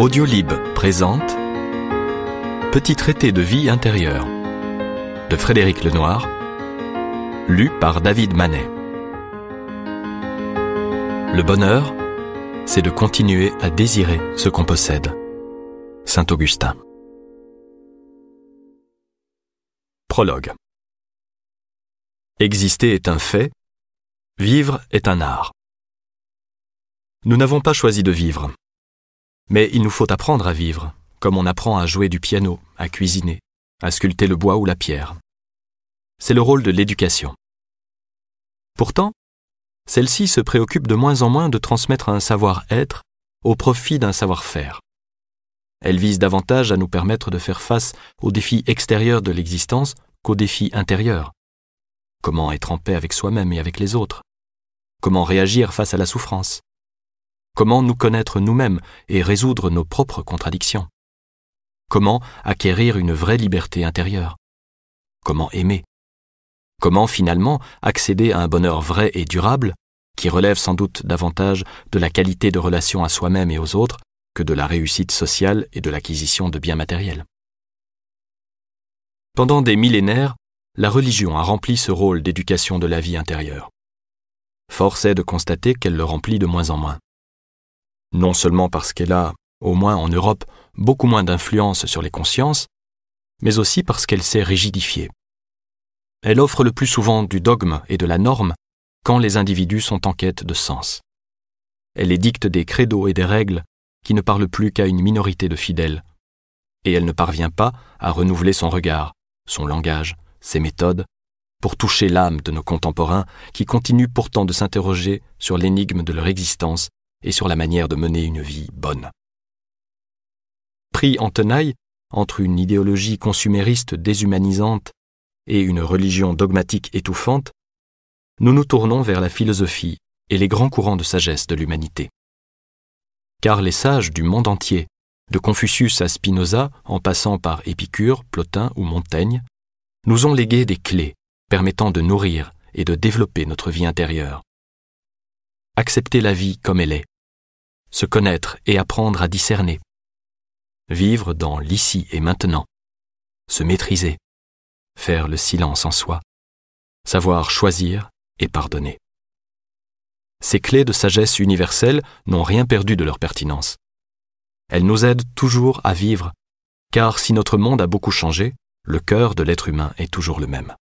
Audiolib présente Petit traité de vie intérieure de Frédéric Lenoir, lu par David Manet. Le bonheur, c'est de continuer à désirer ce qu'on possède. Saint Augustin. Prologue. Exister est un fait, vivre est un art. Nous n'avons pas choisi de vivre, mais il nous faut apprendre à vivre, comme on apprend à jouer du piano, à cuisiner, à sculpter le bois ou la pierre. C'est le rôle de l'éducation. Pourtant, celle-ci se préoccupe de moins en moins de transmettre un savoir-être au profit d'un savoir-faire. Elle vise davantage à nous permettre de faire face aux défis extérieurs de l'existence qu'aux défis intérieurs. Comment être en paix avec soi-même et avec les autres? Comment réagir face à la souffrance? Comment nous connaître nous-mêmes et résoudre nos propres contradictions. Comment acquérir une vraie liberté intérieure. Comment aimer. Comment finalement accéder à un bonheur vrai et durable qui relève sans doute davantage de la qualité de relation à soi-même et aux autres que de la réussite sociale et de l'acquisition de biens matériels. Pendant des millénaires, la religion a rempli ce rôle d'éducation de la vie intérieure. Force est de constater qu'elle le remplit de moins en moins non seulement parce qu'elle a, au moins en Europe, beaucoup moins d'influence sur les consciences, mais aussi parce qu'elle s'est rigidifiée. Elle offre le plus souvent du dogme et de la norme quand les individus sont en quête de sens. Elle édicte des credos et des règles qui ne parlent plus qu'à une minorité de fidèles, et elle ne parvient pas à renouveler son regard, son langage, ses méthodes, pour toucher l'âme de nos contemporains qui continuent pourtant de s'interroger sur l'énigme de leur existence et sur la manière de mener une vie bonne. Pris en tenaille entre une idéologie consumériste déshumanisante et une religion dogmatique étouffante, nous nous tournons vers la philosophie et les grands courants de sagesse de l'humanité. Car les sages du monde entier, de Confucius à Spinoza en passant par Épicure, Plotin ou Montaigne, nous ont légué des clés permettant de nourrir et de développer notre vie intérieure. Accepter la vie comme elle est, se connaître et apprendre à discerner, vivre dans l'ici et maintenant, se maîtriser, faire le silence en soi, savoir choisir et pardonner. Ces clés de sagesse universelle n'ont rien perdu de leur pertinence. Elles nous aident toujours à vivre, car si notre monde a beaucoup changé, le cœur de l'être humain est toujours le même.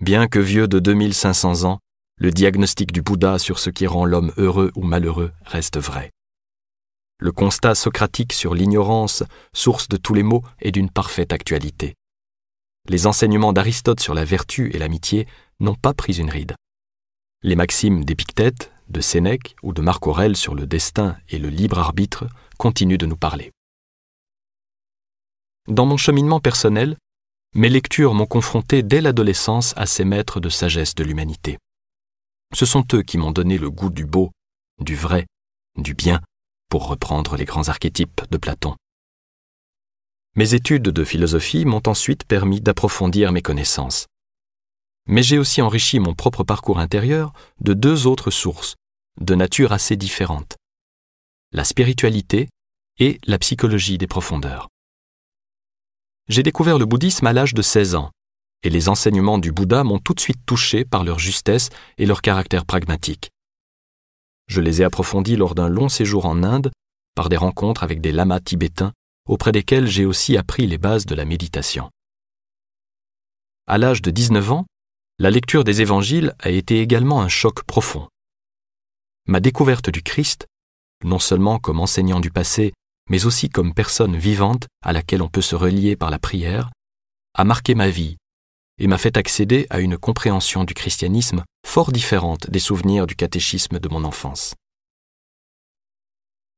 Bien que vieux de 2500 ans, le diagnostic du Bouddha sur ce qui rend l'homme heureux ou malheureux reste vrai. Le constat socratique sur l'ignorance, source de tous les maux, est d'une parfaite actualité. Les enseignements d'Aristote sur la vertu et l'amitié n'ont pas pris une ride. Les maximes d'Épictète, de Sénèque ou de Marc Aurèle sur le destin et le libre arbitre continuent de nous parler. Dans mon cheminement personnel, mes lectures m'ont confronté dès l'adolescence à ces maîtres de sagesse de l'humanité. Ce sont eux qui m'ont donné le goût du beau, du vrai, du bien, pour reprendre les grands archétypes de Platon. Mes études de philosophie m'ont ensuite permis d'approfondir mes connaissances. Mais j'ai aussi enrichi mon propre parcours intérieur de deux autres sources, de nature assez différente. La spiritualité et la psychologie des profondeurs. J'ai découvert le bouddhisme à l'âge de 16 ans, et les enseignements du Bouddha m'ont tout de suite touché par leur justesse et leur caractère pragmatique. Je les ai approfondis lors d'un long séjour en Inde, par des rencontres avec des lamas tibétains, auprès desquels j'ai aussi appris les bases de la méditation. À l'âge de 19 ans, la lecture des évangiles a été également un choc profond. Ma découverte du Christ, non seulement comme enseignant du passé, mais aussi comme personne vivante à laquelle on peut se relier par la prière, a marqué ma vie et m'a fait accéder à une compréhension du christianisme fort différente des souvenirs du catéchisme de mon enfance.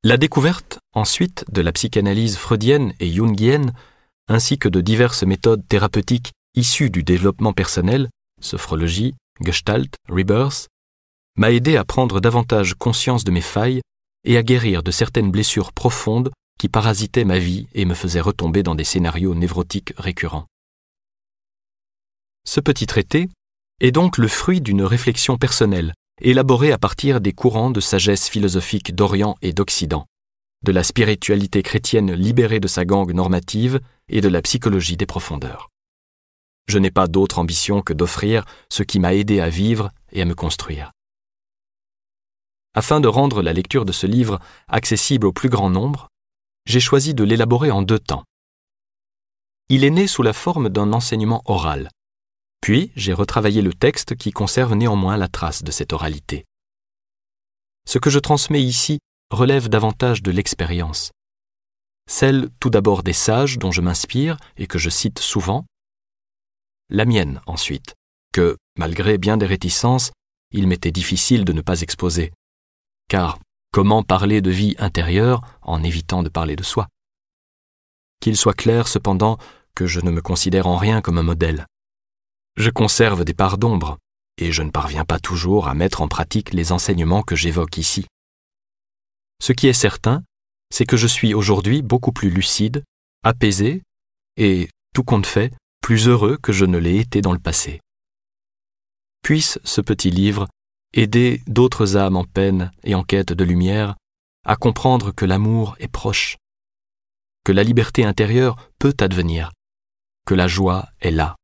La découverte, ensuite, de la psychanalyse freudienne et jungienne, ainsi que de diverses méthodes thérapeutiques issues du développement personnel, sophrologie, gestalt, rebirth, m'a aidé à prendre davantage conscience de mes failles et à guérir de certaines blessures profondes qui parasitaient ma vie et me faisaient retomber dans des scénarios névrotiques récurrents. Ce petit traité est donc le fruit d'une réflexion personnelle, élaborée à partir des courants de sagesse philosophique d'Orient et d'Occident, de la spiritualité chrétienne libérée de sa gangue normative et de la psychologie des profondeurs. Je n'ai pas d'autre ambition que d'offrir ce qui m'a aidé à vivre et à me construire. Afin de rendre la lecture de ce livre accessible au plus grand nombre, j'ai choisi de l'élaborer en deux temps. Il est né sous la forme d'un enseignement oral, puis j'ai retravaillé le texte qui conserve néanmoins la trace de cette oralité. Ce que je transmets ici relève davantage de l'expérience. Celle tout d'abord des sages dont je m'inspire et que je cite souvent, la mienne ensuite, que, malgré bien des réticences, il m'était difficile de ne pas exposer. Car comment parler de vie intérieure en évitant de parler de soi? Qu'il soit clair cependant que je ne me considère en rien comme un modèle. Je conserve des parts d'ombre, et je ne parviens pas toujours à mettre en pratique les enseignements que j'évoque ici. Ce qui est certain, c'est que je suis aujourd'hui beaucoup plus lucide, apaisé, et, tout compte fait, plus heureux que je ne l'ai été dans le passé. Puisse ce petit livre aider d'autres âmes en peine et en quête de lumière à comprendre que l'amour est proche, que la liberté intérieure peut advenir, que la joie est là.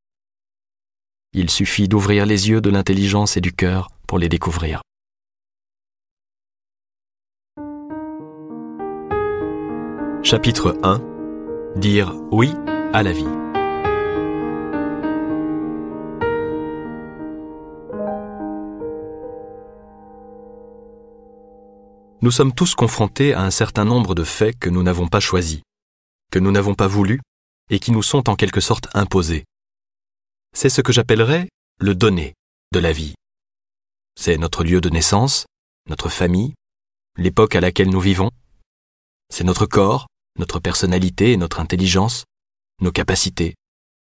Il suffit d'ouvrir les yeux de l'intelligence et du cœur pour les découvrir. Chapitre 1 Dire oui à la vie. Nous sommes tous confrontés à un certain nombre de faits que nous n'avons pas choisis, que nous n'avons pas voulu et qui nous sont en quelque sorte imposés. C'est ce que j'appellerais le donné de la vie. C'est notre lieu de naissance, notre famille, l'époque à laquelle nous vivons. C'est notre corps, notre personnalité et notre intelligence, nos capacités,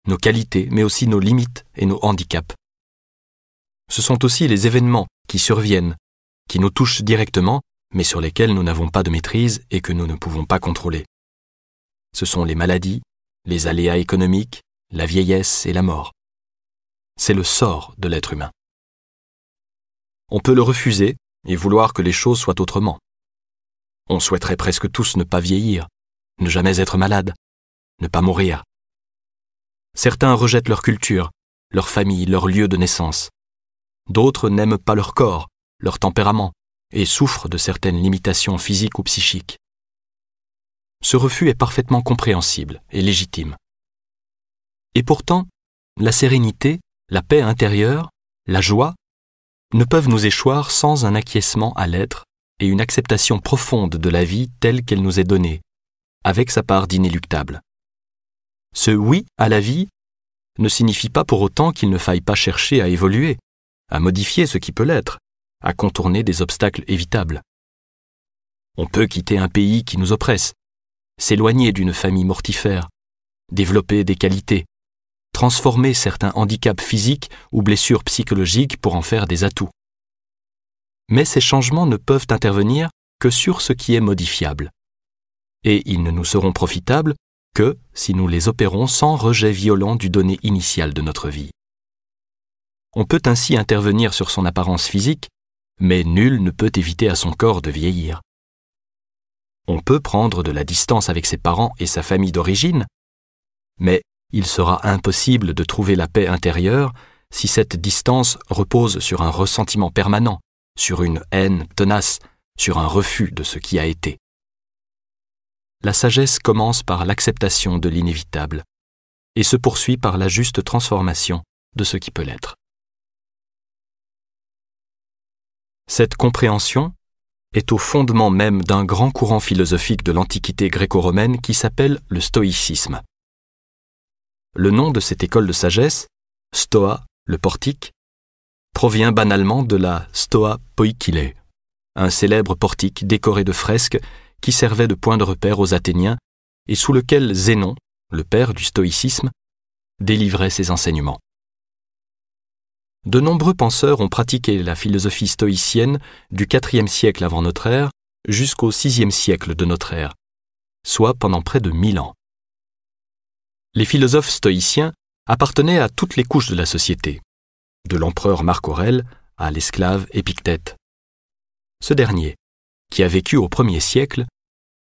nos qualités, mais aussi nos limites et nos handicaps. Ce sont aussi les événements qui surviennent, qui nous touchent directement mais sur lesquels nous n'avons pas de maîtrise et que nous ne pouvons pas contrôler. Ce sont les maladies, les aléas économiques, la vieillesse et la mort. C'est le sort de l'être humain. On peut le refuser et vouloir que les choses soient autrement. On souhaiterait presque tous ne pas vieillir, ne jamais être malade, ne pas mourir. Certains rejettent leur culture, leur famille, leur lieu de naissance. D'autres n'aiment pas leur corps, leur tempérament, et souffre de certaines limitations physiques ou psychiques. Ce refus est parfaitement compréhensible et légitime. Et pourtant, la sérénité, la paix intérieure, la joie ne peuvent nous échoir sans un acquiescement à l'être et une acceptation profonde de la vie telle qu'elle nous est donnée, avec sa part d'inéluctable. Ce oui à la vie ne signifie pas pour autant qu'il ne faille pas chercher à évoluer, à modifier ce qui peut l'être, à contourner des obstacles évitables. On peut quitter un pays qui nous oppresse, s'éloigner d'une famille mortifère, développer des qualités, transformer certains handicaps physiques ou blessures psychologiques pour en faire des atouts. Mais ces changements ne peuvent intervenir que sur ce qui est modifiable. Et ils ne nous seront profitables que si nous les opérons sans rejet violent du donné initial de notre vie. On peut ainsi intervenir sur son apparence physique mais nul ne peut éviter à son corps de vieillir. On peut prendre de la distance avec ses parents et sa famille d'origine, mais il sera impossible de trouver la paix intérieure si cette distance repose sur un ressentiment permanent, sur une haine tenace, sur un refus de ce qui a été. La sagesse commence par l'acceptation de l'inévitable et se poursuit par la juste transformation de ce qui peut l'être. Cette compréhension est au fondement même d'un grand courant philosophique de l'Antiquité gréco-romaine qui s'appelle le stoïcisme. Le nom de cette école de sagesse, stoa, le portique, provient banalement de la stoa poikile, un célèbre portique décoré de fresques qui servait de point de repère aux Athéniens et sous lequel Zénon, le père du stoïcisme, délivrait ses enseignements. De nombreux penseurs ont pratiqué la philosophie stoïcienne du IVe siècle avant notre ère jusqu'au VIe siècle de notre ère, soit pendant près de mille ans. Les philosophes stoïciens appartenaient à toutes les couches de la société, de l'empereur Marc Aurèle à l'esclave Épictète. Ce dernier, qui a vécu au premier siècle,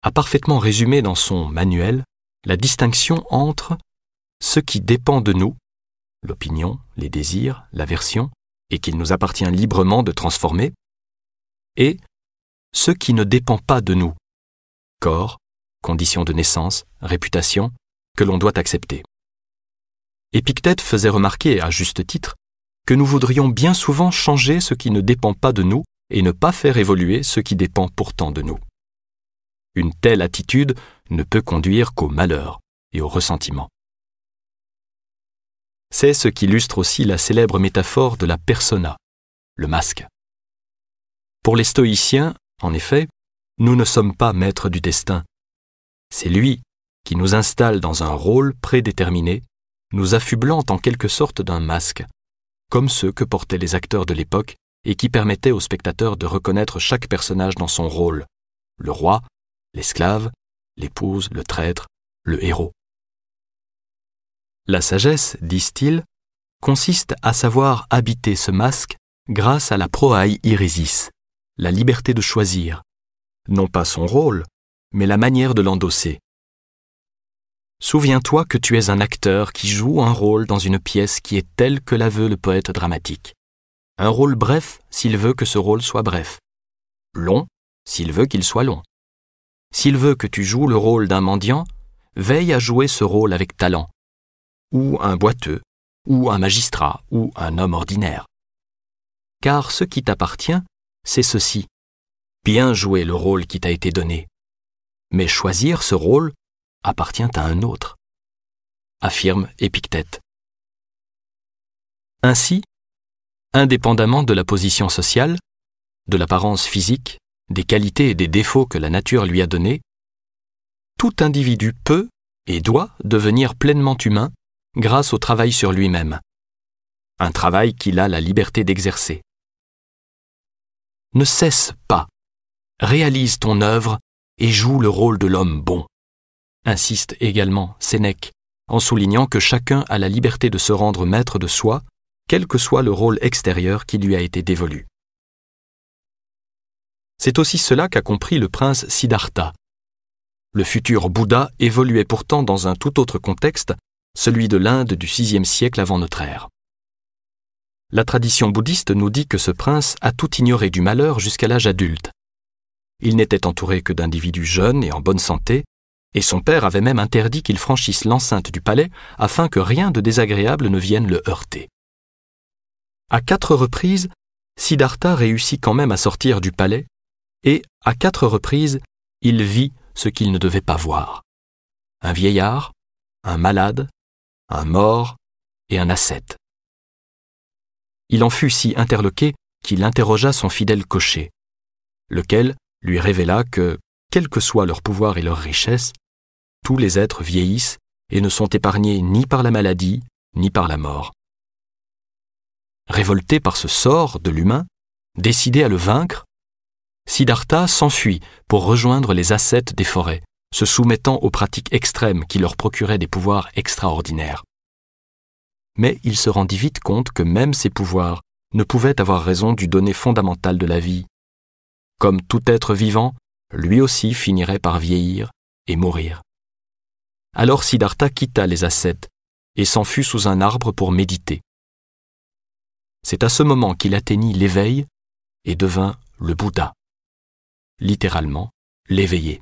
a parfaitement résumé dans son manuel la distinction entre ce qui dépend de nous, l'opinion, les désirs, l'aversion, et qu'il nous appartient librement de transformer, et ce qui ne dépend pas de nous, corps, conditions de naissance, réputation, que l'on doit accepter. Épictète faisait remarquer, à juste titre, que nous voudrions bien souvent changer ce qui ne dépend pas de nous et ne pas faire évoluer ce qui dépend pourtant de nous. Une telle attitude ne peut conduire qu'au malheur et au ressentiment. C'est ce qu'illustre aussi la célèbre métaphore de la persona, le masque. Pour les stoïciens, en effet, nous ne sommes pas maîtres du destin. C'est lui qui nous installe dans un rôle prédéterminé, nous affublant en quelque sorte d'un masque, comme ceux que portaient les acteurs de l'époque et qui permettaient aux spectateurs de reconnaître chaque personnage dans son rôle, le roi, l'esclave, l'épouse, le traître, le héros. La sagesse, disent-ils, consiste à savoir habiter ce masque grâce à la proaï irisis, la liberté de choisir, non pas son rôle, mais la manière de l'endosser. Souviens-toi que tu es un acteur qui joue un rôle dans une pièce qui est telle que la veut le poète dramatique. Un rôle bref s'il veut que ce rôle soit bref. Long s'il veut qu'il soit long. S'il veut que tu joues le rôle d'un mendiant, veille à jouer ce rôle avec talent. Ou un boiteux, ou un magistrat, ou un homme ordinaire. Car ce qui t'appartient, c'est ceci. Bien jouer le rôle qui t'a été donné. Mais choisir ce rôle appartient à un autre, affirme Épictète. Ainsi, indépendamment de la position sociale, de l'apparence physique, des qualités et des défauts que la nature lui a donnés, tout individu peut et doit devenir pleinement humain grâce au travail sur lui-même, un travail qu'il a la liberté d'exercer. Ne cesse pas, réalise ton œuvre et joue le rôle de l'homme bon insiste également Sénèque, en soulignant que chacun a la liberté de se rendre maître de soi, quel que soit le rôle extérieur qui lui a été dévolu. C'est aussi cela qu'a compris le prince Siddhartha. Le futur Bouddha évoluait pourtant dans un tout autre contexte, celui de l'Inde du VIe siècle avant notre ère. La tradition bouddhiste nous dit que ce prince a tout ignoré du malheur jusqu'à l'âge adulte. Il n'était entouré que d'individus jeunes et en bonne santé, et son père avait même interdit qu'il franchisse l'enceinte du palais afin que rien de désagréable ne vienne le heurter. À quatre reprises, Siddhartha réussit quand même à sortir du palais, et à quatre reprises, il vit ce qu'il ne devait pas voir. Un vieillard, un malade, un mort et un ascète. Il en fut si interloqué qu'il interrogea son fidèle cocher, lequel lui révéla que, quel que soit leur pouvoir et leur richesse, tous les êtres vieillissent et ne sont épargnés ni par la maladie, ni par la mort. Révolté par ce sort de l'humain, décidé à le vaincre, Siddhartha s'enfuit pour rejoindre les ascètes des forêts, se soumettant aux pratiques extrêmes qui leur procuraient des pouvoirs extraordinaires. Mais il se rendit vite compte que même ces pouvoirs ne pouvaient avoir raison du donné fondamental de la vie. Comme tout être vivant, lui aussi finirait par vieillir et mourir. Alors Siddhartha quitta les ascètes et s'enfuit sous un arbre pour méditer. C'est à ce moment qu'il atteignit l'éveil et devint le Bouddha, littéralement l'éveillé.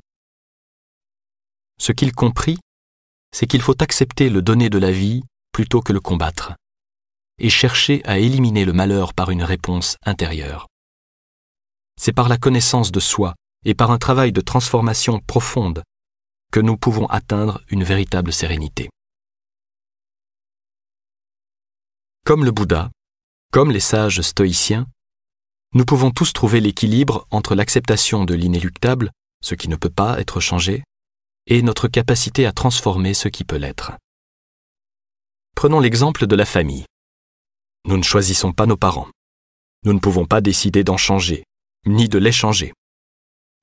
Ce qu'il comprit, c'est qu'il faut accepter le donner de la vie plutôt que le combattre, et chercher à éliminer le malheur par une réponse intérieure. C'est par la connaissance de soi et par un travail de transformation profonde nous pouvons atteindre une véritable sérénité. Comme le Bouddha, comme les sages stoïciens, nous pouvons tous trouver l'équilibre entre l'acceptation de l'inéluctable, ce qui ne peut pas être changé, et notre capacité à transformer ce qui peut l'être. Prenons l'exemple de la famille. Nous ne choisissons pas nos parents. Nous ne pouvons pas décider d'en changer, ni de les changer.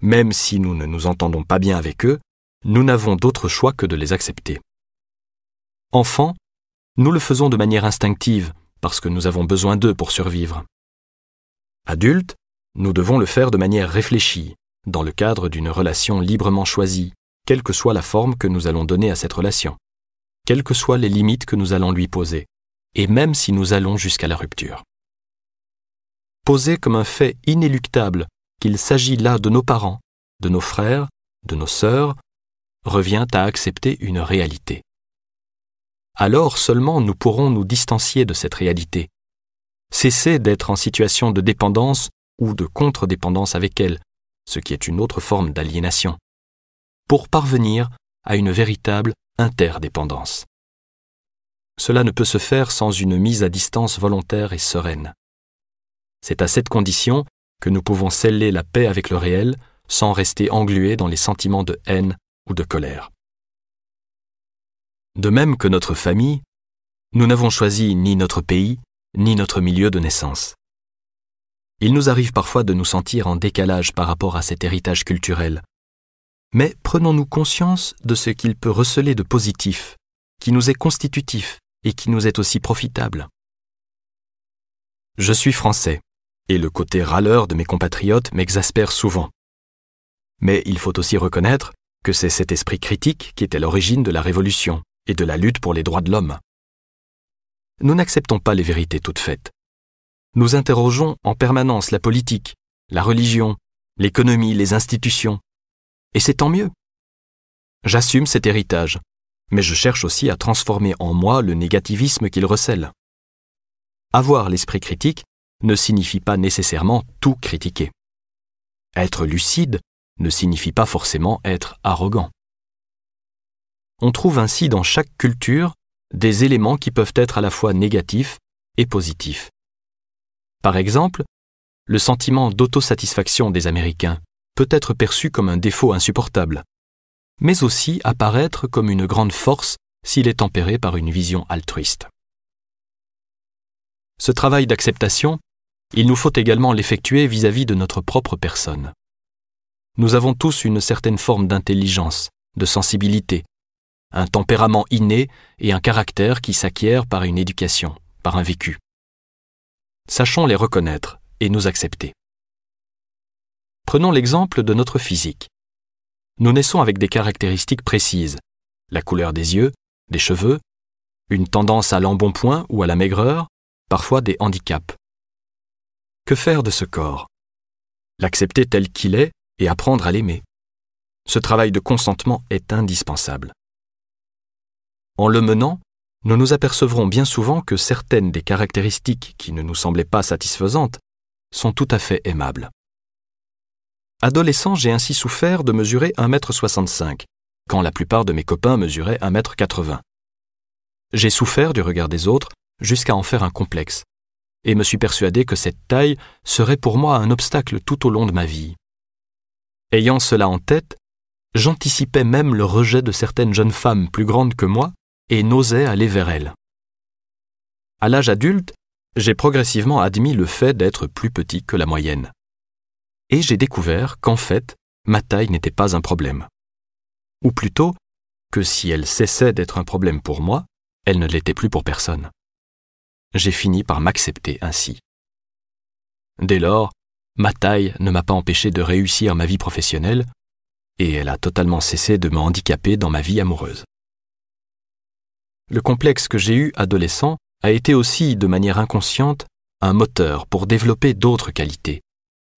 Même si nous ne nous entendons pas bien avec eux, nous n'avons d'autre choix que de les accepter. Enfants, nous le faisons de manière instinctive, parce que nous avons besoin d'eux pour survivre. Adultes, nous devons le faire de manière réfléchie, dans le cadre d'une relation librement choisie, quelle que soit la forme que nous allons donner à cette relation, quelles que soient les limites que nous allons lui poser, et même si nous allons jusqu'à la rupture. Poser comme un fait inéluctable qu'il s'agit là de nos parents, de nos frères, de nos sœurs, revient à accepter une réalité. Alors seulement nous pourrons nous distancier de cette réalité, cesser d'être en situation de dépendance ou de contre-dépendance avec elle, ce qui est une autre forme d'aliénation, pour parvenir à une véritable interdépendance. Cela ne peut se faire sans une mise à distance volontaire et sereine. C'est à cette condition que nous pouvons sceller la paix avec le réel sans rester englués dans les sentiments de haine ou de colère. De même que notre famille, nous n'avons choisi ni notre pays, ni notre milieu de naissance. Il nous arrive parfois de nous sentir en décalage par rapport à cet héritage culturel. Mais prenons-nous conscience de ce qu'il peut receler de positif, qui nous est constitutif et qui nous est aussi profitable. Je suis français, et le côté râleur de mes compatriotes m'exaspère souvent. Mais il faut aussi reconnaître que c'est cet esprit critique qui était l'origine de la Révolution et de la lutte pour les droits de l'homme. Nous n'acceptons pas les vérités toutes faites. Nous interrogeons en permanence la politique, la religion, l'économie, les institutions. Et c'est tant mieux. J'assume cet héritage, mais je cherche aussi à transformer en moi le négativisme qu'il recèle. Avoir l'esprit critique ne signifie pas nécessairement tout critiquer. Être lucide ne signifie pas forcément être arrogant. On trouve ainsi dans chaque culture des éléments qui peuvent être à la fois négatifs et positifs. Par exemple, le sentiment d'autosatisfaction des Américains peut être perçu comme un défaut insupportable, mais aussi apparaître comme une grande force s'il est tempéré par une vision altruiste. Ce travail d'acceptation, il nous faut également l'effectuer vis-à-vis de notre propre personne. Nous avons tous une certaine forme d'intelligence, de sensibilité, un tempérament inné et un caractère qui s'acquiert par une éducation, par un vécu. Sachons les reconnaître et nous accepter. Prenons l'exemple de notre physique. Nous naissons avec des caractéristiques précises, la couleur des yeux, des cheveux, une tendance à l'embonpoint ou à la maigreur, parfois des handicaps. Que faire de ce corps? L'accepter tel qu'il est et apprendre à l'aimer. Ce travail de consentement est indispensable. En le menant, nous nous apercevrons bien souvent que certaines des caractéristiques qui ne nous semblaient pas satisfaisantes sont tout à fait aimables. Adolescent, j'ai ainsi souffert de mesurer 1m65, quand la plupart de mes copains mesuraient 1m80. J'ai souffert du regard des autres jusqu'à en faire un complexe, et me suis persuadé que cette taille serait pour moi un obstacle tout au long de ma vie. Ayant cela en tête, j'anticipais même le rejet de certaines jeunes femmes plus grandes que moi et n'osais aller vers elles. À l'âge adulte, j'ai progressivement admis le fait d'être plus petit que la moyenne. Et j'ai découvert qu'en fait, ma taille n'était pas un problème. Ou plutôt, que si elle cessait d'être un problème pour moi, elle ne l'était plus pour personne. J'ai fini par m'accepter ainsi. Dès lors, Ma taille ne m'a pas empêché de réussir ma vie professionnelle et elle a totalement cessé de me handicaper dans ma vie amoureuse. Le complexe que j'ai eu adolescent a été aussi, de manière inconsciente, un moteur pour développer d'autres qualités,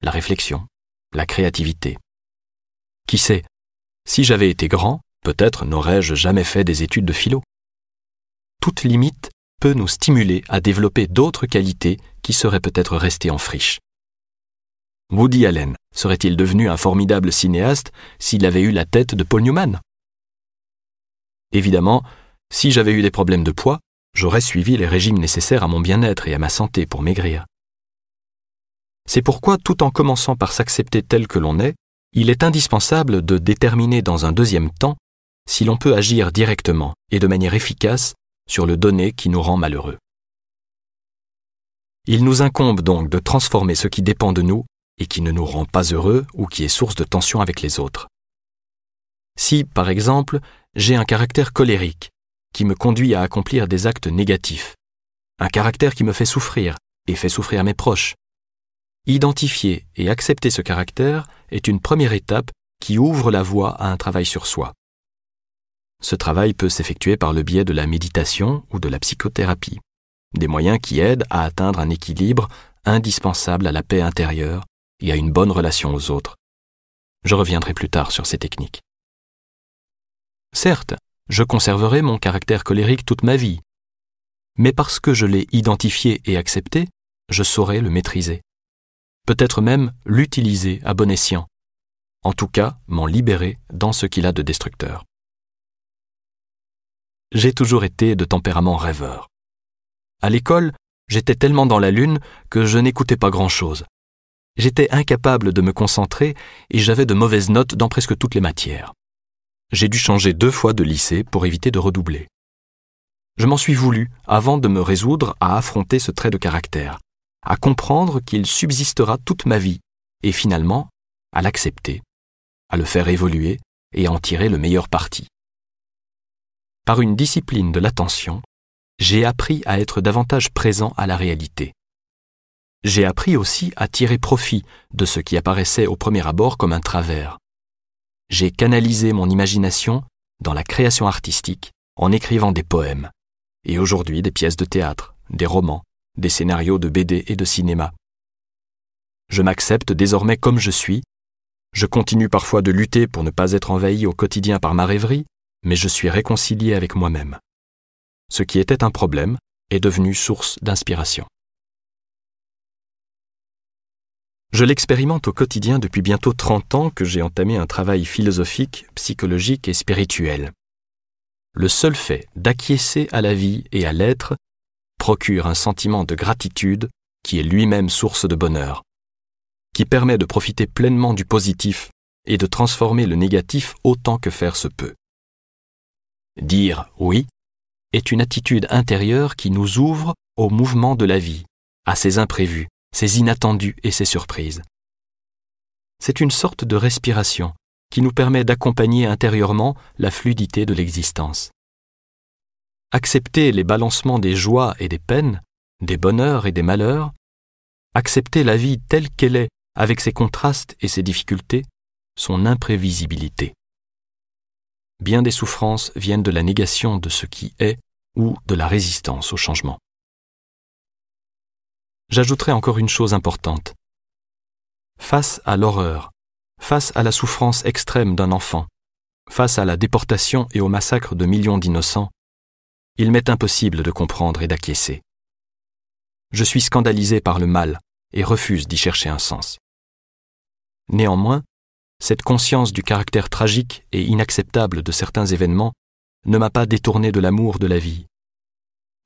la réflexion, la créativité. Qui sait, si j'avais été grand, peut-être n'aurais-je jamais fait des études de philo. Toute limite peut nous stimuler à développer d'autres qualités qui seraient peut-être restées en friche. Woody Allen serait-il devenu un formidable cinéaste s'il avait eu la tête de Paul Newman? Évidemment, si j'avais eu des problèmes de poids, j'aurais suivi les régimes nécessaires à mon bien-être et à ma santé pour maigrir. C'est pourquoi, tout en commençant par s'accepter tel que l'on est, il est indispensable de déterminer dans un deuxième temps si l'on peut agir directement et de manière efficace sur le donné qui nous rend malheureux. Il nous incombe donc de transformer ce qui dépend de nous et qui ne nous rend pas heureux ou qui est source de tension avec les autres. Si, par exemple, j'ai un caractère colérique, qui me conduit à accomplir des actes négatifs, un caractère qui me fait souffrir et fait souffrir mes proches, identifier et accepter ce caractère est une première étape qui ouvre la voie à un travail sur soi. Ce travail peut s'effectuer par le biais de la méditation ou de la psychothérapie, des moyens qui aident à atteindre un équilibre indispensable à la paix intérieure et à une bonne relation aux autres. Je reviendrai plus tard sur ces techniques. Certes, je conserverai mon caractère colérique toute ma vie, mais parce que je l'ai identifié et accepté, je saurai le maîtriser. Peut-être même l'utiliser à bon escient. En tout cas, m'en libérer dans ce qu'il a de destructeur. J'ai toujours été de tempérament rêveur. À l'école, j'étais tellement dans la lune que je n'écoutais pas grand-chose. J'étais incapable de me concentrer et j'avais de mauvaises notes dans presque toutes les matières. J'ai dû changer deux fois de lycée pour éviter de redoubler. Je m'en suis voulu avant de me résoudre à affronter ce trait de caractère, à comprendre qu'il subsistera toute ma vie, et finalement à l'accepter, à le faire évoluer et à en tirer le meilleur parti. Par une discipline de l'attention, j'ai appris à être davantage présent à la réalité. J'ai appris aussi à tirer profit de ce qui apparaissait au premier abord comme un travers. J'ai canalisé mon imagination dans la création artistique en écrivant des poèmes, et aujourd'hui des pièces de théâtre, des romans, des scénarios de BD et de cinéma. Je m'accepte désormais comme je suis, je continue parfois de lutter pour ne pas être envahi au quotidien par ma rêverie, mais je suis réconcilié avec moi-même. Ce qui était un problème est devenu source d'inspiration. Je l'expérimente au quotidien depuis bientôt 30 ans que j'ai entamé un travail philosophique, psychologique et spirituel. Le seul fait d'acquiescer à la vie et à l'être procure un sentiment de gratitude qui est lui-même source de bonheur, qui permet de profiter pleinement du positif et de transformer le négatif autant que faire se peut. Dire oui est une attitude intérieure qui nous ouvre au mouvement de la vie, à ses imprévus, ses inattendus et ses surprises. C'est une sorte de respiration qui nous permet d'accompagner intérieurement la fluidité de l'existence. Accepter les balancements des joies et des peines, des bonheurs et des malheurs, accepter la vie telle qu'elle est avec ses contrastes et ses difficultés, son imprévisibilité bien des souffrances viennent de la négation de ce qui est ou de la résistance au changement. J'ajouterai encore une chose importante. Face à l'horreur, face à la souffrance extrême d'un enfant, face à la déportation et au massacre de millions d'innocents, il m'est impossible de comprendre et d'acquiescer. Je suis scandalisé par le mal et refuse d'y chercher un sens. Néanmoins, cette conscience du caractère tragique et inacceptable de certains événements ne m'a pas détourné de l'amour de la vie.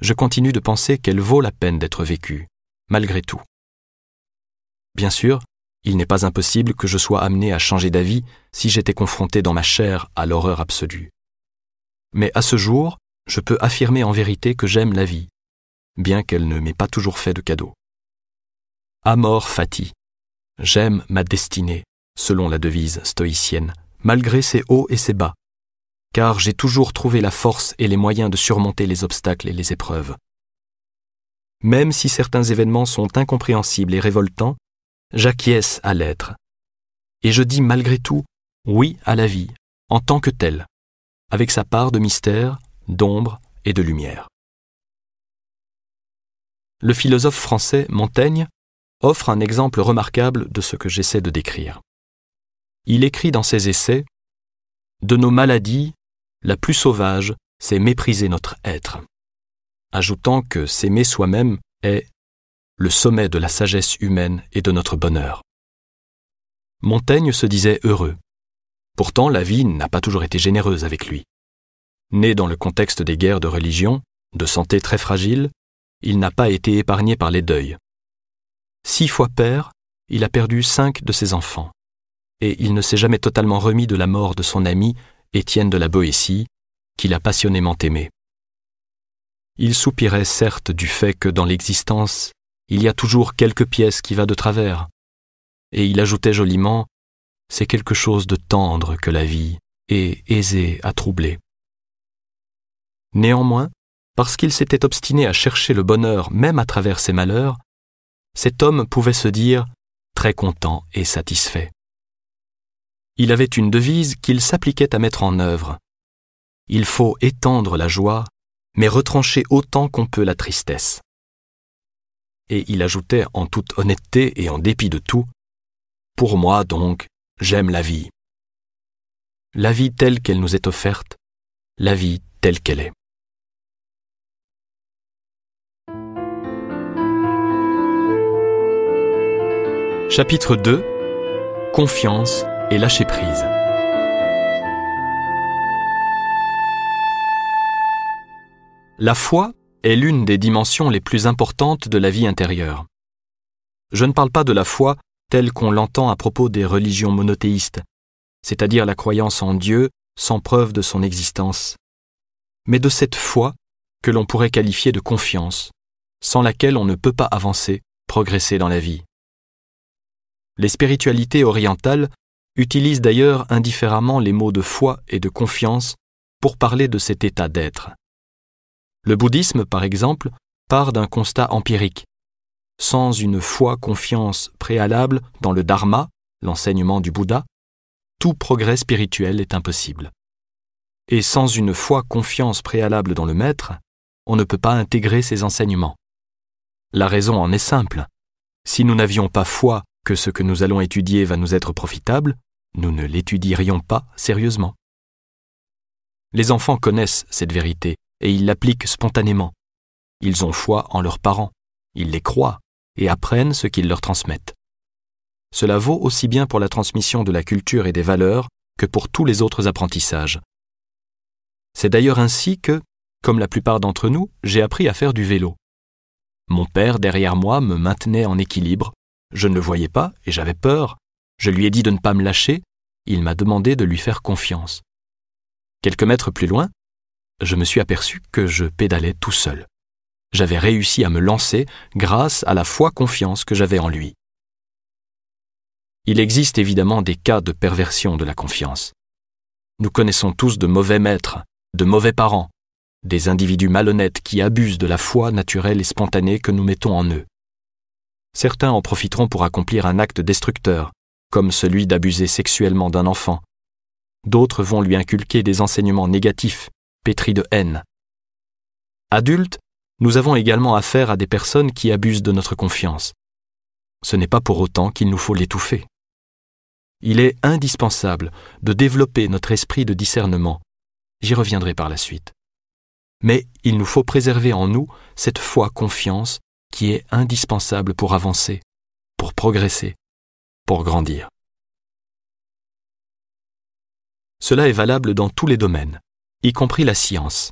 Je continue de penser qu'elle vaut la peine d'être vécue, malgré tout. Bien sûr, il n'est pas impossible que je sois amené à changer d'avis si j'étais confronté dans ma chair à l'horreur absolue. Mais à ce jour, je peux affirmer en vérité que j'aime la vie, bien qu'elle ne m'ait pas toujours fait de cadeaux. Amor fati. J'aime ma destinée, selon la devise stoïcienne, malgré ses hauts et ses bas, car j'ai toujours trouvé la force et les moyens de surmonter les obstacles et les épreuves. Même si certains événements sont incompréhensibles et révoltants, j'acquiesce à l'être. Et je dis malgré tout oui à la vie, en tant que telle, avec sa part de mystère, d'ombre et de lumière. Le philosophe français Montaigne offre un exemple remarquable de ce que j'essaie de décrire il écrit dans ses essais De nos maladies, la plus sauvage, c'est mépriser notre être, ajoutant que s'aimer soi-même est le sommet de la sagesse humaine et de notre bonheur. Montaigne se disait heureux. Pourtant, la vie n'a pas toujours été généreuse avec lui. Né dans le contexte des guerres de religion, de santé très fragile, il n'a pas été épargné par les deuils. Six fois père, il a perdu cinq de ses enfants et il ne s'est jamais totalement remis de la mort de son ami Étienne de la Boétie, qu'il a passionnément aimé. Il soupirait certes du fait que dans l'existence, il y a toujours quelque pièce qui va de travers, et il ajoutait joliment C'est quelque chose de tendre que la vie, et aisé à troubler. Néanmoins, parce qu'il s'était obstiné à chercher le bonheur même à travers ses malheurs, cet homme pouvait se dire très content et satisfait. il avait une devise qu'il s'appliquait à mettre en œuvre. Il faut étendre la joie, mais retrancher autant qu'on peut la tristesse. Et il ajoutait en toute honnêteté et en dépit de tout, Pour moi donc, j'aime la vie. La vie telle qu'elle nous est offerte, la vie telle qu'elle est. Chapitre 2 Confiance et lâcher prise. La foi est l'une des dimensions les plus importantes de la vie intérieure. Je ne parle pas de la foi telle qu'on l'entend à propos des religions monothéistes, c'est-à-dire la croyance en Dieu sans preuve de son existence, mais de cette foi que l'on pourrait qualifier de confiance, sans laquelle on ne peut pas avancer, progresser dans la vie. Les spiritualités orientales utilisent d'ailleurs indifféremment les mots de foi et de confiance pour parler de cet état d'être. Le bouddhisme, par exemple, part d'un constat empirique. Sans une foi-confiance préalable dans le Dharma, l'enseignement du Bouddha, tout progrès spirituel est impossible. Et sans une foi-confiance préalable dans le Maître, on ne peut pas intégrer ses enseignements. La raison en est simple. Si nous n'avions pas foi que ce que nous allons étudier va nous être profitable, nous ne l'étudierions pas sérieusement. Les enfants connaissent cette vérité et ils l'appliquent spontanément. Ils ont foi en leurs parents, ils les croient et apprennent ce qu'ils leur transmettent. Cela vaut aussi bien pour la transmission de la culture et des valeurs que pour tous les autres apprentissages. C'est d'ailleurs ainsi que, comme la plupart d'entre nous, j'ai appris à faire du vélo. Mon père derrière moi me maintenait en équilibre je ne le voyais pas et j'avais peur. Je lui ai dit de ne pas me lâcher. Il m'a demandé de lui faire confiance. Quelques mètres plus loin, je me suis aperçu que je pédalais tout seul. J'avais réussi à me lancer grâce à la foi confiance que j'avais en lui. Il existe évidemment des cas de perversion de la confiance. Nous connaissons tous de mauvais maîtres, de mauvais parents, des individus malhonnêtes qui abusent de la foi naturelle et spontanée que nous mettons en eux. Certains en profiteront pour accomplir un acte destructeur, comme celui d'abuser sexuellement d'un enfant. D'autres vont lui inculquer des enseignements négatifs, pétris de haine. Adultes, nous avons également affaire à des personnes qui abusent de notre confiance. Ce n'est pas pour autant qu'il nous faut l'étouffer. Il est indispensable de développer notre esprit de discernement. J'y reviendrai par la suite. Mais il nous faut préserver en nous cette foi confiance qui est indispensable pour avancer, pour progresser, pour grandir. Cela est valable dans tous les domaines, y compris la science.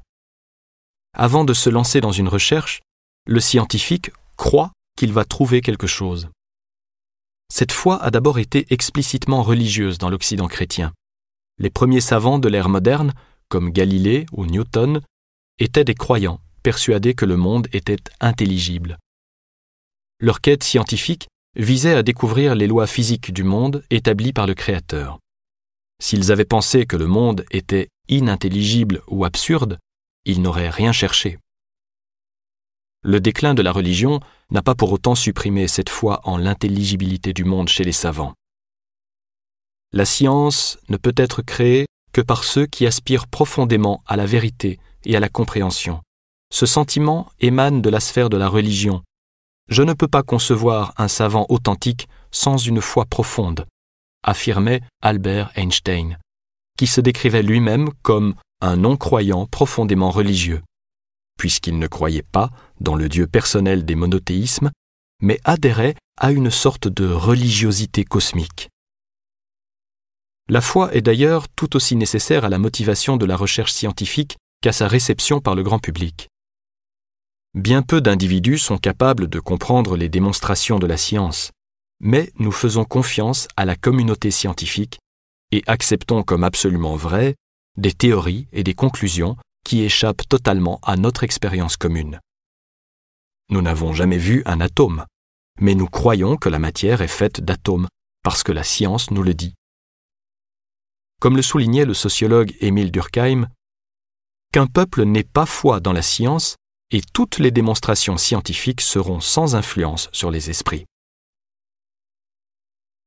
Avant de se lancer dans une recherche, le scientifique croit qu'il va trouver quelque chose. Cette foi a d'abord été explicitement religieuse dans l'Occident chrétien. Les premiers savants de l'ère moderne, comme Galilée ou Newton, étaient des croyants persuadés que le monde était intelligible. Leur quête scientifique visait à découvrir les lois physiques du monde établies par le Créateur. S'ils avaient pensé que le monde était inintelligible ou absurde, ils n'auraient rien cherché. Le déclin de la religion n'a pas pour autant supprimé cette foi en l'intelligibilité du monde chez les savants. La science ne peut être créée que par ceux qui aspirent profondément à la vérité et à la compréhension. Ce sentiment émane de la sphère de la religion je ne peux pas concevoir un savant authentique sans une foi profonde, affirmait Albert Einstein, qui se décrivait lui-même comme un non-croyant profondément religieux, puisqu'il ne croyait pas dans le Dieu personnel des monothéismes, mais adhérait à une sorte de religiosité cosmique. La foi est d'ailleurs tout aussi nécessaire à la motivation de la recherche scientifique qu'à sa réception par le grand public. Bien peu d'individus sont capables de comprendre les démonstrations de la science, mais nous faisons confiance à la communauté scientifique et acceptons comme absolument vraies des théories et des conclusions qui échappent totalement à notre expérience commune. Nous n'avons jamais vu un atome, mais nous croyons que la matière est faite d'atomes, parce que la science nous le dit. Comme le soulignait le sociologue Émile Durkheim, qu'un peuple n'ait pas foi dans la science et toutes les démonstrations scientifiques seront sans influence sur les esprits.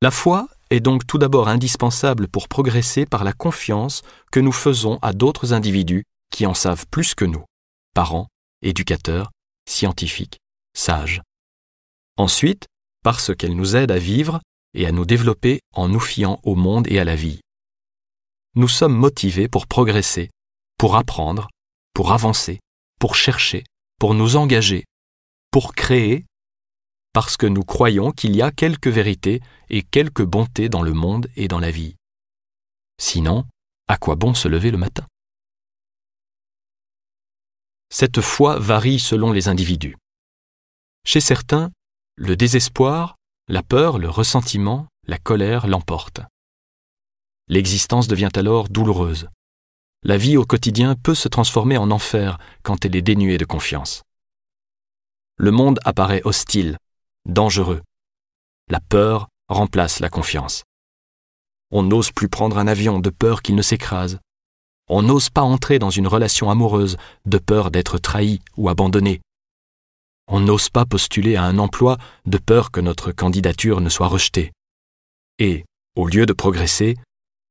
La foi est donc tout d'abord indispensable pour progresser par la confiance que nous faisons à d'autres individus qui en savent plus que nous, parents, éducateurs, scientifiques, sages. Ensuite, parce qu'elle nous aide à vivre et à nous développer en nous fiant au monde et à la vie. Nous sommes motivés pour progresser, pour apprendre, pour avancer, pour chercher, pour nous engager, pour créer, parce que nous croyons qu'il y a quelques vérités et quelques bontés dans le monde et dans la vie. Sinon, à quoi bon se lever le matin? Cette foi varie selon les individus. Chez certains, le désespoir, la peur, le ressentiment, la colère l'emportent. L'existence devient alors douloureuse. La vie au quotidien peut se transformer en enfer quand elle est dénuée de confiance. Le monde apparaît hostile, dangereux. La peur remplace la confiance. On n'ose plus prendre un avion de peur qu'il ne s'écrase. On n'ose pas entrer dans une relation amoureuse de peur d'être trahi ou abandonné. On n'ose pas postuler à un emploi de peur que notre candidature ne soit rejetée. Et, au lieu de progresser,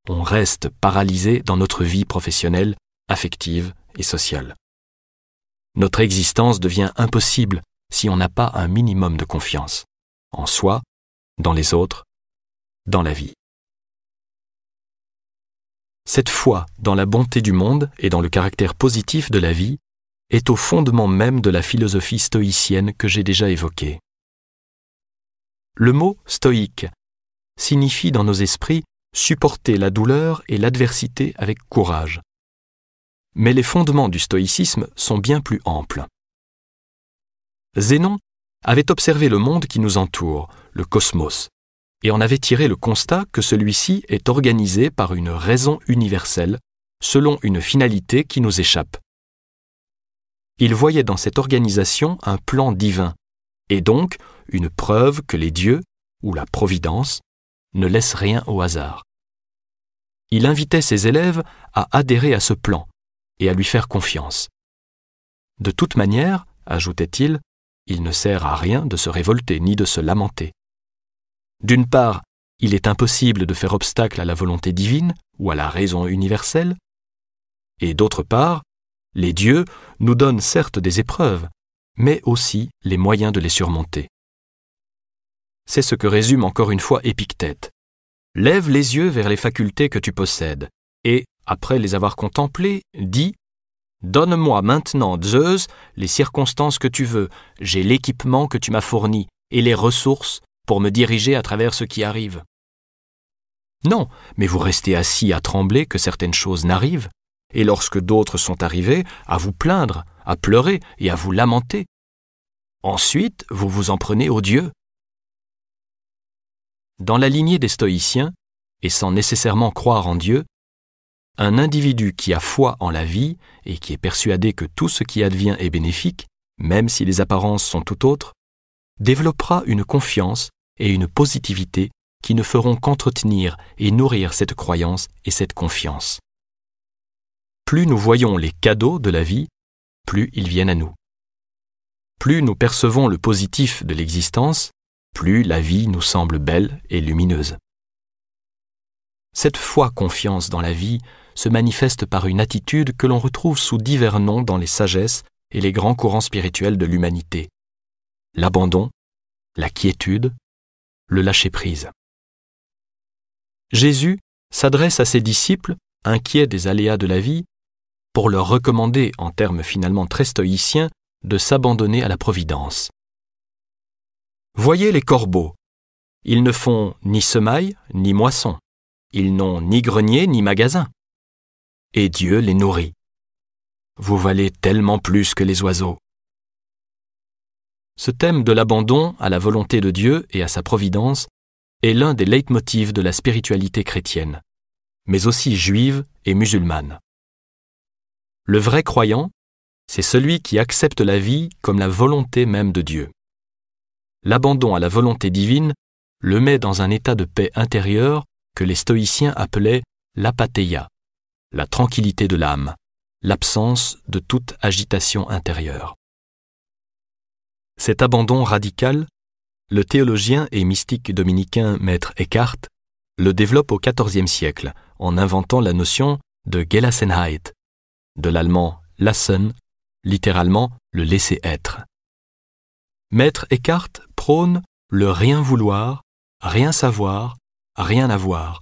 on reste paralysé dans notre vie professionnelle, affective et sociale. Notre existence devient impossible si on n'a pas un minimum de confiance, en soi, dans les autres, dans la vie. Cette foi dans la bonté du monde et dans le caractère positif de la vie est au fondement même de la philosophie stoïcienne que j'ai déjà évoquée. Le mot stoïque signifie dans nos esprits supporter la douleur et l'adversité avec courage. Mais les fondements du stoïcisme sont bien plus amples. Zénon avait observé le monde qui nous entoure, le cosmos, et en avait tiré le constat que celui-ci est organisé par une raison universelle, selon une finalité qui nous échappe il voyait dans cette organisation un plan divin, et donc une preuve que les dieux, ou la Providence, ne laissent rien au hasard. Il invitait ses élèves à adhérer à ce plan et à lui faire confiance. De toute manière, ajoutait-il, il ne sert à rien de se révolter ni de se lamenter. D'une part, il est impossible de faire obstacle à la volonté divine ou à la raison universelle, et d'autre part, les dieux nous donnent certes des épreuves, mais aussi les moyens de les surmonter. C'est ce que résume encore une fois Épictète. Lève les yeux vers les facultés que tu possèdes, et, après les avoir contemplées, dis Donne-moi maintenant, Zeus, les circonstances que tu veux, j'ai l'équipement que tu m'as fourni, et les ressources pour me diriger à travers ce qui arrive. Non, mais vous restez assis à trembler que certaines choses n'arrivent, et lorsque d'autres sont arrivés, à vous plaindre, à pleurer et à vous lamenter. Ensuite, vous vous en prenez aux dieux. Dans la lignée des stoïciens, et sans nécessairement croire en Dieu, un individu qui a foi en la vie et qui est persuadé que tout ce qui advient est bénéfique, même si les apparences sont tout autres, développera une confiance et une positivité qui ne feront qu'entretenir et nourrir cette croyance et cette confiance plus nous voyons les cadeaux de la vie, plus ils viennent à nous. Plus nous percevons le positif de l'existence, plus la vie nous semble belle et lumineuse. Cette foi confiance dans la vie se manifeste par une attitude que l'on retrouve sous divers noms dans les sagesses et les grands courants spirituels de l'humanité. L'abandon, la quiétude, le lâcher-prise. Jésus s'adresse à ses disciples, inquiets des aléas de la vie, pour leur recommander, en termes finalement très stoïciens, de s'abandonner à la Providence. Voyez les corbeaux. Ils ne font ni semaille ni moisson. Ils n'ont ni grenier ni magasin. Et Dieu les nourrit. Vous valez tellement plus que les oiseaux. Ce thème de l'abandon à la volonté de Dieu et à sa providence est l'un des leitmotivs de la spiritualité chrétienne, mais aussi juive et musulmane. Le vrai croyant, c'est celui qui accepte la vie comme la volonté même de Dieu. L'abandon à la volonté divine le met dans un état de paix intérieure les stoïciens appelaient l'apatheia, la tranquillité de l'âme, l'absence de toute agitation intérieure. Cet abandon radical, le théologien et mystique dominicain maître Eckhart le développe au XIVe siècle en inventant la notion de Gelassenheit, de l'allemand lassen, littéralement le laisser être. Maître Eckhart prône le rien vouloir, rien savoir, rien avoir,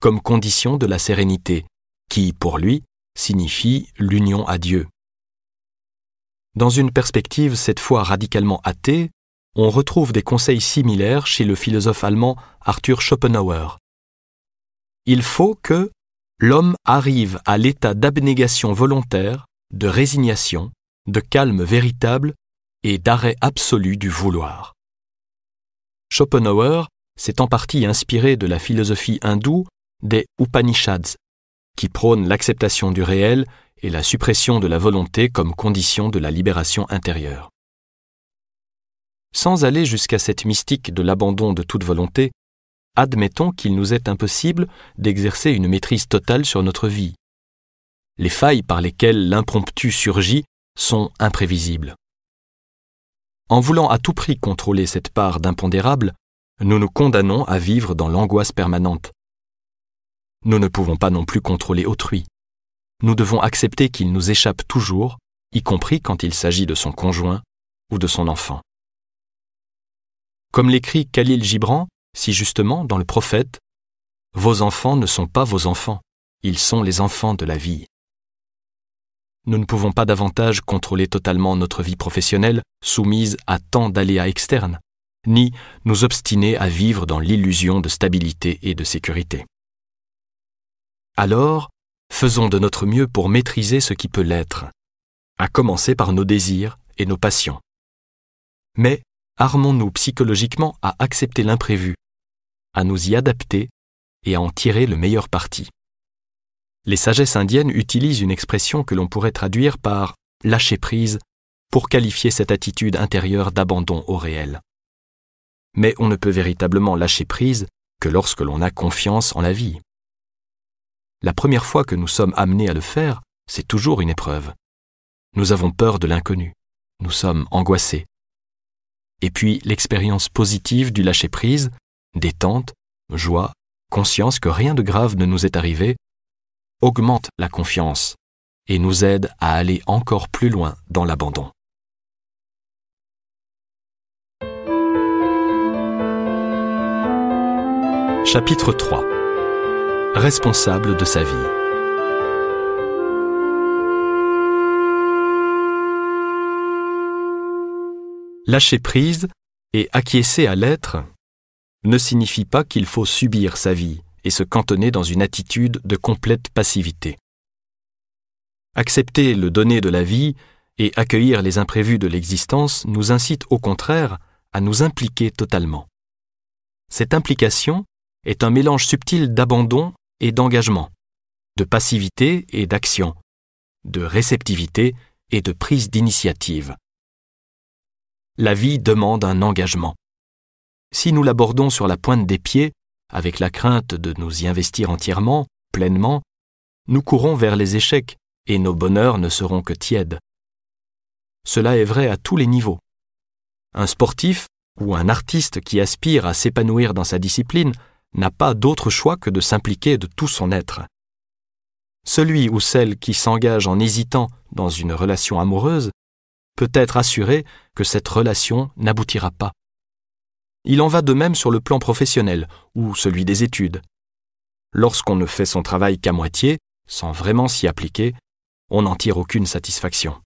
comme condition de la sérénité, qui, pour lui, signifie l'union à Dieu. Dans une perspective cette fois radicalement athée, on retrouve des conseils similaires chez le philosophe allemand Arthur Schopenhauer. Il faut que l'homme arrive à l'état d'abnégation volontaire, de résignation, de calme véritable et d'arrêt absolu du vouloir. Schopenhauer s'est en partie inspiré de la philosophie hindoue des Upanishads, qui prône l'acceptation du réel et la suppression de la volonté comme condition de la libération intérieure. Sans aller jusqu'à cette mystique de l'abandon de toute volonté, admettons qu'il nous est impossible d'exercer une maîtrise totale sur notre vie. Les failles par lesquelles l'impromptu surgit sont imprévisibles. En voulant à tout prix contrôler cette part d'impondérable, nous nous condamnons à vivre dans l'angoisse permanente. Nous ne pouvons pas non plus contrôler autrui. Nous devons accepter qu'il nous échappe toujours, y compris quand il s'agit de son conjoint ou de son enfant. Comme l'écrit Khalil Gibran, si justement dans le prophète, Vos enfants ne sont pas vos enfants, ils sont les enfants de la vie. Nous ne pouvons pas davantage contrôler totalement notre vie professionnelle soumise à tant d'aléas externes, ni nous obstiner à vivre dans l'illusion de stabilité et de sécurité. Alors, faisons de notre mieux pour maîtriser ce qui peut l'être, à commencer par nos désirs et nos passions. Mais armons-nous psychologiquement à accepter l'imprévu, à nous y adapter et à en tirer le meilleur parti. Les sagesses indiennes utilisent une expression que l'on pourrait traduire par lâcher prise pour qualifier cette attitude intérieure d'abandon au réel. Mais on ne peut véritablement lâcher prise que lorsque l'on a confiance en la vie. La première fois que nous sommes amenés à le faire, c'est toujours une épreuve. Nous avons peur de l'inconnu. Nous sommes angoissés. Et puis l'expérience positive du lâcher-prise, détente, joie, conscience que rien de grave ne nous est arrivé, augmente la confiance et nous aide à aller encore plus loin dans l'abandon. Chapitre 3 Responsable de sa vie Lâcher prise et acquiescer à l'être ne signifie pas qu'il faut subir sa vie et se cantonner dans une attitude de complète passivité. Accepter le donné de la vie et accueillir les imprévus de l'existence nous incite au contraire à nous impliquer totalement. Cette implication est un mélange subtil d'abandon et d'engagement, de passivité et d'action, de réceptivité et de prise d'initiative la vie demande un engagement. Si nous l'abordons sur la pointe des pieds, avec la crainte de nous y investir entièrement, pleinement, nous courons vers les échecs et nos bonheurs ne seront que tièdes. Cela est vrai à tous les niveaux. Un sportif ou un artiste qui aspire à s'épanouir dans sa discipline n'a pas d'autre choix que de s'impliquer de tout son être. Celui ou celle qui s'engage en hésitant dans une relation amoureuse peut être assuré que cette relation n'aboutira pas. Il en va de même sur le plan professionnel ou celui des études. Lorsqu'on ne fait son travail qu'à moitié, sans vraiment s'y appliquer, on n'en tire aucune satisfaction.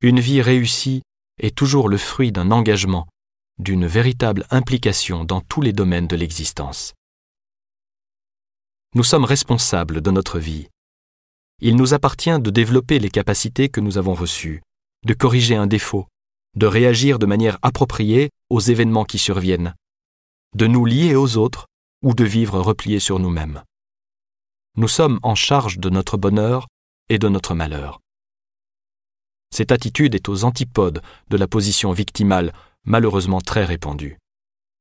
Une vie réussie est toujours le fruit d'un engagement, d'une véritable implication dans tous les domaines de l'existence. Nous sommes responsables de notre vie. Il nous appartient de développer les capacités que nous avons reçues, de corriger un défaut, de réagir de manière appropriée aux événements qui surviennent, de nous lier aux autres ou de vivre repliés sur nous-mêmes. Nous sommes en charge de notre bonheur et de notre malheur. Cette attitude est aux antipodes de la position victimale malheureusement très répandue.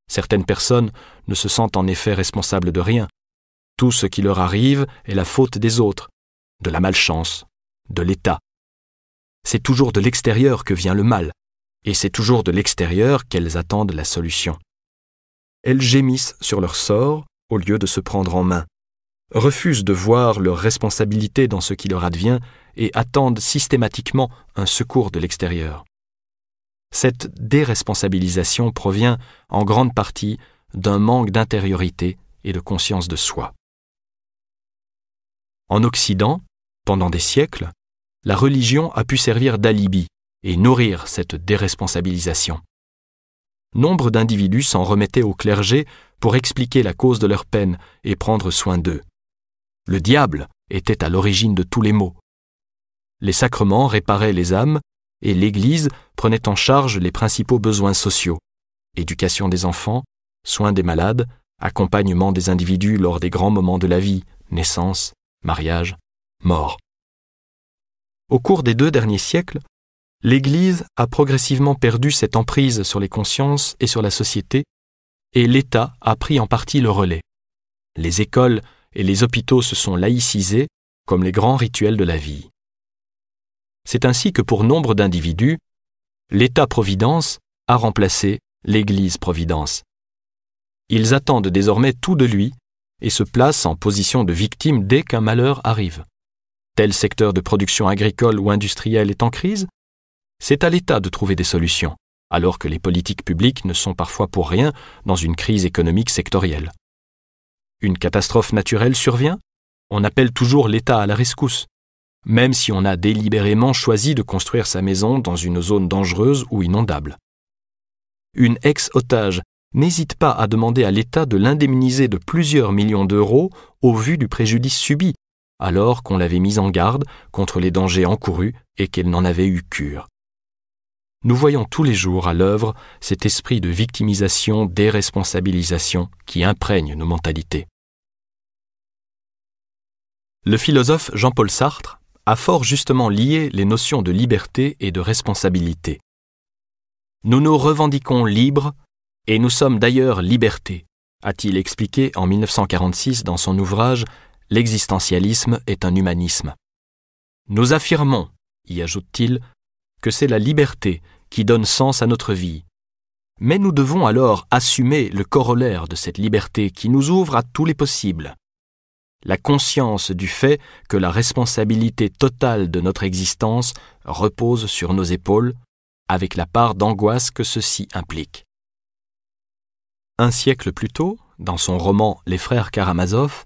Certaines personnes ne se sentent en effet responsables de rien. Tout ce qui leur arrive est la faute des autres, de la malchance, de l'État, c'est toujours de l'extérieur que vient le mal, et c'est toujours de l'extérieur qu'elles attendent la solution. Elles gémissent sur leur sort au lieu de se prendre en main, refusent de voir leur responsabilité dans ce qui leur advient et attendent systématiquement un secours de l'extérieur. Cette déresponsabilisation provient en grande partie d'un manque d'intériorité et de conscience de soi. En Occident, pendant des siècles, la religion a pu servir d'alibi et nourrir cette déresponsabilisation. Nombre d'individus s'en remettaient au clergé pour expliquer la cause de leur peine et prendre soin d'eux. Le diable était à l'origine de tous les maux. Les sacrements réparaient les âmes et l'Église prenait en charge les principaux besoins sociaux éducation des enfants, soins des malades, accompagnement des individus lors des grands moments de la vie, naissance, mariage, mort. Au cours des deux derniers siècles, l'Église a progressivement perdu cette emprise sur les consciences et sur la société, et l'État a pris en partie le relais. Les écoles et les hôpitaux se sont laïcisés comme les grands rituels de la vie. C'est ainsi que pour nombre d'individus, l'État-providence a remplacé l'Église-providence. Ils attendent désormais tout de lui et se placent en position de victime dès qu'un malheur arrive. Tel secteur de production agricole ou industrielle est en crise, c'est à l'État de trouver des solutions, alors que les politiques publiques ne sont parfois pour rien dans une crise économique sectorielle. Une catastrophe naturelle survient, on appelle toujours l'État à la rescousse, même si on a délibérément choisi de construire sa maison dans une zone dangereuse ou inondable. Une ex-otage n'hésite pas à demander à l'État de l'indemniser de plusieurs millions d'euros au vu du préjudice subi, alors qu'on l'avait mise en garde contre les dangers encourus et qu'elle n'en avait eu cure. Nous voyons tous les jours à l'œuvre cet esprit de victimisation, déresponsabilisation qui imprègne nos mentalités. Le philosophe Jean-Paul Sartre a fort justement lié les notions de liberté et de responsabilité. Nous nous revendiquons libres et nous sommes d'ailleurs liberté, a-t-il expliqué en 1946 dans son ouvrage L'existentialisme est un humanisme. Nous affirmons, y ajoute-t-il, que c'est la liberté qui donne sens à notre vie. Mais nous devons alors assumer le corollaire de cette liberté qui nous ouvre à tous les possibles la conscience du fait que la responsabilité totale de notre existence repose sur nos épaules, avec la part d'angoisse que ceci implique. Un siècle plus tôt, dans son roman Les frères Karamazov,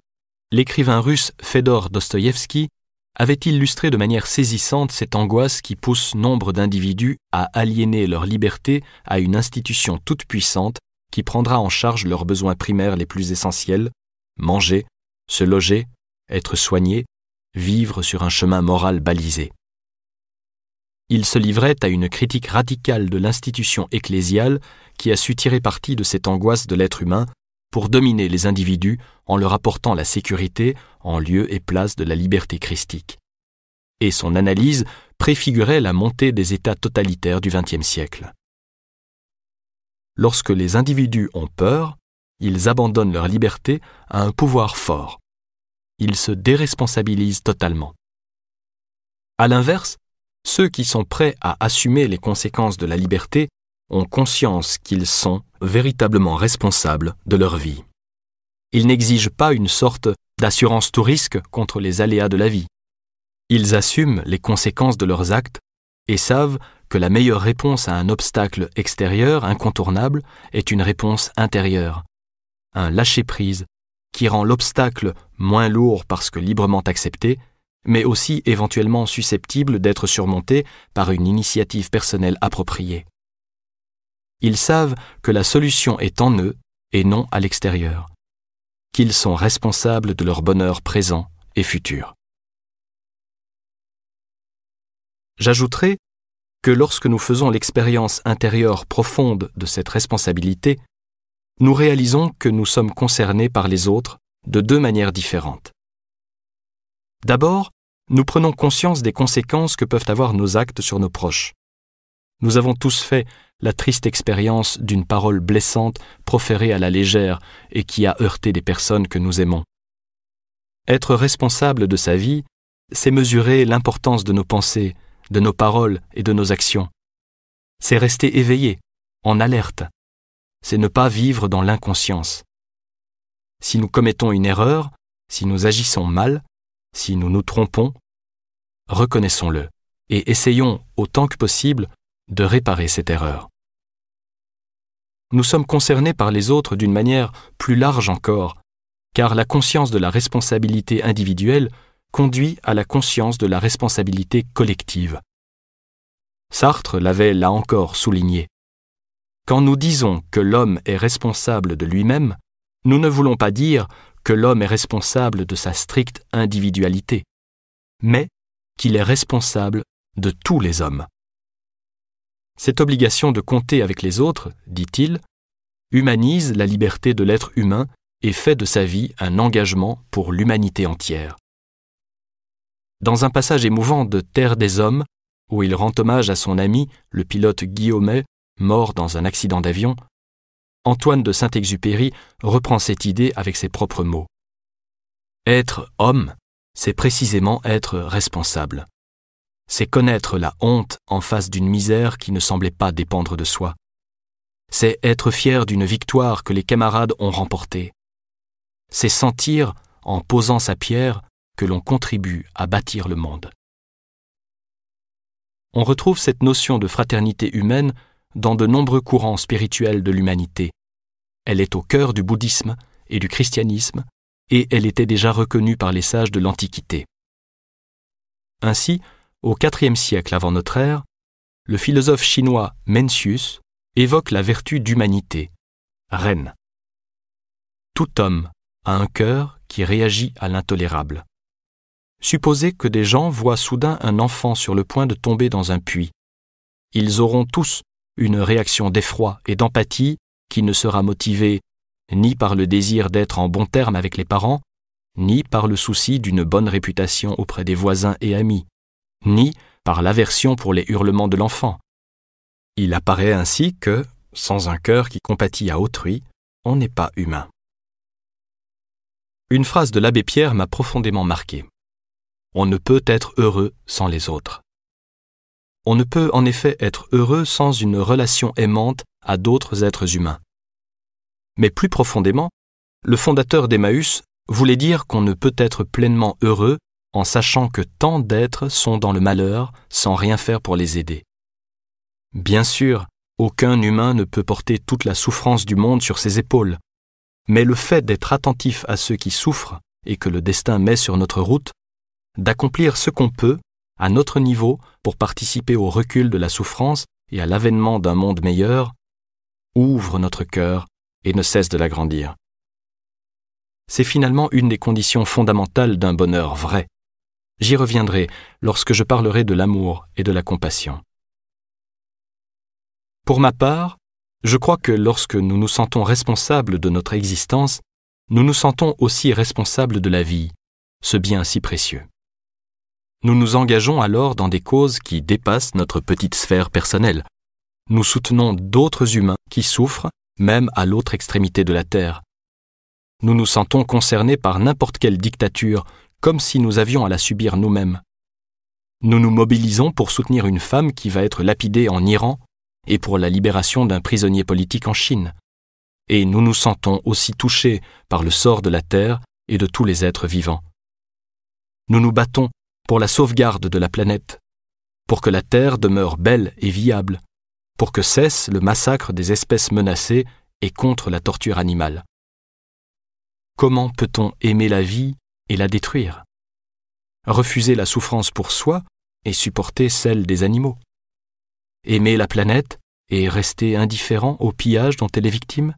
l'écrivain russe Fedor Dostoïevski avait illustré de manière saisissante cette angoisse qui pousse nombre d'individus à aliéner leur liberté à une institution toute puissante qui prendra en charge leurs besoins primaires les plus essentiels, manger, se loger, être soigné, vivre sur un chemin moral balisé. Il se livrait à une critique radicale de l'institution ecclésiale qui a su tirer parti de cette angoisse de l'être humain pour dominer les individus en leur apportant la sécurité en lieu et place de la liberté christique. Et son analyse préfigurait la montée des États totalitaires du XXe siècle. Lorsque les individus ont peur, ils abandonnent leur liberté à un pouvoir fort, ils se déresponsabilisent totalement. À l'inverse, ceux qui sont prêts à assumer les conséquences de la liberté ont conscience qu'ils sont véritablement responsables de leur vie. Ils n'exigent pas une sorte d'assurance tout risque contre les aléas de la vie. Ils assument les conséquences de leurs actes et savent que la meilleure réponse à un obstacle extérieur incontournable est une réponse intérieure, un lâcher-prise qui rend l'obstacle moins lourd parce que librement accepté, mais aussi éventuellement susceptible d'être surmonté par une initiative personnelle appropriée. Ils savent que la solution est en eux et non à l'extérieur, qu'ils sont responsables de leur bonheur présent et futur. J'ajouterai que lorsque nous faisons l'expérience intérieure profonde de cette responsabilité, nous réalisons que nous sommes concernés par les autres de deux manières différentes. D'abord, nous prenons conscience des conséquences que peuvent avoir nos actes sur nos proches. Nous avons tous fait la triste expérience d'une parole blessante proférée à la légère et qui a heurté des personnes que nous aimons. Être responsable de sa vie, c'est mesurer l'importance de nos pensées, de nos paroles et de nos actions. C'est rester éveillé, en alerte, c'est ne pas vivre dans l'inconscience. Si nous commettons une erreur, si nous agissons mal, si nous nous trompons, reconnaissons-le et essayons autant que possible de réparer cette erreur. Nous sommes concernés par les autres d'une manière plus large encore, car la conscience de la responsabilité individuelle conduit à la conscience de la responsabilité collective. Sartre l'avait là encore souligné. Quand nous disons que l'homme est responsable de lui-même, nous ne voulons pas dire que l'homme est responsable de sa stricte individualité, mais qu'il est responsable de tous les hommes. Cette obligation de compter avec les autres, dit-il, humanise la liberté de l'être humain et fait de sa vie un engagement pour l'humanité entière. Dans un passage émouvant de Terre des Hommes, où il rend hommage à son ami, le pilote Guillaumet, mort dans un accident d'avion, Antoine de Saint-Exupéry reprend cette idée avec ses propres mots. Être homme, c'est précisément être responsable. C'est connaître la honte en face d'une misère qui ne semblait pas dépendre de soi. C'est être fier d'une victoire que les camarades ont remportée. C'est sentir, en posant sa pierre, que l'on contribue à bâtir le monde. On retrouve cette notion de fraternité humaine dans de nombreux courants spirituels de l'humanité. Elle est au cœur du bouddhisme et du christianisme, et elle était déjà reconnue par les sages de l'Antiquité. Ainsi, au IVe siècle avant notre ère, le philosophe chinois Mencius évoque la vertu d'humanité, reine. Tout homme a un cœur qui réagit à l'intolérable. Supposez que des gens voient soudain un enfant sur le point de tomber dans un puits. Ils auront tous une réaction d'effroi et d'empathie qui ne sera motivée ni par le désir d'être en bon terme avec les parents, ni par le souci d'une bonne réputation auprès des voisins et amis, ni par l'aversion pour les hurlements de l'enfant. Il apparaît ainsi que, sans un cœur qui compatit à autrui, on n'est pas humain. Une phrase de l'abbé Pierre m'a profondément marqué. On ne peut être heureux sans les autres. On ne peut en effet être heureux sans une relation aimante à d'autres êtres humains. Mais plus profondément, le fondateur d'Emmaüs voulait dire qu'on ne peut être pleinement heureux en sachant que tant d'êtres sont dans le malheur sans rien faire pour les aider. Bien sûr, aucun humain ne peut porter toute la souffrance du monde sur ses épaules, mais le fait d'être attentif à ceux qui souffrent et que le destin met sur notre route, d'accomplir ce qu'on peut, à notre niveau, pour participer au recul de la souffrance et à l'avènement d'un monde meilleur, ouvre notre cœur et ne cesse de l'agrandir. C'est finalement une des conditions fondamentales d'un bonheur vrai. J'y reviendrai lorsque je parlerai de l'amour et de la compassion. Pour ma part, je crois que lorsque nous nous sentons responsables de notre existence, nous nous sentons aussi responsables de la vie, ce bien si précieux. Nous nous engageons alors dans des causes qui dépassent notre petite sphère personnelle. Nous soutenons d'autres humains qui souffrent, même à l'autre extrémité de la Terre. Nous nous sentons concernés par n'importe quelle dictature, comme si nous avions à la subir nous-mêmes. Nous nous mobilisons pour soutenir une femme qui va être lapidée en Iran et pour la libération d'un prisonnier politique en Chine. Et nous nous sentons aussi touchés par le sort de la Terre et de tous les êtres vivants. Nous nous battons pour la sauvegarde de la planète, pour que la Terre demeure belle et viable, pour que cesse le massacre des espèces menacées et contre la torture animale. Comment peut-on aimer la vie et la détruire? Refuser la souffrance pour soi et supporter celle des animaux? Aimer la planète et rester indifférent au pillage dont elle est victime?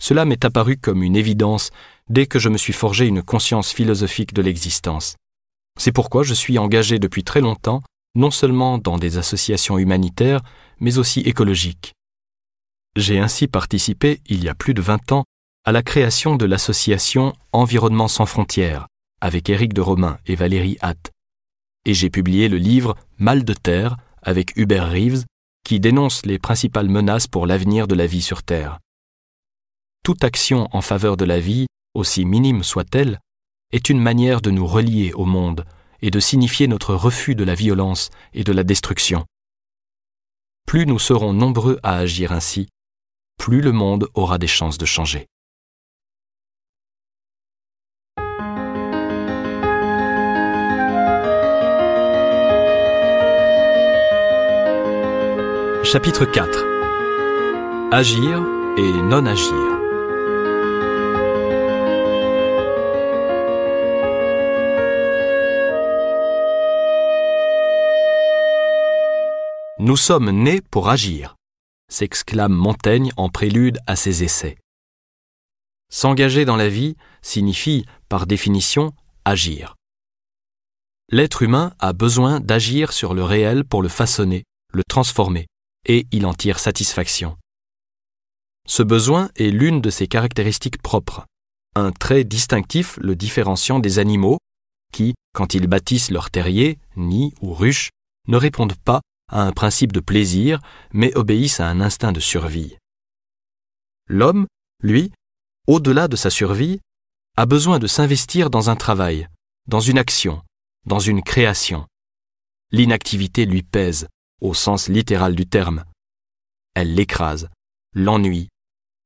Cela m'est apparu comme une évidence dès que je me suis forgé une conscience philosophique de l'existence. C'est pourquoi je suis engagé depuis très longtemps non seulement dans des associations humanitaires, mais aussi écologiques. J'ai ainsi participé, il y a plus de 20 ans, à la création de l'association Environnement sans frontières, avec Éric de Romain et Valérie Hatt. Et j'ai publié le livre Mal de terre, avec Hubert Reeves, qui dénonce les principales menaces pour l'avenir de la vie sur Terre. Toute action en faveur de la vie, aussi minime soit-elle, est une manière de nous relier au monde et de signifier notre refus de la violence et de la destruction. Plus nous serons nombreux à agir ainsi, plus le monde aura des chances de changer. Chapitre 4 Agir et non agir Nous sommes nés pour agir, s'exclame Montaigne en prélude à ses essais. S'engager dans la vie signifie, par définition, agir. L'être humain a besoin d'agir sur le réel pour le façonner, le transformer, et il en tire satisfaction. Ce besoin est l'une de ses caractéristiques propres, un trait distinctif le différenciant des animaux qui, quand ils bâtissent leur terrier, nid ou ruche, ne répondent pas à un principe de plaisir, mais obéissent à un instinct de survie. L'homme, lui, au-delà de sa survie, a besoin de s'investir dans un travail, dans une action, dans une création. L'inactivité lui pèse, au sens littéral du terme. Elle l'écrase, l'ennuie,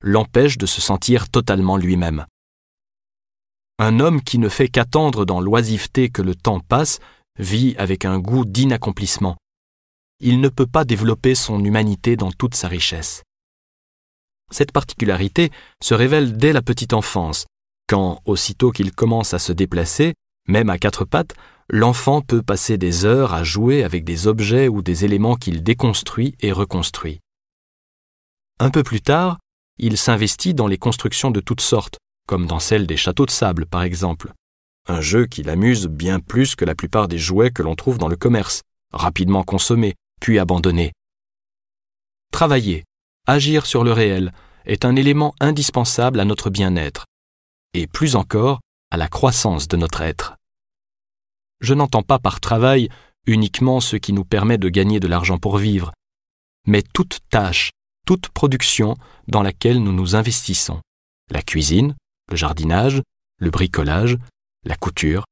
l'empêche de se sentir totalement lui-même. Un homme qui ne fait qu'attendre dans l'oisiveté que le temps passe vit avec un goût d'inaccomplissement. Il ne peut pas développer son humanité dans toute sa richesse. Cette particularité se révèle dès la petite enfance, quand, aussitôt qu'il commence à se déplacer, même à quatre pattes, l'enfant peut passer des heures à jouer avec des objets ou des éléments qu'il déconstruit et reconstruit. Un peu plus tard, il s'investit dans les constructions de toutes sortes, comme dans celle des châteaux de sable par exemple, un jeu qui l'amuse bien plus que la plupart des jouets que l'on trouve dans le commerce, rapidement consommés, puis abandonnés. Travailler, agir sur le réel, est un élément indispensable à notre bien-être, et plus encore à la croissance de notre être. Je n'entends pas par travail uniquement ce qui nous permet de gagner de l'argent pour vivre, mais toute tâche, toute production dans laquelle nous nous investissons. La cuisine, le jardinage, le bricolage, la couture,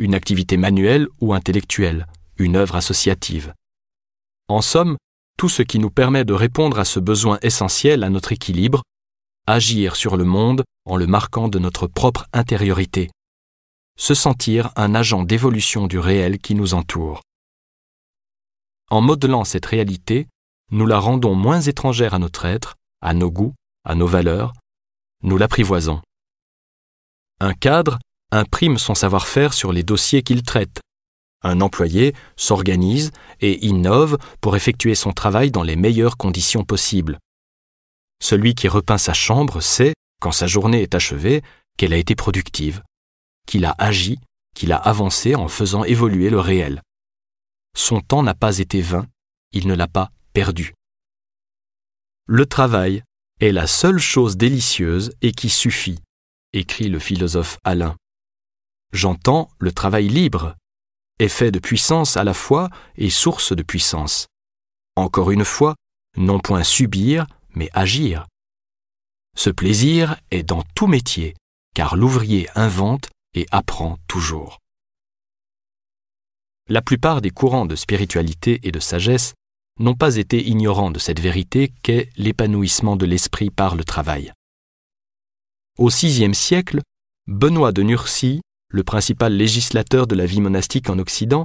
une activité manuelle ou intellectuelle, une œuvre associative. En somme, tout ce qui nous permet de répondre à ce besoin essentiel à notre équilibre, agir sur le monde en le marquant de notre propre intériorité, se sentir un agent d'évolution du réel qui nous entoure. En modelant cette réalité, nous la rendons moins étrangère à notre être, à nos goûts, à nos valeurs, nous l'apprivoisons. Un cadre imprime son savoir-faire sur les dossiers qu'il traite. Un employé s'organise et innove pour effectuer son travail dans les meilleures conditions possibles. Celui qui repeint sa chambre sait, quand sa journée est achevée, qu'elle a été productive, qu'il a agi, qu'il a avancé en faisant évoluer le réel. Son temps n'a pas été vain, il ne l'a pas perdu. Le travail est la seule chose délicieuse et qui suffit, écrit le philosophe Alain. J'entends le travail libre, effet de puissance à la fois et source de puissance. Encore une fois, non point subir, mais agir. Ce plaisir est dans tout métier, car l'ouvrier invente et apprend toujours. La plupart des courants de spiritualité et de sagesse n'ont pas été ignorants de cette vérité qu'est l'épanouissement de l'esprit par le travail. Au VIe siècle, Benoît de Nursie, le principal législateur de la vie monastique en Occident,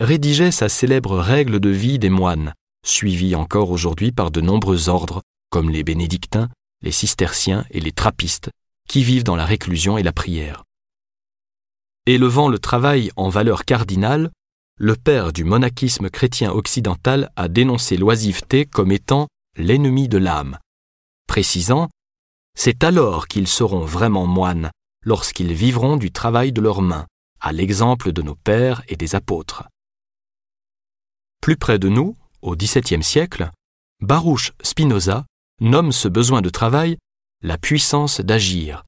rédigeait sa célèbre règle de vie des moines, suivie encore aujourd'hui par de nombreux ordres, comme les bénédictins, les cisterciens et les trappistes, qui vivent dans la réclusion et la prière. Élevant le travail en valeur cardinale, le père du monachisme chrétien occidental a dénoncé l'oisiveté comme étant l'ennemi de l'âme, précisant C'est alors qu'ils seront vraiment moines, lorsqu'ils vivront du travail de leurs mains, à l'exemple de nos pères et des apôtres. Plus près de nous, au XVIIe siècle, Baruch Spinoza nomme ce besoin de travail la puissance d'agir,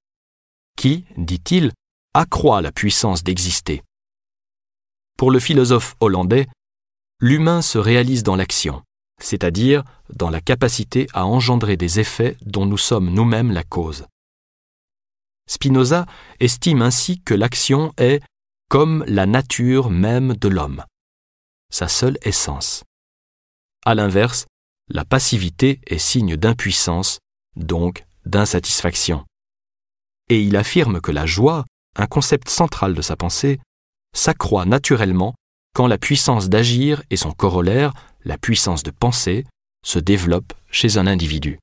qui, dit-il, accroît la puissance d'exister. Pour le philosophe hollandais, l'humain se réalise dans l'action, c'est-à-dire dans la capacité à engendrer des effets dont nous sommes nous-mêmes la cause. Spinoza estime ainsi que l'action est comme la nature même de l'homme, sa seule essence. À l'inverse, la passivité est signe d'impuissance, donc d'insatisfaction. Et il affirme que la joie, un concept central de sa pensée, s'accroît naturellement quand la puissance d'agir et son corollaire, la puissance de penser, se développe chez un individu.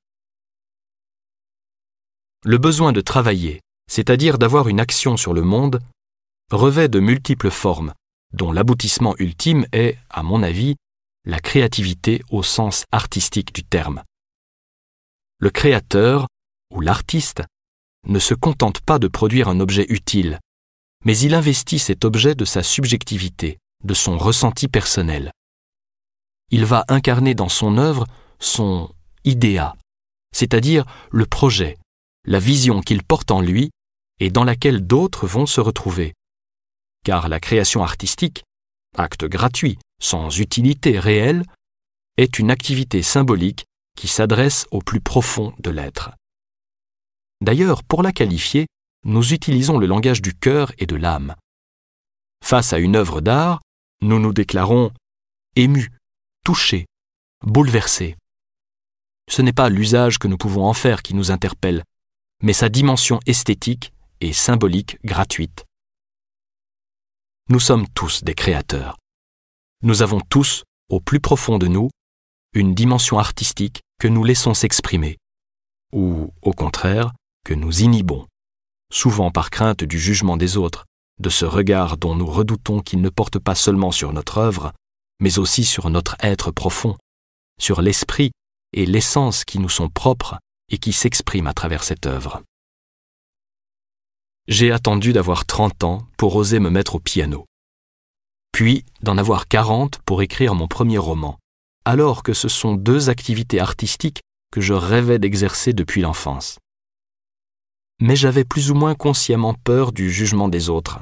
Le besoin de travailler, c'est-à-dire d'avoir une action sur le monde, revêt de multiples formes, dont l'aboutissement ultime est, à mon avis, la créativité au sens artistique du terme. Le créateur, ou l'artiste, ne se contente pas de produire un objet utile, mais il investit cet objet de sa subjectivité, de son ressenti personnel. Il va incarner dans son œuvre son idéa, c'est-à-dire le projet, la vision qu'il porte en lui et dans laquelle d'autres vont se retrouver. Car la création artistique, acte gratuit, sans utilité réelle, est une activité symbolique qui s'adresse au plus profond de l'être. D'ailleurs, pour la qualifier, nous utilisons le langage du cœur et de l'âme. Face à une œuvre d'art, nous nous déclarons émus, touchés, bouleversés. Ce n'est pas l'usage que nous pouvons en faire qui nous interpelle, mais sa dimension esthétique et symbolique gratuite. Nous sommes tous des créateurs. Nous avons tous, au plus profond de nous, une dimension artistique que nous laissons s'exprimer, ou, au contraire, que nous inhibons, souvent par crainte du jugement des autres, de ce regard dont nous redoutons qu'il ne porte pas seulement sur notre œuvre, mais aussi sur notre être profond, sur l'esprit et l'essence qui nous sont propres et qui s'expriment à travers cette œuvre. J'ai attendu d'avoir 30 ans pour oser me mettre au piano, puis d'en avoir 40 pour écrire mon premier roman, alors que ce sont deux activités artistiques que je rêvais d'exercer depuis l'enfance. Mais j'avais plus ou moins consciemment peur du jugement des autres.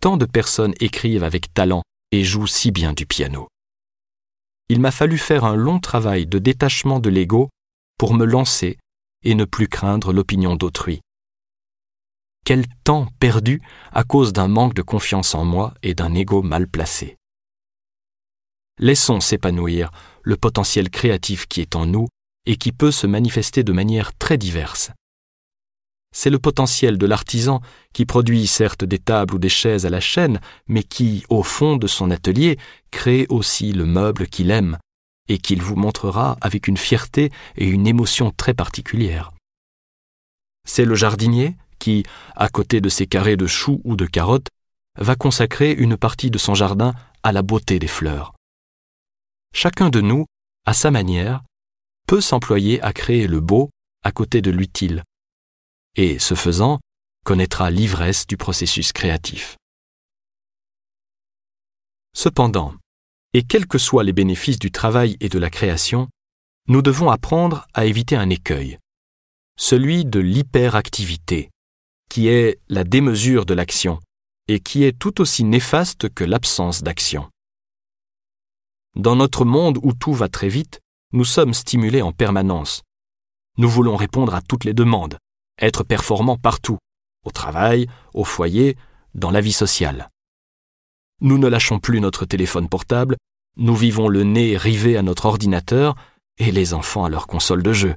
Tant de personnes écrivent avec talent et jouent si bien du piano. Il m'a fallu faire un long travail de détachement de l'ego pour me lancer et ne plus craindre l'opinion d'autrui. Quel temps perdu à cause d'un manque de confiance en moi et d'un ego mal placé. Laissons s'épanouir le potentiel créatif qui est en nous et qui peut se manifester de manière très diverse. C'est le potentiel de l'artisan qui produit certes des tables ou des chaises à la chaîne, mais qui, au fond de son atelier, crée aussi le meuble qu'il aime, et qu'il vous montrera avec une fierté et une émotion très particulières. C'est le jardinier qui, à côté de ses carrés de choux ou de carottes, va consacrer une partie de son jardin à la beauté des fleurs. Chacun de nous, à sa manière, peut s'employer à créer le beau à côté de l'utile, et, ce faisant, connaîtra l'ivresse du processus créatif. Cependant, et quels que soient les bénéfices du travail et de la création, nous devons apprendre à éviter un écueil, celui de l'hyperactivité, qui est la démesure de l'action et qui est tout aussi néfaste que l'absence d'action. Dans notre monde où tout va très vite, nous sommes stimulés en permanence. Nous voulons répondre à toutes les demandes, être performants partout, au travail, au foyer, dans la vie sociale. Nous ne lâchons plus notre téléphone portable, nous vivons le nez rivé à notre ordinateur et les enfants à leur console de jeu.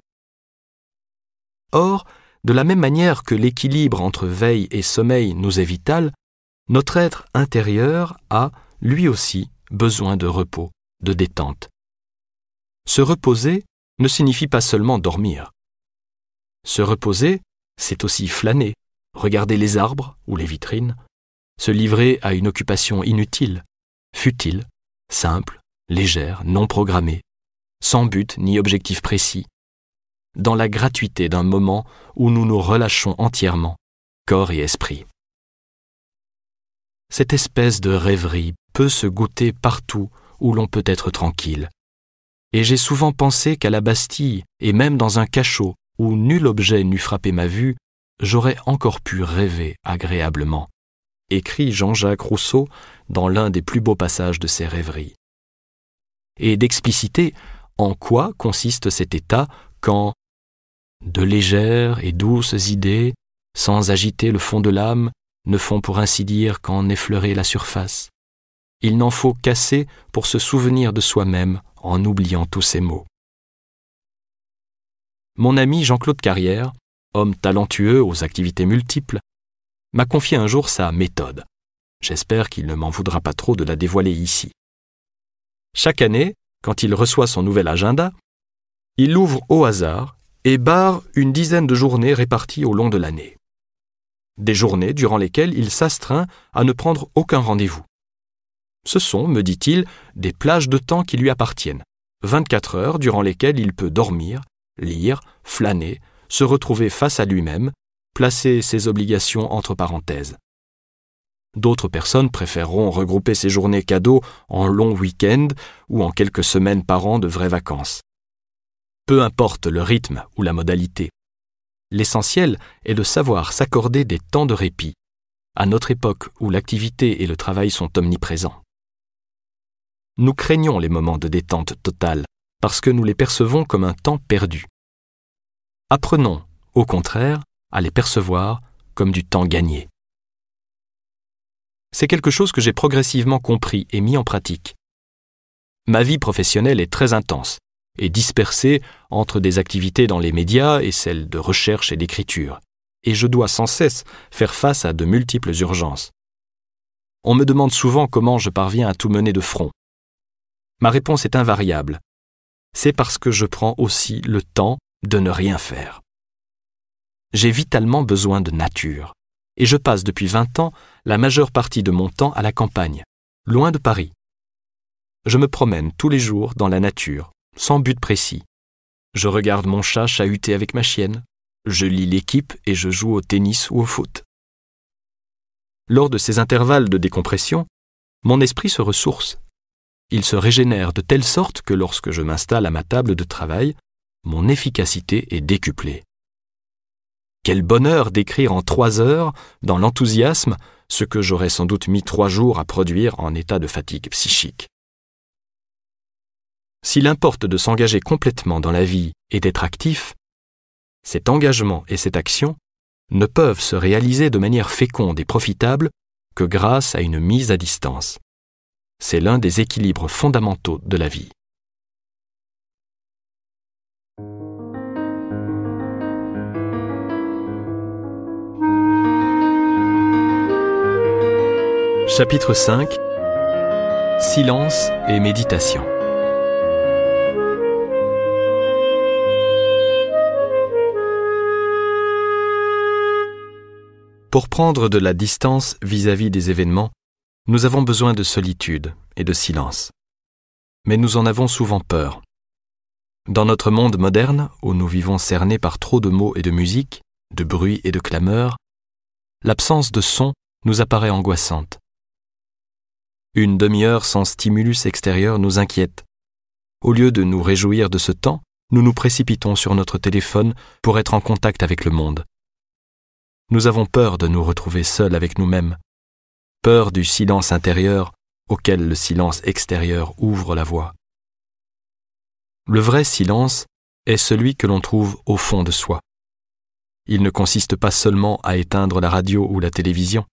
Or, de la même manière que l'équilibre entre veille et sommeil nous est vital, notre être intérieur a, lui aussi, besoin de repos, de détente. Se reposer ne signifie pas seulement dormir. Se reposer, c'est aussi flâner, regarder les arbres ou les vitrines, se livrer à une occupation inutile, futile, simple, légère, non programmée, sans but ni objectif précis, dans la gratuité d'un moment où nous nous relâchons entièrement, corps et esprit. Cette espèce de rêverie peut se goûter partout où l'on peut être tranquille. Et j'ai souvent pensé qu'à la Bastille, et même dans un cachot où nul objet n'eût frappé ma vue, j'aurais encore pu rêver agréablement écrit Jean-Jacques Rousseau dans l'un des plus beaux passages de ses rêveries. Et d'expliciter en quoi consiste cet état quand de légères et douces idées, sans agiter le fond de l'âme, ne font pour ainsi dire qu'en effleurer la surface. Il n'en faut qu'assez pour se souvenir de soi-même en oubliant tous ces mots. Mon ami Jean-Claude Carrière, homme talentueux aux activités multiples, m'a confié un jour sa méthode. J'espère qu'il ne m'en voudra pas trop de la dévoiler ici. Chaque année, quand il reçoit son nouvel agenda, il l'ouvre au hasard et barre une dizaine de journées réparties au long de l'année. Des journées durant lesquelles il s'astreint à ne prendre aucun rendez-vous. Ce sont, me dit-il, des plages de temps qui lui appartiennent, 24 heures durant lesquelles il peut dormir, lire, flâner, se retrouver face à lui-même, placer ses obligations entre parenthèses. D'autres personnes préféreront regrouper ces journées cadeaux en longs week-ends ou en quelques semaines par an de vraies vacances. Peu importe le rythme ou la modalité. L'essentiel est de savoir s'accorder des temps de répit, à notre époque où l'activité et le travail sont omniprésents. Nous craignons les moments de détente totale parce que nous les percevons comme un temps perdu. Apprenons, au contraire, à les percevoir comme du temps gagné. C'est quelque chose que j'ai progressivement compris et mis en pratique. Ma vie professionnelle est très intense et dispersée entre des activités dans les médias et celles de recherche et d'écriture, et je dois sans cesse faire face à de multiples urgences. On me demande souvent comment je parviens à tout mener de front. Ma réponse est invariable. C'est parce que je prends aussi le temps de ne rien faire. J'ai vitalement besoin de nature, et je passe depuis vingt ans la majeure partie de mon temps à la campagne, loin de Paris. Je me promène tous les jours dans la nature, sans but précis. Je regarde mon chat chahuter avec ma chienne, je lis l'équipe et je joue au tennis ou au foot. Lors de ces intervalles de décompression, mon esprit se ressource. Il se régénère de telle sorte que lorsque je m'installe à ma table de travail, mon efficacité est décuplée. Quel bonheur d'écrire en trois heures, dans l'enthousiasme, ce que j'aurais sans doute mis trois jours à produire en état de fatigue psychique. S'il importe de s'engager complètement dans la vie et d'être actif, cet engagement et cette action ne peuvent se réaliser de manière féconde et profitable que grâce à une mise à distance. C'est l'un des équilibres fondamentaux de la vie. Chapitre 5 Silence et méditation Pour prendre de la distance vis-à-vis des événements, nous avons besoin de solitude et de silence. Mais nous en avons souvent peur. Dans notre monde moderne, où nous vivons cernés par trop de mots et de musique, de bruit et de clameur, l'absence de son nous apparaît angoissante. Une demi-heure sans stimulus extérieur nous inquiète. Au lieu de nous réjouir de ce temps, nous nous précipitons sur notre téléphone pour être en contact avec le monde. Nous avons peur de nous retrouver seuls avec nous-mêmes, peur du silence intérieur auquel le silence extérieur ouvre la voie. Le vrai silence est celui que l'on trouve au fond de soi. Il ne consiste pas seulement à éteindre la radio ou la télévision,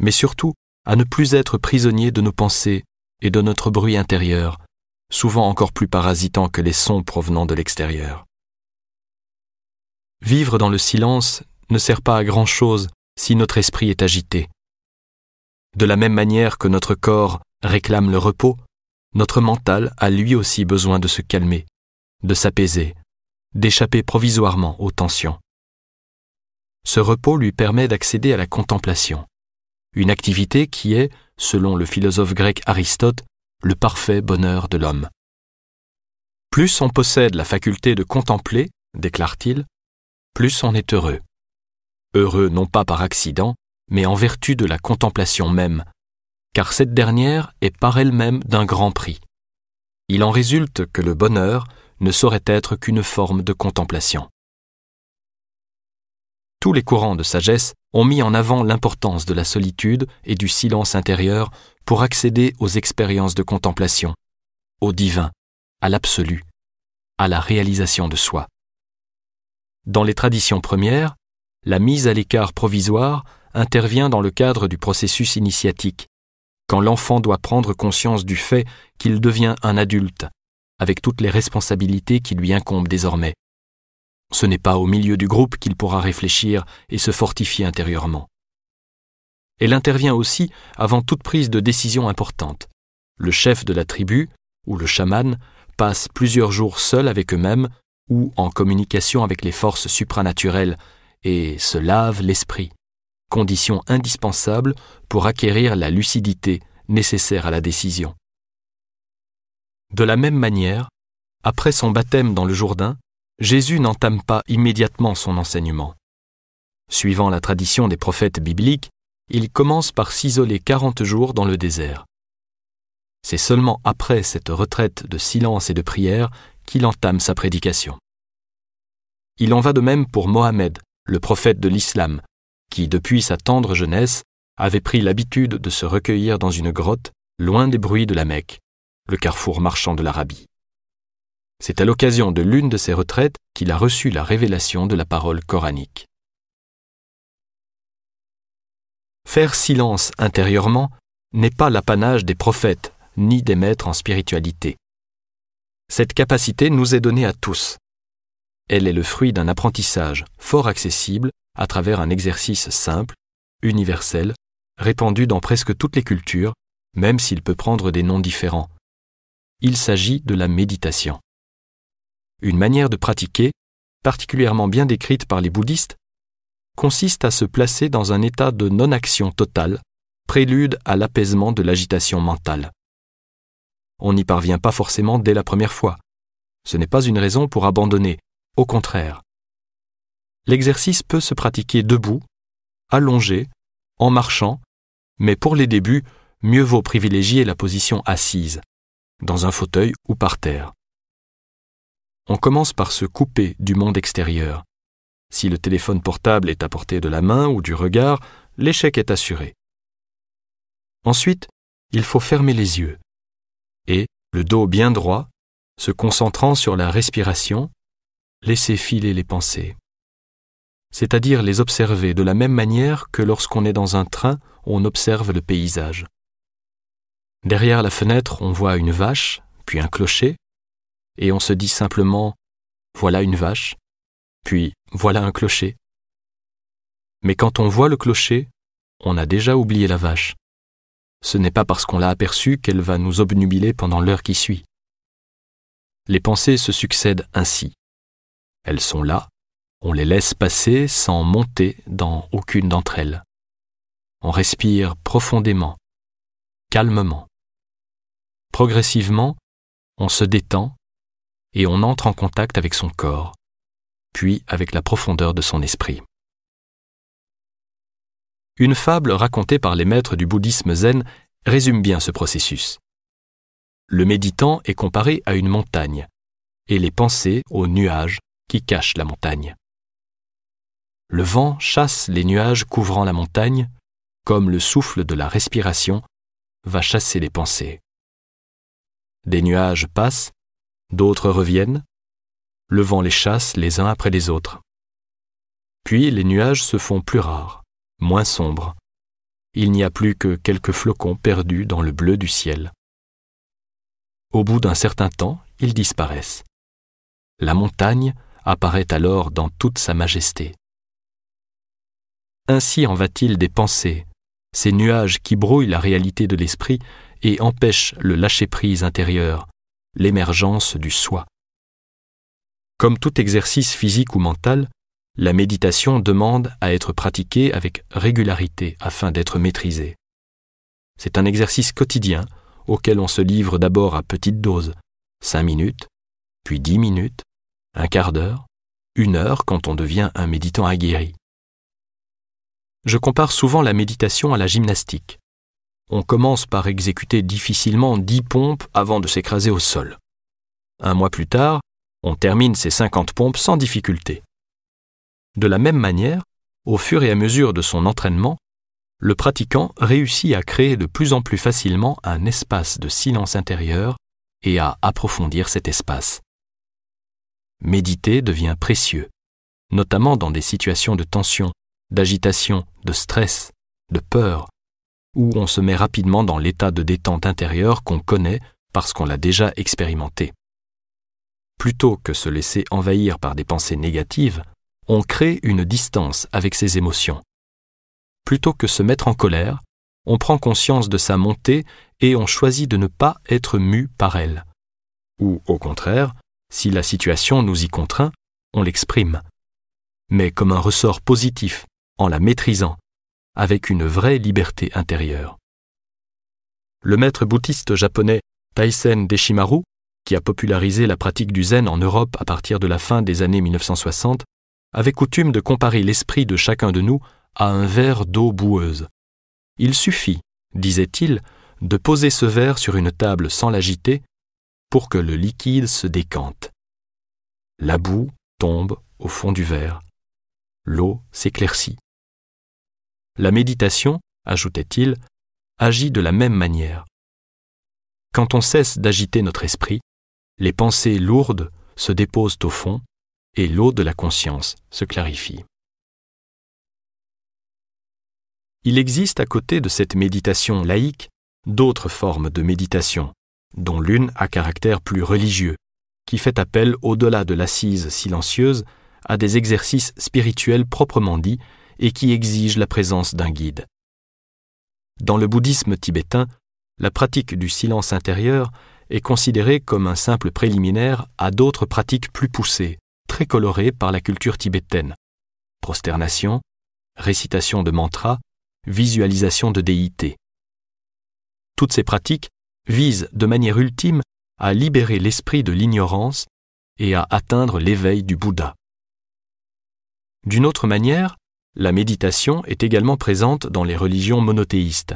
mais surtout à ne plus être prisonnier de nos pensées et de notre bruit intérieur, souvent encore plus parasitant que les sons provenant de l'extérieur. Vivre dans le silence ne sert pas à grand-chose si notre esprit est agité. De la même manière que notre corps réclame le repos, notre mental a lui aussi besoin de se calmer, de s'apaiser, d'échapper provisoirement aux tensions. Ce repos lui permet d'accéder à la contemplation, une activité qui est, selon le philosophe grec Aristote, le parfait bonheur de l'homme. Plus on possède la faculté de contempler, déclare-t-il, plus on est heureux. Heureux non pas par accident, mais en vertu de la contemplation même, car cette dernière est par elle-même d'un grand prix. Il en résulte que le bonheur ne saurait être qu'une forme de contemplation. Tous les courants de sagesse ont mis en avant l'importance de la solitude et du silence intérieur pour accéder aux expériences de contemplation, au divin, à l'absolu, à la réalisation de soi. Dans les traditions premières, la mise à l'écart provisoire intervient dans le cadre du processus initiatique, quand l'enfant doit prendre conscience du fait qu'il devient un adulte, avec toutes les responsabilités qui lui incombent désormais, ce n'est pas au milieu du groupe qu'il pourra réfléchir et se fortifier intérieurement. Elle intervient aussi avant toute prise de décision importante. Le chef de la tribu, où le chaman passe plusieurs jours seul avec eux-mêmes ou en communication avec les forces supranaturelles et se lave l'esprit, condition indispensable pour acquérir la lucidité nécessaire à la décision. De la même manière, après son baptême dans le Jourdain, Jésus n'entame pas immédiatement son enseignement. Suivant la tradition des prophètes bibliques, il commence par s'isoler quarante jours dans le désert. C'est seulement après cette retraite de silence et de prière qu'il entame sa prédication. Il en va de même pour Mohammed, le prophète de l'islam, qui, depuis sa tendre jeunesse, avait pris l'habitude de se recueillir dans une grotte, loin des bruits de la Mecque, le carrefour marchand de l'Arabie. C'est à l'occasion de l'une de ces retraites qu'il a reçu la révélation de la parole coranique. Faire silence intérieurement n'est pas l'apanage des prophètes ni des maîtres en spiritualité. Cette capacité nous est donnée à tous. Elle est le fruit d'un apprentissage fort accessible à travers un exercice simple, universel, répandu dans presque toutes les cultures, même s'il peut prendre des noms différents. Il s'agit de la méditation. Une manière de pratiquer, particulièrement bien décrite par les bouddhistes, consiste à se placer dans un état de non-action totale, prélude à l'apaisement de l'agitation mentale. On n'y parvient pas forcément dès la première fois. Ce n'est pas une raison pour abandonner, au contraire. L'exercice peut se pratiquer debout, allongé, en marchant, mais pour les débuts, mieux vaut privilégier la position assise, dans un fauteuil ou par terre. On commence par se couper du monde extérieur, si le téléphone portable est à portée de la main ou du regard, l'échec est assuré. Ensuite, il faut fermer les yeux et, le dos bien droit, se concentrant sur la respiration, laisser filer les pensées. C'est-à-dire les observer de la même manière que lorsqu'on est dans un train, on observe le paysage. Derrière la fenêtre, on voit une vache, puis un clocher, et on se dit simplement Voilà une vache, puis voilà un clocher. Mais quand on voit le clocher, on a déjà oublié la vache. Ce n'est pas parce qu'on l'a aperçue qu'elle va nous obnubiler pendant l'heure qui suit. Les pensées se succèdent ainsi. Elles sont là, on les laisse passer sans monter dans aucune d'entre elles. On respire profondément, calmement. Progressivement, on se détend et on entre en contact avec son corps puis avec la profondeur de son esprit. Une fable racontée par les maîtres du bouddhisme zen résume bien ce processus. Le méditant est comparé à une montagne, et les pensées aux nuages qui cachent la montagne. Le vent chasse les nuages couvrant la montagne, comme le souffle de la respiration va chasser les pensées. Des nuages passent, d'autres reviennent, le vent les chasse les uns après les autres. Puis les nuages se font plus rares, moins sombres. Il n'y a plus que quelques flocons perdus dans le bleu du ciel. Au bout d'un certain temps, ils disparaissent. La montagne apparaît alors dans toute sa majesté. Ainsi en va-t-il des pensées, ces nuages qui brouillent la réalité de l'esprit et empêchent le lâcher-prise intérieur, l'émergence du soi. Comme tout exercice physique ou mental, la méditation demande à être pratiquée avec régularité afin d'être maîtrisée. C'est un exercice quotidien auquel on se livre d'abord à petite dose, cinq minutes, puis dix minutes, un quart d'heure, une heure quand on devient un méditant aguerri. Je compare souvent la méditation à la gymnastique. On commence par exécuter difficilement dix pompes avant de s'écraser au sol. Un mois plus tard, on termine ces 50 pompes sans difficulté. De la même manière, au fur et à mesure de son entraînement, le pratiquant réussit à créer de plus en plus facilement un espace de silence intérieur et à approfondir cet espace. Méditer devient précieux, notamment dans des situations de tension, d'agitation, de stress, de peur, où on se met rapidement dans l'état de détente intérieure qu'on connaît parce qu'on l'a déjà expérimenté. Plutôt que se laisser envahir par des pensées négatives, on crée une distance avec ses émotions. Plutôt que se mettre en colère, on prend conscience de sa montée et on choisit de ne pas être mu par elle, Ou au contraire, si la situation nous y contraint, on l'exprime, mais comme un ressort positif, en la maîtrisant, avec une vraie liberté intérieure. Le maître bouddhiste japonais Taisen Deshimaru, qui a popularisé la pratique du zen en Europe à partir de la fin des années 1960, avait coutume de comparer l'esprit de chacun de nous à un verre d'eau boueuse. Il suffit, disait-il, de poser ce verre sur une table sans l'agiter pour que le liquide se décante. La boue tombe au fond du verre. L'eau s'éclaircit. La méditation, ajoutait-il, agit de la même manière. Quand on cesse d'agiter notre esprit, les pensées lourdes se déposent au fond et l'eau de la conscience se clarifie. Il existe à côté de cette méditation laïque d'autres formes de méditation, dont l'une à caractère plus religieux, qui fait appel au-delà de l'assise silencieuse à des exercices spirituels proprement dits et qui exigent la présence d'un guide. Dans le bouddhisme tibétain, la pratique du silence intérieur est considérée comme un simple préliminaire à d'autres pratiques plus poussées, très colorées par la culture tibétaine. Prosternation, récitation de mantras, visualisation de déités. Toutes ces pratiques visent de manière ultime à libérer l'esprit de l'ignorance et à atteindre l'éveil du Bouddha. D'une autre manière, la méditation est également présente dans les religions monothéistes.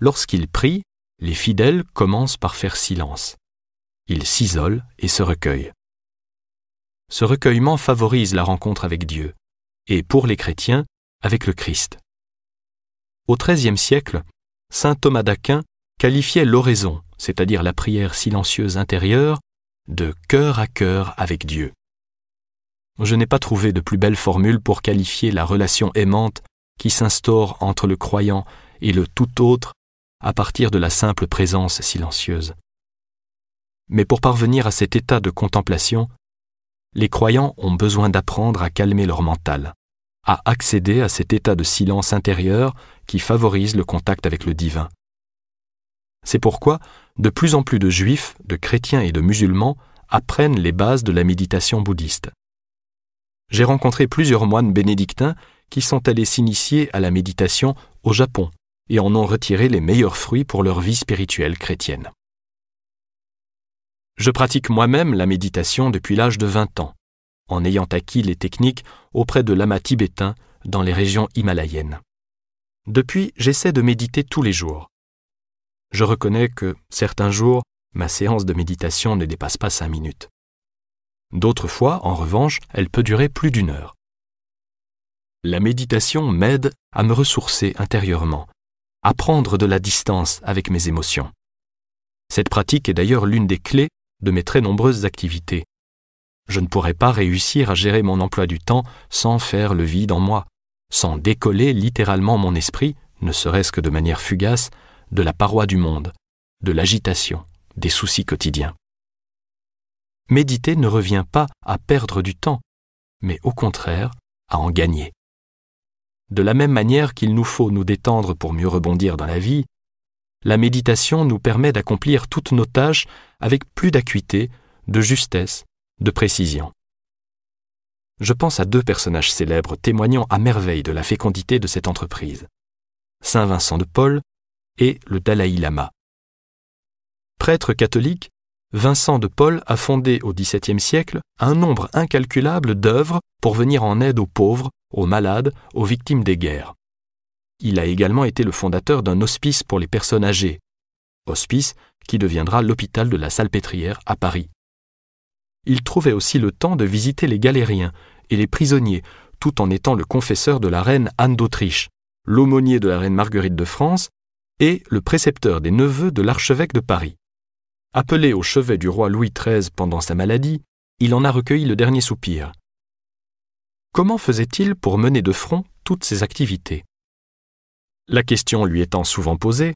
Lorsqu'ils prient, les fidèles commencent par faire silence. Ils s'isolent et se recueillent. Ce recueillement favorise la rencontre avec Dieu, et pour les chrétiens, avec le Christ. Au XIIIe siècle, saint Thomas d'Aquin qualifiait l'oraison, c'est-à-dire la prière silencieuse intérieure, de cœur à cœur avec Dieu. Je n'ai pas trouvé de plus belle formule pour qualifier la relation aimante qui s'instaure entre le croyant et le tout autre à partir de la simple présence silencieuse. Mais pour parvenir à cet état de contemplation, les croyants ont besoin d'apprendre à calmer leur mental, à accéder à cet état de silence intérieur qui favorise le contact avec le divin. C'est pourquoi de plus en plus de juifs, de chrétiens et de musulmans apprennent les bases de la méditation bouddhiste. J'ai rencontré plusieurs moines bénédictins qui sont allés s'initier à la méditation au Japon et en ont retiré les meilleurs fruits pour leur vie spirituelle chrétienne. Je pratique moi-même la méditation depuis l'âge de 20 ans, en ayant acquis les techniques auprès de lamas tibétains dans les régions himalayennes. Depuis, j'essaie de méditer tous les jours. Je reconnais que, certains jours, ma séance de méditation ne dépasse pas cinq minutes. D'autres fois, en revanche, elle peut durer plus d'une heure. La méditation m'aide à me ressourcer intérieurement, à prendre de la distance avec mes émotions. Cette pratique est d'ailleurs l'une des clés de mes très nombreuses activités. Je ne pourrais pas réussir à gérer mon emploi du temps sans faire le vide en moi, sans décoller littéralement mon esprit, ne serait-ce que de manière fugace, de la paroi du monde, de l'agitation, des soucis quotidiens. Méditer ne revient pas à perdre du temps, mais au contraire à en gagner. De la même manière qu'il nous faut nous détendre pour mieux rebondir dans la vie, la méditation nous permet d'accomplir toutes nos tâches avec plus d'acuité, de justesse, de précision. Je pense à deux personnages célèbres témoignant à merveille de la fécondité de cette entreprise. Saint Vincent de Paul et le Dalai Lama. Prêtre catholique, Vincent de Paul a fondé au XVIIe siècle un nombre incalculable d'œuvres pour venir en aide aux pauvres, aux malades, aux victimes des guerres. Il a également été le fondateur d'un hospice pour les personnes âgées, hospice qui deviendra l'hôpital de la Salpêtrière à Paris. Il trouvait aussi le temps de visiter les galériens et les prisonniers, tout en étant le confesseur de la reine Anne d'Autriche, l'aumônier de la reine Marguerite de France et le précepteur des neveux de l'archevêque de Paris. Appelé au chevet du roi Louis XIII pendant sa maladie, il en a recueilli le dernier soupir. Comment faisait-il pour mener de front toutes ces activités? La question lui étant souvent posée,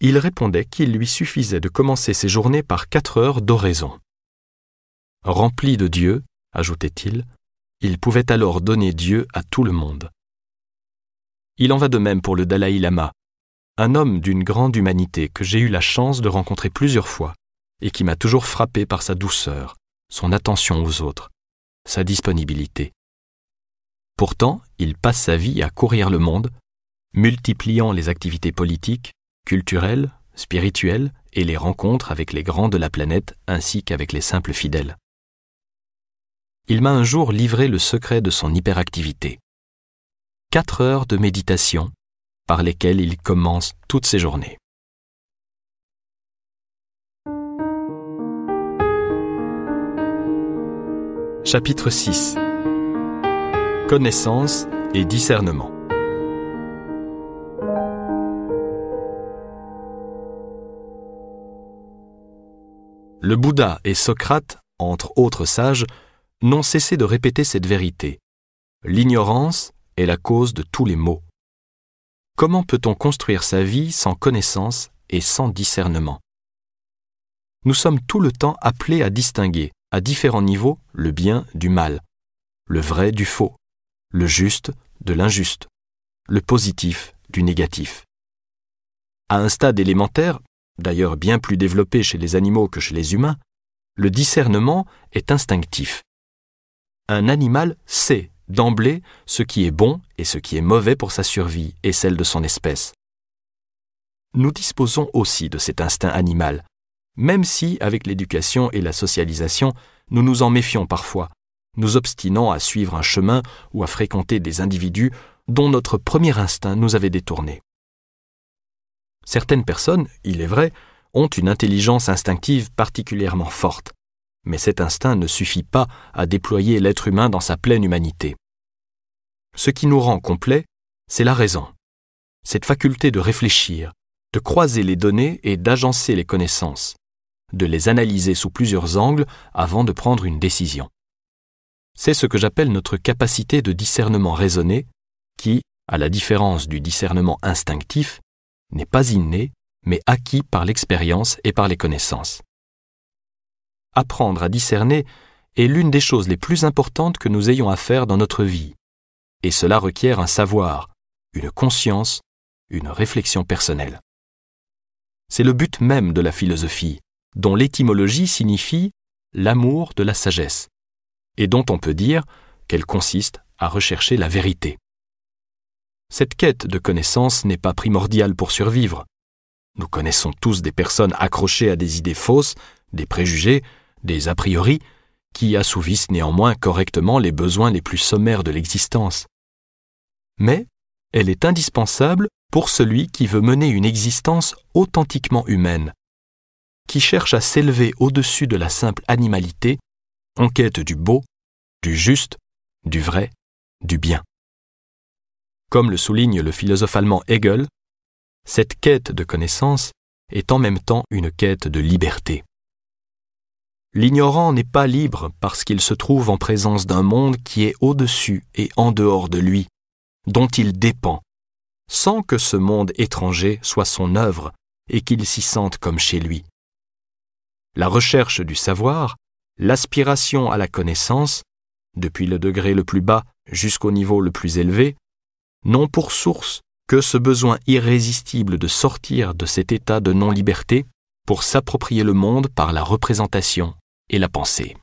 il répondait qu'il lui suffisait de commencer ses journées par quatre heures d'oraison. Rempli de Dieu, ajoutait-il, il pouvait alors donner Dieu à tout le monde. Il en va de même pour le Dalai Lama, un homme d'une grande humanité que j'ai eu la chance de rencontrer plusieurs fois et qui m'a toujours frappé par sa douceur, son attention aux autres, sa disponibilité. Pourtant, il passe sa vie à courir le monde, multipliant les activités politiques, culturelles, spirituelles et les rencontres avec les grands de la planète ainsi qu'avec les simples fidèles. Il m'a un jour livré le secret de son hyperactivité. Quatre heures de méditation par lesquelles il commence toutes ses journées. Chapitre 6 Connaissance et discernement Le Bouddha et Socrate, entre autres sages, n'ont cessé de répéter cette vérité. L'ignorance est la cause de tous les maux. Comment peut-on construire sa vie sans connaissance et sans discernement? Nous sommes tout le temps appelés à distinguer, à différents niveaux, le bien du mal, le vrai du faux, le juste de l'injuste, le positif du négatif. À un stade élémentaire, d'ailleurs bien plus développé chez les animaux que chez les humains, le discernement est instinctif. Un animal sait d'emblée ce qui est bon et ce qui est mauvais pour sa survie et celle de son espèce. Nous disposons aussi de cet instinct animal, même si, avec l'éducation et la socialisation, nous nous en méfions parfois, nous obstinant à suivre un chemin ou à fréquenter des individus dont notre premier instinct nous avait détournés. Certaines personnes, il est vrai, ont une intelligence instinctive particulièrement forte, mais cet instinct ne suffit pas à déployer l'être humain dans sa pleine humanité. Ce qui nous rend complet, c'est la raison, cette faculté de réfléchir, de croiser les données et d'agencer les connaissances, de les analyser sous plusieurs angles avant de prendre une décision. C'est ce que j'appelle notre capacité de discernement raisonné, qui, à la différence du discernement instinctif, n'est pas inné, mais acquis par l'expérience et par les connaissances. Apprendre à discerner est l'une des choses les plus importantes que nous ayons à faire dans notre vie, et cela requiert un savoir, une conscience, une réflexion personnelle. C'est le but même de la philosophie, dont l'étymologie signifie l'amour de la sagesse, et dont on peut dire qu'elle consiste à rechercher la vérité. Cette quête de connaissance n'est pas primordiale pour survivre. Nous connaissons tous des personnes accrochées à des idées fausses, des préjugés, des a priori, qui assouvissent néanmoins correctement les besoins les plus sommaires de l'existence. Mais elle est indispensable pour celui qui veut mener une existence authentiquement humaine, qui cherche à s'élever au-dessus de la simple animalité, en quête du beau, du juste, du vrai, du bien. Comme le souligne le philosophe allemand Hegel, cette quête de connaissance est en même temps une quête de liberté. L'ignorant n'est pas libre parce qu'il se trouve en présence d'un monde qui est au-dessus et en dehors de lui, dont il dépend, sans que ce monde étranger soit son œuvre et qu'il s'y sente comme chez lui. La recherche du savoir, l'aspiration à la connaissance, depuis le degré le plus bas jusqu'au niveau le plus élevé, n'ont pour source que ce besoin irrésistible de sortir de cet état de non-liberté pour s'approprier le monde par la représentation et la pensée.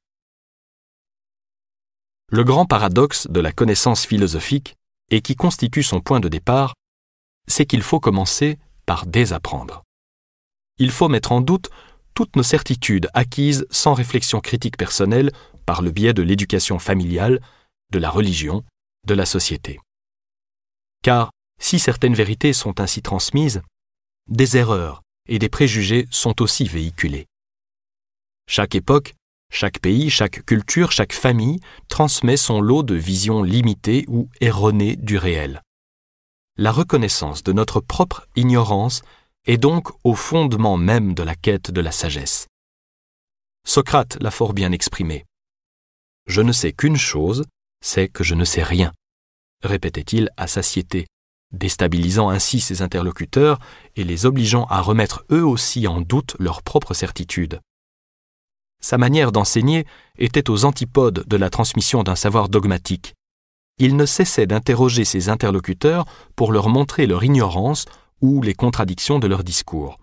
Le grand paradoxe de la connaissance philosophique, et qui constitue son point de départ, c'est qu'il faut commencer par désapprendre. Il faut mettre en doute toutes nos certitudes acquises sans réflexion critique personnelle par le biais de l'éducation familiale, de la religion, de la société. Car si certaines vérités sont ainsi transmises, des erreurs et des préjugés sont aussi véhiculés. Chaque époque chaque pays, chaque culture, chaque famille transmet son lot de visions limitées ou erronées du réel. La reconnaissance de notre propre ignorance est donc au fondement même de la quête de la sagesse. Socrate l'a fort bien exprimé. Je ne sais qu'une chose, c'est que je ne sais rien, répétait-il à satiété, déstabilisant ainsi ses interlocuteurs et les obligeant à remettre eux aussi en doute leur propre certitude. Sa manière d'enseigner était aux antipodes de la transmission d'un savoir dogmatique. Il ne cessait d'interroger ses interlocuteurs pour leur montrer leur ignorance ou les contradictions de leur discours.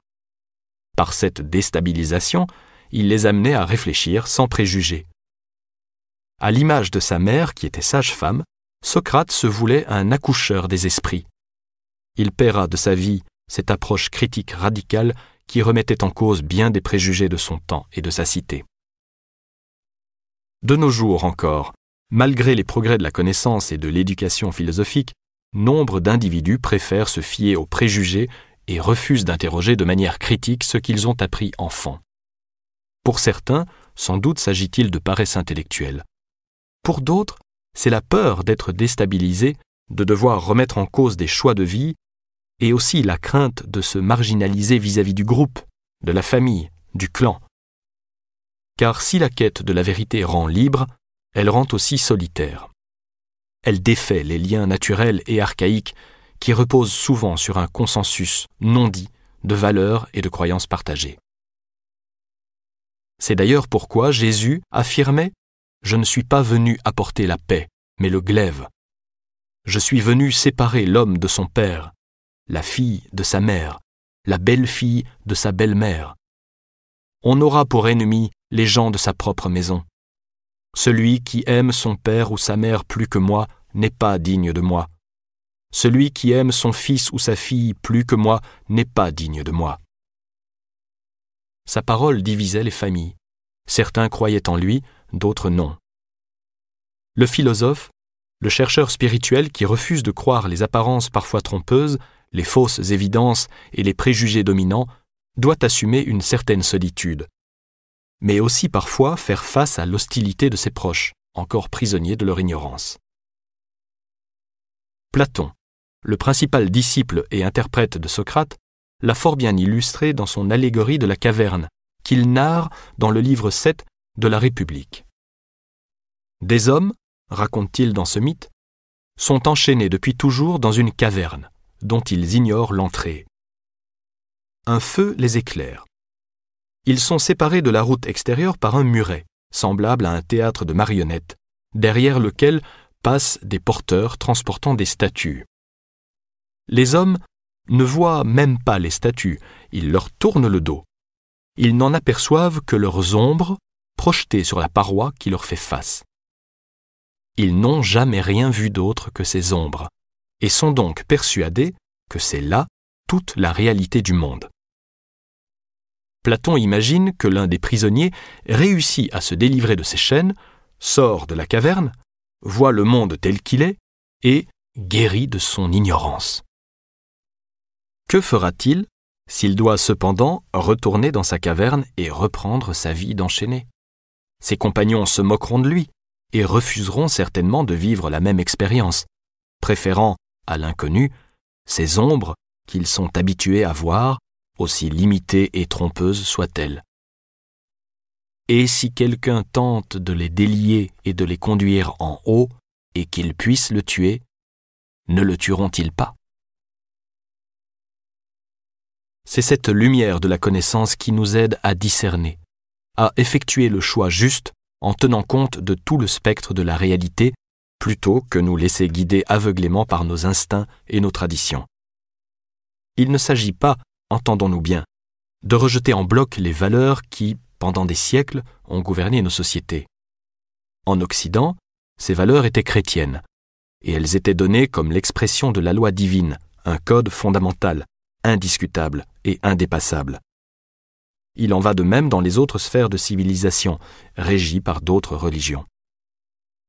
Par cette déstabilisation, il les amenait à réfléchir sans préjugés. À l'image de sa mère, qui était sage-femme, Socrate se voulait un accoucheur des esprits. Il paiera de sa vie cette approche critique radicale qui remettait en cause bien des préjugés de son temps et de sa cité. De nos jours encore, malgré les progrès de la connaissance et de l'éducation philosophique, nombre d'individus préfèrent se fier aux préjugés et refusent d'interroger de manière critique ce qu'ils ont appris enfant. Pour certains, sans doute s'agit-il de paresse intellectuelle. Pour d'autres, c'est la peur d'être déstabilisé, de devoir remettre en cause des choix de vie, et aussi la crainte de se marginaliser vis-à-vis du groupe, de la famille, du clan. Car si la quête de la vérité rend libre, elle rend aussi solitaire. Elle défait les liens naturels et archaïques qui reposent souvent sur un consensus non dit de valeurs et de croyances partagées. C'est d'ailleurs pourquoi Jésus affirmait Je ne suis pas venu apporter la paix, mais le glaive. Je suis venu séparer l'homme de son père, la fille de sa mère, la belle-fille de sa belle-mère. On aura pour ennemi les gens de sa propre maison. Celui qui aime son père ou sa mère plus que moi n'est pas digne de moi. Celui qui aime son fils ou sa fille plus que moi n'est pas digne de moi. Sa parole divisait les familles. Certains croyaient en lui, d'autres non. Le philosophe, le chercheur spirituel qui refuse de croire les apparences parfois trompeuses, les fausses évidences et les préjugés dominants, doit assumer une certaine solitude, mais aussi parfois faire face à l'hostilité de ses proches, encore prisonniers de leur ignorance. Platon, le principal disciple et interprète de Socrate, l'a fort bien illustré dans son allégorie de la caverne, qu'il narre dans le livre 7 de la République. Des hommes, raconte-t-il dans ce mythe, sont enchaînés depuis toujours dans une caverne, dont ils ignorent l'entrée. Un feu les éclaire. Ils sont séparés de la route extérieure par un muret, semblable à un théâtre de marionnettes, derrière lequel passent des porteurs transportant des statues. Les hommes ne voient même pas les statues, ils leur tournent le dos. Ils n'en aperçoivent que leurs ombres projetées sur la paroi qui leur fait face. Ils n'ont jamais rien vu d'autre que ces ombres, et sont donc persuadés que c'est là toute la réalité du monde. Platon imagine que l'un des prisonniers réussit à se délivrer de ses chaînes, sort de la caverne, voit le monde tel qu'il est, et guérit de son ignorance. Que fera-t-il s'il doit cependant retourner dans sa caverne et reprendre sa vie d'enchaîné? Ses compagnons se moqueront de lui et refuseront certainement de vivre la même expérience, préférant à l'inconnu ces ombres qu'ils sont habitués à voir, aussi limitées et trompeuses soient-elles. Et si quelqu'un tente de les délier et de les conduire en haut, et qu'ils puissent le tuer, ne le tueront-ils pas? C'est cette lumière de la connaissance qui nous aide à discerner, à effectuer le choix juste en tenant compte de tout le spectre de la réalité, plutôt que nous laisser guider aveuglément par nos instincts et nos traditions. Il ne s'agit pas, entendons-nous bien, de rejeter en bloc les valeurs qui, pendant des siècles, ont gouverné nos sociétés. En Occident, ces valeurs étaient chrétiennes, et elles étaient données comme l'expression de la loi divine, un code fondamental, indiscutable et indépassable. Il en va de même dans les autres sphères de civilisation, régies par d'autres religions.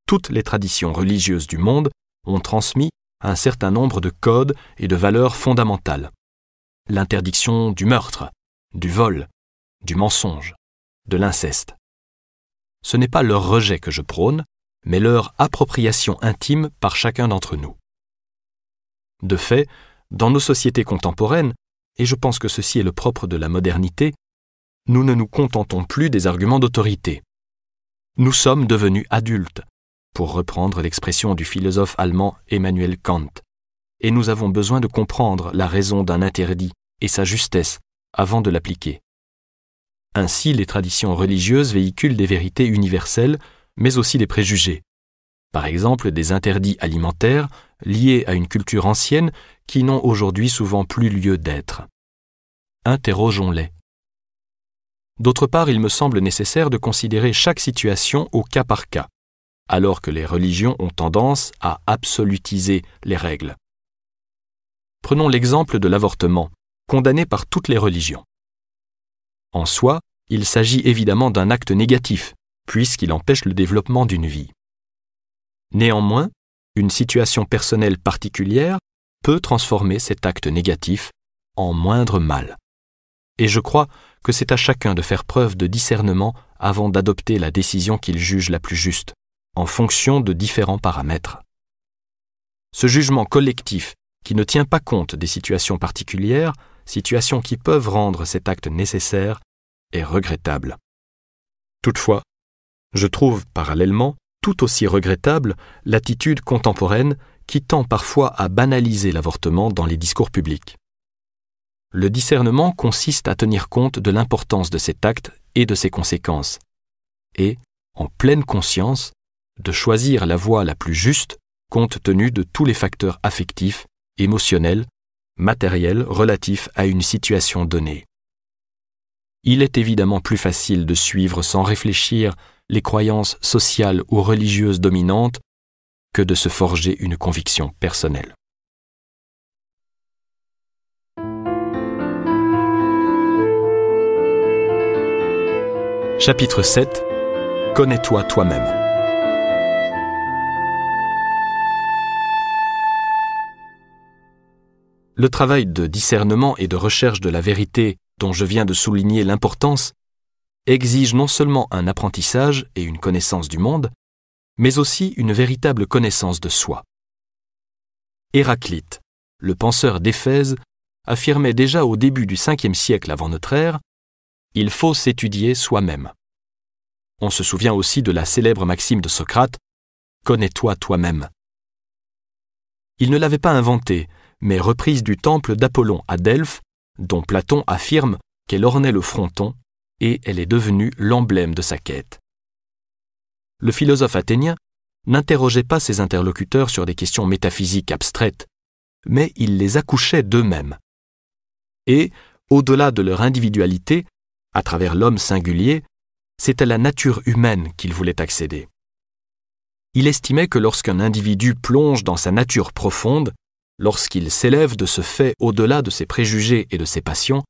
Toutes les traditions religieuses du monde ont transmis un certain nombre de codes et de valeurs fondamentales. L'interdiction du meurtre, du vol, du mensonge, de l'inceste. Ce n'est pas leur rejet que je prône, mais leur appropriation intime par chacun d'entre nous. De fait, dans nos sociétés contemporaines, et je pense que ceci est le propre de la modernité, nous ne nous contentons plus des arguments d'autorité. Nous sommes devenus adultes, pour reprendre l'expression du philosophe allemand Emmanuel Kant, et nous avons besoin de comprendre la raison d'un interdit et sa justesse avant de l'appliquer. Ainsi, les traditions religieuses véhiculent des vérités universelles, mais aussi des préjugés. Par exemple, des interdits alimentaires liés à une culture ancienne qui n'ont aujourd'hui souvent plus lieu d'être. Interrogeons-les. D'autre part, il me semble nécessaire de considérer chaque situation au cas par cas, alors que les religions ont tendance à absolutiser les règles. Prenons l'exemple de l'avortement, condamné par toutes les religions. En soi, il s'agit évidemment d'un acte négatif, puisqu'il empêche le développement d'une vie. Néanmoins, une situation personnelle particulière peut transformer cet acte négatif en moindre mal. Et je crois que c'est à chacun de faire preuve de discernement avant d'adopter la décision qu'il juge la plus juste, en fonction de différents paramètres. Ce jugement collectif, qui ne tient pas compte des situations particulières, situations qui peuvent rendre cet acte nécessaire, est regrettable. Toutefois, je trouve parallèlement tout aussi regrettable l'attitude contemporaine qui tend parfois à banaliser l'avortement dans les discours publics. Le discernement consiste à tenir compte de l'importance de cet acte et de ses conséquences, et, en pleine conscience, de choisir la voie la plus juste compte tenu de tous les facteurs affectifs, émotionnels, matériels relatifs à une situation donnée. Il est évidemment plus facile de suivre sans réfléchir les croyances sociales ou religieuses dominantes que de se forger une conviction personnelle. Chapitre 7 Connais-toi toi-même. Le travail de discernement et de recherche de la vérité dont je viens de souligner l'importance exige non seulement un apprentissage et une connaissance du monde, mais aussi une véritable connaissance de soi. Héraclite, le penseur d'Éphèse, affirmait déjà au début du 5e siècle avant notre ère il faut s'étudier soi-même. On se souvient aussi de la célèbre maxime de Socrate Connais-toi toi-même. Il ne l'avait pas inventée, mais reprise du temple d'Apollon à Delphes, dont Platon affirme qu'elle ornait le fronton et elle est devenue l'emblème de sa quête. Le philosophe athénien n'interrogeait pas ses interlocuteurs sur des questions métaphysiques abstraites, mais il les accouchait d'eux-mêmes. Et, au-delà de leur individualité, à travers l'homme singulier, c'est à la nature humaine qu'il voulait accéder. Il estimait que lorsqu'un individu plonge dans sa nature profonde, lorsqu'il s'élève de ce fait au-delà de ses préjugés et de ses passions,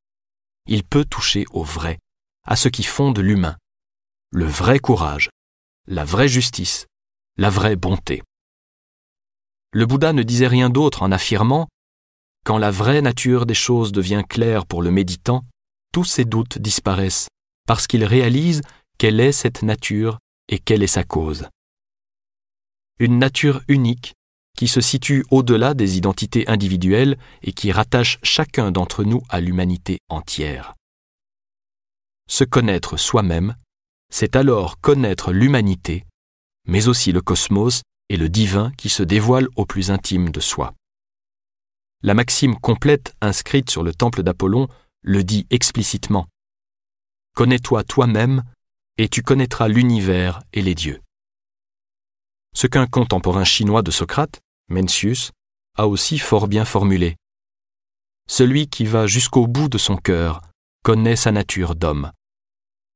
il peut toucher au vrai, à ce qui fonde l'humain, le vrai courage, la vraie justice, la vraie bonté. Le Bouddha ne disait rien d'autre en affirmant Quand la vraie nature des choses devient claire pour le méditant, tous ses doutes disparaissent, parce qu'il réalise quelle est cette nature et quelle est sa cause. Une nature unique qui se situe au-delà des identités individuelles et qui rattache chacun d'entre nous à l'humanité entière. Se connaître soi-même, c'est alors connaître l'humanité, mais aussi le cosmos et le divin qui se dévoile au plus intime de soi. La maxime complète inscrite sur le temple d'Apollon le dit explicitement. Connais-toi toi-même et tu connaîtras l'univers et les dieux. Ce qu'un contemporain chinois de Socrate, Mencius, a aussi fort bien formulé. Celui qui va jusqu'au bout de son cœur connaît sa nature d'homme.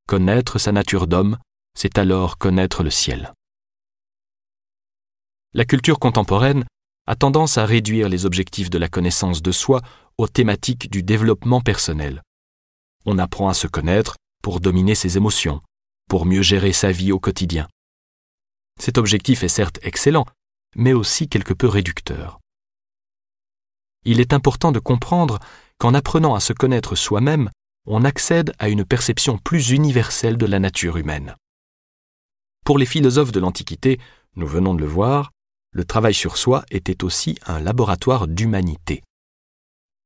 Connaître sa nature d'homme, c'est alors connaître le ciel. La culture contemporaine a tendance à réduire les objectifs de la connaissance de soi aux thématiques du développement personnel. On apprend à se connaître pour dominer ses émotions, pour mieux gérer sa vie au quotidien. Cet objectif est certes excellent, mais aussi quelque peu réducteur. Il est important de comprendre qu'en apprenant à se connaître soi-même, on accède à une perception plus universelle de la nature humaine. Pour les philosophes de l'Antiquité, nous venons de le voir, le travail sur soi était aussi un laboratoire d'humanité.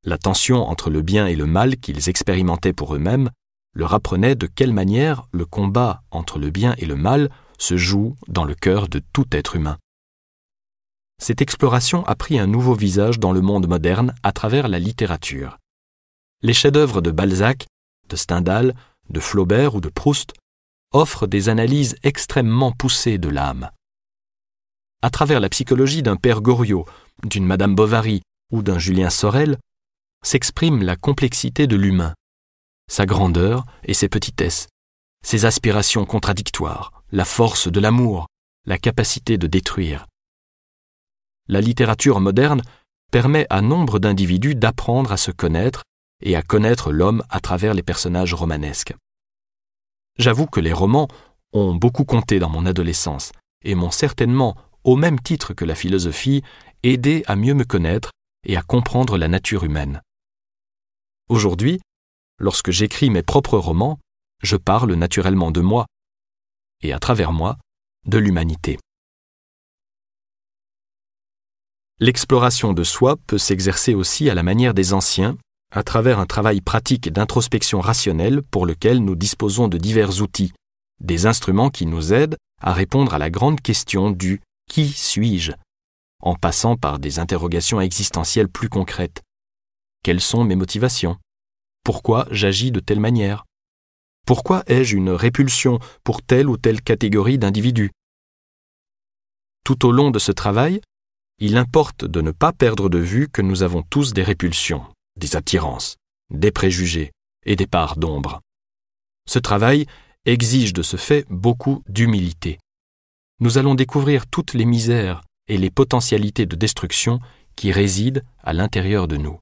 La tension entre le bien et le mal qu'ils expérimentaient pour eux-mêmes leur apprenait de quelle manière le combat entre le bien et le mal se joue dans le cœur de tout être humain. Cette exploration a pris un nouveau visage dans le monde moderne à travers la littérature. Les chefs-d'œuvre de Balzac, de Stendhal, de Flaubert ou de Proust offrent des analyses extrêmement poussées de l'âme. À travers la psychologie d'un père Goriot, d'une Madame Bovary ou d'un Julien Sorel, s'exprime la complexité de l'humain, sa grandeur et ses petitesses, ses aspirations contradictoires, la force de l'amour, la capacité de détruire. La littérature moderne permet à nombre d'individus d'apprendre à se connaître et à connaître l'homme à travers les personnages romanesques. J'avoue que les romans ont beaucoup compté dans mon adolescence et m'ont certainement, au même titre que la philosophie, aidé à mieux me connaître et à comprendre la nature humaine. Aujourd'hui, lorsque j'écris mes propres romans, je parle naturellement de moi, et à travers moi, de l'humanité. L'exploration de soi peut s'exercer aussi à la manière des anciens, à travers un travail pratique d'introspection rationnelle pour lequel nous disposons de divers outils, des instruments qui nous aident à répondre à la grande question du Qui suis-je? en passant par des interrogations existentielles plus concrètes. Quelles sont mes motivations? Pourquoi j'agis de telle manière? Pourquoi ai-je une répulsion pour telle ou telle catégorie d'individus? Tout au long de ce travail, il importe de ne pas perdre de vue que nous avons tous des répulsions, des attirances, des préjugés et des parts d'ombre. Ce travail exige de ce fait beaucoup d'humilité. Nous allons découvrir toutes les misères et les potentialités de destruction qui résident à l'intérieur de nous.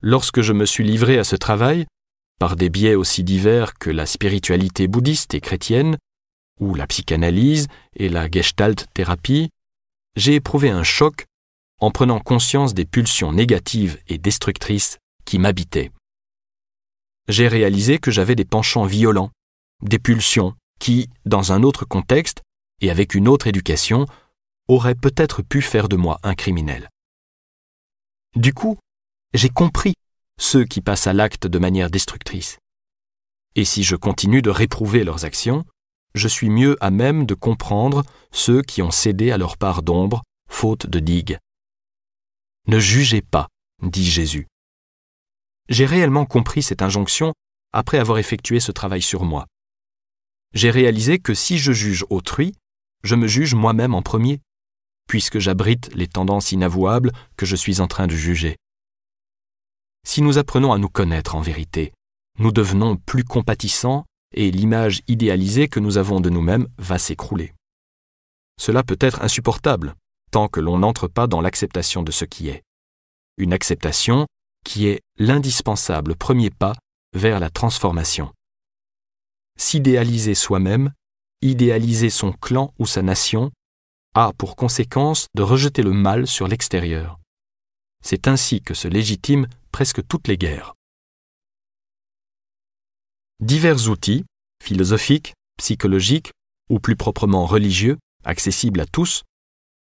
Lorsque je me suis livré à ce travail, par des biais aussi divers que la spiritualité bouddhiste et chrétienne, ou la psychanalyse et la gestalt thérapie, j'ai éprouvé un choc en prenant conscience des pulsions négatives et destructrices qui m'habitaient. J'ai réalisé que j'avais des penchants violents, des pulsions qui, dans un autre contexte et avec une autre éducation, auraient peut-être pu faire de moi un criminel. Du coup, j'ai compris ceux qui passent à l'acte de manière destructrice. Et si je continue de réprouver leurs actions, je suis mieux à même de comprendre ceux qui ont cédé à leur part d'ombre, faute de digue. Ne jugez pas, dit Jésus. J'ai réellement compris cette injonction après avoir effectué ce travail sur moi. J'ai réalisé que si je juge autrui, je me juge moi-même en premier, puisque j'abrite les tendances inavouables que je suis en train de juger. Si nous apprenons à nous connaître en vérité, nous devenons plus compatissants et l'image idéalisée que nous avons de nous-mêmes va s'écrouler. Cela peut être insupportable tant que l'on n'entre pas dans l'acceptation de ce qui est. Une acceptation qui est l'indispensable premier pas vers la transformation. S'idéaliser soi-même, idéaliser son clan ou sa nation, a pour conséquence de rejeter le mal sur l'extérieur. C'est ainsi que se légitiment presque toutes les guerres. Divers outils, philosophiques, psychologiques ou plus proprement religieux, accessibles à tous,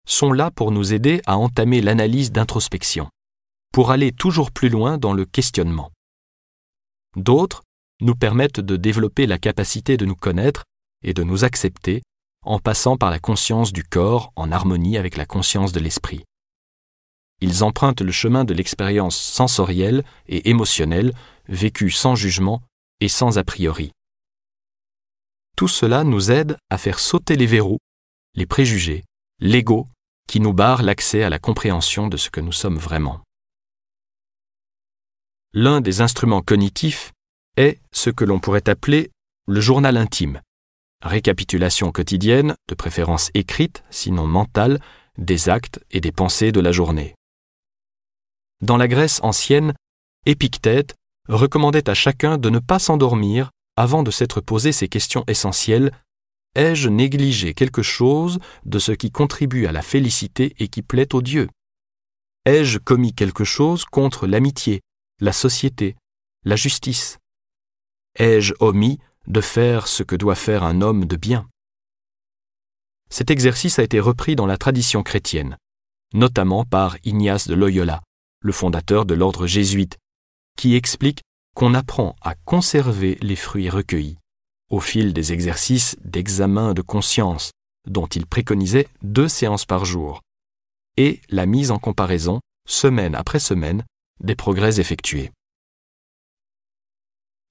sont là pour nous aider à entamer l'analyse d'introspection, pour aller toujours plus loin dans le questionnement. D'autres nous permettent de développer la capacité de nous connaître et de nous accepter en passant par la conscience du corps en harmonie avec la conscience de l'esprit. Ils empruntent le chemin de l'expérience sensorielle et émotionnelle vécue sans jugement et sans a priori. Tout cela nous aide à faire sauter les verrous, les préjugés, l'ego qui nous barre l'accès à la compréhension de ce que nous sommes vraiment. L'un des instruments cognitifs est ce que l'on pourrait appeler le journal intime, récapitulation quotidienne, de préférence écrite, sinon mentale, des actes et des pensées de la journée. Dans la Grèce ancienne, Épictète recommandait à chacun de ne pas s'endormir avant de s'être posé ces questions essentielles. Ai-je négligé quelque chose de ce qui contribue à la félicité et qui plaît aux dieux Ai-je commis quelque chose contre l'amitié, la société, la justice? Ai-je omis de faire ce que doit faire un homme de bien? Cet exercice a été repris dans la tradition chrétienne, notamment par Ignace de Loyola, le fondateur de l'ordre jésuite, qui explique qu'on apprend à conserver les fruits recueillis au fil des exercices d'examen de conscience dont il préconisait deux séances par jour, et la mise en comparaison, semaine après semaine, des progrès effectués.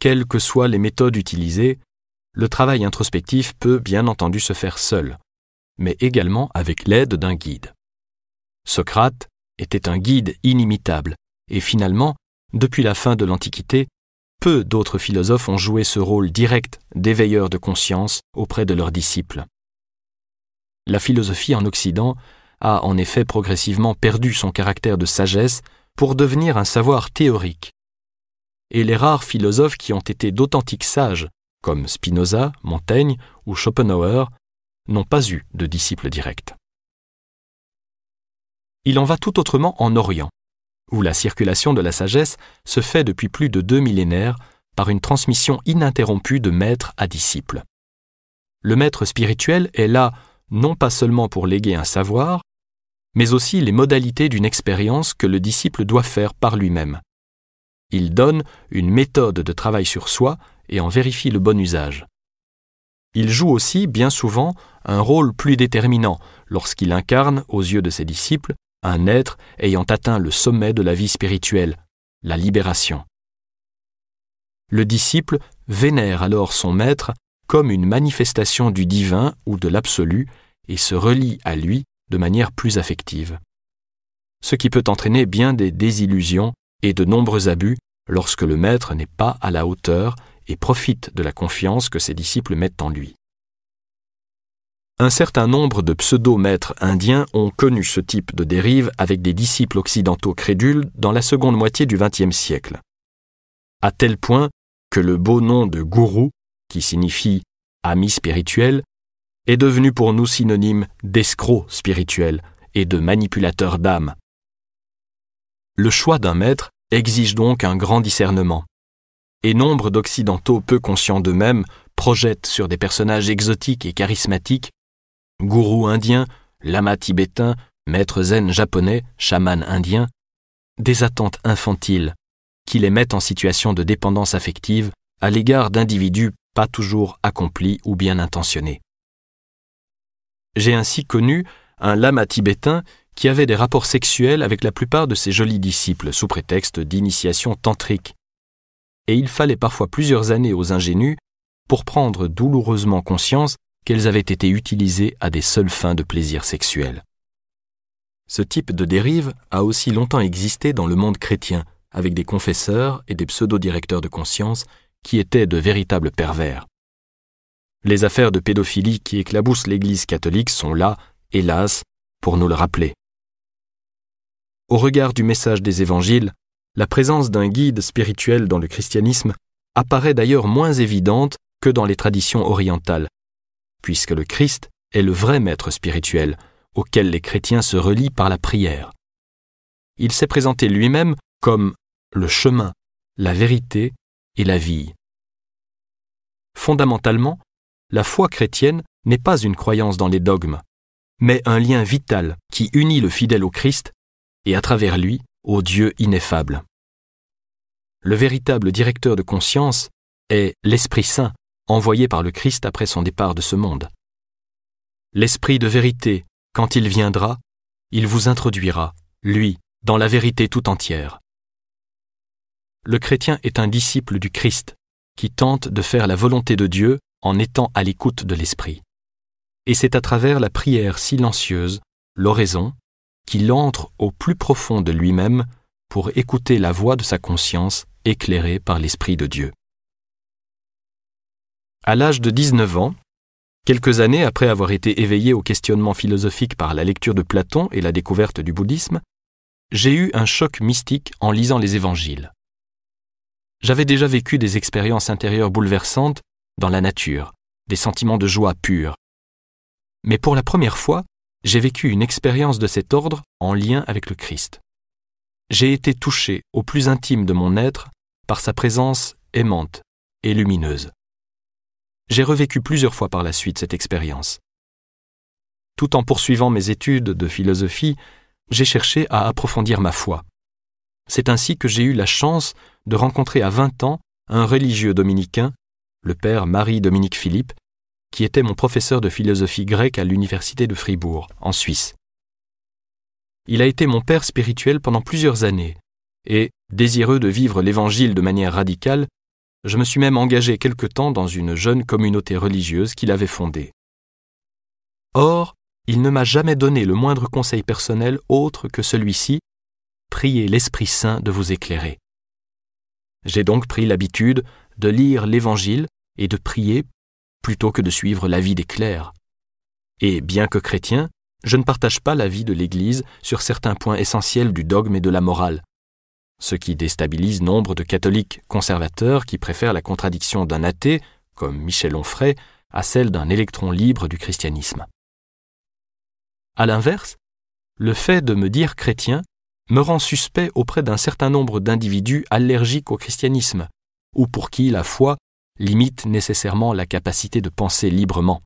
Quelles que soient les méthodes utilisées, le travail introspectif peut bien entendu se faire seul, mais également avec l'aide d'un guide. Socrate était un guide inimitable, et finalement, depuis la fin de l'Antiquité, peu d'autres philosophes ont joué ce rôle direct d'éveilleur de conscience auprès de leurs disciples. La philosophie en Occident a en effet progressivement perdu son caractère de sagesse pour devenir un savoir théorique. Et les rares philosophes qui ont été d'authentiques sages, comme Spinoza, Montaigne ou Schopenhauer, n'ont pas eu de disciples directs. Il en va tout autrement en Orient, où la circulation de la sagesse se fait depuis plus de deux millénaires par une transmission ininterrompue de maître à disciple. Le maître spirituel est là non pas seulement pour léguer un savoir, mais aussi les modalités d'une expérience que le disciple doit faire par lui-même. Il donne une méthode de travail sur soi et en vérifie le bon usage. Il joue aussi, bien souvent, un rôle plus déterminant lorsqu'il incarne, aux yeux de ses disciples, un être ayant atteint le sommet de la vie spirituelle, la libération. Le disciple vénère alors son maître comme une manifestation du divin ou de l'absolu et se relie à lui de manière plus affective. Ce qui peut entraîner bien des désillusions et de nombreux abus lorsque le maître n'est pas à la hauteur et profite de la confiance que ses disciples mettent en lui. Un certain nombre de pseudo-maîtres indiens ont connu ce type de dérive avec des disciples occidentaux crédules dans la seconde moitié du XXe siècle. À tel point que le beau nom de gourou, qui signifie ami spirituel, est devenu pour nous synonyme d'escroc spirituel et de manipulateur d'âme. Le choix d'un maître exige donc un grand discernement. Et nombre d'Occidentaux peu conscients d'eux-mêmes projettent sur des personnages exotiques et charismatiques, gourous indiens, lamas tibétains, maîtres zen japonais, chamans indiens, des attentes infantiles qui les mettent en situation de dépendance affective à l'égard d'individus pas toujours accomplis ou bien intentionnés. J'ai ainsi connu un lama tibétain qui avait des rapports sexuels avec la plupart de ses jolis disciples sous prétexte d'initiation tantrique. Et il fallait parfois plusieurs années aux ingénus pour prendre douloureusement conscience qu'elles avaient été utilisées à des seules fins de plaisir sexuel. Ce type de dérive a aussi longtemps existé dans le monde chrétien, avec des confesseurs et des pseudo-directeurs de conscience qui étaient de véritables pervers. Les affaires de pédophilie qui éclaboussent l'Église catholique sont là, hélas, pour nous le rappeler. Au regard du message des évangiles, la présence d'un guide spirituel dans le christianisme apparaît d'ailleurs moins évidente que dans les traditions orientales, puisque le Christ est le vrai maître spirituel, auquel les chrétiens se relient par la prière. Il s'est présenté lui-même comme le chemin, la vérité et la vie. Fondamentalement, la foi chrétienne n'est pas une croyance dans les dogmes, mais un lien vital qui unit le fidèle au Christ et à travers lui au Dieu ineffable. Le véritable directeur de conscience est l'Esprit Saint envoyé par le Christ après son départ de ce monde. L'Esprit de vérité, quand il viendra, il vous introduira, lui, dans la vérité tout entière. Le chrétien est un disciple du Christ qui tente de faire la volonté de Dieu en étant à l'écoute de l'Esprit. Et c'est à travers la prière silencieuse, l'oraison, qu'il entre au plus profond de lui-même pour écouter la voix de sa conscience éclairée par l'Esprit de Dieu. À l'âge de 19 ans, quelques années après avoir été éveillé au questionnement philosophique par la lecture de Platon et la découverte du bouddhisme, j'ai eu un choc mystique en lisant les évangiles. J'avais déjà vécu des expériences intérieures bouleversantes dans la nature, des sentiments de joie pure. Mais pour la première fois, j'ai vécu une expérience de cet ordre en lien avec le Christ. J'ai été touché au plus intime de mon être par sa présence aimante et lumineuse. J'ai revécu plusieurs fois par la suite cette expérience. Tout en poursuivant mes études de philosophie, j'ai cherché à approfondir ma foi. C'est ainsi que j'ai eu la chance de rencontrer à 20 ans un religieux dominicain le père Marie-Dominique Philippe, qui était mon professeur de philosophie grecque à l'université de Fribourg, en Suisse. Il a été mon père spirituel pendant plusieurs années, et, désireux de vivre l'Évangile de manière radicale, je me suis même engagé quelque temps dans une jeune communauté religieuse qu'il avait fondée. Or, il ne m'a jamais donné le moindre conseil personnel autre que celui-ci Priez l'Esprit Saint de vous éclairer. J'ai donc pris l'habitude de lire l'Évangile et de prier plutôt que de suivre l'avis des clercs. Et bien que chrétien, je ne partage pas l'avis de l'Église sur certains points essentiels du dogme et de la morale, ce qui déstabilise nombre de catholiques conservateurs qui préfèrent la contradiction d'un athée, comme Michel Onfray, à celle d'un électron libre du christianisme. À l'inverse, le fait de me dire chrétien me rend suspect auprès d'un certain nombre d'individus allergiques au christianisme, ou pour qui la foi limite nécessairement la capacité de penser librement.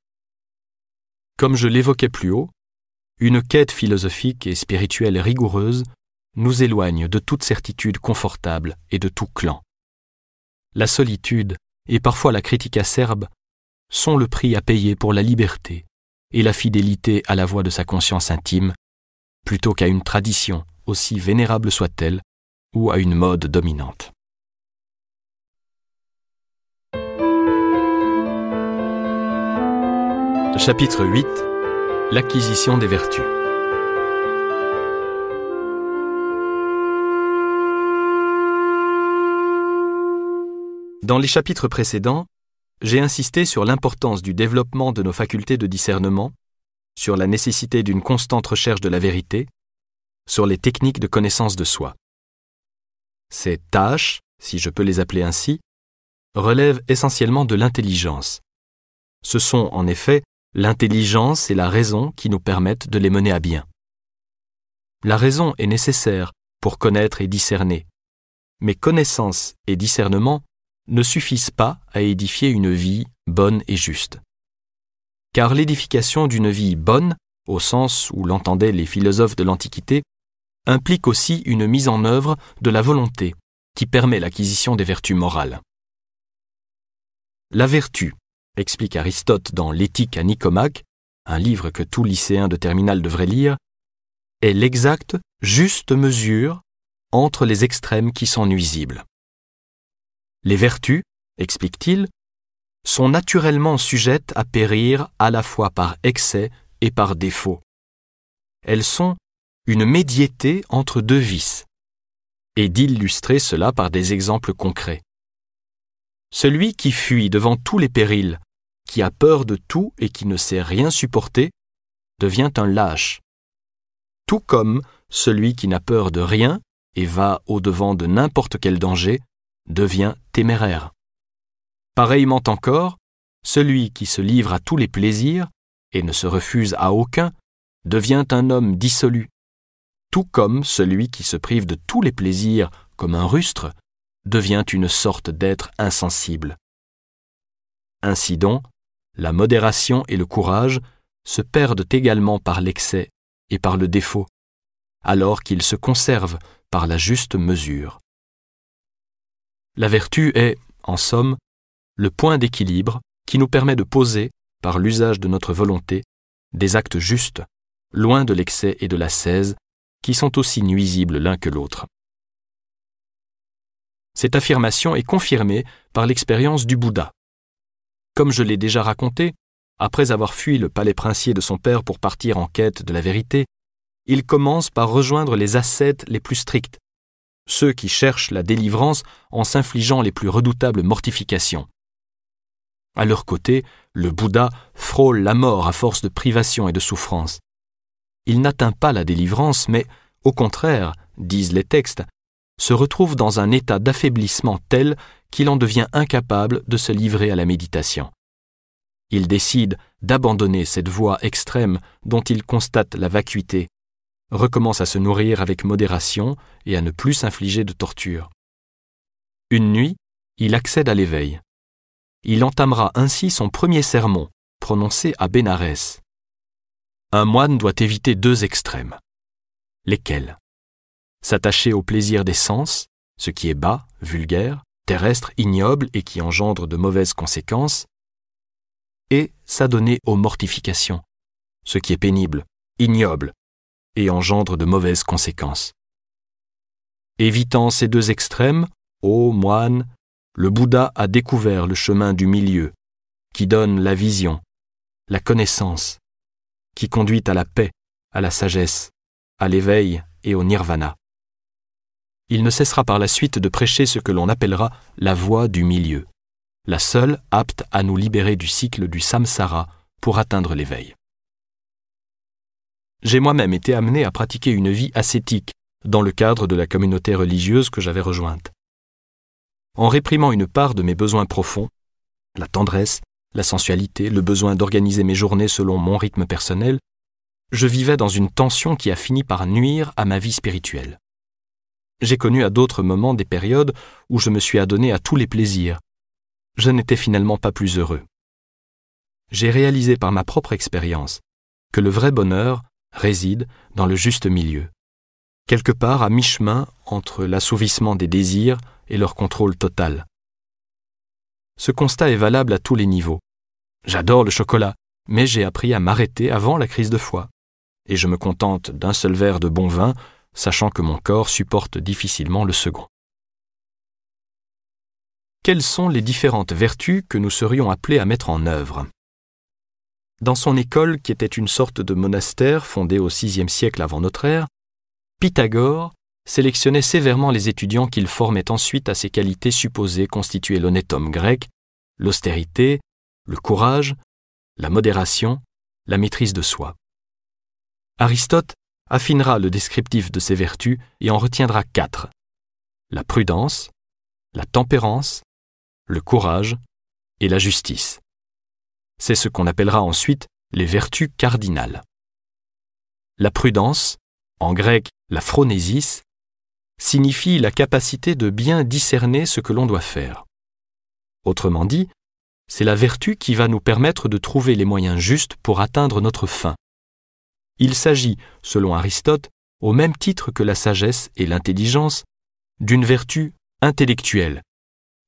Comme je l'évoquais plus haut, une quête philosophique et spirituelle rigoureuse nous éloigne de toute certitude confortable et de tout clan. La solitude et parfois la critique acerbe sont le prix à payer pour la liberté et la fidélité à la voix de sa conscience intime, plutôt qu'à une tradition, aussi vénérable soit-elle, ou à une mode dominante. Chapitre 8 L'acquisition des vertus. Dans les chapitres précédents, j'ai insisté sur l'importance du développement de nos facultés de discernement, sur la nécessité d'une constante recherche de la vérité, sur les techniques de connaissance de soi. Ces tâches, si je peux les appeler ainsi, relèvent essentiellement de l'intelligence. Ce sont en effet l'intelligence et la raison qui nous permettent de les mener à bien. La raison est nécessaire pour connaître et discerner, mais connaissance et discernement ne suffisent pas à édifier une vie bonne et juste. Car l'édification d'une vie bonne, au sens où l'entendaient les philosophes de l'Antiquité, implique aussi une mise en œuvre de la volonté qui permet l'acquisition des vertus morales. La vertu, explique Aristote dans L'éthique à Nicomaque, un livre que tout lycéen de terminale devrait lire, est l'exacte, juste mesure entre les extrêmes qui sont nuisibles. Les vertus, explique-t-il, sont naturellement sujettes à périr à la fois par excès et par défaut. Elles sont une médiété entre deux vices, et d'illustrer cela par des exemples concrets. Celui qui fuit devant tous les périls qui a peur de tout et qui ne sait rien supporter, devient un lâche. Tout comme celui qui n'a peur de rien et va au-devant de n'importe quel danger devient téméraire. Pareillement encore, celui qui se livre à tous les plaisirs et ne se refuse à aucun devient un homme dissolu, tout comme celui qui se prive de tous les plaisirs comme un rustre devient une sorte d'être insensible. Ainsi donc, la modération et le courage se perdent également par l'excès et par le défaut, alors qu'ils se conservent par la juste mesure. La vertu est, en somme, le point d'équilibre qui nous permet de poser, par l'usage de notre volonté, des actes justes, loin de l'excès et de la cèse, qui sont aussi nuisibles l'un que l'autre. Cette affirmation est confirmée par l'expérience du Bouddha. Comme je l'ai déjà raconté, après avoir fui le palais princier de son père pour partir en quête de la vérité, il commence par rejoindre les ascètes les plus stricts, ceux qui cherchent la délivrance en s'infligeant les plus redoutables mortifications. À leur côté, le Bouddha frôle la mort à force de privation et de souffrance. Il n'atteint pas la délivrance, mais, au contraire, disent les textes, se retrouve dans un état d'affaiblissement tel qu'il en devient incapable de se livrer à la méditation. Il décide d'abandonner cette voie extrême dont il constate la vacuité, recommence à se nourrir avec modération et à ne plus s'infliger de torture. Une nuit, il accède à l'éveil. Il entamera ainsi son premier sermon, prononcé à Bénarès. Un moine doit éviter deux extrêmes. Lesquels? S'attacher au plaisir des sens, ce qui est bas, vulgaire, terrestre ignoble et qui engendre de mauvaises conséquences, et s'adonner aux mortifications, ce qui est pénible, ignoble et engendre de mauvaises conséquences. Évitant ces deux extrêmes, ô moine, le Bouddha a découvert le chemin du milieu, qui donne la vision, la connaissance, qui conduit à la paix, à la sagesse, à l'éveil et au nirvana. il ne cessera par la suite de prêcher ce que l'on appellera la voie du milieu, la seule apte à nous libérer du cycle du samsara pour atteindre l'éveil. J'ai moi-même été amené à pratiquer une vie ascétique dans le cadre de la communauté religieuse que j'avais rejointe. En réprimant une part de mes besoins profonds, la tendresse, la sensualité, le besoin d'organiser mes journées selon mon rythme personnel, je vivais dans une tension qui a fini par nuire à ma vie spirituelle. J'ai connu à d'autres moments des périodes où je me suis adonné à tous les plaisirs. Je n'étais finalement pas plus heureux. J'ai réalisé par ma propre expérience que le vrai bonheur réside dans le juste milieu, quelque part à mi-chemin entre l'assouvissement des désirs et leur contrôle total. Ce constat est valable à tous les niveaux. J'adore le chocolat, mais j'ai appris à m'arrêter avant la crise de foie, et je me contente d'un seul verre de bon vin, sachant que mon corps supporte difficilement le second. Quelles sont les différentes vertus que nous serions appelés à mettre en œuvre? Dans son école, qui était une sorte de monastère fondé au VIe siècle avant notre ère, Pythagore sélectionnait sévèrement les étudiants qu'il formait ensuite à ces qualités supposées constituer l'honnête homme grec, l'austérité, le courage, la modération, la maîtrise de soi. Aristote affinera le descriptif de ces vertus et en retiendra quatre. La prudence, la tempérance, le courage et la justice. C'est ce qu'on appellera ensuite les vertus cardinales. La prudence, en grec la phronésis, signifie la capacité de bien discerner ce que l'on doit faire. Autrement dit, c'est la vertu qui va nous permettre de trouver les moyens justes pour atteindre notre fin. Il s'agit, selon Aristote, au même titre que la sagesse et l'intelligence, d'une vertu intellectuelle,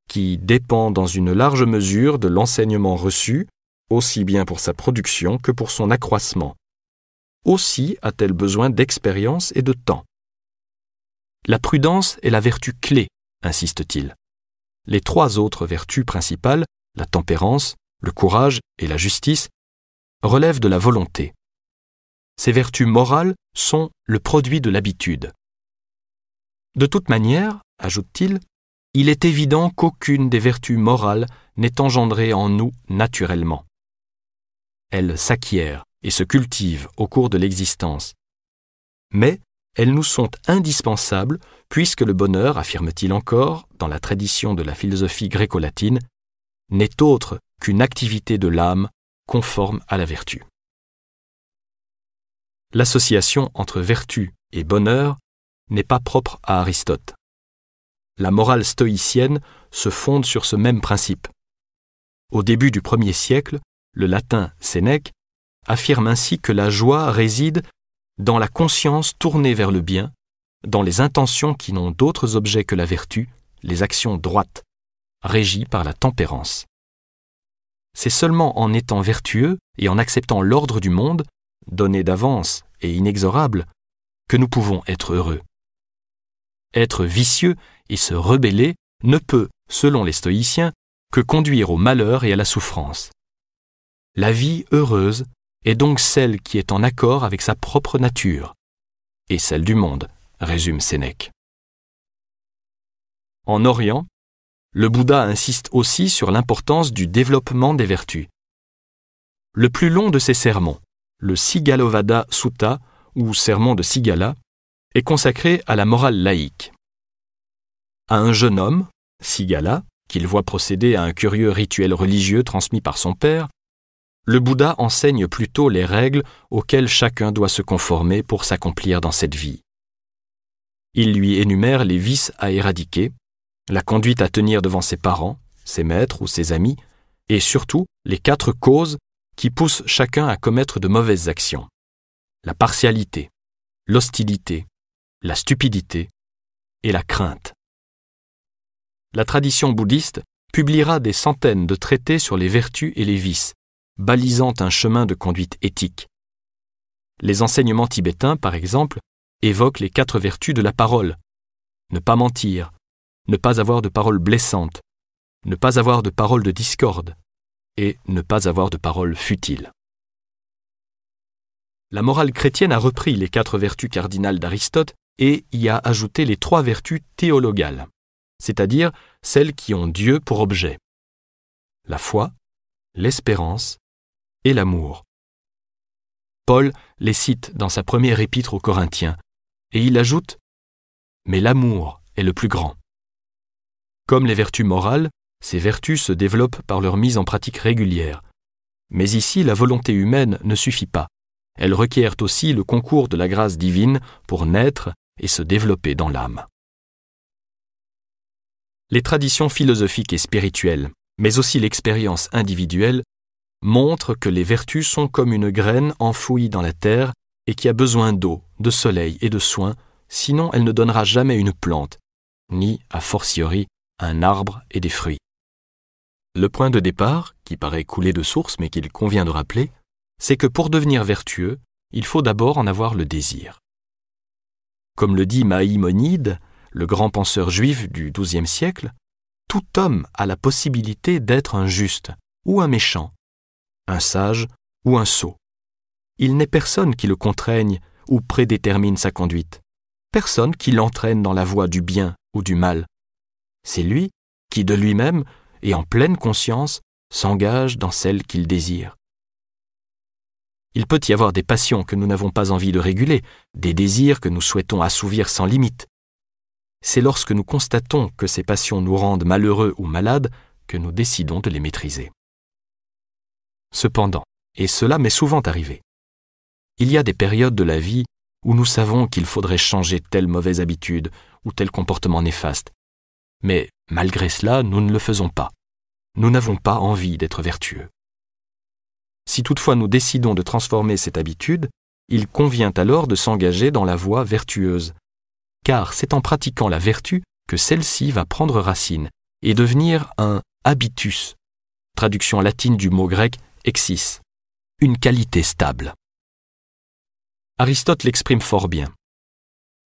qui dépend dans une large mesure de l'enseignement reçu, aussi bien pour sa production que pour son accroissement. Aussi a-t-elle besoin d'expérience et de temps. La prudence est la vertu clé, insiste-t-il. Les trois autres vertus principales, la tempérance, le courage et la justice, relèvent de la volonté. Ces vertus morales sont le produit de l'habitude. De toute manière, ajoute-t-il, il est évident qu'aucune des vertus morales n'est engendrée en nous naturellement. Elles s'acquièrent et se cultivent au cours de l'existence. Mais elles nous sont indispensables puisque le bonheur, affirme-t-il encore, dans la tradition de la philosophie gréco-latine, n'est autre qu'une activité de l'âme conforme à la vertu. L'association entre vertu et bonheur n'est pas propre à Aristote. La morale stoïcienne se fonde sur ce même principe. Au début du premier siècle, le latin Sénèque affirme ainsi que la joie réside dans la conscience tournée vers le bien, dans les intentions qui n'ont d'autres objets que la vertu, les actions droites, régies par la tempérance. C'est seulement en étant vertueux et en acceptant l'ordre du monde, donné d'avance et inexorable, que nous pouvons être heureux. Être vicieux et se rebeller ne peut, selon les stoïciens, que conduire au malheur et à la souffrance. La vie heureuse est donc celle qui est en accord avec sa propre nature, et celle du monde, résume Sénèque. En Orient, le Bouddha insiste aussi sur l'importance du développement des vertus. Le plus long de ses sermons, le Sigalovada Sutta, ou sermon de Sigala, est consacré à la morale laïque. À un jeune homme, Sigala, qu'il voit procéder à un curieux rituel religieux transmis par son père, le Bouddha enseigne plutôt les règles auxquelles chacun doit se conformer pour s'accomplir dans cette vie. Il lui énumère les vices à éradiquer, la conduite à tenir devant ses parents, ses maîtres ou ses amis, et surtout les quatre causes qui poussent chacun à commettre de mauvaises actions. La partialité, l'hostilité, la stupidité et la crainte. La tradition bouddhiste publiera des centaines de traités sur les vertus et les vices, balisant un chemin de conduite éthique. Les enseignements tibétains, par exemple, évoquent les quatre vertus de la parole. Ne pas mentir, ne pas avoir de paroles blessantes, ne pas avoir de paroles de discorde, et ne pas avoir de paroles futiles. La morale chrétienne a repris les quatre vertus cardinales d'Aristote et y a ajouté les trois vertus théologales, c'est-à-dire celles qui ont Dieu pour objet. La foi, l'espérance l'amour. Paul les cite dans sa première épître aux Corinthiens, et il ajoute Mais l'amour est le plus grand. Comme les vertus morales, ces vertus se développent par leur mise en pratique régulière. Mais ici, la volonté humaine ne suffit pas. Elles requièrent aussi le concours de la grâce divine pour naître et se développer dans l'âme. Les traditions philosophiques et spirituelles, mais aussi l'expérience individuelle, montrent que les vertus sont comme une graine enfouie dans la terre et qui a besoin d'eau, de soleil et de soins, sinon elle ne donnera jamais une plante, ni, a fortiori, un arbre et des fruits. Le point de départ, qui paraît couler de source mais qu'il convient de rappeler, c'est que pour devenir vertueux, il faut d'abord en avoir le désir. Comme le dit Maïmonide, le grand penseur juif du XIIe siècle, tout homme a la possibilité d'être un juste ou un méchant, un sage ou un sot. Il n'est personne qui le contraigne ou prédétermine sa conduite, personne qui l'entraîne dans la voie du bien ou du mal. C'est lui qui, de lui-même et en pleine conscience, s'engage dans celle qu'il désire. Il peut y avoir des passions que nous n'avons pas envie de réguler, des désirs que nous souhaitons assouvir sans limite. C'est lorsque nous constatons que ces passions nous rendent malheureux ou malades que nous décidons de les maîtriser. Cependant, et cela m'est souvent arrivé, il y a des périodes de la vie où nous savons qu'il faudrait changer telle mauvaise habitude ou tel comportement néfaste. Mais malgré cela, nous ne le faisons pas. Nous n'avons pas envie d'être vertueux. Si toutefois nous décidons de transformer cette habitude, il convient alors de s'engager dans la voie vertueuse, car c'est en pratiquant la vertu que celle-ci va prendre racine et devenir un habitus, traduction latine du mot grec exis, une qualité stable. Aristote l'exprime fort bien.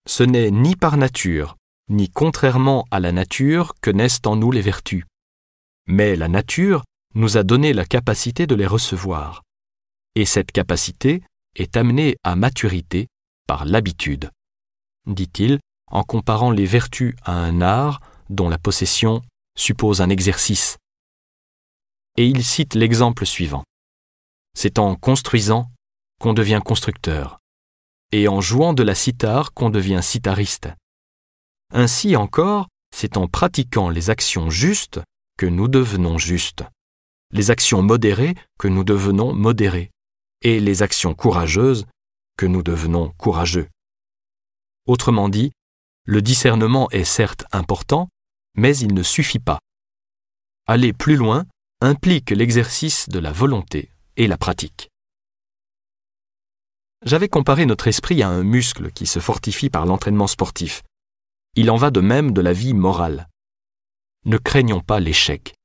Ce n'est ni par nature, ni contrairement à la nature que naissent en nous les vertus. Mais la nature nous a donné la capacité de les recevoir. Et cette capacité est amenée à maturité par l'habitude, dit-il en comparant les vertus à un art dont la possession suppose un exercice. Et il cite l'exemple suivant. C'est en construisant qu'on devient constructeur, et en jouant de la cithare qu'on devient citariste. Ainsi encore, c'est en pratiquant les actions justes que nous devenons justes, les actions modérées que nous devenons modérés, et les actions courageuses que nous devenons courageux. Autrement dit, le discernement est certes important, mais il ne suffit pas. Aller plus loin implique l'exercice de la volonté et la pratique. J'avais comparé notre esprit à un muscle qui se fortifie par l'entraînement sportif. Il en va de même de la vie morale. Ne craignons pas l'échec.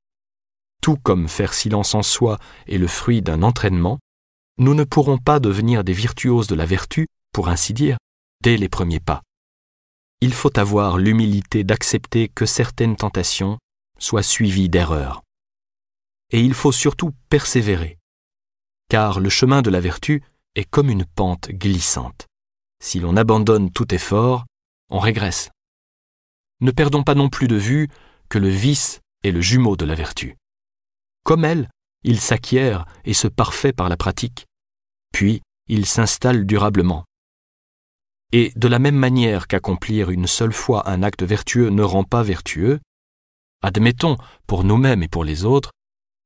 Tout comme faire silence en soi est le fruit d'un entraînement, nous ne pourrons pas devenir des virtuoses de la vertu, pour ainsi dire, dès les premiers pas. Il faut avoir l'humilité d'accepter que certaines tentations soient suivies d'erreurs. Et il faut surtout persévérer, car le chemin de la vertu est comme une pente glissante. Si l'on abandonne tout effort, on régresse. Ne perdons pas non plus de vue que le vice est le jumeau de la vertu. Comme elle, il s'acquiert et se parfait par la pratique, puis il s'installe durablement. Et de la même manière qu'accomplir une seule fois un acte vertueux ne rend pas vertueux, admettons, pour nous-mêmes et pour les autres,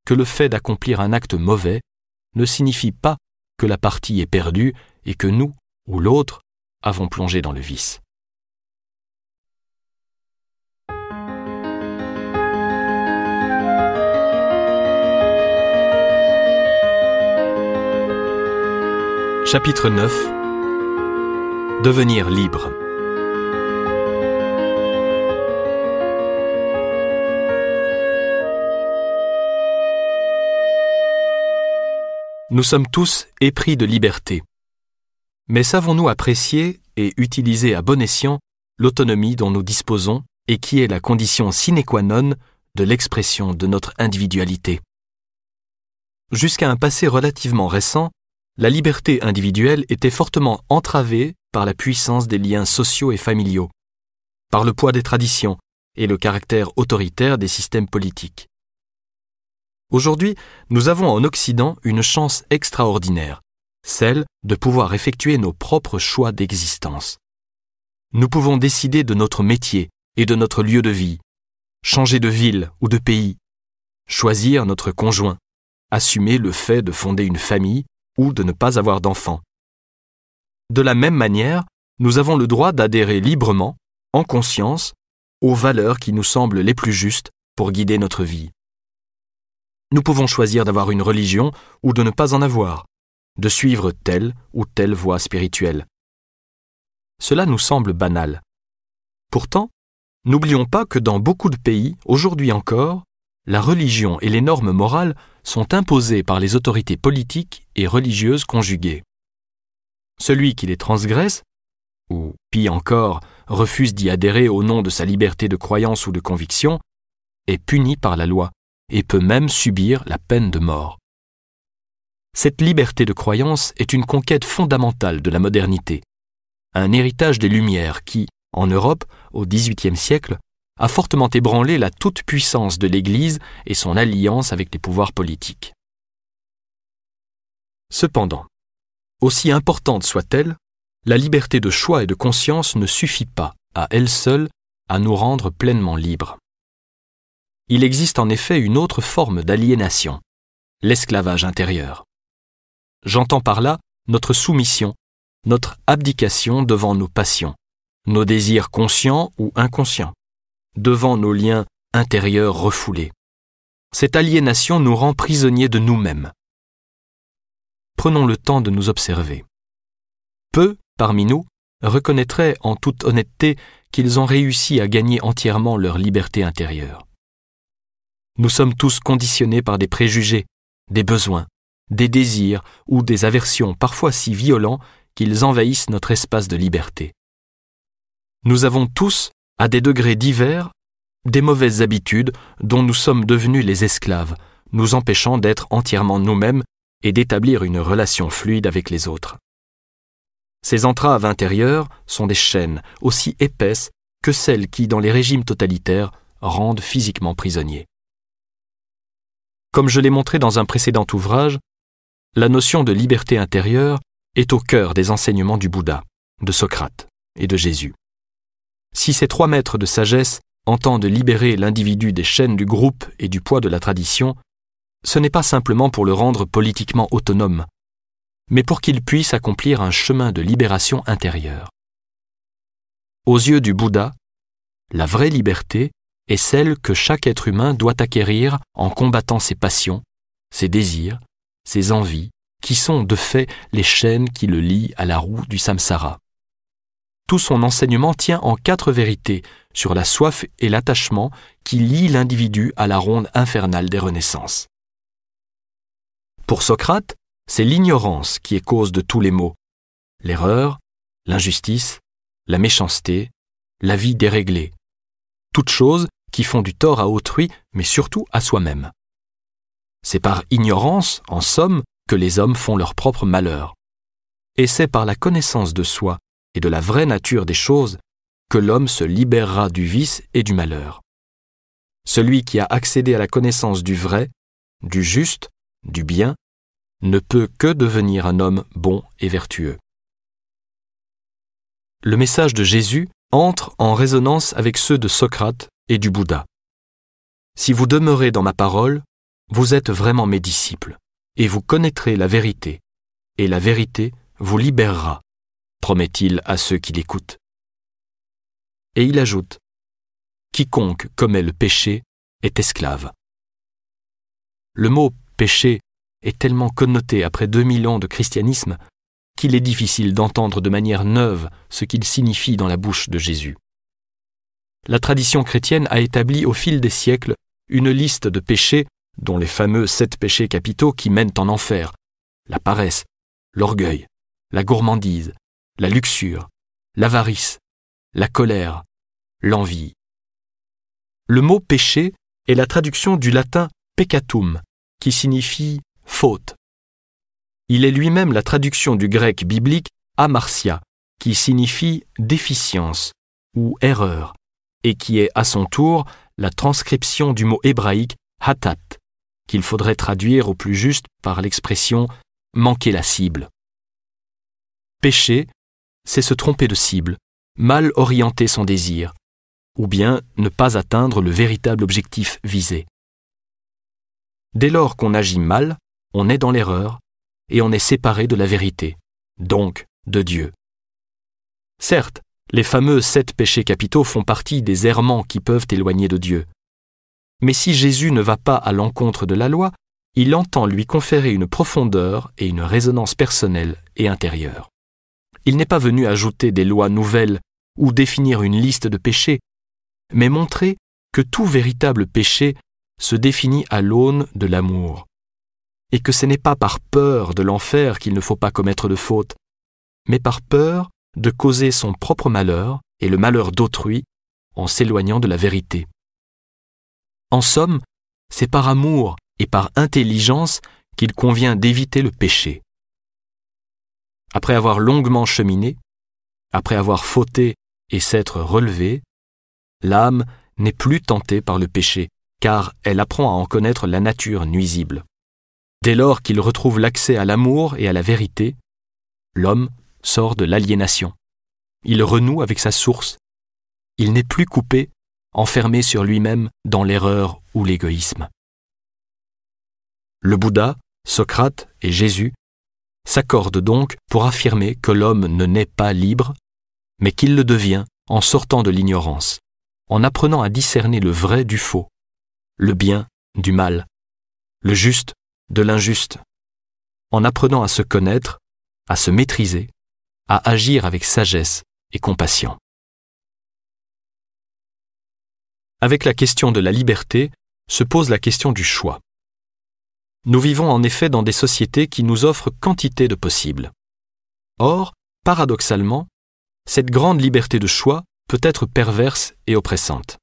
que le fait d'accomplir un acte mauvais ne signifie pas que la partie est perdue et que nous, ou l'autre, avons plongé dans le vice. Chapitre 9 Devenir libre Nous sommes tous épris de liberté. Mais savons-nous apprécier et utiliser à bon escient l'autonomie dont nous disposons et qui est la condition sine qua non de l'expression de notre individualité? Jusqu'à un passé relativement récent, la liberté individuelle était fortement entravée par la puissance des liens sociaux et familiaux, par le poids des traditions et le caractère autoritaire des systèmes politiques. Aujourd'hui, nous avons en Occident une chance extraordinaire, celle de pouvoir effectuer nos propres choix d'existence. Nous pouvons décider de notre métier et de notre lieu de vie, changer de ville ou de pays, choisir notre conjoint, assumer le fait de fonder une famille ou de ne pas avoir d'enfants. De la même manière, nous avons le droit d'adhérer librement, en conscience, aux valeurs qui nous semblent les plus justes pour guider notre vie. Nous pouvons choisir d'avoir une religion ou de ne pas en avoir, de suivre telle ou telle voie spirituelle. Cela nous semble banal. Pourtant, n'oublions pas que dans beaucoup de pays, aujourd'hui encore, la religion et les normes morales sont imposées par les autorités politiques et religieuses conjuguées. Celui qui les transgresse, ou pis encore, refuse d'y adhérer au nom de sa liberté de croyance ou de conviction, est puni par la loi et peut même subir la peine de mort. Cette liberté de croyance est une conquête fondamentale de la modernité, un héritage des Lumières qui, en Europe, au XVIIIe siècle, a fortement ébranlé la toute-puissance de l'Église et son alliance avec les pouvoirs politiques. Cependant, aussi importante soit-elle, la liberté de choix et de conscience ne suffit pas, à elle seule, à nous rendre pleinement libres. Il existe en effet une autre forme d'aliénation, l'esclavage intérieur. J'entends par là notre soumission, notre abdication devant nos passions, nos désirs conscients ou inconscients, devant nos liens intérieurs refoulés. Cette aliénation nous rend prisonniers de nous-mêmes. Prenons le temps de nous observer. Peu, parmi nous, reconnaîtraient en toute honnêteté qu'ils ont réussi à gagner entièrement leur liberté intérieure. Nous sommes tous conditionnés par des préjugés, des besoins, des désirs ou des aversions parfois si violents qu'ils envahissent notre espace de liberté. Nous avons tous, à des degrés divers, des mauvaises habitudes dont nous sommes devenus les esclaves, nous empêchant d'être entièrement nous-mêmes et d'établir une relation fluide avec les autres. Ces entraves intérieures sont des chaînes aussi épaisses que celles qui, dans les régimes totalitaires, rendent physiquement prisonniers. Comme je l'ai montré dans un précédent ouvrage, la notion de liberté intérieure est au cœur des enseignements du Bouddha, de Socrate et de Jésus. Si ces trois maîtres de sagesse entendent libérer l'individu des chaînes du groupe et du poids de la tradition, ce n'est pas simplement pour le rendre politiquement autonome, mais pour qu'il puisse accomplir un chemin de libération intérieure. Aux yeux du Bouddha, la vraie liberté est celle que chaque être humain doit acquérir en combattant ses passions, ses désirs, ses envies, qui sont de fait les chaînes qui le lient à la roue du samsara. Tout son enseignement tient en quatre vérités sur la soif et l'attachement qui lient l'individu à la ronde infernale des renaissances. Pour Socrate, c'est l'ignorance qui est cause de tous les maux. L'erreur, l'injustice, la méchanceté, la vie déréglée. Toutes choses qui font du tort à autrui, mais surtout à soi-même. C'est par ignorance, en somme, que les hommes font leur propre malheur. Et c'est par la connaissance de soi et de la vraie nature des choses que l'homme se libérera du vice et du malheur. Celui qui a accédé à la connaissance du vrai, du juste, du bien, ne peut que devenir un homme bon et vertueux. Le message de Jésus entre en résonance avec ceux de Socrate et du Bouddha. Si vous demeurez dans ma parole, vous êtes vraiment mes disciples, et vous connaîtrez la vérité, et la vérité vous libérera, promet-il à ceux qui l'écoutent. Et il ajoute, Quiconque commet le péché est esclave. Le mot péché est tellement connoté après 2000 ans de christianisme qu'il est difficile d'entendre de manière neuve ce qu'il signifie dans la bouche de Jésus. La tradition chrétienne a établi au fil des siècles une liste de péchés dont les fameux sept péchés capitaux qui mènent en enfer, la paresse, l'orgueil, la gourmandise, la luxure, l'avarice, la colère, l'envie. Le mot péché est la traduction du latin peccatum, qui signifie faute. Il est lui-même la traduction du grec biblique amartia, qui signifie déficience ou erreur, et qui est à son tour la transcription du mot hébraïque hatat, qu'il faudrait traduire au plus juste par l'expression manquer la cible. Pécher, c'est se tromper de cible, mal orienter son désir, ou bien ne pas atteindre le véritable objectif visé. Dès lors qu'on agit mal, on est dans l'erreur et on est séparé de la vérité, donc de Dieu. Certes, les fameux sept péchés capitaux font partie des errements qui peuvent éloigner de Dieu. Mais si Jésus ne va pas à l'encontre de la loi, il entend lui conférer une profondeur et une résonance personnelle et intérieure. Il n'est pas venu ajouter des lois nouvelles ou définir une liste de péchés, mais montrer que tout véritable péché se définit à l'aune de l'amour, et que ce n'est pas par peur de l'enfer qu'il ne faut pas commettre de faute, mais par peur de causer son propre malheur et le malheur d'autrui en s'éloignant de la vérité. En somme, c'est par amour et par intelligence qu'il convient d'éviter le péché. Après avoir longuement cheminé, après avoir fauté et s'être relevé, l'âme n'est plus tentée par le péché, car elle apprend à en connaître la nature nuisible. Dès lors qu'il retrouve l'accès à l'amour et à la vérité, l'homme sort de l'aliénation. Il renoue avec sa source. Il n'est plus coupé, enfermé sur lui-même dans l'erreur ou l'égoïsme. Le Bouddha, Socrate et Jésus s'accordent donc pour affirmer que l'homme ne naît pas libre, mais qu'il le devient en sortant de l'ignorance, en apprenant à discerner le vrai du faux, le bien du mal, le juste de l'injuste, en apprenant à se connaître, à se maîtriser, à agir avec sagesse et compassion. Avec la question de la liberté se pose la question du choix. Nous vivons en effet dans des sociétés qui nous offrent quantité de possibles. Or, paradoxalement, cette grande liberté de choix peut être perverse et oppressante.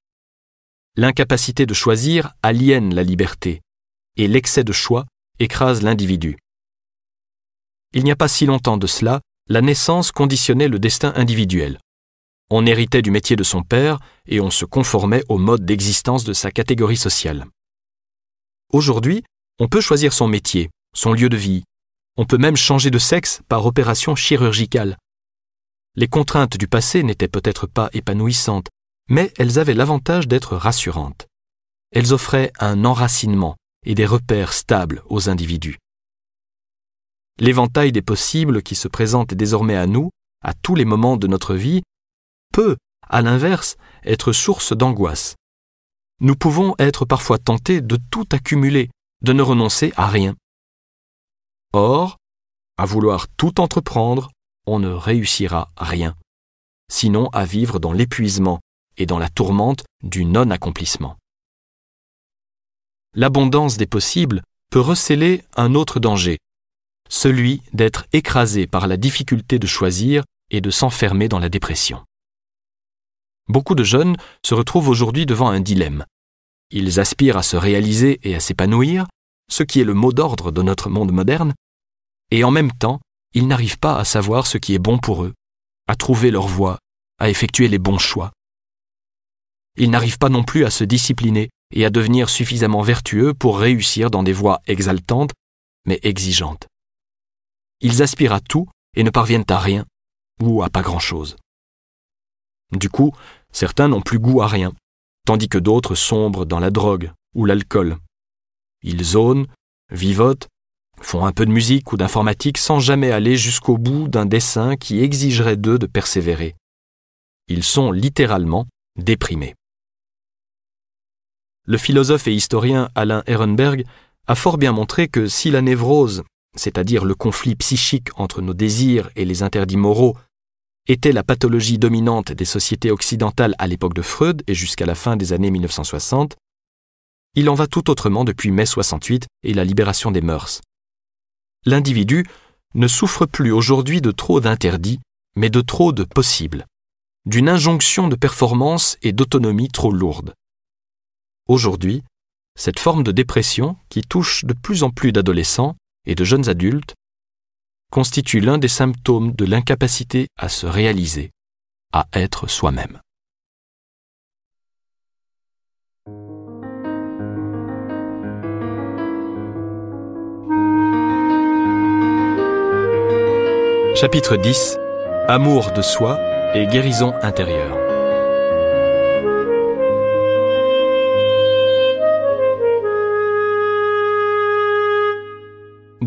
L'incapacité de choisir aliène la liberté, et l'excès de choix écrase l'individu. Il n'y a pas si longtemps de cela, la naissance conditionnait le destin individuel. On héritait du métier de son père et on se conformait au mode d'existence de sa catégorie sociale. Aujourd'hui, on peut choisir son métier, son lieu de vie. On peut même changer de sexe par opération chirurgicale. Les contraintes du passé n'étaient peut-être pas épanouissantes, mais elles avaient l'avantage d'être rassurantes. Elles offraient un enracinement et des repères stables aux individus. L'éventail des possibles qui se présentent désormais à nous, à tous les moments de notre vie, peut, à l'inverse, être source d'angoisse. Nous pouvons être parfois tentés de tout accumuler, de ne renoncer à rien. Or, à vouloir tout entreprendre, on ne réussira rien, sinon à vivre dans l'épuisement et dans la tourmente du non-accomplissement. L'abondance des possibles peut recéler un autre danger, celui d'être écrasé par la difficulté de choisir et de s'enfermer dans la dépression. Beaucoup de jeunes se retrouvent aujourd'hui devant un dilemme. Ils aspirent à se réaliser et à s'épanouir, ce qui est le mot d'ordre de notre monde moderne, et en même temps, ils n'arrivent pas à savoir ce qui est bon pour eux, à trouver leur voie, à effectuer les bons choix. Ils n'arrivent pas non plus à se discipliner et à devenir suffisamment vertueux pour réussir dans des voies exaltantes, mais exigeantes. Ils aspirent à tout et ne parviennent à rien, ou à pas grand-chose. Du coup, certains n'ont plus goût à rien, tandis que d'autres sombrent dans la drogue ou l'alcool. Ils zonent, vivotent, font un peu de musique ou d'informatique sans jamais aller jusqu'au bout d'un dessin qui exigerait d'eux de persévérer. Ils sont littéralement déprimés. Le philosophe et historien Alain Ehrenberg a fort bien montré que si la névrose, c'est-à-dire le conflit psychique entre nos désirs et les interdits moraux, était la pathologie dominante des sociétés occidentales à l'époque de Freud et jusqu'à la fin des années 1960, il en va tout autrement depuis mai 68 et la libération des mœurs. L'individu ne souffre plus aujourd'hui de trop d'interdits, mais de trop de possibles, d'une injonction de performance et d'autonomie trop lourde. Aujourd'hui, cette forme de dépression, qui touche de plus en plus d'adolescents et de jeunes adultes, constitue l'un des symptômes de l'incapacité à se réaliser, à être soi-même. Chapitre 10 Amour de soi et guérison intérieure.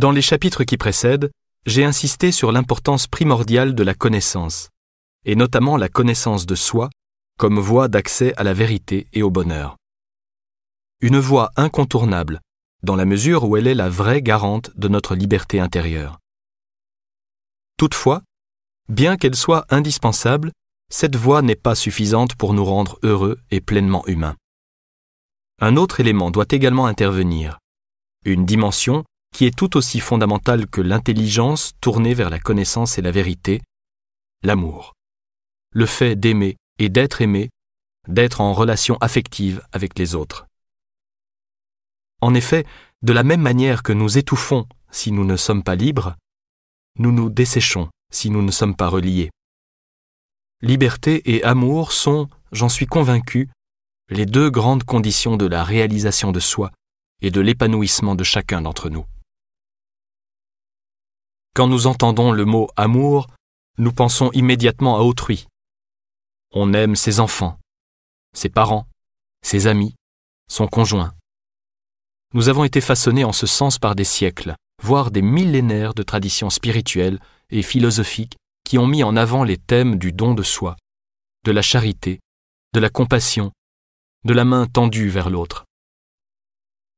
Dans les chapitres qui précèdent, j'ai insisté sur l'importance primordiale de la connaissance, et notamment la connaissance de soi comme voie d'accès à la vérité et au bonheur. Une voie incontournable, dans la mesure où elle est la vraie garante de notre liberté intérieure. Toutefois, bien qu'elle soit indispensable, cette voie n'est pas suffisante pour nous rendre heureux et pleinement humains. Un autre élément doit également intervenir, une dimension qui est tout aussi fondamentale que l'intelligence tournée vers la connaissance et la vérité, l'amour. Le fait d'aimer et d'être aimé, d'être en relation affective avec les autres. En effet, de la même manière que nous étouffons si nous ne sommes pas libres, nous nous desséchons si nous ne sommes pas reliés. Liberté et amour sont, j'en suis convaincu, les deux grandes conditions de la réalisation de soi et de l'épanouissement de chacun d'entre nous. Quand nous entendons le mot amour, nous pensons immédiatement à autrui. On aime ses enfants, ses parents, ses amis, son conjoint. Nous avons été façonnés en ce sens par des siècles, voire des millénaires de traditions spirituelles et philosophiques qui ont mis en avant les thèmes du don de soi, de la charité, de la compassion, de la main tendue vers l'autre.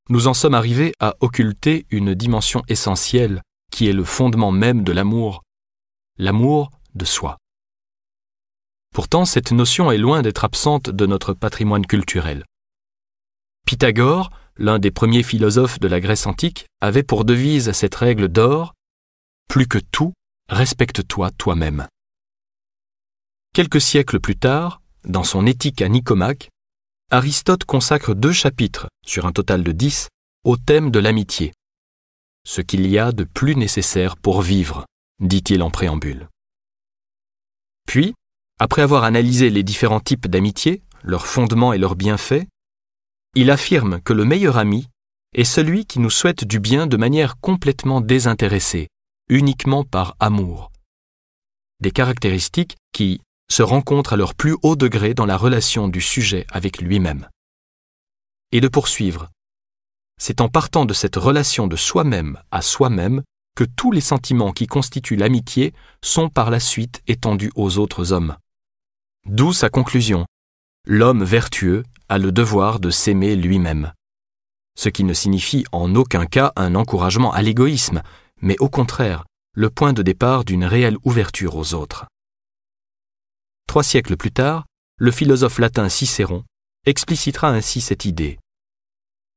Nous en sommes arrivés à occulter une dimension essentielle qui est le fondement même de l'amour, l'amour de soi. Pourtant, cette notion est loin d'être absente de notre patrimoine culturel. Pythagore, l'un des premiers philosophes de la Grèce antique, avait pour devise cette règle d'or Plus que tout, respecte-toi toi-même. Quelques siècles plus tard, dans son Éthique à Nicomaque, Aristote consacre deux chapitres, sur un total de dix, au thème de l'amitié ce qu'il y a de plus nécessaire pour vivre, dit-il en préambule. Puis, après avoir analysé les différents types d'amitié, leurs fondements et leurs bienfaits, il affirme que le meilleur ami est celui qui nous souhaite du bien de manière complètement désintéressée, uniquement par amour. Des caractéristiques qui se rencontrent à leur plus haut degré dans la relation du sujet avec lui-même. Et de poursuivre c'est en partant de cette relation de soi-même à soi-même que tous les sentiments qui constituent l'amitié sont par la suite étendus aux autres hommes. D'où sa conclusion. L'homme vertueux a le devoir de s'aimer lui-même. Ce qui ne signifie en aucun cas un encouragement à l'égoïsme, mais au contraire, le point de départ d'une réelle ouverture aux autres. Trois siècles plus tard, le philosophe latin Cicéron explicitera ainsi cette idée.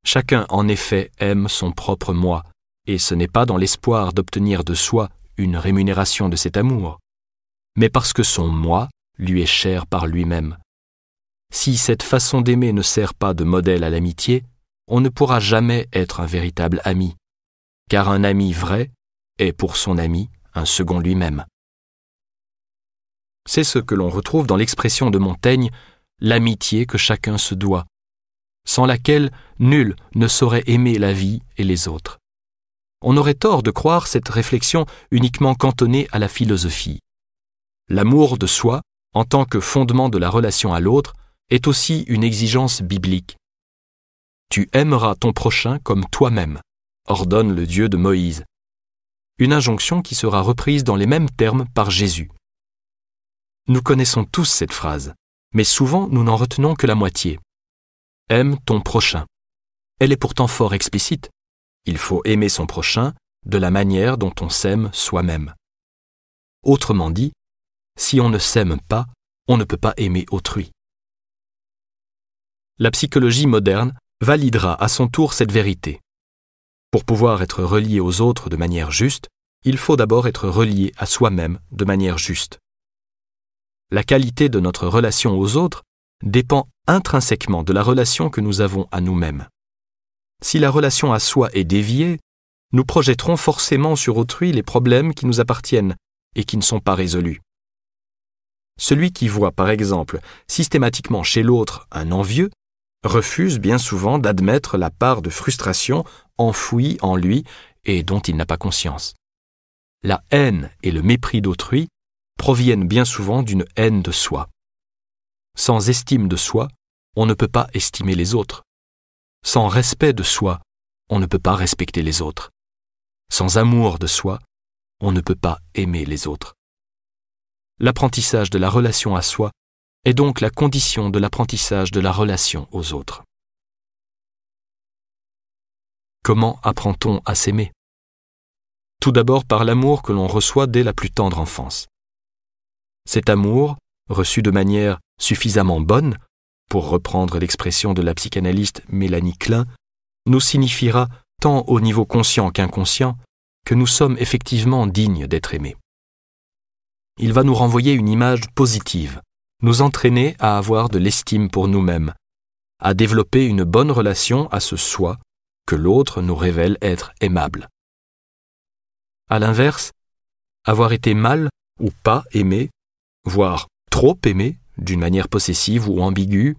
Chacun en effet aime son propre moi, et ce n'est pas dans l'espoir d'obtenir de soi une rémunération de cet amour, mais parce que son moi lui est cher par lui-même. Si cette façon d'aimer ne sert pas de modèle à l'amitié, on ne pourra jamais être un véritable ami, car un ami vrai est pour son ami un second lui-même. C'est ce que l'on retrouve dans l'expression de Montaigne, l'amitié que chacun se doit, sans laquelle nul ne saurait aimer la vie et les autres. On aurait tort de croire cette réflexion uniquement cantonnée à la philosophie. L'amour de soi, en tant que fondement de la relation à l'autre, est aussi une exigence biblique. Tu aimeras ton prochain comme toi-même, ordonne le Dieu de Moïse. Une injonction qui sera reprise dans les mêmes termes par Jésus. Nous connaissons tous cette phrase, mais souvent nous n'en retenons que la moitié. Aime ton prochain. Elle est pourtant fort explicite. Il faut aimer son prochain de la manière dont on s'aime soi-même. Autrement dit, si on ne s'aime pas, on ne peut pas aimer autrui. La psychologie moderne validera à son tour cette vérité. Pour pouvoir être relié aux autres de manière juste, il faut d'abord être relié à soi-même de manière juste. La qualité de notre relation aux autres dépend intrinsèquement de la relation que nous avons à nous-mêmes. Si la relation à soi est déviée, nous projetterons forcément sur autrui les problèmes qui nous appartiennent et qui ne sont pas résolus. Celui qui voit, par exemple, systématiquement chez l'autre un envieux, refuse bien souvent d'admettre la part de frustration enfouie en lui et dont il n'a pas conscience. La haine et le mépris d'autrui proviennent bien souvent d'une haine de soi. Sans estime de soi, on ne peut pas estimer les autres. Sans respect de soi, on ne peut pas respecter les autres. Sans amour de soi, on ne peut pas aimer les autres. L'apprentissage de la relation à soi est donc la condition de l'apprentissage de la relation aux autres. Comment apprend-on à s'aimer? Tout d'abord par l'amour que l'on reçoit dès la plus tendre enfance. Cet amour, reçu de manière suffisamment bonne, pour reprendre l'expression de la psychanalyste Mélanie Klein, nous signifiera, tant au niveau conscient qu'inconscient, que nous sommes effectivement dignes d'être aimés. Il va nous renvoyer une image positive, nous entraîner à avoir de l'estime pour nous-mêmes, à développer une bonne relation à ce soi que l'autre nous révèle être aimable. À l'inverse, avoir été mal ou pas aimé, voire trop aimé, d'une manière possessive ou ambiguë,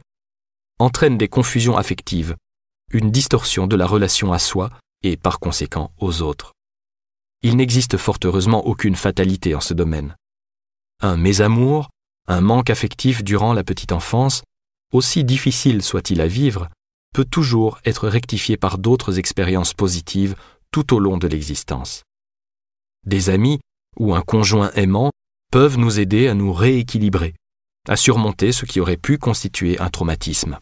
entraîne des confusions affectives, une distorsion de la relation à soi et par conséquent aux autres. Il n'existe fort heureusement aucune fatalité en ce domaine. Un mésamour, un manque affectif durant la petite enfance, aussi difficile soit-il à vivre, peut toujours être rectifié par d'autres expériences positives tout au long de l'existence. Des amis ou un conjoint aimant peuvent nous aider à nous rééquilibrer, à surmonter ce qui aurait pu constituer un traumatisme.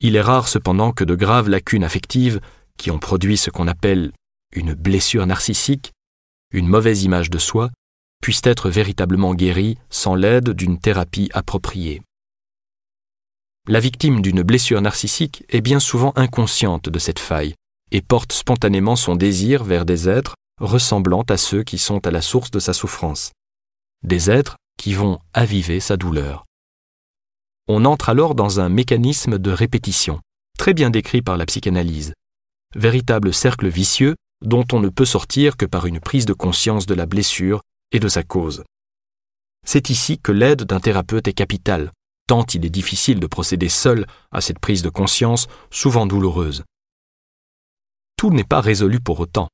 Il est rare cependant que de graves lacunes affectives, qui ont produit ce qu'on appelle une blessure narcissique, une mauvaise image de soi, puissent être véritablement guéries sans l'aide d'une thérapie appropriée. La victime d'une blessure narcissique est bien souvent inconsciente de cette faille et porte spontanément son désir vers des êtres ressemblant à ceux qui sont à la source de sa souffrance, des êtres qui vont aviver sa douleur. On entre alors dans un mécanisme de répétition, très bien décrit par la psychanalyse, véritable cercle vicieux dont on ne peut sortir que par une prise de conscience de la blessure et de sa cause. C'est ici que l'aide d'un thérapeute est capitale, tant il est difficile de procéder seul à cette prise de conscience, souvent douloureuse. Tout n'est pas résolu pour autant,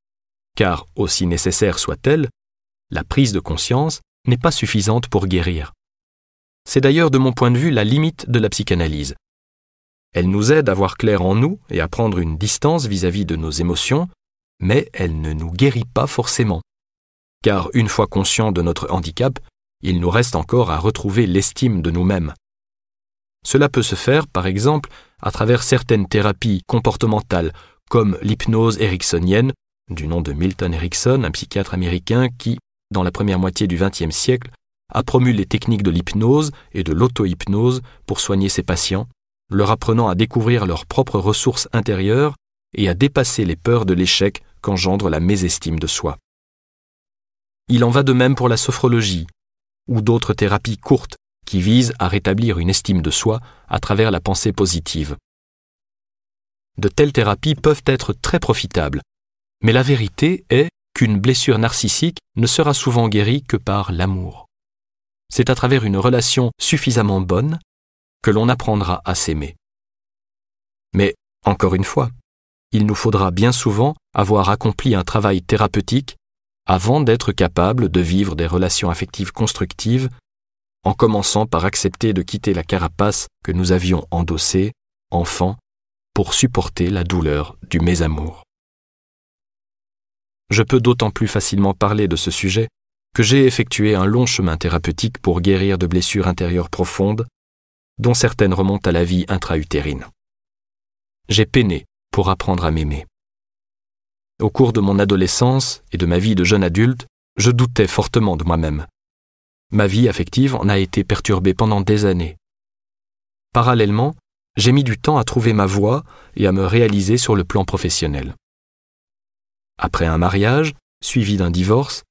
car, aussi nécessaire soit-elle, la prise de conscience n'est pas suffisante pour guérir. C'est d'ailleurs de mon point de vue la limite de la psychanalyse. Elle nous aide à voir clair en nous et à prendre une distance vis-à-vis de nos émotions, mais elle ne nous guérit pas forcément. Car une fois conscient de notre handicap, il nous reste encore à retrouver l'estime de nous-mêmes. Cela peut se faire, par exemple, à travers certaines thérapies comportementales, comme l'hypnose ericksonienne, du nom de Milton Erickson, un psychiatre américain qui, dans la première moitié du XXe siècle, a promu les techniques de l'hypnose et de l'auto-hypnose pour soigner ses patients, leur apprenant à découvrir leurs propres ressources intérieures et à dépasser les peurs de l'échec qu'engendre la mésestime de soi. Il en va de même pour la sophrologie, ou d'autres thérapies courtes qui visent à rétablir une estime de soi à travers la pensée positive. De telles thérapies peuvent être très profitables, mais la vérité est qu'une blessure narcissique ne sera souvent guérie que par l'amour. C'est à travers une relation suffisamment bonne que l'on apprendra à s'aimer. Mais, encore une fois, il nous faudra bien souvent avoir accompli un travail thérapeutique avant d'être capable de vivre des relations affectives constructives, en commençant par accepter de quitter la carapace que nous avions endossée, enfant, pour supporter la douleur du mésamour. Je peux d'autant plus facilement parler de ce sujet que j'ai effectué un long chemin thérapeutique pour guérir de blessures intérieures profondes, dont certaines remontent à la vie intra-utérine. J'ai peiné pour apprendre à m'aimer. Au cours de mon adolescence et de ma vie de jeune adulte, je doutais fortement de moi-même. Ma vie affective en a été perturbée pendant des années. Parallèlement, j'ai mis du temps à trouver ma voie et à me réaliser sur le plan professionnel. Après un mariage, suivi d'un divorce,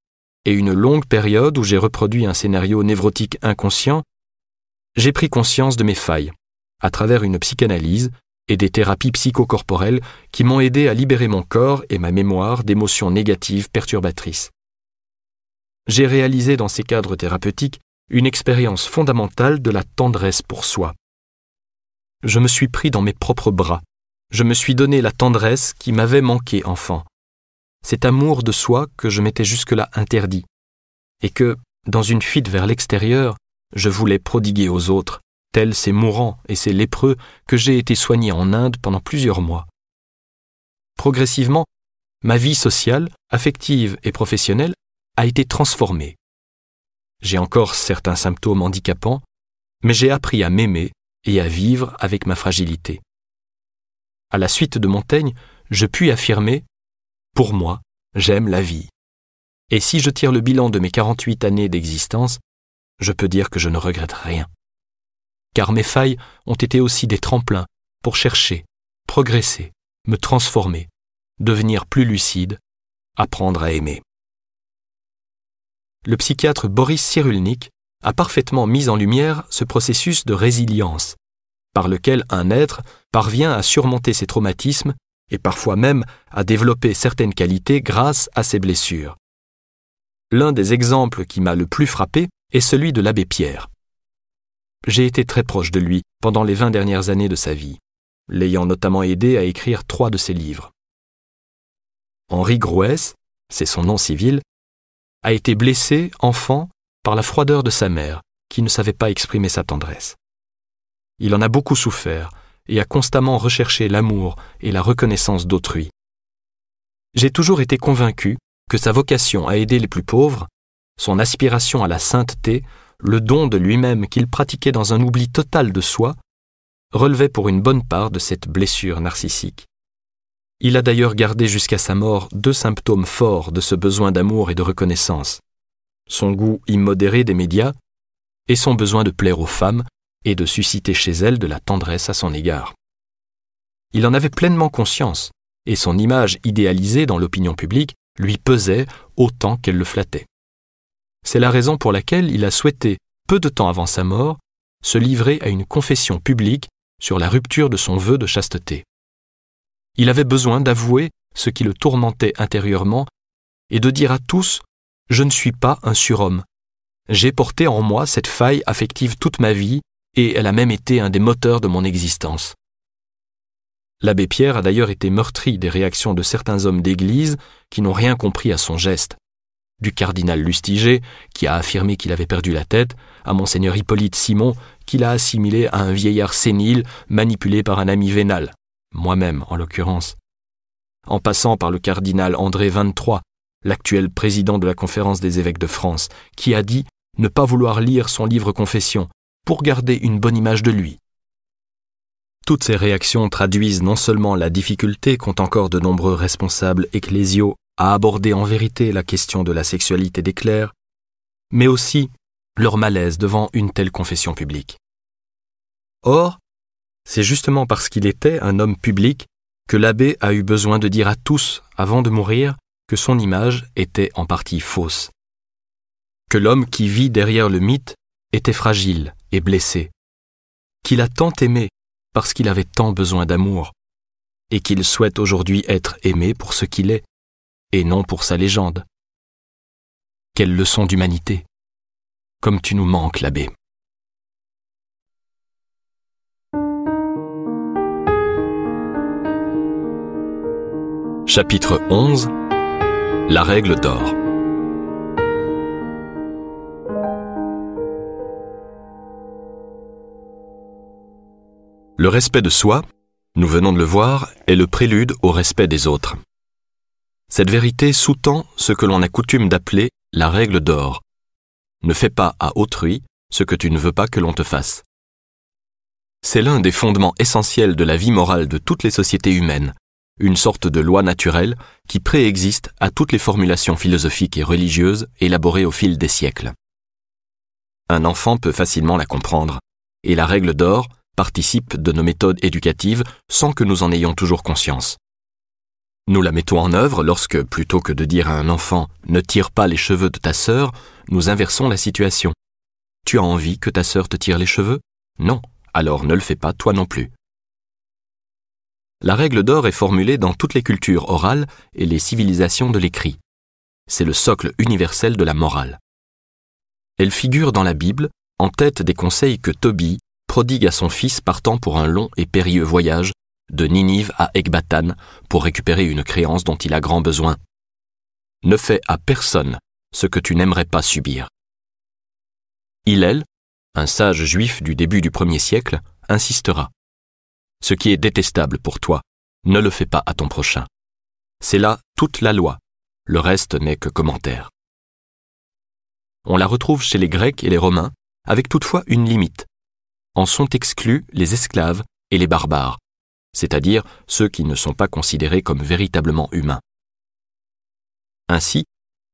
et une longue période où j'ai reproduit un scénario névrotique inconscient, j'ai pris conscience de mes failles, à travers une psychanalyse et des thérapies psychocorporelles qui m'ont aidé à libérer mon corps et ma mémoire d'émotions négatives perturbatrices. J'ai réalisé dans ces cadres thérapeutiques une expérience fondamentale de la tendresse pour soi. Je me suis pris dans mes propres bras, je me suis donné la tendresse qui m'avait manqué enfant, cet amour de soi que je m'étais jusque-là interdit, et que, dans une fuite vers l'extérieur, je voulais prodiguer aux autres, tels ces mourants et ces lépreux que j'ai été soigné en Inde pendant plusieurs mois. Progressivement, ma vie sociale, affective et professionnelle a été transformée. J'ai encore certains symptômes handicapants, mais j'ai appris à m'aimer et à vivre avec ma fragilité. À la suite de Montaigne, je puis affirmer Pour moi, j'aime la vie. Et si je tire le bilan de mes 48 années d'existence, je peux dire que je ne regrette rien car mes failles ont été aussi des tremplins pour chercher, progresser, me transformer, devenir plus lucide, apprendre à aimer. Le psychiatre Boris Cyrulnik a parfaitement mis en lumière ce processus de résilience, par lequel un être parvient à surmonter ses traumatismes et parfois même à développer certaines qualités grâce à ses blessures. L'un des exemples qui m'a le plus frappé est celui de l'abbé Pierre j'ai été très proche de lui pendant les vingt dernières années de sa vie, l'ayant notamment aidé à écrire trois de ses livres. Henri Grouès, c'est son nom civil, a été blessé, enfant, par la froideur de sa mère, qui ne savait pas exprimer sa tendresse. Il en a beaucoup souffert et a constamment recherché l'amour et la reconnaissance d'autrui. J'ai toujours été convaincu que sa vocation à aider les plus pauvres, son aspiration à la sainteté, le don de lui-même qu'il pratiquait dans un oubli total de soi, relevait pour une bonne part de cette blessure narcissique. Il a d'ailleurs gardé jusqu'à sa mort deux symptômes forts de ce besoin d'amour et de reconnaissance, son goût immodéré des médias et son besoin de plaire aux femmes et de susciter chez elles de la tendresse à son égard. Il en avait pleinement conscience, et son image idéalisée dans l'opinion publique lui pesait autant qu'elle le flattait. C'est la raison pour laquelle il a souhaité, peu de temps avant sa mort, se livrer à une confession publique sur la rupture de son vœu de chasteté. Il avait besoin d'avouer ce qui le tourmentait intérieurement et de dire à tous Je ne suis pas un surhomme. J'ai porté en moi cette faille affective toute ma vie et elle a même été un des moteurs de mon existence. L'abbé Pierre a d'ailleurs été meurtri des réactions de certains hommes d'Église qui n'ont rien compris à son geste du cardinal Lustiger, qui a affirmé qu'il avait perdu la tête, à monseigneur Hippolyte Simon, qui l'a assimilé à un vieillard sénile manipulé par un ami vénal, moi-même en l'occurrence. En passant par le cardinal André XXIII, l'actuel président de la conférence des évêques de France, qui a dit ne pas vouloir lire son livre Confession pour garder une bonne image de lui. Toutes ces réactions traduisent non seulement la difficulté qu'ont encore de nombreux responsables ecclésiaux à aborder en vérité la question de la sexualité des clercs, mais aussi leur malaise devant une telle confession publique. Or, c'est justement parce qu'il était un homme public que l'abbé a eu besoin de dire à tous, avant de mourir, que son image était en partie fausse, que l'homme qui vit derrière le mythe était fragile et blessé, qu'il a tant aimé parce qu'il avait tant besoin d'amour, et qu'il souhaite aujourd'hui être aimé pour ce qu'il est, et non pour sa légende. Quelle leçon d'humanité Comme tu nous manques, l'abbé. Chapitre 11 La règle d'or Le respect de soi, nous venons de le voir, est le prélude au respect des autres. Cette vérité sous-tend ce que l'on a coutume d'appeler la règle d'or. Ne fais pas à autrui ce que tu ne veux pas que l'on te fasse. C'est l'un des fondements essentiels de la vie morale de toutes les sociétés humaines, une sorte de loi naturelle qui préexiste à toutes les formulations philosophiques et religieuses élaborées au fil des siècles. Un enfant peut facilement la comprendre, et la règle d'or participe de nos méthodes éducatives sans que nous en ayons toujours conscience. Nous la mettons en œuvre lorsque, plutôt que de dire à un enfant Ne tire pas les cheveux de ta sœur, nous inversons la situation. Tu as envie que ta sœur te tire les cheveux? Non, alors ne le fais pas toi non plus. La règle d'or est formulée dans toutes les cultures orales et les civilisations de l'écrit. C'est le socle universel de la morale. Elle figure dans la Bible en tête des conseils que Tobie prodigue à son fils partant pour un long et périlleux voyage de Ninive à Ecbatane pour récupérer une créance dont il a grand besoin. Ne fais à personne ce que tu n'aimerais pas subir. Hillel, un sage juif du début du premier siècle, insistera. Ce qui est détestable pour toi, ne le fais pas à ton prochain. C'est là toute la loi, le reste n'est que commentaire. On la retrouve chez les Grecs et les Romains, avec toutefois une limite. En sont exclus les esclaves et les barbares, c'est-à-dire ceux qui ne sont pas considérés comme véritablement humains. Ainsi,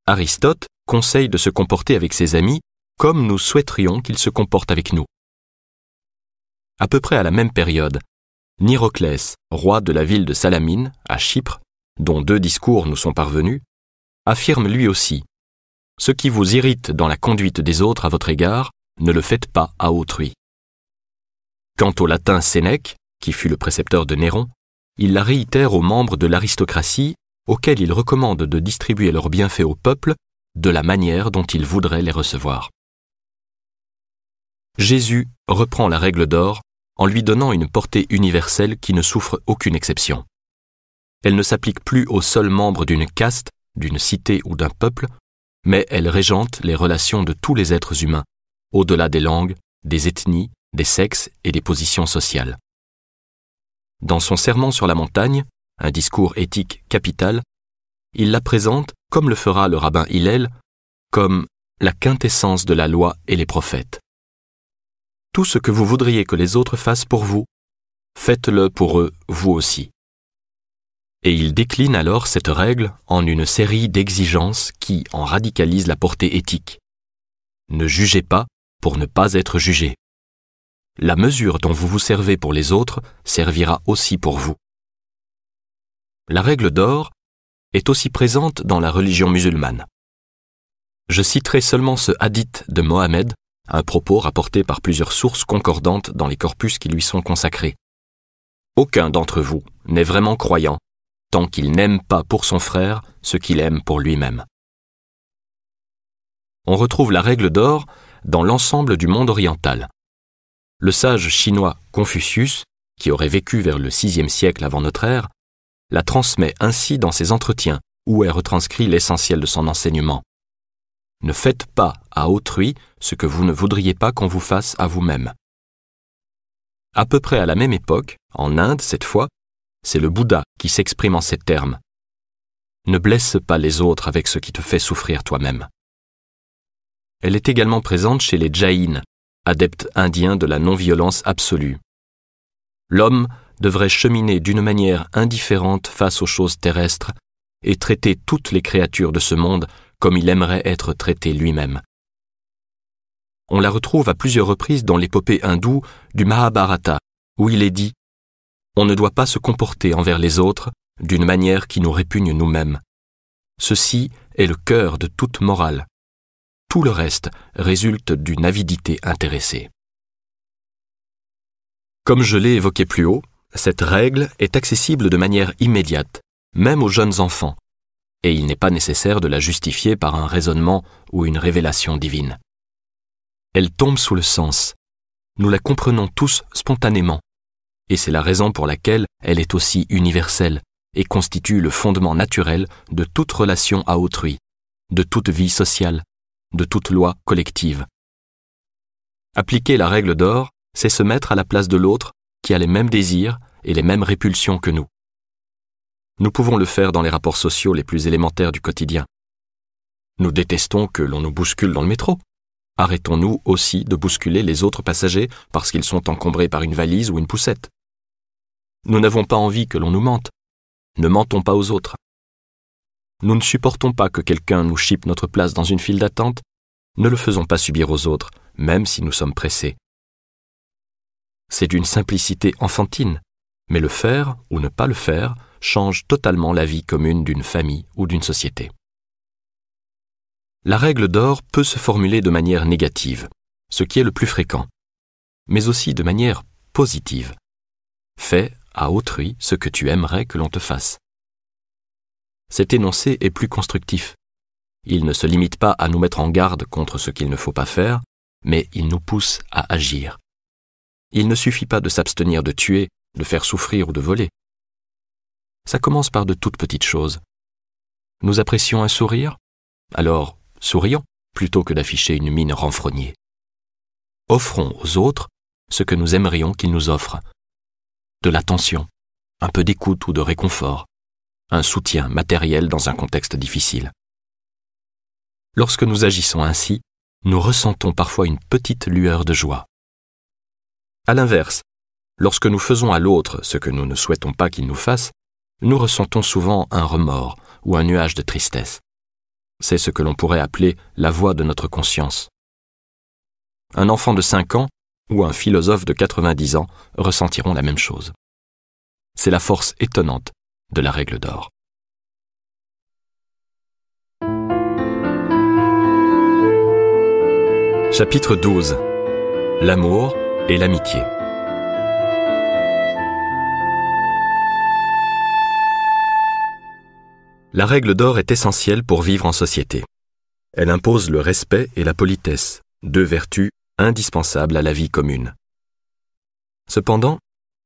Aristote conseille de se comporter avec ses amis comme nous souhaiterions qu'ils se comportent avec nous. À peu près à la même période, Niroclès, roi de la ville de Salamine, à Chypre, dont deux discours nous sont parvenus, affirme lui aussi Ce qui vous irrite dans la conduite des autres à votre égard, ne le faites pas à autrui. Quant au latin Sénèque, qui fut le précepteur de Néron, il la réitère aux membres de l'aristocratie, auxquels il recommande de distribuer leurs bienfaits au peuple de la manière dont il voudrait les recevoir. Jésus reprend la règle d'or en lui donnant une portée universelle qui ne souffre aucune exception. Elle ne s'applique plus aux seuls membres d'une caste, d'une cité ou d'un peuple, mais elle régente les relations de tous les êtres humains, au-delà des langues, des ethnies, des sexes et des positions sociales. Dans son serment sur la montagne, un discours éthique capital, il la présente, comme le fera le rabbin Hillel, comme la quintessence de la loi et les prophètes. Tout ce que vous voudriez que les autres fassent pour vous, faites-le pour eux, vous aussi. Et il décline alors cette règle en une série d'exigences qui en radicalisent la portée éthique. Ne jugez pas pour ne pas être jugé la mesure dont vous vous servez pour les autres servira aussi pour vous. La règle d'or est aussi présente dans la religion musulmane. Je citerai seulement ce hadith de Mohammed, un propos rapporté par plusieurs sources concordantes dans les corpus qui lui sont consacrés. Aucun d'entre vous n'est vraiment croyant tant qu'il n'aime pas pour son frère ce qu'il aime pour lui-même. On retrouve la règle d'or dans l'ensemble du monde oriental le sage chinois Confucius, qui aurait vécu vers le VIe siècle avant notre ère, la transmet ainsi dans ses entretiens, où est retranscrit l'essentiel de son enseignement. Ne faites pas à autrui ce que vous ne voudriez pas qu'on vous fasse à vous-même. À peu près à la même époque, en Inde cette fois, c'est le Bouddha qui s'exprime en ces termes. Ne blesse pas les autres avec ce qui te fait souffrir toi-même. Elle est également présente chez les Jaïns, adepte indien de la non-violence absolue. L'homme devrait cheminer d'une manière indifférente face aux choses terrestres et traiter toutes les créatures de ce monde comme il aimerait être traité lui-même. On la retrouve à plusieurs reprises dans l'épopée hindoue du Mahabharata, où il est dit On ne doit pas se comporter envers les autres d'une manière qui nous répugne nous-mêmes. Ceci est le cœur de toute morale. Tout le reste résulte d'une avidité intéressée. Comme je l'ai évoqué plus haut, cette règle est accessible de manière immédiate, même aux jeunes enfants, et il n'est pas nécessaire de la justifier par un raisonnement ou une révélation divine. Elle tombe sous le sens. Nous la comprenons tous spontanément, et c'est la raison pour laquelle elle est aussi universelle et constitue le fondement naturel de toute relation à autrui, de toute vie sociale, de toute loi collective. Appliquer la règle d'or, c'est se mettre à la place de l'autre qui a les mêmes désirs et les mêmes répulsions que nous. Nous pouvons le faire dans les rapports sociaux les plus élémentaires du quotidien. Nous détestons que l'on nous bouscule dans le métro. Arrêtons-nous aussi de bousculer les autres passagers parce qu'ils sont encombrés par une valise ou une poussette. Nous n'avons pas envie que l'on nous mente. Ne mentons pas aux autres. Nous ne supportons pas que quelqu'un nous chipe notre place dans une file d'attente, ne le faisons pas subir aux autres, même si nous sommes pressés. C'est d'une simplicité enfantine, mais le faire ou ne pas le faire change totalement la vie commune d'une famille ou d'une société. La règle d'or peut se formuler de manière négative, ce qui est le plus fréquent, mais aussi de manière positive. Fais à autrui ce que tu aimerais que l'on te fasse. Cet énoncé est plus constructif. Il ne se limite pas à nous mettre en garde contre ce qu'il ne faut pas faire, mais il nous pousse à agir. Il ne suffit pas de s'abstenir de tuer, de faire souffrir ou de voler. Ça commence par de toutes petites choses. Nous apprécions un sourire? Alors, sourions, plutôt que d'afficher une mine renfrognée. Offrons aux autres ce que nous aimerions qu'ils nous offrent. De l'attention, un peu d'écoute ou de réconfort, un soutien matériel dans un contexte difficile. Lorsque nous agissons ainsi, nous ressentons parfois une petite lueur de joie. À l'inverse, lorsque nous faisons à l'autre ce que nous ne souhaitons pas qu'il nous fasse, nous ressentons souvent un remords ou un nuage de tristesse. C'est ce que l'on pourrait appeler la voix de notre conscience. Un enfant de 5 ans ou un philosophe de 90 ans ressentiront la même chose. C'est la force étonnante de la règle d'or. Chapitre 12 L'amour et l'amitié. La règle d'or est essentielle pour vivre en société. Elle impose le respect et la politesse, deux vertus indispensables à la vie commune. Cependant,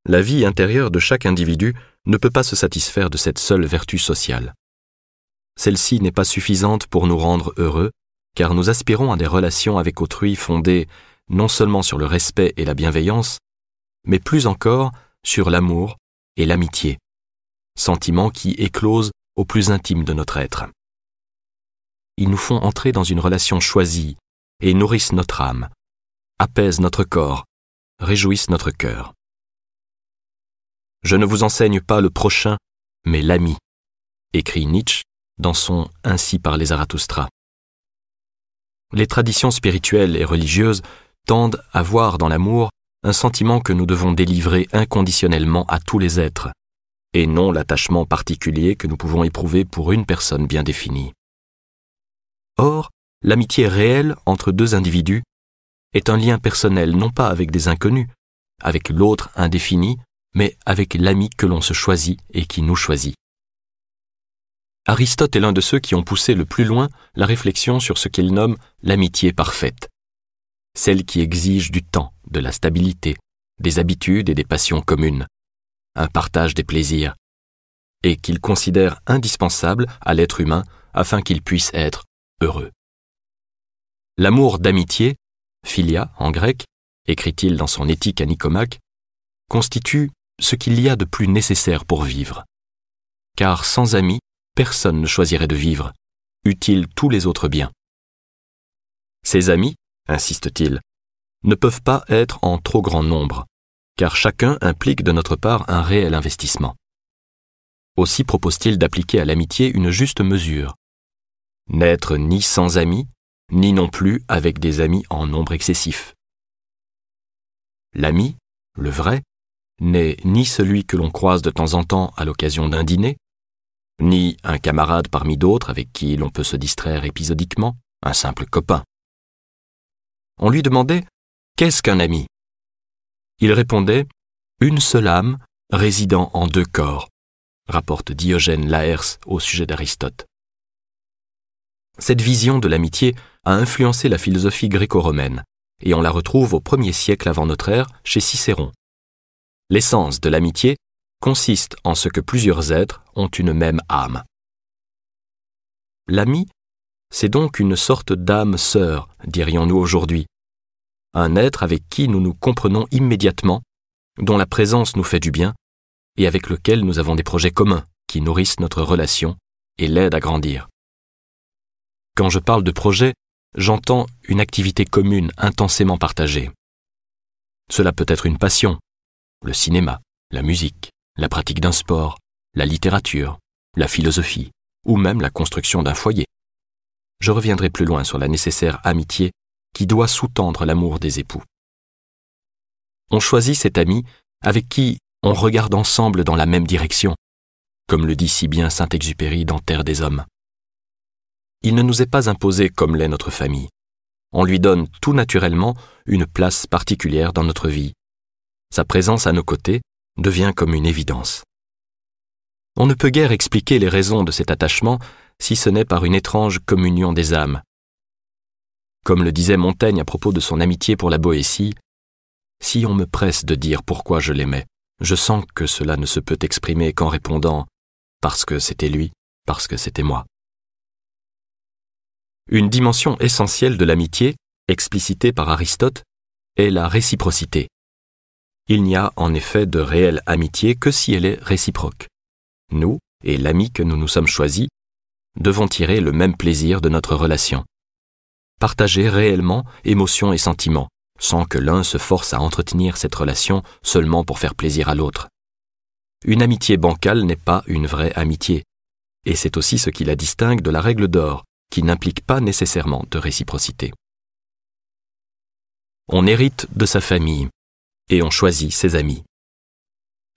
la vie intérieure de chaque individu ne peut pas se satisfaire de cette seule vertu sociale. Celle-ci n'est pas suffisante pour nous rendre heureux, car nous aspirons à des relations avec autrui fondées non seulement sur le respect et la bienveillance, mais plus encore sur l'amour et l'amitié, sentiments qui éclosent au plus intime de notre être. Ils nous font entrer dans une relation choisie et nourrissent notre âme, apaisent notre corps, réjouissent notre cœur. Je ne vous enseigne pas le prochain, mais l'ami, écrit Nietzsche dans son Ainsi par les Zarathustra. Les traditions spirituelles et religieuses tendent à voir dans l'amour un sentiment que nous devons délivrer inconditionnellement à tous les êtres, et non l'attachement particulier que nous pouvons éprouver pour une personne bien définie. Or, l'amitié réelle entre deux individus est un lien personnel non pas avec des inconnus, avec l'autre indéfini, mais avec l'ami que l'on se choisit et qui nous choisit. Aristote est l'un de ceux qui ont poussé le plus loin la réflexion sur ce qu'il nomme l'amitié parfaite, celle qui exige du temps, de la stabilité, des habitudes et des passions communes, un partage des plaisirs, et qu'il considère indispensable à l'être humain afin qu'il puisse être heureux. L'amour d'amitié, philia en grec, écrit-il dans son éthique à Nicomaque, constitue ce qu'il y a de plus nécessaire pour vivre. Car sans amis, personne ne choisirait de vivre, eût-il tous les autres biens. Ses amis, insiste-t-il, ne peuvent pas être en trop grand nombre, car chacun implique de notre part un réel investissement. Aussi propose-t-il d'appliquer à l'amitié une juste mesure. N'être ni sans amis, ni non plus avec des amis en nombre excessif. L'ami, le vrai, n'est ni celui que l'on croise de temps en temps à l'occasion d'un dîner, ni un camarade parmi d'autres avec qui l'on peut se distraire épisodiquement, un simple copain. On lui demandait Qu'est-ce qu'un ami? Il répondait Une seule âme résidant en deux corps, rapporte Diogène Laërce au sujet d'Aristote. Cette vision de l'amitié a influencé la philosophie gréco-romaine, et on la retrouve au premier siècle avant notre ère chez Cicéron. L'essence de l'amitié consiste en ce que plusieurs êtres ont une même âme. L'ami, c'est donc une sorte d'âme sœur, dirions-nous aujourd'hui. Un être avec qui nous nous comprenons immédiatement, dont la présence nous fait du bien, et avec lequel nous avons des projets communs qui nourrissent notre relation et l'aident à grandir. Quand je parle de projet, j'entends une activité commune intensément partagée. Cela peut être une passion, le cinéma, la musique, la pratique d'un sport, la littérature, la philosophie, ou même la construction d'un foyer. Je reviendrai plus loin sur la nécessaire amitié qui doit sous-tendre l'amour des époux. On choisit cet ami avec qui on regarde ensemble dans la même direction, comme le dit si bien Saint-Exupéry dans Terre des Hommes. Il ne nous est pas imposé comme l'est notre famille. On lui donne tout naturellement une place particulière dans notre vie. Sa présence à nos côtés devient comme une évidence. On ne peut guère expliquer les raisons de cet attachement si ce n'est par une étrange communion des âmes. Comme le disait Montaigne à propos de son amitié pour la Boétie, si on me presse de dire pourquoi je l'aimais, je sens que cela ne se peut exprimer qu'en répondant parce que c'était lui, parce que c'était moi. Une dimension essentielle de l'amitié, explicitée par Aristote, est la réciprocité. Il n'y a en effet de réelle amitié que si elle est réciproque. Nous, et l'ami que nous nous sommes choisis, devons tirer le même plaisir de notre relation. Partager réellement émotions et sentiments, sans que l'un se force à entretenir cette relation seulement pour faire plaisir à l'autre. Une amitié bancale n'est pas une vraie amitié, et c'est aussi ce qui la distingue de la règle d'or, qui n'implique pas nécessairement de réciprocité. On hérite de sa famille, et on choisit ses amis.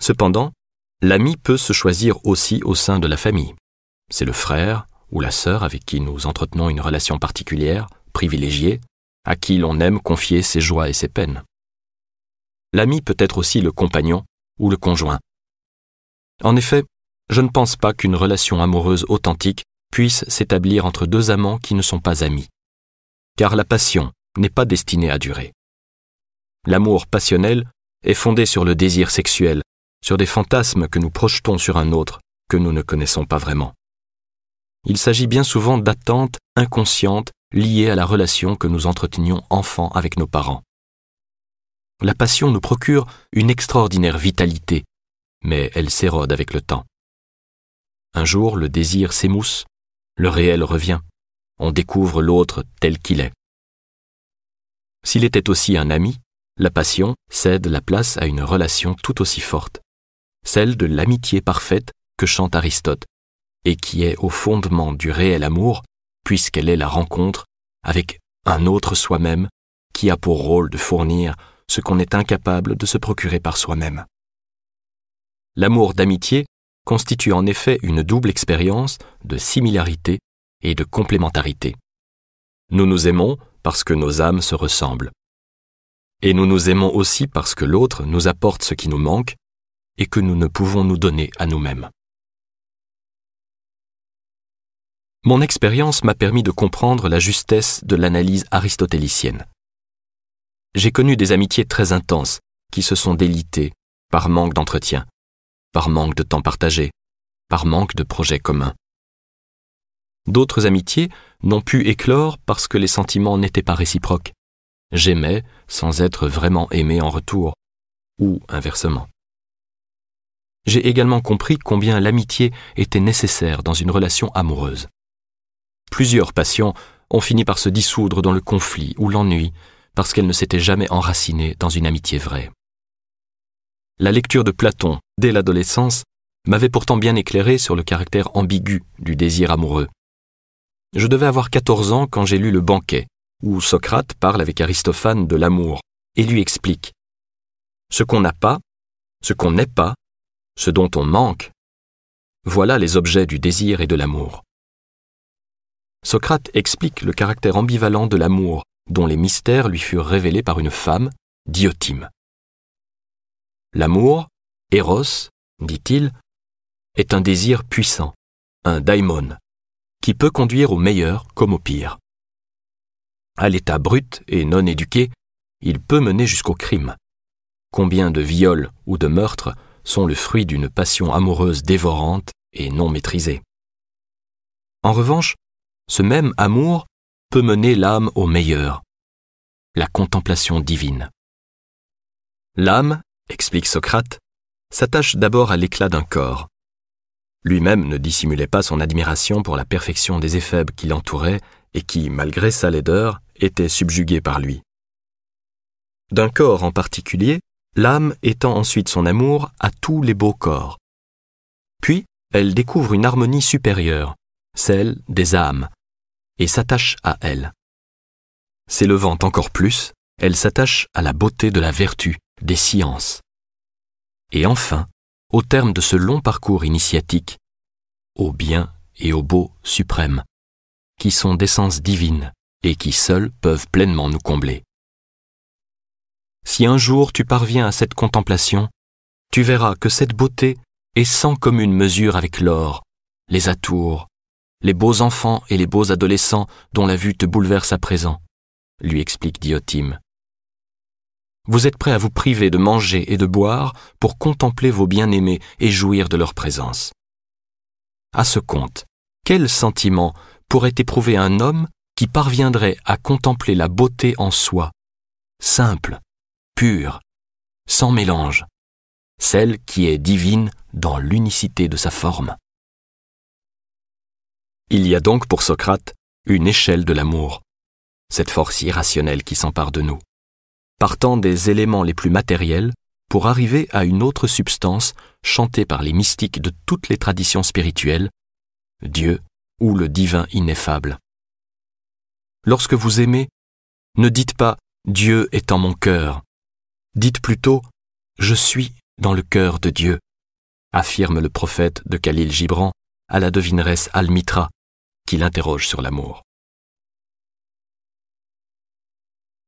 Cependant, l'ami peut se choisir aussi au sein de la famille. C'est le frère ou la sœur avec qui nous entretenons une relation particulière, privilégiée, à qui l'on aime confier ses joies et ses peines. L'ami peut être aussi le compagnon ou le conjoint. En effet, je ne pense pas qu'une relation amoureuse authentique puisse s'établir entre deux amants qui ne sont pas amis. Car la passion n'est pas destinée à durer. L'amour passionnel est fondé sur le désir sexuel, sur des fantasmes que nous projetons sur un autre que nous ne connaissons pas vraiment. Il s'agit bien souvent d'attentes inconscientes liées à la relation que nous entretenions enfant avec nos parents. La passion nous procure une extraordinaire vitalité, mais elle s'érode avec le temps. Un jour, le désir s'émousse, le réel revient, on découvre l'autre tel qu'il est. S'il était aussi un ami, la passion cède la place à une relation tout aussi forte, celle de l'amitié parfaite que chante Aristote, et qui est au fondement du réel amour, puisqu'elle est la rencontre avec un autre soi-même qui a pour rôle de fournir ce qu'on est incapable de se procurer par soi-même. L'amour d'amitié constitue en effet une double expérience de similarité et de complémentarité. Nous nous aimons parce que nos âmes se ressemblent. Et nous nous aimons aussi parce que l'autre nous apporte ce qui nous manque et que nous ne pouvons nous donner à nous-mêmes. Mon expérience m'a permis de comprendre la justesse de l'analyse aristotélicienne. J'ai connu des amitiés très intenses qui se sont délitées par manque d'entretien, par manque de temps partagé, par manque de projets communs. D'autres amitiés n'ont pu éclore parce que les sentiments n'étaient pas réciproques. J'aimais sans être vraiment aimé en retour, ou inversement. J'ai également compris combien l'amitié était nécessaire dans une relation amoureuse. Plusieurs passions ont fini par se dissoudre dans le conflit ou l'ennui parce qu'elles ne s'étaient jamais enracinées dans une amitié vraie. La lecture de Platon, dès l'adolescence, m'avait pourtant bien éclairé sur le caractère ambigu du désir amoureux. Je devais avoir 14 ans quand j'ai lu Le Banquet, où Socrate parle avec Aristophane de l'amour et lui explique Ce qu'on n'a pas, ce qu'on n'est pas, ce dont on manque, voilà les objets du désir et de l'amour. Socrate explique le caractère ambivalent de l'amour dont les mystères lui furent révélés par une femme, Diotime. L'amour, Eros, dit-il, est un désir puissant, un daimon, qui peut conduire au meilleur comme au pire. À l'état brut et non éduqué, il peut mener jusqu'au crime. Combien de viols ou de meurtres sont le fruit d'une passion amoureuse dévorante et non maîtrisée. En revanche, ce même amour peut mener l'âme au meilleur, la contemplation divine. L'âme, explique Socrate, s'attache d'abord à l'éclat d'un corps. Lui-même ne dissimulait pas son admiration pour la perfection des éphèbes qui l'entouraient et qui, malgré sa laideur, étaient subjugués par lui. D'un corps en particulier, l'âme étend ensuite son amour à tous les beaux corps. Puis, elle découvre une harmonie supérieure, celle des âmes, et s'attache à elle. S'élevant encore plus, elle s'attache à la beauté de la vertu, des sciences. Et enfin, au terme de ce long parcours initiatique, au bien et au beau suprême, qui sont d'essence divine et qui seuls peuvent pleinement nous combler. Si un jour tu parviens à cette contemplation, tu verras que cette beauté est sans commune mesure avec l'or, les atours, les beaux enfants et les beaux adolescents dont la vue te bouleverse à présent, lui explique Diotime. Vous êtes prêt à vous priver de manger et de boire pour contempler vos bien-aimés et jouir de leur présence. À ce compte, quel sentiment pourrait éprouver un homme qui parviendrait à contempler la beauté en soi, simple, pure, sans mélange, celle qui est divine dans l'unicité de sa forme. Il y a donc pour Socrate une échelle de l'amour, cette force irrationnelle qui s'empare de nous, partant des éléments les plus matériels pour arriver à une autre substance chantée par les mystiques de toutes les traditions spirituelles, Dieu ou le divin ineffable. Lorsque vous aimez, ne dites pas Dieu est en mon cœur, dites plutôt Je suis dans le cœur de Dieu, affirme le prophète de Khalil Gibran à la devineresse Almitra, qui l'interroge sur l'amour.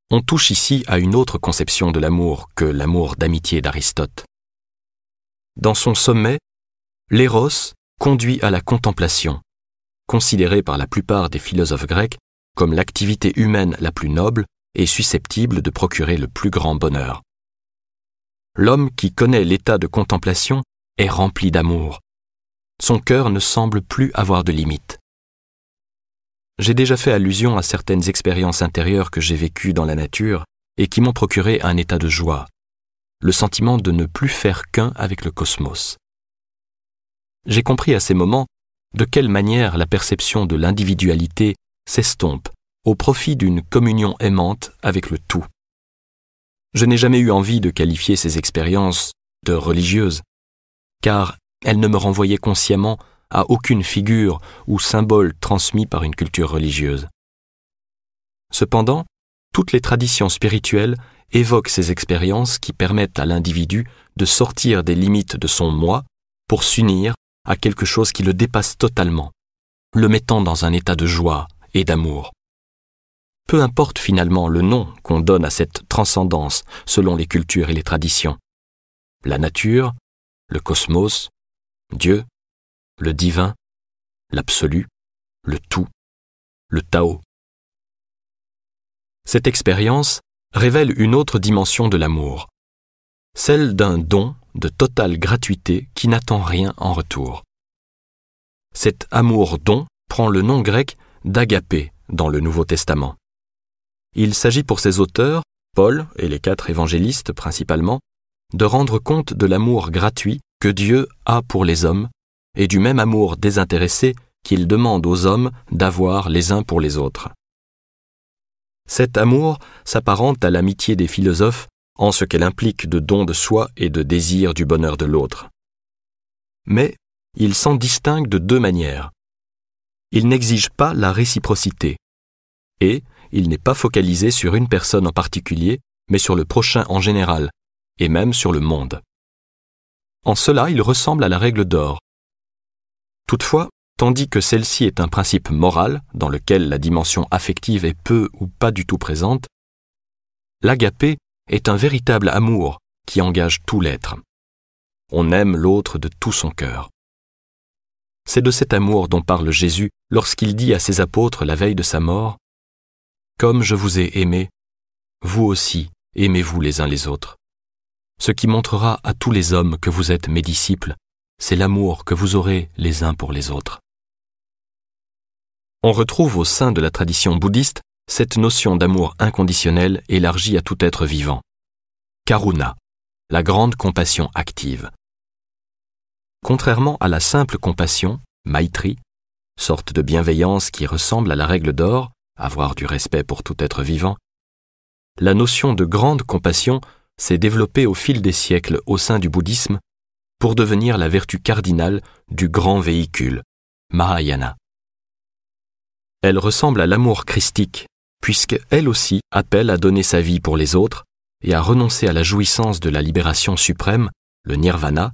On touche ici à une autre conception de l'amour que l'amour d'amitié d'Aristote. Dans son sommet, l'éros conduit à la contemplation, considérée par la plupart des philosophes grecs comme l'activité humaine la plus noble et susceptible de procurer le plus grand bonheur l'homme qui connaît l'état de contemplation est rempli d'amour. Son cœur ne semble plus avoir de limites. J'ai déjà fait allusion à certaines expériences intérieures que j'ai vécues dans la nature et qui m'ont procuré un état de joie, le sentiment de ne plus faire qu'un avec le cosmos. J'ai compris à ces moments de quelle manière la perception de l'individualité s'estompe au profit d'une communion aimante avec le tout. Je n'ai jamais eu envie de qualifier ces expériences de religieuses, car elles ne me renvoyaient consciemment à aucune figure ou symbole transmis par une culture religieuse. Cependant, toutes les traditions spirituelles évoquent ces expériences qui permettent à l'individu de sortir des limites de son moi pour s'unir à quelque chose qui le dépasse totalement, le mettant dans un état de joie et d'amour. Peu importe finalement le nom qu'on donne à cette transcendance selon les cultures et les traditions. La nature, le cosmos, Dieu, le divin, l'absolu, le tout, le Tao. Cette expérience révèle une autre dimension de l'amour, celle d'un don de totale gratuité qui n'attend rien en retour. Cet amour-don prend le nom grec d'agapé dans le Nouveau Testament. Il s'agit pour ces auteurs, Paul et les quatre évangélistes principalement, de rendre compte de l'amour gratuit que Dieu a pour les hommes et du même amour désintéressé qu'il demande aux hommes d'avoir les uns pour les autres. Cet amour s'apparente à l'amitié des philosophes en ce qu'elle implique de don de soi et de désir du bonheur de l'autre. Mais il s'en distingue de deux manières. Il n'exige pas la réciprocité, et il n'est pas focalisé sur une personne en particulier, mais sur le prochain en général, et même sur le monde. En cela, il ressemble à la règle d'or. Toutefois, tandis que celle-ci est un principe moral dans lequel la dimension affective est peu ou pas du tout présente, l'agapé est un véritable amour qui engage tout l'être. On aime l'autre de tout son cœur. C'est de cet amour dont parle Jésus lorsqu'il dit à ses apôtres la veille de sa mort comme je vous ai aimé, vous aussi aimez-vous les uns les autres. Ce qui montrera à tous les hommes que vous êtes mes disciples, c'est l'amour que vous aurez les uns pour les autres. On retrouve au sein de la tradition bouddhiste cette notion d'amour inconditionnel élargie à tout être vivant. Karuna, la grande compassion active. Contrairement à la simple compassion, Maitri, sorte de bienveillance qui ressemble à la règle d'or, avoir du respect pour tout être vivant, la notion de grande compassion s'est développée au fil des siècles au sein du bouddhisme pour devenir la vertu cardinale du grand véhicule, Mahayana. Elle ressemble à l'amour christique, puisque elle aussi appelle à donner sa vie pour les autres et à renoncer à la jouissance de la libération suprême, le nirvana,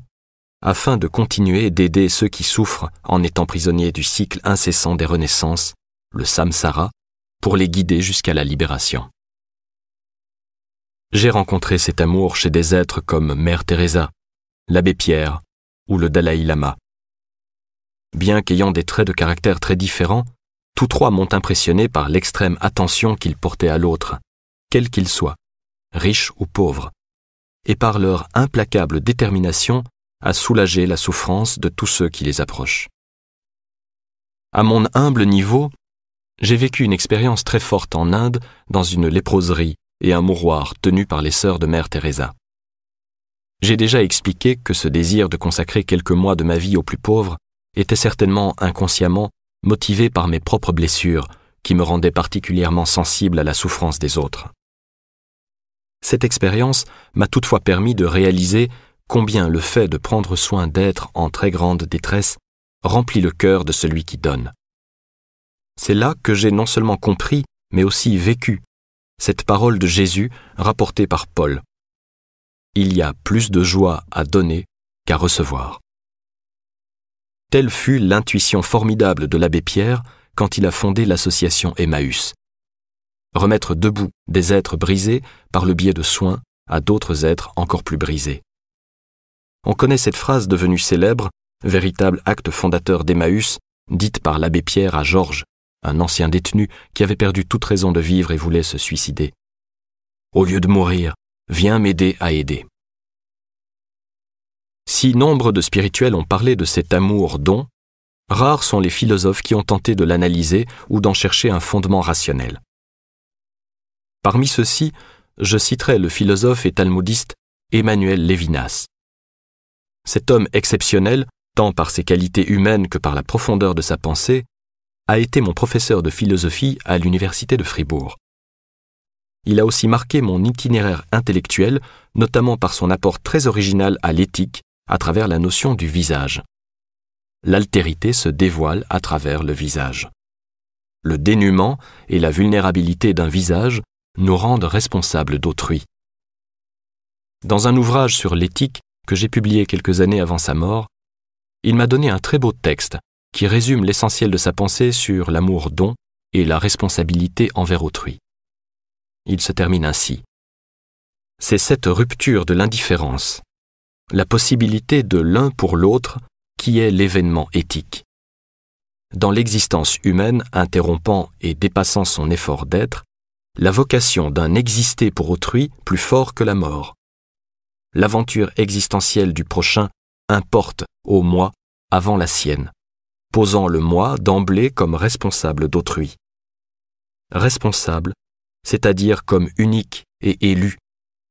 afin de continuer d'aider ceux qui souffrent en étant prisonniers du cycle incessant des renaissances, le samsara, pour les guider jusqu'à la libération. J'ai rencontré cet amour chez des êtres comme Mère Teresa, l'abbé Pierre ou le Dalai Lama. Bien qu'ayant des traits de caractère très différents, tous trois m'ont impressionné par l'extrême attention qu'ils portaient à l'autre, quel qu'il soit, riche ou pauvre, et par leur implacable détermination à soulager la souffrance de tous ceux qui les approchent. À mon humble niveau, j'ai vécu une expérience très forte en Inde dans une léproserie et un mouroir tenu par les sœurs de Mère Teresa. J'ai déjà expliqué que ce désir de consacrer quelques mois de ma vie aux plus pauvres était certainement inconsciemment motivé par mes propres blessures qui me rendaient particulièrement sensible à la souffrance des autres. Cette expérience m'a toutefois permis de réaliser combien le fait de prendre soin d'êtres en très grande détresse remplit le cœur de celui qui donne. C'est là que j'ai non seulement compris, mais aussi vécu cette parole de Jésus rapportée par Paul. Il y a plus de joie à donner qu'à recevoir. Telle fut l'intuition formidable de l'abbé Pierre quand il a fondé l'association Emmaüs. Remettre debout des êtres brisés par le biais de soins à d'autres êtres encore plus brisés. On connaît cette phrase devenue célèbre, véritable acte fondateur d'Emmaüs, dite par l'abbé Pierre à Georges, un ancien détenu qui avait perdu toute raison de vivre et voulait se suicider. Au lieu de mourir, viens m'aider à aider. Si nombre de spirituels ont parlé de cet amour don, rares sont les philosophes qui ont tenté de l'analyser ou d'en chercher un fondement rationnel. Parmi ceux-ci, je citerai le philosophe et talmudiste Emmanuel Lévinas. Cet homme exceptionnel, tant par ses qualités humaines que par la profondeur de sa pensée, a été mon professeur de philosophie à l'université de Fribourg. Il a aussi marqué mon itinéraire intellectuel, notamment par son apport très original à l'éthique à travers la notion du visage. L'altérité se dévoile à travers le visage. Le dénuement et la vulnérabilité d'un visage nous rendent responsables d'autrui. Dans un ouvrage sur l'éthique que j'ai publié quelques années avant sa mort, il m'a donné un très beau texte qui résume l'essentiel de sa pensée sur l'amour don et la responsabilité envers autrui. Il se termine ainsi. C'est cette rupture de l'indifférence, la possibilité de l'un pour l'autre qui est l'événement éthique. Dans l'existence humaine interrompant et dépassant son effort d'être, la vocation d'un exister pour autrui plus fort que la mort. L'aventure existentielle du prochain importe au moi avant la sienne posant le moi d'emblée comme responsable d'autrui. Responsable, c'est-à-dire comme unique et élu,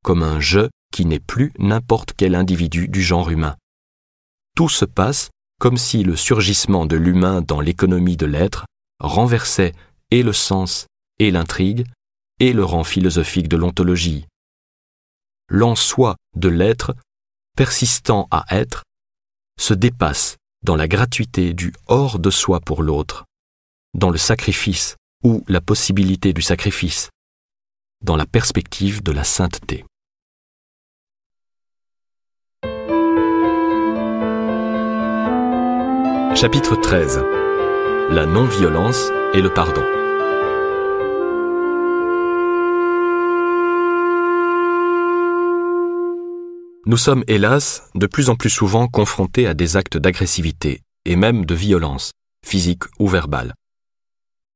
comme un je qui n'est plus n'importe quel individu du genre humain. Tout se passe comme si le surgissement de l'humain dans l'économie de l'être renversait et le sens et l'intrigue et le rang philosophique de l'ontologie. L'en soi de l'être, persistant à être, se dépasse dans la gratuité du hors de soi pour l'autre, dans le sacrifice ou la possibilité du sacrifice, dans la perspective de la sainteté. Chapitre 13 La non-violence et le pardon. Nous sommes, hélas, de plus en plus souvent confrontés à des actes d'agressivité et même de violence, physique ou verbale.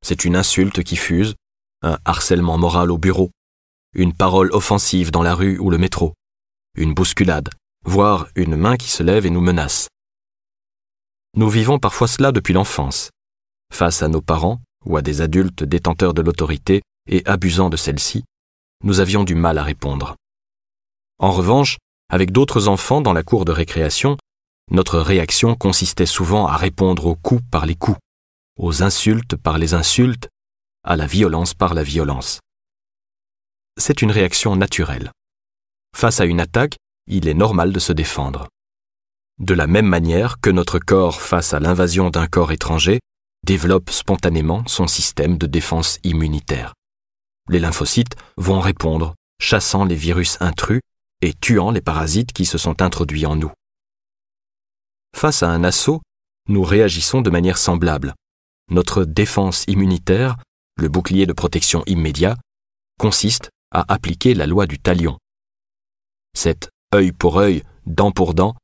C'est une insulte qui fuse, un harcèlement moral au bureau, une parole offensive dans la rue ou le métro, une bousculade, voire une main qui se lève et nous menace. Nous vivons parfois cela depuis l'enfance, face à nos parents ou à des adultes détenteurs de l'autorité et abusant de celle-ci, nous avions du mal à répondre. En revanche, avec d'autres enfants dans la cour de récréation, notre réaction consistait souvent à répondre aux coups par les coups, aux insultes par les insultes, à la violence par la violence. C'est une réaction naturelle. Face à une attaque, il est normal de se défendre. De la même manière que notre corps face à l'invasion d'un corps étranger développe spontanément son système de défense immunitaire. Les lymphocytes vont répondre, chassant les virus intrus et tuant les parasites qui se sont introduits en nous. Face à un assaut, nous réagissons de manière semblable. Notre défense immunitaire, le bouclier de protection immédiat, consiste à appliquer la loi du talion. Cet œil pour œil, dent pour dent,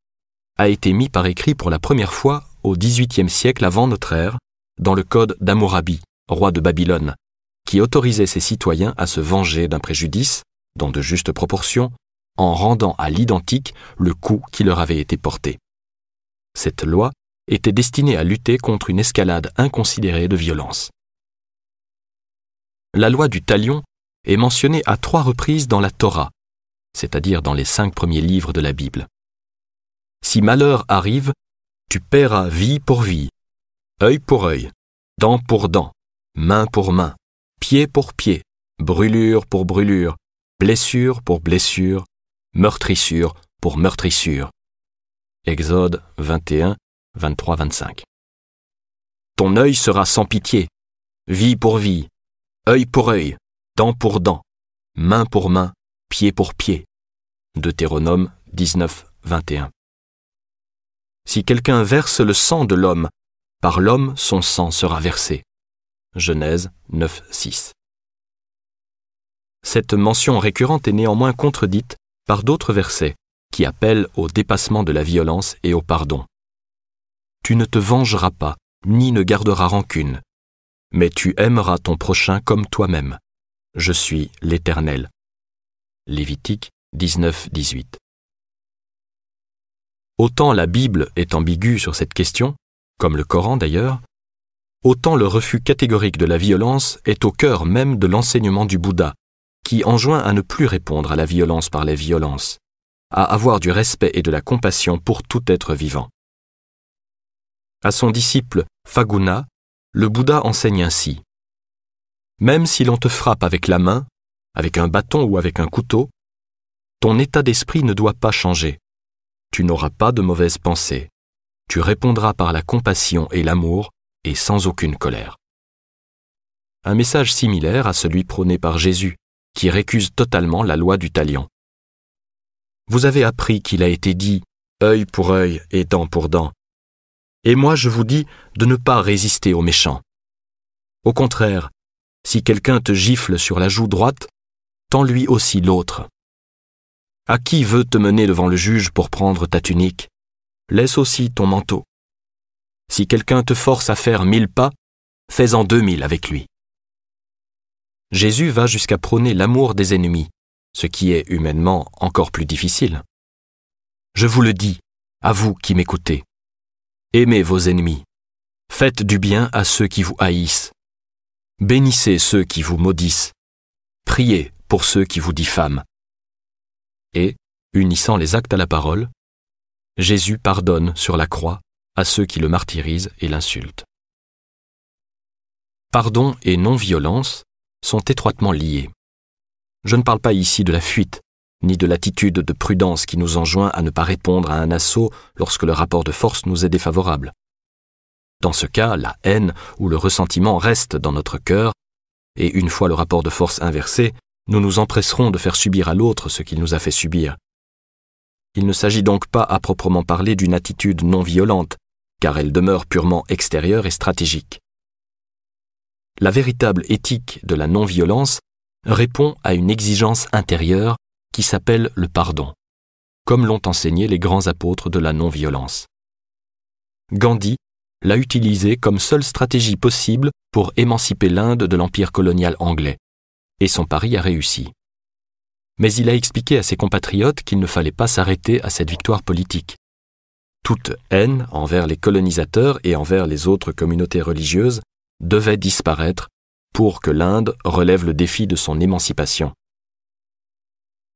a été mis par écrit pour la première fois au XVIIIe siècle avant notre ère dans le code d'Amourabi, roi de Babylone, qui autorisait ses citoyens à se venger d'un préjudice, dans de justes proportions, en rendant à l'identique le coup qui leur avait été porté. Cette loi était destinée à lutter contre une escalade inconsidérée de violence. La loi du talion est mentionnée à trois reprises dans la Torah, c'est-à-dire dans les cinq premiers livres de la Bible. Si malheur arrive, tu paieras vie pour vie, œil pour œil, dent pour dent, main pour main, pied pour pied, brûlure pour brûlure, blessure pour blessure, meurtrissure pour meurtrissure. Exode 21, 23, 25. Ton œil sera sans pitié, vie pour vie, œil pour œil, dent pour dent, main pour main, pied pour pied. Deutéronome 19, 21. Si quelqu'un verse le sang de l'homme, par l'homme son sang sera versé. Genèse 9, 6. Cette mention récurrente est néanmoins contredite par d'autres versets qui appellent au dépassement de la violence et au pardon. Tu ne te vengeras pas, ni ne garderas rancune, mais tu aimeras ton prochain comme toi-même. Je suis l'Éternel. Lévitique 19, 18. Autant la Bible est ambiguë sur cette question, comme le Coran d'ailleurs, autant le refus catégorique de la violence est au cœur même de l'enseignement du Bouddha, qui enjoint à ne plus répondre à la violence par les violences, à avoir du respect et de la compassion pour tout être vivant. À son disciple Faguna, le Bouddha enseigne ainsi. Même si l'on te frappe avec la main, avec un bâton ou avec un couteau, ton état d'esprit ne doit pas changer tu n'auras pas de mauvaises pensées. Tu répondras par la compassion et l'amour et sans aucune colère. Un message similaire à celui prôné par Jésus, qui récuse totalement la loi du talion. Vous avez appris qu'il a été dit œil pour œil et dent pour dent. Et moi je vous dis de ne pas résister aux méchants. Au contraire, si quelqu'un te gifle sur la joue droite, tends lui aussi l'autre. À qui veut te mener devant le juge pour prendre ta tunique? Laisse aussi ton manteau. Si quelqu'un te force à faire mille pas, fais-en deux mille avec lui. Jésus va jusqu'à prôner l'amour des ennemis, ce qui est humainement encore plus difficile. Je vous le dis, à vous qui m'écoutez, aimez vos ennemis, faites du bien à ceux qui vous haïssent, bénissez ceux qui vous maudissent, priez pour ceux qui vous diffament. Et, unissant les actes à la parole, Jésus pardonne sur la croix à ceux qui le martyrisent et l'insultent. Pardon et non-violence sont étroitement liés. Je ne parle pas ici de la fuite, ni de l'attitude de prudence qui nous enjoint à ne pas répondre à un assaut lorsque le rapport de force nous est défavorable. Dans ce cas, la haine ou le ressentiment restent dans notre cœur, et une fois le rapport de force inversé, nous nous empresserons de faire subir à l'autre ce qu'il nous a fait subir. Il ne s'agit donc pas à proprement parler d'une attitude non violente, car elle demeure purement extérieure et stratégique. La véritable éthique de la non-violence répond à une exigence intérieure qui s'appelle le pardon, comme l'ont enseigné les grands apôtres de la non-violence. Gandhi l'a utilisé comme seule stratégie possible pour émanciper l'Inde de l'empire colonial anglais et son pari a réussi. Mais il a expliqué à ses compatriotes qu'il ne fallait pas s'arrêter à cette victoire politique. Toute haine envers les colonisateurs et envers les autres communautés religieuses devait disparaître pour que l'Inde relève le défi de son émancipation.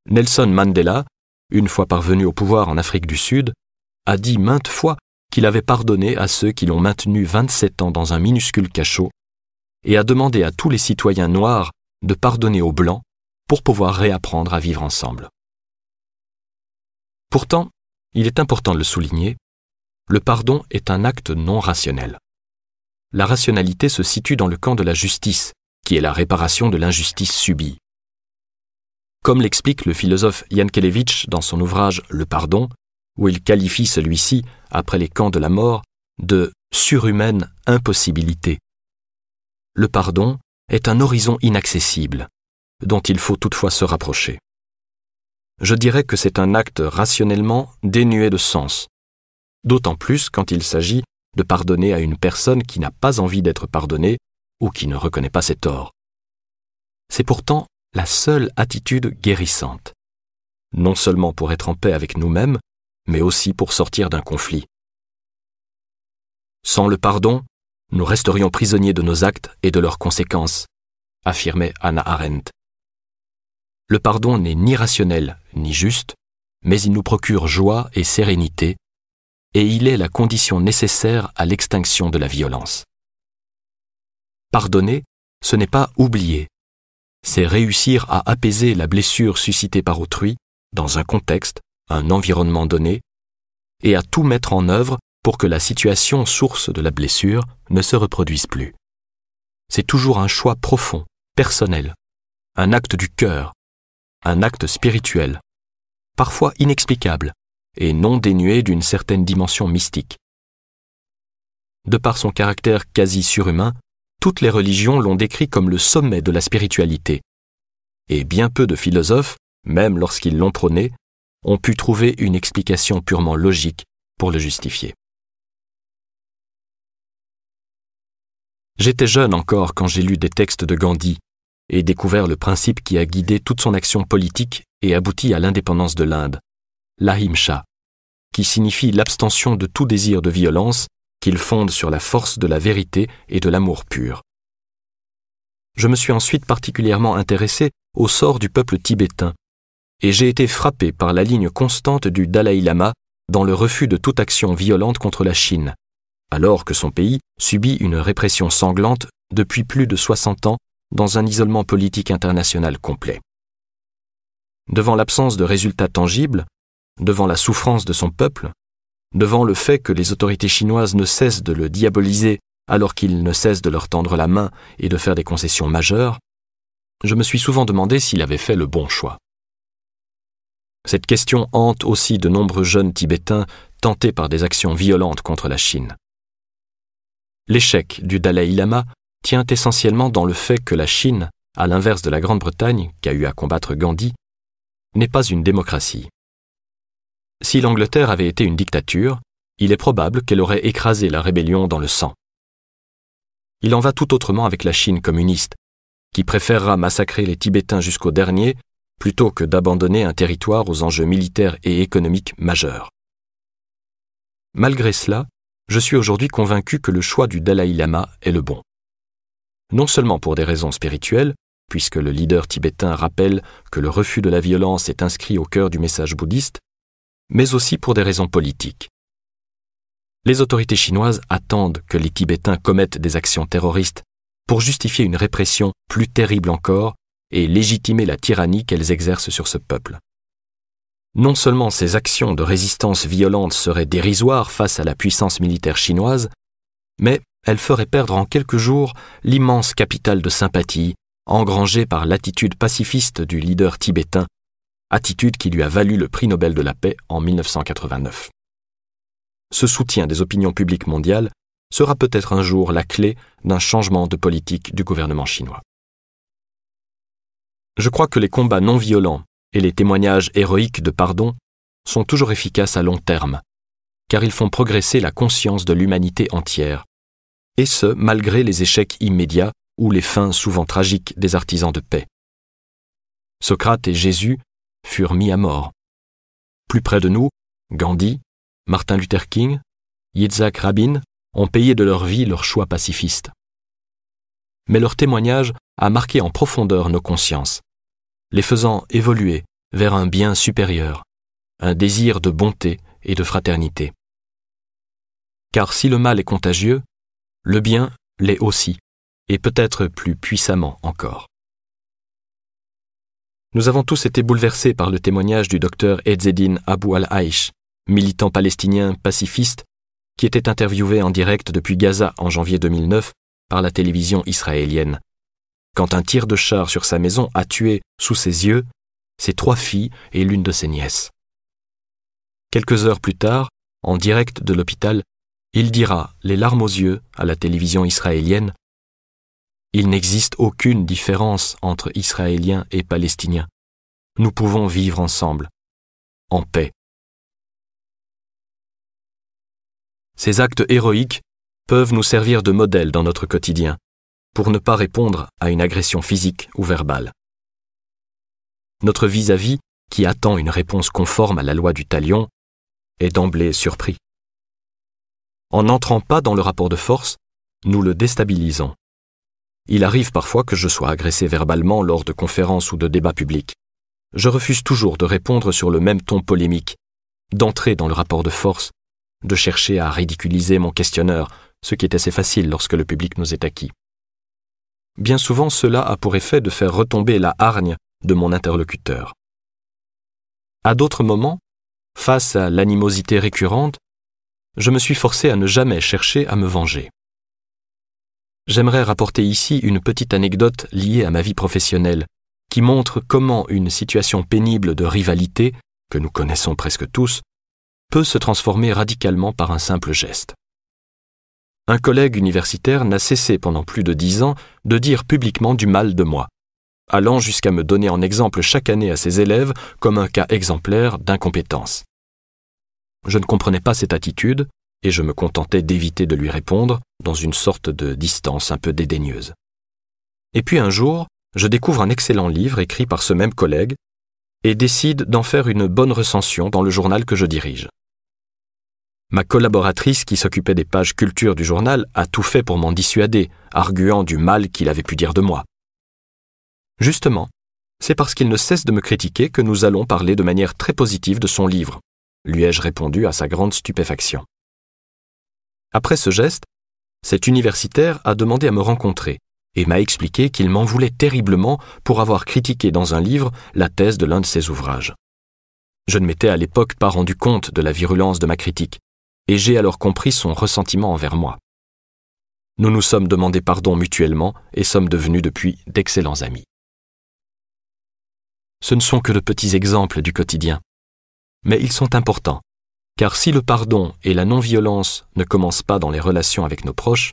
Nelson Mandela, une fois parvenu au pouvoir en Afrique du Sud, a dit maintes fois qu'il avait pardonné à ceux qui l'ont maintenu 27 ans dans un minuscule cachot et a demandé à tous les citoyens noirs de pardonner aux Blancs pour pouvoir réapprendre à vivre ensemble. Pourtant, il est important de le souligner, le pardon est un acte non rationnel. La rationalité se situe dans le camp de la justice, qui est la réparation de l'injustice subie. Comme l'explique le philosophe Yankelevitch dans son ouvrage Le pardon, où il qualifie celui-ci, après les camps de la mort, de surhumaine impossibilité. Le pardon est un horizon inaccessible, dont il faut toutefois se rapprocher. Je dirais que c'est un acte rationnellement dénué de sens, d'autant plus quand il s'agit de pardonner à une personne qui n'a pas envie d'être pardonnée ou qui ne reconnaît pas ses torts. C'est pourtant la seule attitude guérissante, non seulement pour être en paix avec nous-mêmes, mais aussi pour sortir d'un conflit. Sans le pardon, nous resterions prisonniers de nos actes et de leurs conséquences, affirmait Anna Arendt. Le pardon n'est ni rationnel ni juste, mais il nous procure joie et sérénité, et il est la condition nécessaire à l'extinction de la violence. Pardonner, ce n'est pas oublier, c'est réussir à apaiser la blessure suscitée par autrui, dans un contexte, un environnement donné, et à tout mettre en œuvre pour que la situation source de la blessure ne se reproduise plus. C'est toujours un choix profond, personnel, un acte du cœur, un acte spirituel, parfois inexplicable et non dénué d'une certaine dimension mystique. De par son caractère quasi surhumain, toutes les religions l'ont décrit comme le sommet de la spiritualité, et bien peu de philosophes, même lorsqu'ils l'ont prôné, ont pu trouver une explication purement logique pour le justifier. J'étais jeune encore quand j'ai lu des textes de Gandhi et découvert le principe qui a guidé toute son action politique et abouti à l'indépendance de l'Inde, l'ahimsa, qui signifie l'abstention de tout désir de violence qu'il fonde sur la force de la vérité et de l'amour pur. Je me suis ensuite particulièrement intéressé au sort du peuple tibétain, et j'ai été frappé par la ligne constante du Dalai Lama dans le refus de toute action violente contre la Chine, alors que son pays subit une répression sanglante depuis plus de 60 ans dans un isolement politique international complet. Devant l'absence de résultats tangibles, devant la souffrance de son peuple, devant le fait que les autorités chinoises ne cessent de le diaboliser alors qu'il ne cesse de leur tendre la main et de faire des concessions majeures, je me suis souvent demandé s'il avait fait le bon choix. Cette question hante aussi de nombreux jeunes Tibétains tentés par des actions violentes contre la Chine. L'échec du Dalai Lama tient essentiellement dans le fait que la Chine, à l'inverse de la Grande-Bretagne, qui a eu à combattre Gandhi, n'est pas une démocratie. Si l'Angleterre avait été une dictature, il est probable qu'elle aurait écrasé la rébellion dans le sang. Il en va tout autrement avec la Chine communiste, qui préférera massacrer les Tibétains jusqu'au dernier plutôt que d'abandonner un territoire aux enjeux militaires et économiques majeurs. Malgré cela, je suis aujourd'hui convaincu que le choix du Dalai Lama est le bon. Non seulement pour des raisons spirituelles, puisque le leader tibétain rappelle que le refus de la violence est inscrit au cœur du message bouddhiste, mais aussi pour des raisons politiques. Les autorités chinoises attendent que les Tibétains commettent des actions terroristes pour justifier une répression plus terrible encore et légitimer la tyrannie qu'elles exercent sur ce peuple. Non seulement ces actions de résistance violente seraient dérisoires face à la puissance militaire chinoise, mais elles feraient perdre en quelques jours l'immense capital de sympathie engrangé par l'attitude pacifiste du leader tibétain, attitude qui lui a valu le prix Nobel de la paix en 1989. Ce soutien des opinions publiques mondiales sera peut-être un jour la clé d'un changement de politique du gouvernement chinois. Je crois que les combats non violents et les témoignages héroïques de pardon sont toujours efficaces à long terme, car ils font progresser la conscience de l'humanité entière, et ce malgré les échecs immédiats ou les fins souvent tragiques des artisans de paix. Socrate et Jésus furent mis à mort. Plus près de nous, Gandhi, Martin Luther King, Yitzhak Rabin ont payé de leur vie leur choix pacifiste. Mais leur témoignage a marqué en profondeur nos consciences, les faisant évoluer vers un bien supérieur, un désir de bonté et de fraternité. Car si le mal est contagieux, le bien l'est aussi, et peut-être plus puissamment encore. Nous avons tous été bouleversés par le témoignage du docteur Ezzedine Abu al-Aïch, militant palestinien pacifiste, qui était interviewé en direct depuis Gaza en janvier 2009 par la télévision israélienne quand un tir de char sur sa maison a tué, sous ses yeux, ses trois filles et l'une de ses nièces. Quelques heures plus tard, en direct de l'hôpital, il dira, les larmes aux yeux, à la télévision israélienne, Il n'existe aucune différence entre Israéliens et Palestiniens. Nous pouvons vivre ensemble, en paix. Ces actes héroïques peuvent nous servir de modèle dans notre quotidien pour ne pas répondre à une agression physique ou verbale. Notre vis-à-vis, qui attend une réponse conforme à la loi du talion, est d'emblée surpris. En n'entrant pas dans le rapport de force, nous le déstabilisons. Il arrive parfois que je sois agressé verbalement lors de conférences ou de débats publics. Je refuse toujours de répondre sur le même ton polémique, d'entrer dans le rapport de force, de chercher à ridiculiser mon questionneur, ce qui est assez facile lorsque le public nous est acquis. Bien souvent cela a pour effet de faire retomber la hargne de mon interlocuteur. À d'autres moments, face à l'animosité récurrente, je me suis forcé à ne jamais chercher à me venger. J'aimerais rapporter ici une petite anecdote liée à ma vie professionnelle, qui montre comment une situation pénible de rivalité, que nous connaissons presque tous, peut se transformer radicalement par un simple geste. Un collègue universitaire n'a cessé pendant plus de dix ans de dire publiquement du mal de moi, allant jusqu'à me donner en exemple chaque année à ses élèves comme un cas exemplaire d'incompétence. Je ne comprenais pas cette attitude, et je me contentais d'éviter de lui répondre dans une sorte de distance un peu dédaigneuse. Et puis un jour, je découvre un excellent livre écrit par ce même collègue et décide d'en faire une bonne recension dans le journal que je dirige. Ma collaboratrice qui s'occupait des pages culture du journal a tout fait pour m'en dissuader, arguant du mal qu'il avait pu dire de moi. Justement, c'est parce qu'il ne cesse de me critiquer que nous allons parler de manière très positive de son livre, lui ai-je répondu à sa grande stupéfaction. Après ce geste, cet universitaire a demandé à me rencontrer et m'a expliqué qu'il m'en voulait terriblement pour avoir critiqué dans un livre la thèse de l'un de ses ouvrages. Je ne m'étais à l'époque pas rendu compte de la virulence de ma critique, et j'ai alors compris son ressentiment envers moi. Nous nous sommes demandé pardon mutuellement et sommes devenus depuis d'excellents amis. Ce ne sont que de petits exemples du quotidien, mais ils sont importants car si le pardon et la non-violence ne commencent pas dans les relations avec nos proches,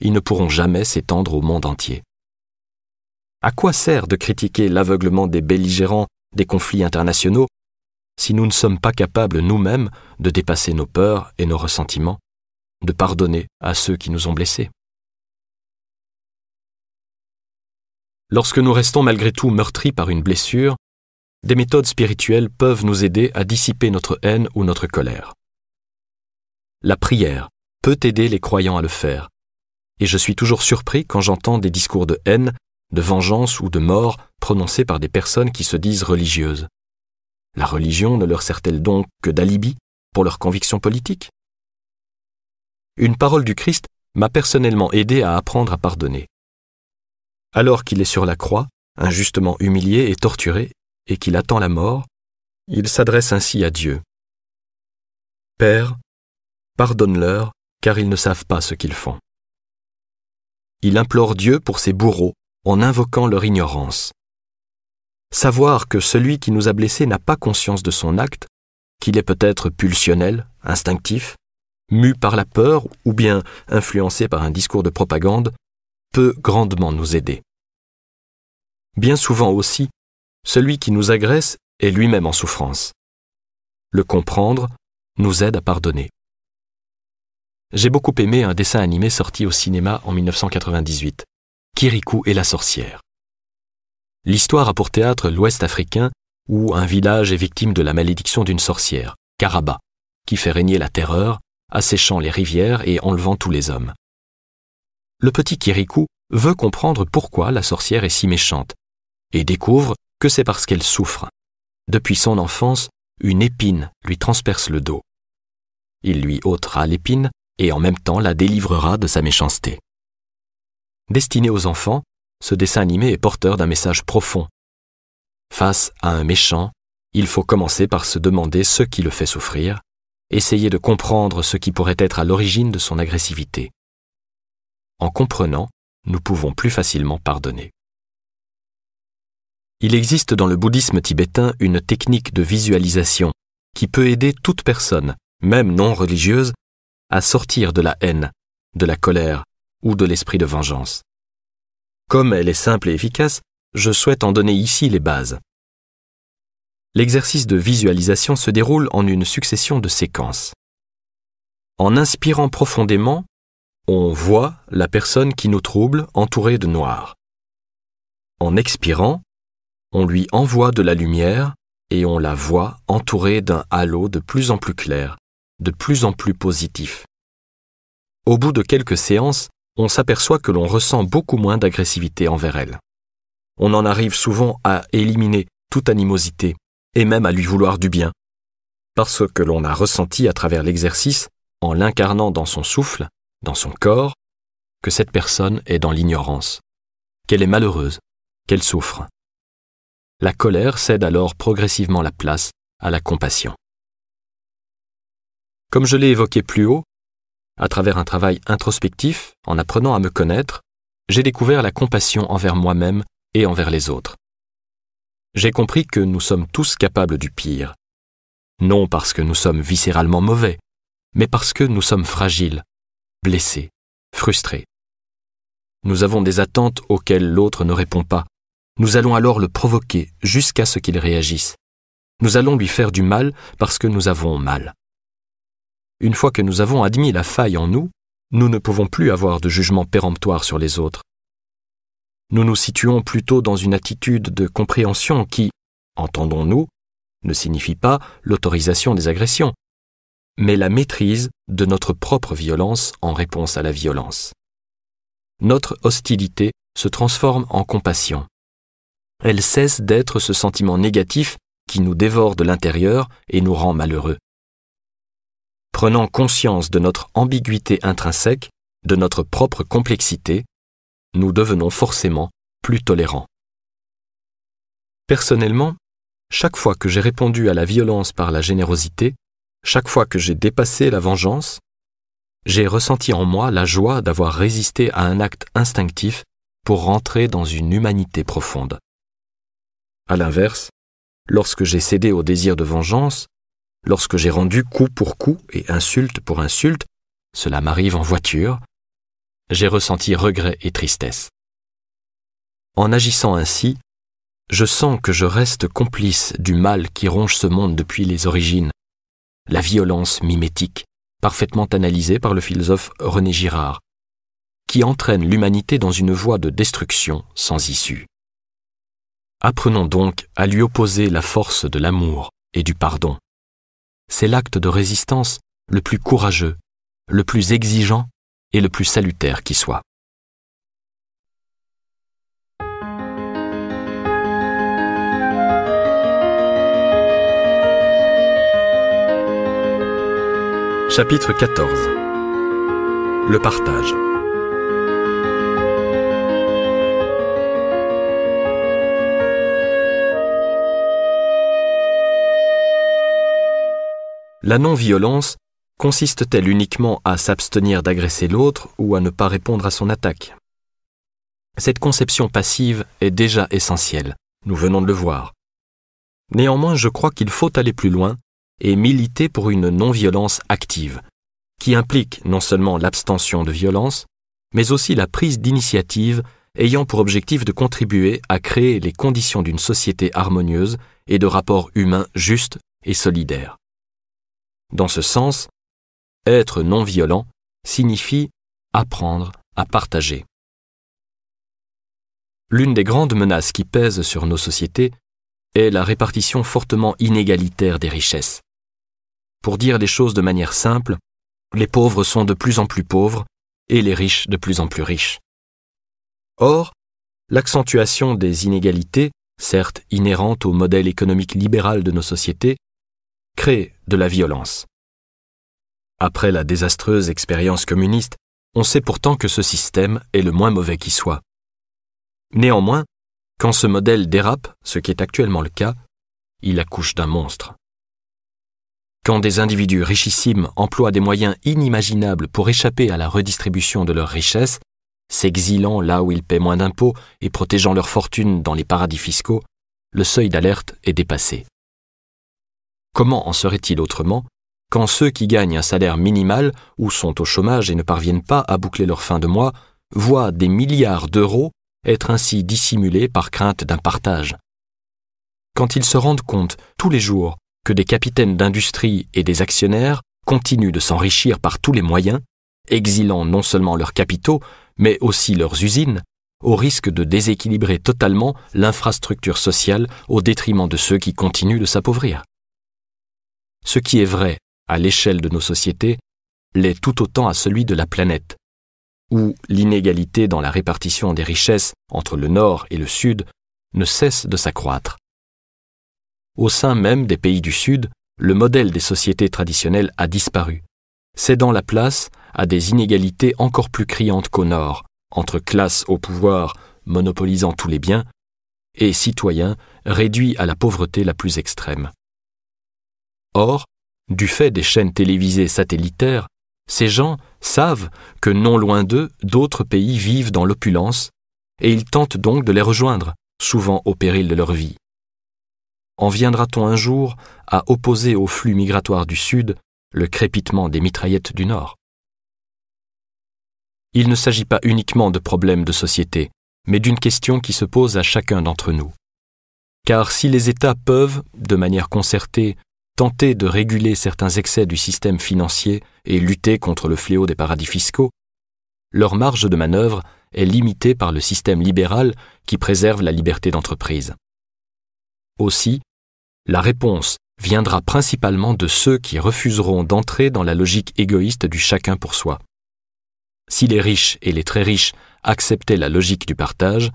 ils ne pourront jamais s'étendre au monde entier. À quoi sert de critiquer l'aveuglement des belligérants des conflits internationaux si nous ne sommes pas capables nous-mêmes de dépasser nos peurs et nos ressentiments, de pardonner à ceux qui nous ont blessés? Lorsque nous restons malgré tout meurtris par une blessure, des méthodes spirituelles peuvent nous aider à dissiper notre haine ou notre colère. La prière peut aider les croyants à le faire, et je suis toujours surpris quand j'entends des discours de haine, de vengeance ou de mort prononcés par des personnes qui se disent religieuses. La religion ne leur sert-elle donc que d'alibi pour leurs convictions politiques Une parole du Christ m'a personnellement aidé à apprendre à pardonner. Alors qu'il est sur la croix, injustement humilié et torturé, et qu'il attend la mort, il s'adresse ainsi à Dieu. Père, pardonne-leur, car ils ne savent pas ce qu'ils font. Il implore Dieu pour ses bourreaux en invoquant leur ignorance. Savoir que celui qui nous a blessés n'a pas conscience de son acte, qu'il est peut-être pulsionnel, instinctif, mu par la peur ou bien influencé par un discours de propagande, peut grandement nous aider. Bien souvent aussi, celui qui nous agresse est lui-même en souffrance. Le comprendre nous aide à pardonner. J'ai beaucoup aimé un dessin animé sorti au cinéma en 1998, Kirikou et la sorcière. L'histoire a pour théâtre l'Ouest africain où un village est victime de la malédiction d'une sorcière, Karaba, qui fait régner la terreur, asséchant les rivières et enlevant tous les hommes. Le petit Kirikou veut comprendre pourquoi la sorcière est si méchante et découvre que c'est parce qu'elle souffre. Depuis son enfance, une épine lui transperce le dos. Il lui ôtera l'épine et en même temps la délivrera de sa méchanceté. Destiné aux enfants, ce dessin animé est porteur d'un message profond. Face à un méchant, il faut commencer par se demander ce qui le fait souffrir, essayer de comprendre ce qui pourrait être à l'origine de son agressivité. En comprenant, nous pouvons plus facilement pardonner. Il existe dans le bouddhisme tibétain une technique de visualisation qui peut aider toute personne, même non religieuse, à sortir de la haine, de la colère ou de l'esprit de vengeance. Comme elle est simple et efficace, je souhaite en donner ici les bases. L'exercice de visualisation se déroule en une succession de séquences. En inspirant profondément, on voit la personne qui nous trouble entourée de noir. En expirant, on lui envoie de la lumière et on la voit entourée d'un halo de plus en plus clair, de plus en plus positif. Au bout de quelques séances, on s'aperçoit que l'on ressent beaucoup moins d'agressivité envers elle. On en arrive souvent à éliminer toute animosité, et même à lui vouloir du bien, parce que l'on a ressenti à travers l'exercice, en l'incarnant dans son souffle, dans son corps, que cette personne est dans l'ignorance, qu'elle est malheureuse, qu'elle souffre. La colère cède alors progressivement la place à la compassion. Comme je l'ai évoqué plus haut, à travers un travail introspectif, en apprenant à me connaître, j'ai découvert la compassion envers moi-même et envers les autres. J'ai compris que nous sommes tous capables du pire, non parce que nous sommes viscéralement mauvais, mais parce que nous sommes fragiles, blessés, frustrés. Nous avons des attentes auxquelles l'autre ne répond pas. Nous allons alors le provoquer jusqu'à ce qu'il réagisse. Nous allons lui faire du mal parce que nous avons mal. Une fois que nous avons admis la faille en nous, nous ne pouvons plus avoir de jugement péremptoire sur les autres. Nous nous situons plutôt dans une attitude de compréhension qui, entendons-nous, ne signifie pas l'autorisation des agressions, mais la maîtrise de notre propre violence en réponse à la violence. Notre hostilité se transforme en compassion. Elle cesse d'être ce sentiment négatif qui nous dévore de l'intérieur et nous rend malheureux. Prenant conscience de notre ambiguïté intrinsèque, de notre propre complexité, nous devenons forcément plus tolérants. Personnellement, chaque fois que j'ai répondu à la violence par la générosité, chaque fois que j'ai dépassé la vengeance, j'ai ressenti en moi la joie d'avoir résisté à un acte instinctif pour rentrer dans une humanité profonde. À l'inverse, lorsque j'ai cédé au désir de vengeance, Lorsque j'ai rendu coup pour coup et insulte pour insulte, cela m'arrive en voiture, j'ai ressenti regret et tristesse. En agissant ainsi, je sens que je reste complice du mal qui ronge ce monde depuis les origines, la violence mimétique, parfaitement analysée par le philosophe René Girard, qui entraîne l'humanité dans une voie de destruction sans issue. Apprenons donc à lui opposer la force de l'amour et du pardon. C'est l'acte de résistance le plus courageux, le plus exigeant et le plus salutaire qui soit. Chapitre 14 Le partage La non-violence consiste-t-elle uniquement à s'abstenir d'agresser l'autre ou à ne pas répondre à son attaque? Cette conception passive est déjà essentielle, nous venons de le voir. Néanmoins, je crois qu'il faut aller plus loin et militer pour une non-violence active, qui implique non seulement l'abstention de violence, mais aussi la prise d'initiative ayant pour objectif de contribuer à créer les conditions d'une société harmonieuse et de rapports humains justes et solidaires. Dans ce sens, être non violent signifie apprendre à partager. L'une des grandes menaces qui pèsent sur nos sociétés est la répartition fortement inégalitaire des richesses. Pour dire les choses de manière simple, les pauvres sont de plus en plus pauvres et les riches de plus en plus riches. Or, l'accentuation des inégalités, certes inhérente au modèle économique libéral de nos sociétés, crée de la violence. Après la désastreuse expérience communiste, on sait pourtant que ce système est le moins mauvais qui soit. Néanmoins, quand ce modèle dérape, ce qui est actuellement le cas, il accouche d'un monstre. Quand des individus richissimes emploient des moyens inimaginables pour échapper à la redistribution de leurs richesses, s'exilant là où ils paient moins d'impôts et protégeant leur fortune dans les paradis fiscaux, le seuil d'alerte est dépassé. Comment en serait-il autrement quand ceux qui gagnent un salaire minimal ou sont au chômage et ne parviennent pas à boucler leur fin de mois voient des milliards d'euros être ainsi dissimulés par crainte d'un partage? Quand ils se rendent compte tous les jours que des capitaines d'industrie et des actionnaires continuent de s'enrichir par tous les moyens, exilant non seulement leurs capitaux, mais aussi leurs usines, au risque de déséquilibrer totalement l'infrastructure sociale au détriment de ceux qui continuent de s'appauvrir. Ce qui est vrai à l'échelle de nos sociétés l'est tout autant à celui de la planète, où l'inégalité dans la répartition des richesses entre le Nord et le Sud ne cesse de s'accroître. Au sein même des pays du Sud, le modèle des sociétés traditionnelles a disparu, cédant la place à des inégalités encore plus criantes qu'au Nord, entre classes au pouvoir monopolisant tous les biens et citoyens réduits à la pauvreté la plus extrême. Or, du fait des chaînes télévisées satellitaires, ces gens savent que non loin d'eux, d'autres pays vivent dans l'opulence, et ils tentent donc de les rejoindre, souvent au péril de leur vie. En viendra-t-on un jour à opposer au flux migratoire du Sud le crépitement des mitraillettes du Nord? Il ne s'agit pas uniquement de problèmes de société, mais d'une question qui se pose à chacun d'entre nous. Car si les États peuvent, de manière concertée, tenter de réguler certains excès du système financier et lutter contre le fléau des paradis fiscaux, leur marge de manœuvre est limitée par le système libéral qui préserve la liberté d'entreprise. Aussi, la réponse viendra principalement de ceux qui refuseront d'entrer dans la logique égoïste du chacun pour soi. Si les riches et les très riches acceptaient la logique du partage,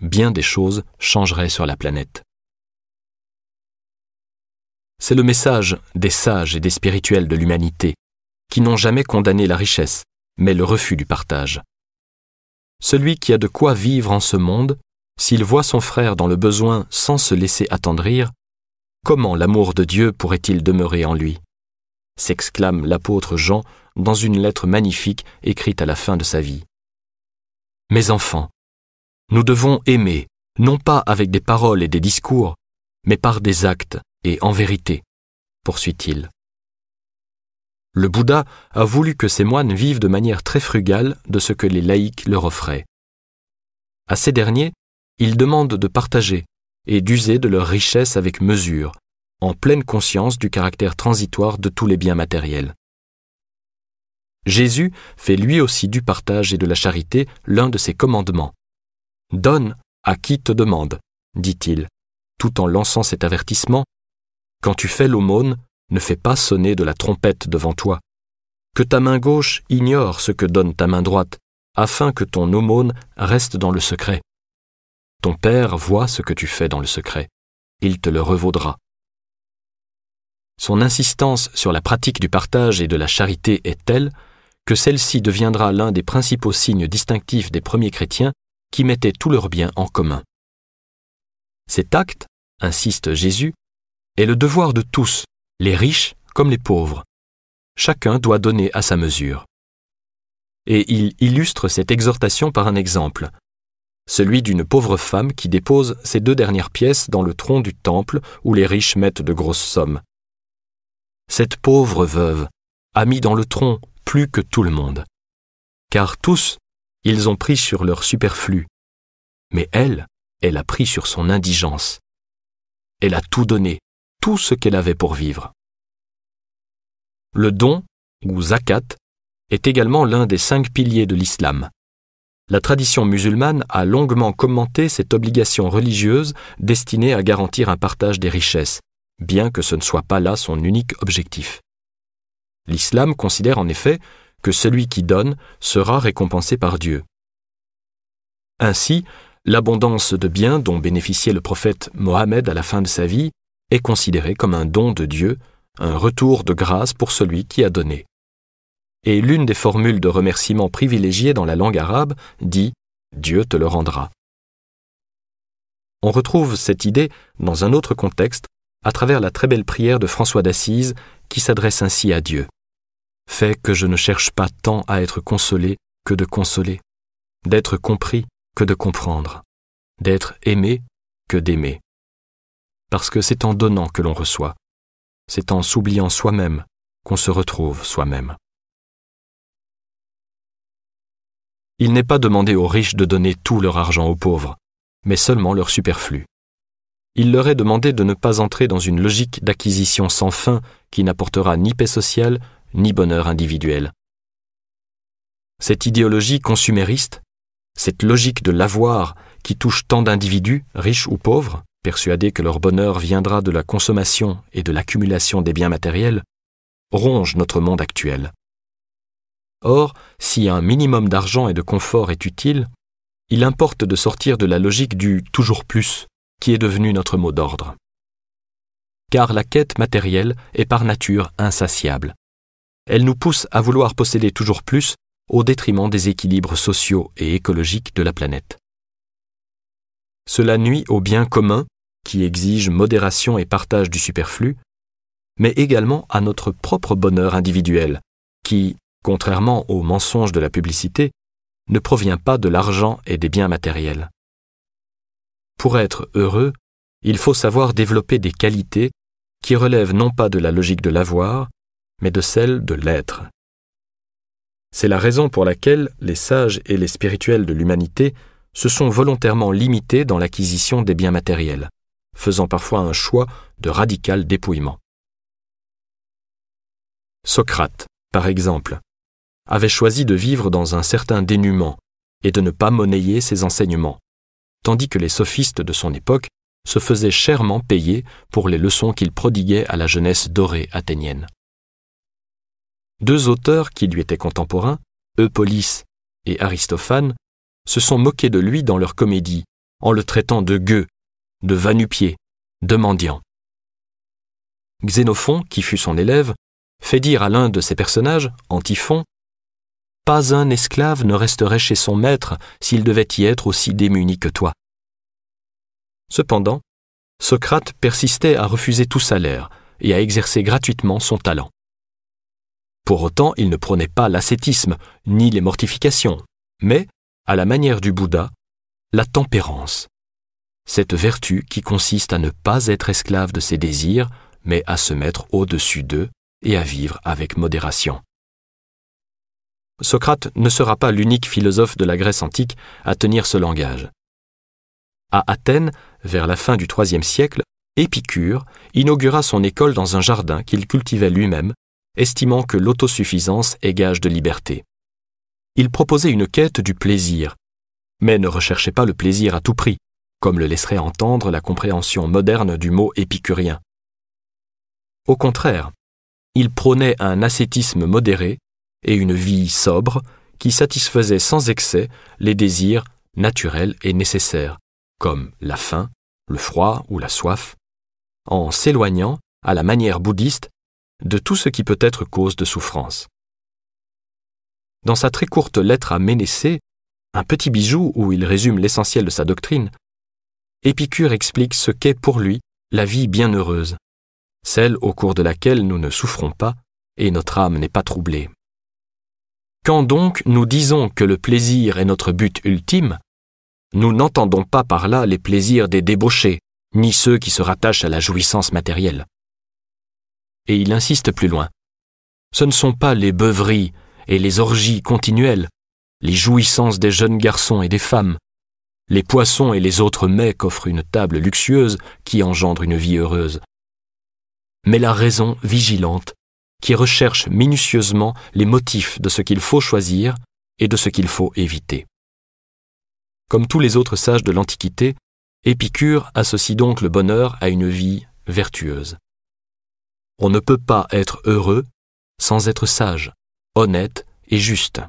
bien des choses changeraient sur la planète. C'est le message des sages et des spirituels de l'humanité, qui n'ont jamais condamné la richesse, mais le refus du partage. Celui qui a de quoi vivre en ce monde, s'il voit son frère dans le besoin sans se laisser attendrir, comment l'amour de Dieu pourrait-il demeurer en lui? s'exclame l'apôtre Jean dans une lettre magnifique écrite à la fin de sa vie. Mes enfants, nous devons aimer, non pas avec des paroles et des discours, mais par des actes et en vérité, poursuit-il. Le Bouddha a voulu que ses moines vivent de manière très frugale de ce que les laïcs leur offraient. À ces derniers, il demande de partager et d'user de leur richesse avec mesure, en pleine conscience du caractère transitoire de tous les biens matériels. Jésus fait lui aussi du partage et de la charité l'un de ses commandements. Donne à qui te demande, dit-il, tout en lançant cet avertissement quand tu fais l'aumône, ne fais pas sonner de la trompette devant toi. Que ta main gauche ignore ce que donne ta main droite, afin que ton aumône reste dans le secret. Ton Père voit ce que tu fais dans le secret. Il te le revaudra. Son insistance sur la pratique du partage et de la charité est telle que celle-ci deviendra l'un des principaux signes distinctifs des premiers chrétiens qui mettaient tous leurs biens en commun. Cet acte, insiste Jésus, est le devoir de tous, les riches comme les pauvres. Chacun doit donner à sa mesure. Et il illustre cette exhortation par un exemple, celui d'une pauvre femme qui dépose ses deux dernières pièces dans le tronc du temple où les riches mettent de grosses sommes. Cette pauvre veuve a mis dans le tronc plus que tout le monde, car tous, ils ont pris sur leur superflu, mais elle, elle a pris sur son indigence. Elle a tout donné, tout ce qu'elle avait pour vivre. Le don, ou zakat, est également l'un des cinq piliers de l'islam. La tradition musulmane a longuement commenté cette obligation religieuse destinée à garantir un partage des richesses, bien que ce ne soit pas là son unique objectif. L'islam considère en effet que celui qui donne sera récompensé par Dieu. Ainsi, l'abondance de biens dont bénéficiait le prophète Mohammed à la fin de sa vie est considéré comme un don de Dieu, un retour de grâce pour celui qui a donné. Et l'une des formules de remerciement privilégiées dans la langue arabe dit Dieu te le rendra. On retrouve cette idée dans un autre contexte à travers la très belle prière de François d'Assise qui s'adresse ainsi à Dieu. Fais que je ne cherche pas tant à être consolé que de consoler, d'être compris que de comprendre, d'être aimé que d'aimer parce que c'est en donnant que l'on reçoit, c'est en s'oubliant soi-même qu'on se retrouve soi-même. Il n'est pas demandé aux riches de donner tout leur argent aux pauvres, mais seulement leur superflu. Il leur est demandé de ne pas entrer dans une logique d'acquisition sans fin qui n'apportera ni paix sociale, ni bonheur individuel. Cette idéologie consumériste, cette logique de l'avoir qui touche tant d'individus, riches ou pauvres, persuadés que leur bonheur viendra de la consommation et de l'accumulation des biens matériels, ronge notre monde actuel. Or, si un minimum d'argent et de confort est utile, il importe de sortir de la logique du toujours plus, qui est devenu notre mot d'ordre. Car la quête matérielle est par nature insatiable. Elle nous pousse à vouloir posséder toujours plus au détriment des équilibres sociaux et écologiques de la planète. Cela nuit au bien commun, qui exige modération et partage du superflu, mais également à notre propre bonheur individuel, qui, contrairement aux mensonges de la publicité, ne provient pas de l'argent et des biens matériels. Pour être heureux, il faut savoir développer des qualités qui relèvent non pas de la logique de l'avoir, mais de celle de l'être. C'est la raison pour laquelle les sages et les spirituels de l'humanité se sont volontairement limités dans l'acquisition des biens matériels, faisant parfois un choix de radical dépouillement. Socrate, par exemple, avait choisi de vivre dans un certain dénuement et de ne pas monnayer ses enseignements, tandis que les sophistes de son époque se faisaient chèrement payer pour les leçons qu'il prodiguait à la jeunesse dorée athénienne. Deux auteurs qui lui étaient contemporains, Eupolis et Aristophane, se sont moqués de lui dans leur comédie, en le traitant de gueux, de vanupier, de mendiant. Xénophon, qui fut son élève, fait dire à l'un de ses personnages, Antiphon, Pas un esclave ne resterait chez son maître s'il devait y être aussi démuni que toi. Cependant, Socrate persistait à refuser tout salaire et à exercer gratuitement son talent. Pour autant, il ne prônait pas l'ascétisme ni les mortifications, mais, à la manière du Bouddha, la tempérance, cette vertu qui consiste à ne pas être esclave de ses désirs, mais à se mettre au-dessus d'eux et à vivre avec modération. Socrate ne sera pas l'unique philosophe de la Grèce antique à tenir ce langage. À Athènes, vers la fin du IIIe siècle, Épicure inaugura son école dans un jardin qu'il cultivait lui-même, estimant que l'autosuffisance est gage de liberté. Il proposait une quête du plaisir, mais ne recherchait pas le plaisir à tout prix, comme le laisserait entendre la compréhension moderne du mot épicurien. Au contraire, il prônait un ascétisme modéré et une vie sobre qui satisfaisait sans excès les désirs naturels et nécessaires, comme la faim, le froid ou la soif, en s'éloignant, à la manière bouddhiste, de tout ce qui peut être cause de souffrance. Dans sa très courte lettre à Ménécée, un petit bijou où il résume l'essentiel de sa doctrine, Épicure explique ce qu'est pour lui la vie bienheureuse, celle au cours de laquelle nous ne souffrons pas et notre âme n'est pas troublée. Quand donc nous disons que le plaisir est notre but ultime, nous n'entendons pas par là les plaisirs des débauchés, ni ceux qui se rattachent à la jouissance matérielle. Et il insiste plus loin. Ce ne sont pas les beuveries et les orgies continuelles, les jouissances des jeunes garçons et des femmes, les poissons et les autres mets qu'offre une table luxueuse qui engendrent une vie heureuse, mais la raison vigilante qui recherche minutieusement les motifs de ce qu'il faut choisir et de ce qu'il faut éviter. Comme tous les autres sages de l'Antiquité, Épicure associe donc le bonheur à une vie vertueuse. On ne peut pas être heureux sans être sage, honnête et juste.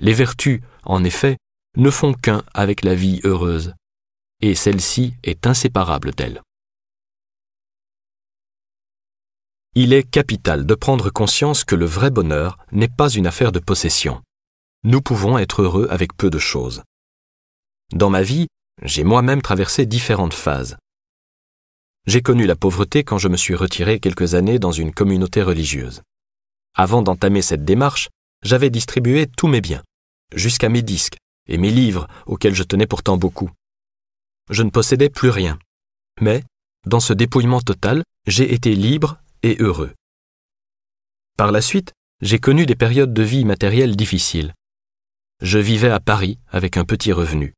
Les vertus, en effet, ne font qu'un avec la vie heureuse, et celle-ci est inséparable d'elle. Il est capital de prendre conscience que le vrai bonheur n'est pas une affaire de possession. Nous pouvons être heureux avec peu de choses. Dans ma vie, j'ai moi-même traversé différentes phases. J'ai connu la pauvreté quand je me suis retiré quelques années dans une communauté religieuse. Avant d'entamer cette démarche, j'avais distribué tous mes biens, jusqu'à mes disques et mes livres auxquels je tenais pourtant beaucoup. Je ne possédais plus rien. Mais, dans ce dépouillement total, j'ai été libre et heureux. Par la suite, j'ai connu des périodes de vie matérielle difficiles. Je vivais à Paris avec un petit revenu,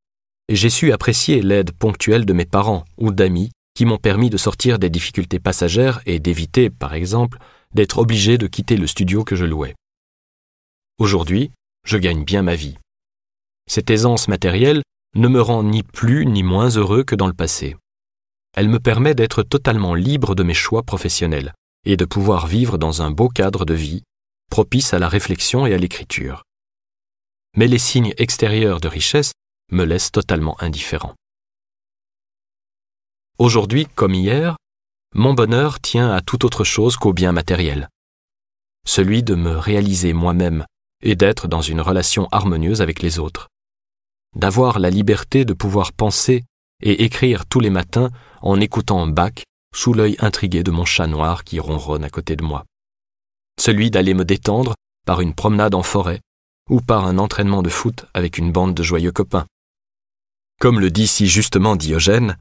et j'ai su apprécier l'aide ponctuelle de mes parents ou d'amis qui m'ont permis de sortir des difficultés passagères et d'éviter, par exemple, d'être obligé de quitter le studio que je louais. Aujourd'hui, je gagne bien ma vie. Cette aisance matérielle ne me rend ni plus ni moins heureux que dans le passé. Elle me permet d'être totalement libre de mes choix professionnels et de pouvoir vivre dans un beau cadre de vie, propice à la réflexion et à l'écriture. Mais les signes extérieurs de richesse me laissent totalement indifférent. Aujourd'hui comme hier, mon bonheur tient à tout autre chose qu'au bien matériel. Celui de me réaliser moi-même et d'être dans une relation harmonieuse avec les autres. D'avoir la liberté de pouvoir penser et écrire tous les matins en écoutant Bach sous l'œil intrigué de mon chat noir qui ronronne à côté de moi. Celui d'aller me détendre par une promenade en forêt ou par un entraînement de foot avec une bande de joyeux copains. Comme le dit si justement Diogène,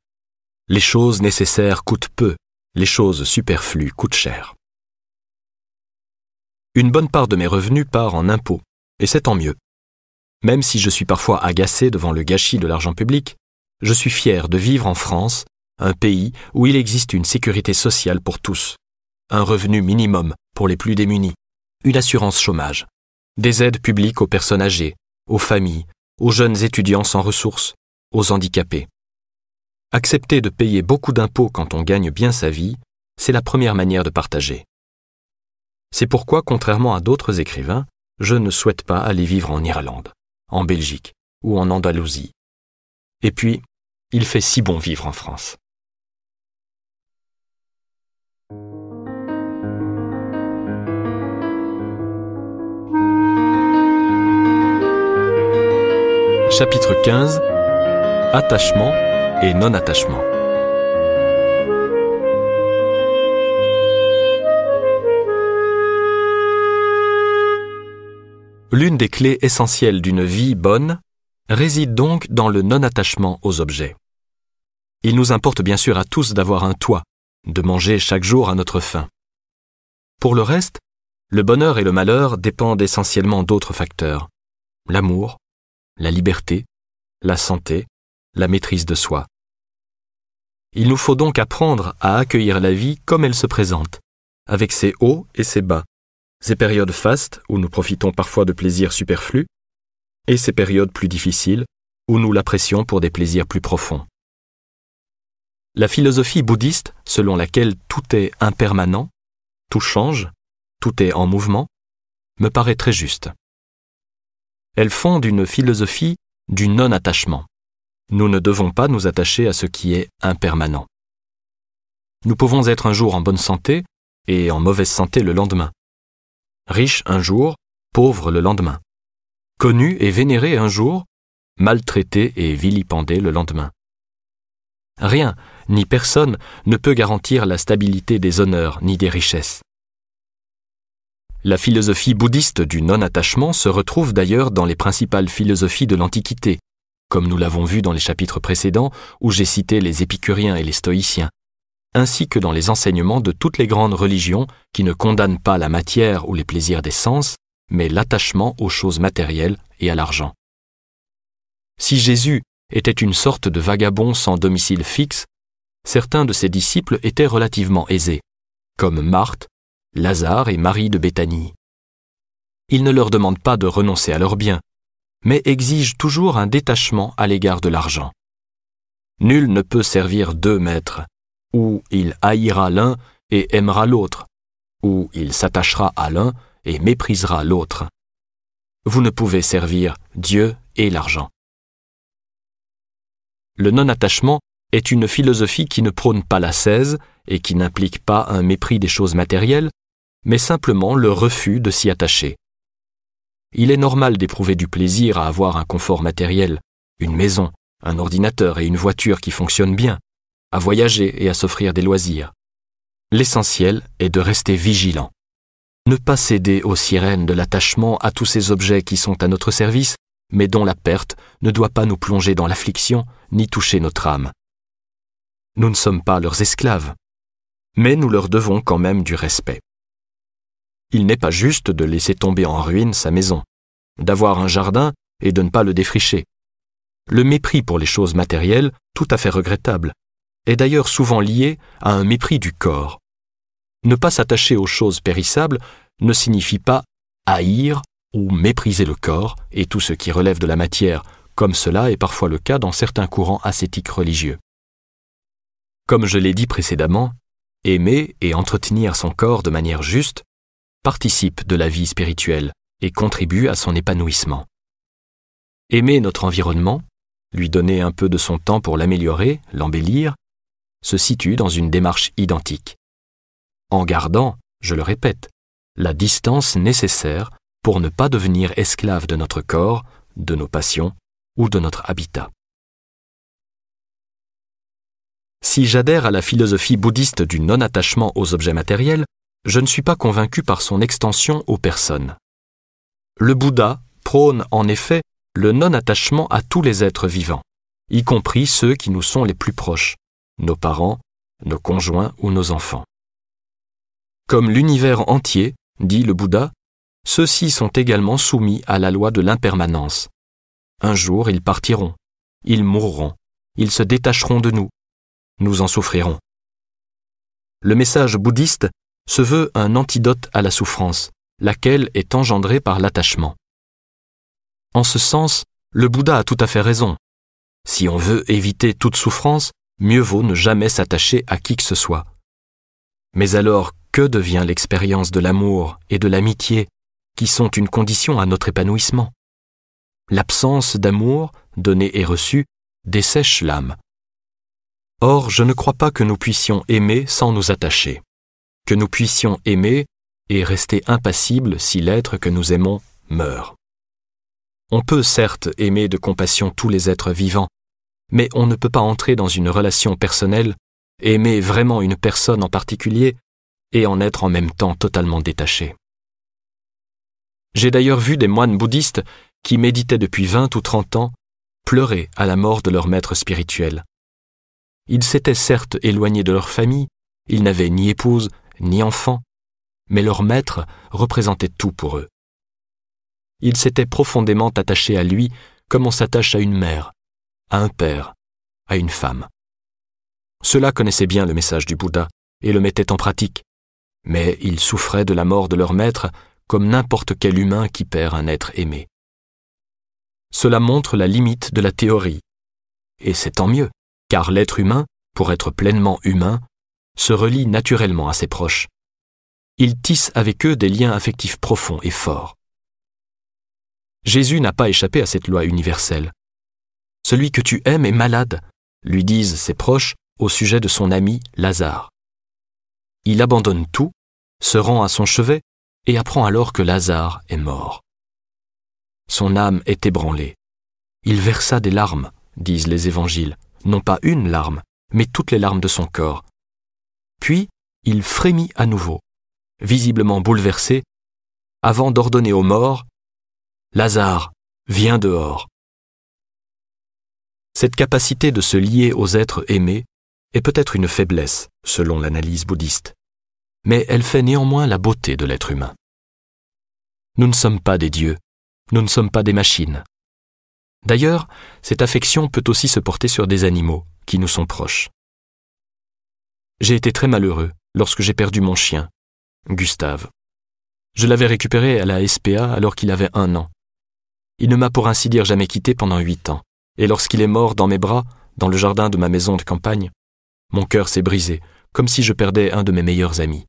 les choses nécessaires coûtent peu, les choses superflues coûtent cher. Une bonne part de mes revenus part en impôts, et c'est tant mieux. Même si je suis parfois agacé devant le gâchis de l'argent public, je suis fier de vivre en France, un pays où il existe une sécurité sociale pour tous, un revenu minimum pour les plus démunis, une assurance chômage, des aides publiques aux personnes âgées, aux familles, aux jeunes étudiants sans ressources, aux handicapés. Accepter de payer beaucoup d'impôts quand on gagne bien sa vie, c'est la première manière de partager. C'est pourquoi, contrairement à d'autres écrivains, je ne souhaite pas aller vivre en Irlande, en Belgique ou en Andalousie. Et puis, il fait si bon vivre en France. Chapitre 15 Attachement et non-attachement. L'une des clés essentielles d'une vie bonne réside donc dans le non-attachement aux objets. Il nous importe bien sûr à tous d'avoir un toit, de manger chaque jour à notre faim. Pour le reste, le bonheur et le malheur dépendent essentiellement d'autres facteurs. L'amour, la liberté, la santé, la maîtrise de soi. Il nous faut donc apprendre à accueillir la vie comme elle se présente, avec ses hauts et ses bas, ses périodes fastes où nous profitons parfois de plaisirs superflus, et ces périodes plus difficiles où nous l'apprécions pour des plaisirs plus profonds. La philosophie bouddhiste, selon laquelle tout est impermanent, tout change, tout est en mouvement, me paraît très juste. Elle fonde une philosophie du non-attachement. Nous ne devons pas nous attacher à ce qui est impermanent. Nous pouvons être un jour en bonne santé et en mauvaise santé le lendemain. Riche un jour, pauvre le lendemain. Connu et vénéré un jour, maltraité et vilipendé le lendemain. Rien, ni personne, ne peut garantir la stabilité des honneurs ni des richesses. La philosophie bouddhiste du non-attachement se retrouve d'ailleurs dans les principales philosophies de l'Antiquité, comme nous l'avons vu dans les chapitres précédents où j'ai cité les épicuriens et les stoïciens, ainsi que dans les enseignements de toutes les grandes religions qui ne condamnent pas la matière ou les plaisirs des sens, mais l'attachement aux choses matérielles et à l'argent. Si Jésus était une sorte de vagabond sans domicile fixe, certains de ses disciples étaient relativement aisés, comme Marthe, Lazare et Marie de Béthanie. Il ne leur demande pas de renoncer à leurs biens, mais exige toujours un détachement à l'égard de l'argent. Nul ne peut servir deux maîtres, ou il haïra l'un et aimera l'autre, ou il s'attachera à l'un et méprisera l'autre. Vous ne pouvez servir Dieu et l'argent. Le non-attachement est une philosophie qui ne prône pas la cèse et qui n'implique pas un mépris des choses matérielles, mais simplement le refus de s'y attacher. Il est normal d'éprouver du plaisir à avoir un confort matériel, une maison, un ordinateur et une voiture qui fonctionnent bien, à voyager et à s'offrir des loisirs. L'essentiel est de rester vigilant. Ne pas céder aux sirènes de l'attachement à tous ces objets qui sont à notre service, mais dont la perte ne doit pas nous plonger dans l'affliction ni toucher notre âme. Nous ne sommes pas leurs esclaves, mais nous leur devons quand même du respect. Il n'est pas juste de laisser tomber en ruine sa maison, d'avoir un jardin et de ne pas le défricher. Le mépris pour les choses matérielles, tout à fait regrettable, est d'ailleurs souvent lié à un mépris du corps. ne pas s'attacher aux choses périssables ne signifie pas haïr ou mépriser le corps et tout ce qui relève de la matière, comme cela est parfois le cas dans certains courants ascétiques religieux. Comme je l'ai dit précédemment, aimer et entretenir son corps de manière juste participe de la vie spirituelle et contribue à son épanouissement. Aimer notre environnement, lui donner un peu de son temps pour l'améliorer, l'embellir, se situe dans une démarche identique. En gardant, je le répète, la distance nécessaire pour ne pas devenir esclave de notre corps, de nos passions ou de notre habitat. Si j'adhère à la philosophie bouddhiste du non-attachement aux objets matériels, je ne suis pas convaincu par son extension aux personnes. Le Bouddha prône en effet le non-attachement à tous les êtres vivants, y compris ceux qui nous sont les plus proches, nos parents, nos conjoints ou nos enfants. Comme l'univers entier, dit le Bouddha, ceux-ci sont également soumis à la loi de l'impermanence. Un jour ils partiront, ils mourront, ils se détacheront de nous, nous en souffrirons. Le message bouddhiste se veut un antidote à la souffrance, laquelle est engendrée par l'attachement. En ce sens, le Bouddha a tout à fait raison. Si on veut éviter toute souffrance, mieux vaut ne jamais s'attacher à qui que ce soit. Mais alors, que devient l'expérience de l'amour et de l'amitié, qui sont une condition à notre épanouissement? L'absence d'amour, donné et reçu, dessèche l'âme. Or, je ne crois pas que nous puissions aimer sans nous attacher, que nous puissions aimer et rester impassibles si l'être que nous aimons meurt. On peut certes aimer de compassion tous les êtres vivants, mais on ne peut pas entrer dans une relation personnelle, aimer vraiment une personne en particulier, et en être en même temps totalement détaché. J'ai d'ailleurs vu des moines bouddhistes qui méditaient depuis vingt ou trente ans pleurer à la mort de leur maître spirituel. Ils s'étaient certes éloignés de leur famille, ils n'avaient ni épouse, ni enfant, mais leur maître représentait tout pour eux. Ils s'étaient profondément attachés à lui comme on s'attache à une mère, à un père, à une femme. Ceux-là connaissaient bien le message du Bouddha et le mettaient en pratique, mais ils souffraient de la mort de leur maître comme n'importe quel humain qui perd un être aimé. Cela montre la limite de la théorie, et c'est tant mieux car l'être humain, pour être pleinement humain, se relie naturellement à ses proches. Il tisse avec eux des liens affectifs profonds et forts. Jésus n'a pas échappé à cette loi universelle. Celui que tu aimes est malade, lui disent ses proches au sujet de son ami Lazare. Il abandonne tout, se rend à son chevet et apprend alors que Lazare est mort. Son âme est ébranlée. Il versa des larmes, disent les évangiles, non pas une larme, mais toutes les larmes de son corps. Puis il frémit à nouveau, visiblement bouleversé, avant d'ordonner aux morts Lazare, viens dehors. Cette capacité de se lier aux êtres aimés est peut-être une faiblesse, selon l'analyse bouddhiste, mais elle fait néanmoins la beauté de l'être humain. Nous ne sommes pas des dieux, nous ne sommes pas des machines, D'ailleurs, cette affection peut aussi se porter sur des animaux qui nous sont proches. J'ai été très malheureux lorsque j'ai perdu mon chien, Gustave. Je l'avais récupéré à la SPA alors qu'il avait un an. Il ne m'a pour ainsi dire jamais quitté pendant huit ans, et lorsqu'il est mort dans mes bras, dans le jardin de ma maison de campagne, mon cœur s'est brisé, comme si je perdais un de mes meilleurs amis.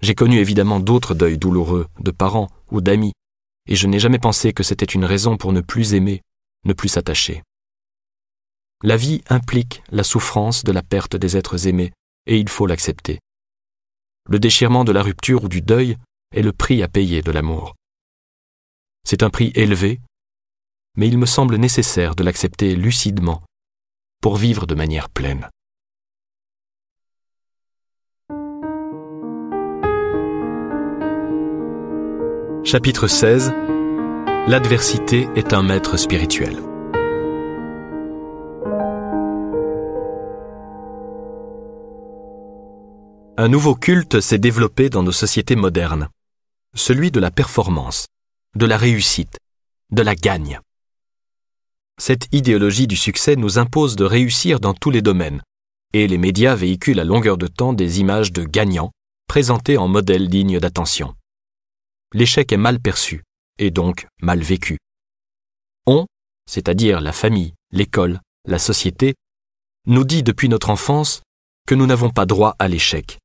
J'ai connu évidemment d'autres deuils douloureux, de parents ou d'amis, et je n'ai jamais pensé que c'était une raison pour ne plus aimer, ne plus s'attacher. La vie implique la souffrance de la perte des êtres aimés, et il faut l'accepter. Le déchirement de la rupture ou du deuil est le prix à payer de l'amour. C'est un prix élevé, mais il me semble nécessaire de l'accepter lucidement pour vivre de manière pleine. Chapitre 16 L'adversité est un maître spirituel. Un nouveau culte s'est développé dans nos sociétés modernes, celui de la performance, de la réussite, de la gagne. Cette idéologie du succès nous impose de réussir dans tous les domaines, et les médias véhiculent à longueur de temps des images de gagnants présentés en modèles dignes d'attention. L'échec est mal perçu et donc mal vécu. On, c'est-à-dire la famille, l'école, la société, nous dit depuis notre enfance que nous n'avons pas droit à l'échec.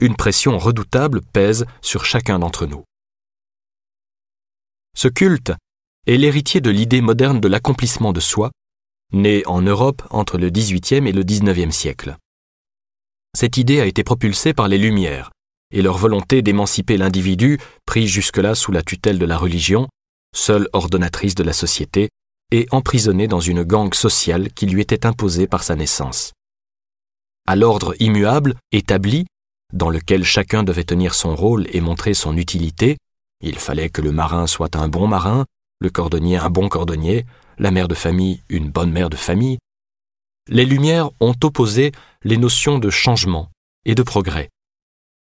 Une pression redoutable pèse sur chacun d'entre nous. Ce culte est l'héritier de l'idée moderne de l'accomplissement de soi, née en Europe entre le XVIIIe et le XIXe siècle. Cette idée a été propulsée par les Lumières, et leur volonté d'émanciper l'individu, pris jusque-là sous la tutelle de la religion, seule ordonnatrice de la société, et emprisonné dans une gangue sociale qui lui était imposée par sa naissance. À l'ordre immuable, établi, dans lequel chacun devait tenir son rôle et montrer son utilité, il fallait que le marin soit un bon marin, le cordonnier un bon cordonnier, la mère de famille une bonne mère de famille. Les Lumières ont opposé les notions de changement et de progrès,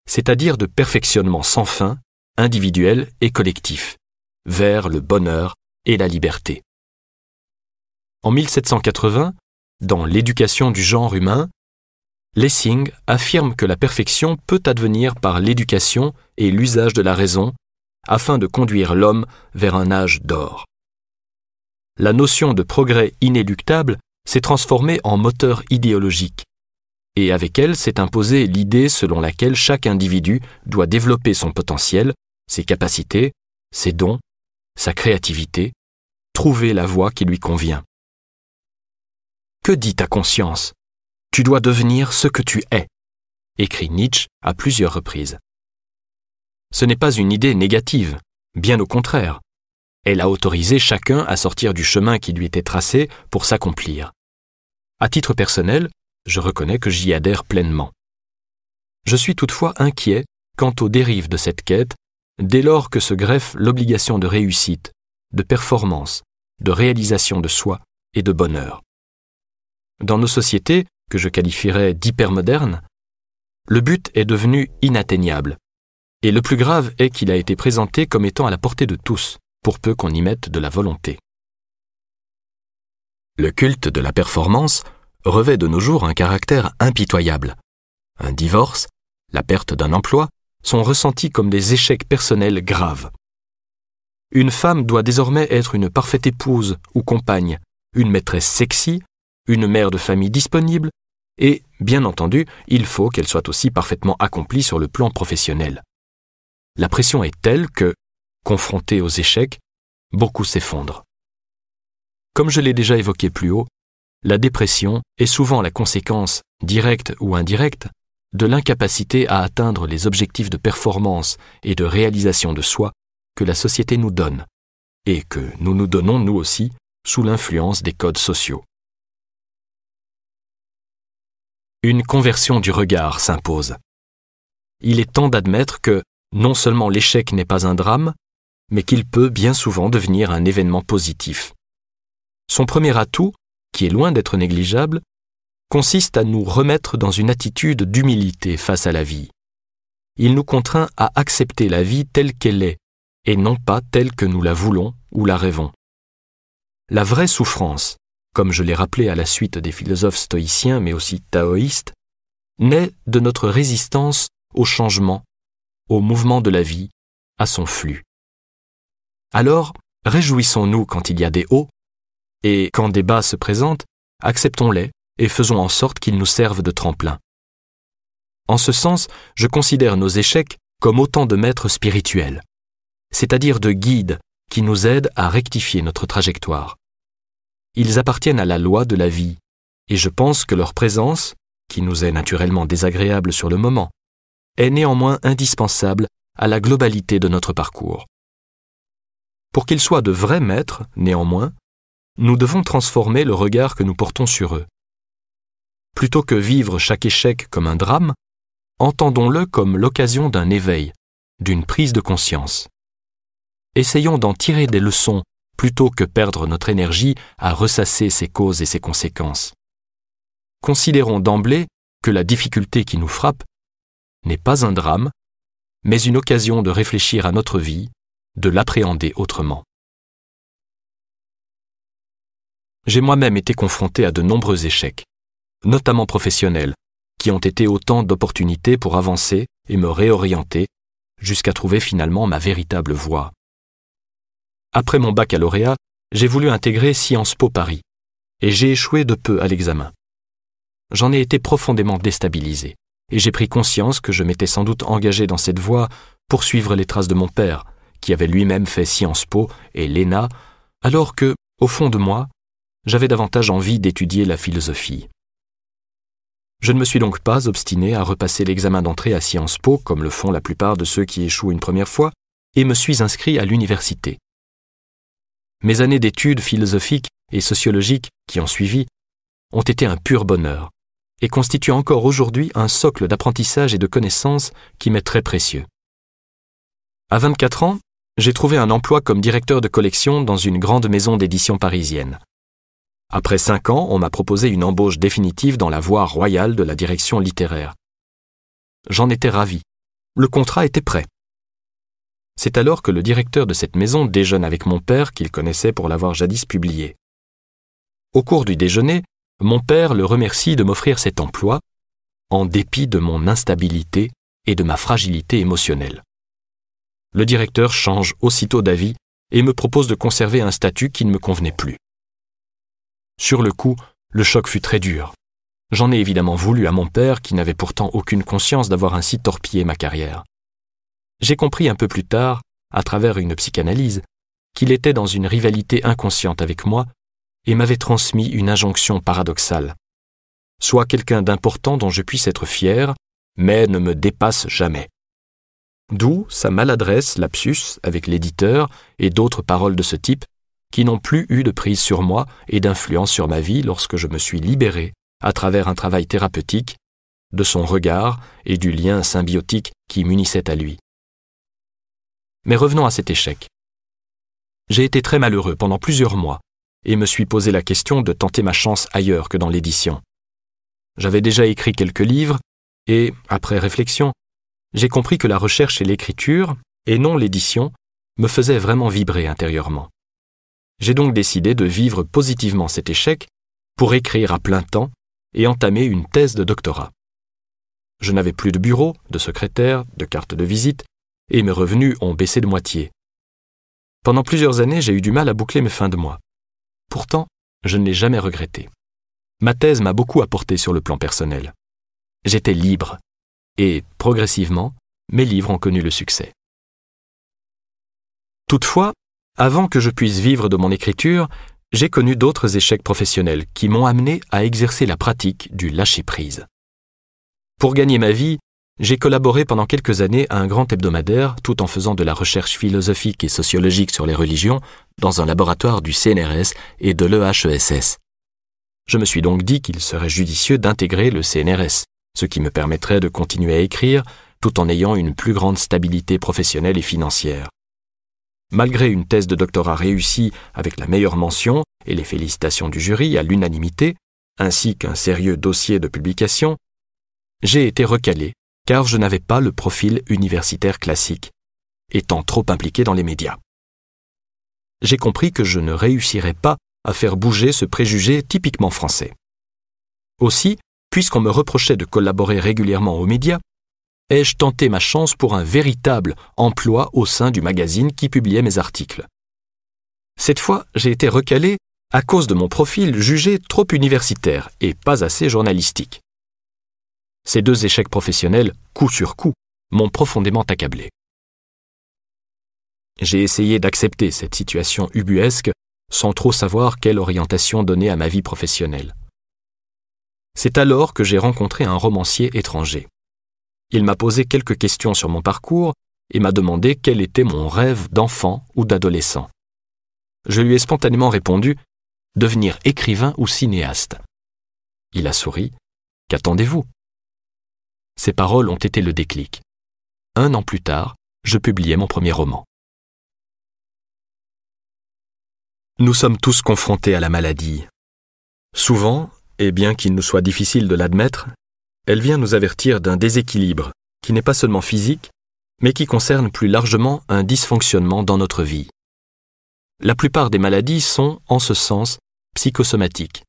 c'est-à-dire de perfectionnement sans fin, individuel et collectif, vers le bonheur et la liberté. En 1780, dans L'éducation du genre humain, Lessing affirme que la perfection peut advenir par l'éducation et l'usage de la raison afin de conduire l'homme vers un âge d'or. La notion de progrès inéluctable s'est transformée en moteur idéologique, et avec elle s'est imposée l'idée selon laquelle chaque individu doit développer son potentiel, ses capacités, ses dons, sa créativité, trouver la voie qui lui convient. Que dit ta conscience? Tu dois devenir ce que tu es, écrit Nietzsche à plusieurs reprises. Ce n'est pas une idée négative, bien au contraire. Elle a autorisé chacun à sortir du chemin qui lui était tracé pour s'accomplir. À titre personnel, je reconnais que j'y adhère pleinement. Je suis toutefois inquiet quant aux dérives de cette quête dès lors que se greffe l'obligation de réussite, de performance, de réalisation de soi et de bonheur. Dans nos sociétés, que je qualifierais d'hypermodernes, le but est devenu inatteignable. Et le plus grave est qu'il a été présenté comme étant à la portée de tous, pour peu qu'on y mette de la volonté. Le culte de la performance revêt de nos jours un caractère impitoyable. Un divorce, la perte d'un emploi, sont ressentis comme des échecs personnels graves. Une femme doit désormais être une parfaite épouse ou compagne, une maîtresse sexy une mère de famille disponible, et, bien entendu, il faut qu'elle soit aussi parfaitement accomplie sur le plan professionnel. La pression est telle que, confrontés aux échecs, beaucoup s'effondrent. Comme je l'ai déjà évoqué plus haut, la dépression est souvent la conséquence, directe ou indirecte, de l'incapacité à atteindre les objectifs de performance et de réalisation de soi que la société nous donne, et que nous nous donnons nous aussi sous l'influence des codes sociaux. une conversion du regard s'impose. Il est temps d'admettre que non seulement l'échec n'est pas un drame, mais qu'il peut bien souvent devenir un événement positif. Son premier atout, qui est loin d'être négligeable, consiste à nous remettre dans une attitude d'humilité face à la vie. Il nous contraint à accepter la vie telle qu'elle est, et non pas telle que nous la voulons ou la rêvons. La vraie souffrance, comme je l'ai rappelé à la suite des philosophes stoïciens mais aussi taoïstes, naît de notre résistance au changement, au mouvement de la vie, à son flux. Alors, réjouissons-nous quand il y a des hauts, et quand des bas se présentent, acceptons-les et faisons en sorte qu'ils nous servent de tremplin. En ce sens, je considère nos échecs comme autant de maîtres spirituels, c'est-à-dire de guides qui nous aident à rectifier notre trajectoire. Ils appartiennent à la loi de la vie, et je pense que leur présence, qui nous est naturellement désagréable sur le moment, est néanmoins indispensable à la globalité de notre parcours. Pour qu'ils soient de vrais maîtres, néanmoins, nous devons transformer le regard que nous portons sur eux. Plutôt que vivre chaque échec comme un drame, entendons-le comme l'occasion d'un éveil, d'une prise de conscience. Essayons d'en tirer des leçons plutôt que perdre notre énergie à ressasser ses causes et ses conséquences. Considérons d'emblée que la difficulté qui nous frappe n'est pas un drame, mais une occasion de réfléchir à notre vie, de l'appréhender autrement. J'ai moi-même été confronté à de nombreux échecs, notamment professionnelles, qui ont été autant d'opportunités pour avancer et me réorienter jusqu'à trouver finalement ma véritable voie. Après mon baccalauréat, j'ai voulu intégrer Sciences Po Paris, et j'ai échoué de peu à l'examen. J'en ai été profondément déstabilisé, et j'ai pris conscience que je m'étais sans doute engagé dans cette voie pour suivre les traces de mon père, qui avait lui-même fait Sciences Po et l'ENA, alors que, au fond de moi, j'avais davantage envie d'étudier la philosophie. Je ne me suis donc pas obstiné à repasser l'examen d'entrée à Sciences Po, comme le font la plupart de ceux qui échouent une première fois, et me suis inscrit à l'université. Mes années d'études philosophiques et sociologiques qui ont suivi ont été un pur bonheur et constituent encore aujourd'hui un socle d'apprentissage et de connaissances qui m'est très précieux. À 24 ans, j'ai trouvé un emploi comme directeur de collection dans une grande maison d'édition parisienne. Après cinq ans, on m'a proposé une embauche définitive dans la voie royale de la direction littéraire. J'en étais ravi. Le contrat était prêt. C'est alors que le directeur de cette maison déjeune avec mon père qu'il connaissait pour l'avoir jadis publié. Au cours du déjeuner, mon père le remercie de m'offrir cet emploi, en dépit de mon instabilité et de ma fragilité émotionnelle. Le directeur change aussitôt d'avis et me propose de conserver un statut qui ne me convenait plus. Sur le coup, le choc fut très dur. J'en ai évidemment voulu à mon père qui n'avait pourtant aucune conscience d'avoir ainsi torpillé ma carrière. J'ai compris un peu plus tard, à travers une psychanalyse, qu'il était dans une rivalité inconsciente avec moi et m'avait transmis une injonction paradoxale. Sois quelqu'un d'important dont je puisse être fier, mais ne me dépasse jamais. D'où sa maladresse, lapsus, avec l'éditeur et d'autres paroles de ce type, qui n'ont plus eu de prise sur moi et d'influence sur ma vie lorsque je me suis libéré, à travers un travail thérapeutique, de son regard et du lien symbiotique qui m'unissait à lui. Mais revenons à cet échec. J'ai été très malheureux pendant plusieurs mois et me suis posé la question de tenter ma chance ailleurs que dans l'édition. J'avais déjà écrit quelques livres et, après réflexion, j'ai compris que la recherche et l'écriture, et non l'édition, me faisaient vraiment vibrer intérieurement. J'ai donc décidé de vivre positivement cet échec pour écrire à plein temps et entamer une thèse de doctorat. Je n'avais plus de bureau, de secrétaire, de carte de visite, et mes revenus ont baissé de moitié. Pendant plusieurs années, j'ai eu du mal à boucler mes fins de mois. Pourtant, je ne l'ai jamais regretté. Ma thèse m'a beaucoup apporté sur le plan personnel. J'étais libre, et, progressivement, mes livres ont connu le succès. Toutefois, avant que je puisse vivre de mon écriture, j'ai connu d'autres échecs professionnels qui m'ont amené à exercer la pratique du lâcher-prise. Pour gagner ma vie, j'ai collaboré pendant quelques années à un grand hebdomadaire tout en faisant de la recherche philosophique et sociologique sur les religions dans un laboratoire du CNRS et de l'EHESS. Je me suis donc dit qu'il serait judicieux d'intégrer le CNRS, ce qui me permettrait de continuer à écrire tout en ayant une plus grande stabilité professionnelle et financière. Malgré une thèse de doctorat réussie avec la meilleure mention et les félicitations du jury à l'unanimité, ainsi qu'un sérieux dossier de publication, j'ai été recalé car je n'avais pas le profil universitaire classique, étant trop impliqué dans les médias. J'ai compris que je ne réussirais pas à faire bouger ce préjugé typiquement français. Aussi, puisqu'on me reprochait de collaborer régulièrement aux médias, ai-je tenté ma chance pour un véritable emploi au sein du magazine qui publiait mes articles. Cette fois, j'ai été recalé à cause de mon profil jugé trop universitaire et pas assez journalistique. Ces deux échecs professionnels, coup sur coup, m'ont profondément accablé. J'ai essayé d'accepter cette situation ubuesque sans trop savoir quelle orientation donner à ma vie professionnelle. C'est alors que j'ai rencontré un romancier étranger. Il m'a posé quelques questions sur mon parcours et m'a demandé quel était mon rêve d'enfant ou d'adolescent. Je lui ai spontanément répondu Devenir écrivain ou cinéaste. Il a souri. Qu'attendez-vous? Ces paroles ont été le déclic. Un an plus tard, je publiai mon premier roman. Nous sommes tous confrontés à la maladie. Souvent, et bien qu'il nous soit difficile de l'admettre, elle vient nous avertir d'un déséquilibre qui n'est pas seulement physique, mais qui concerne plus largement un dysfonctionnement dans notre vie. La plupart des maladies sont, en ce sens, psychosomatiques.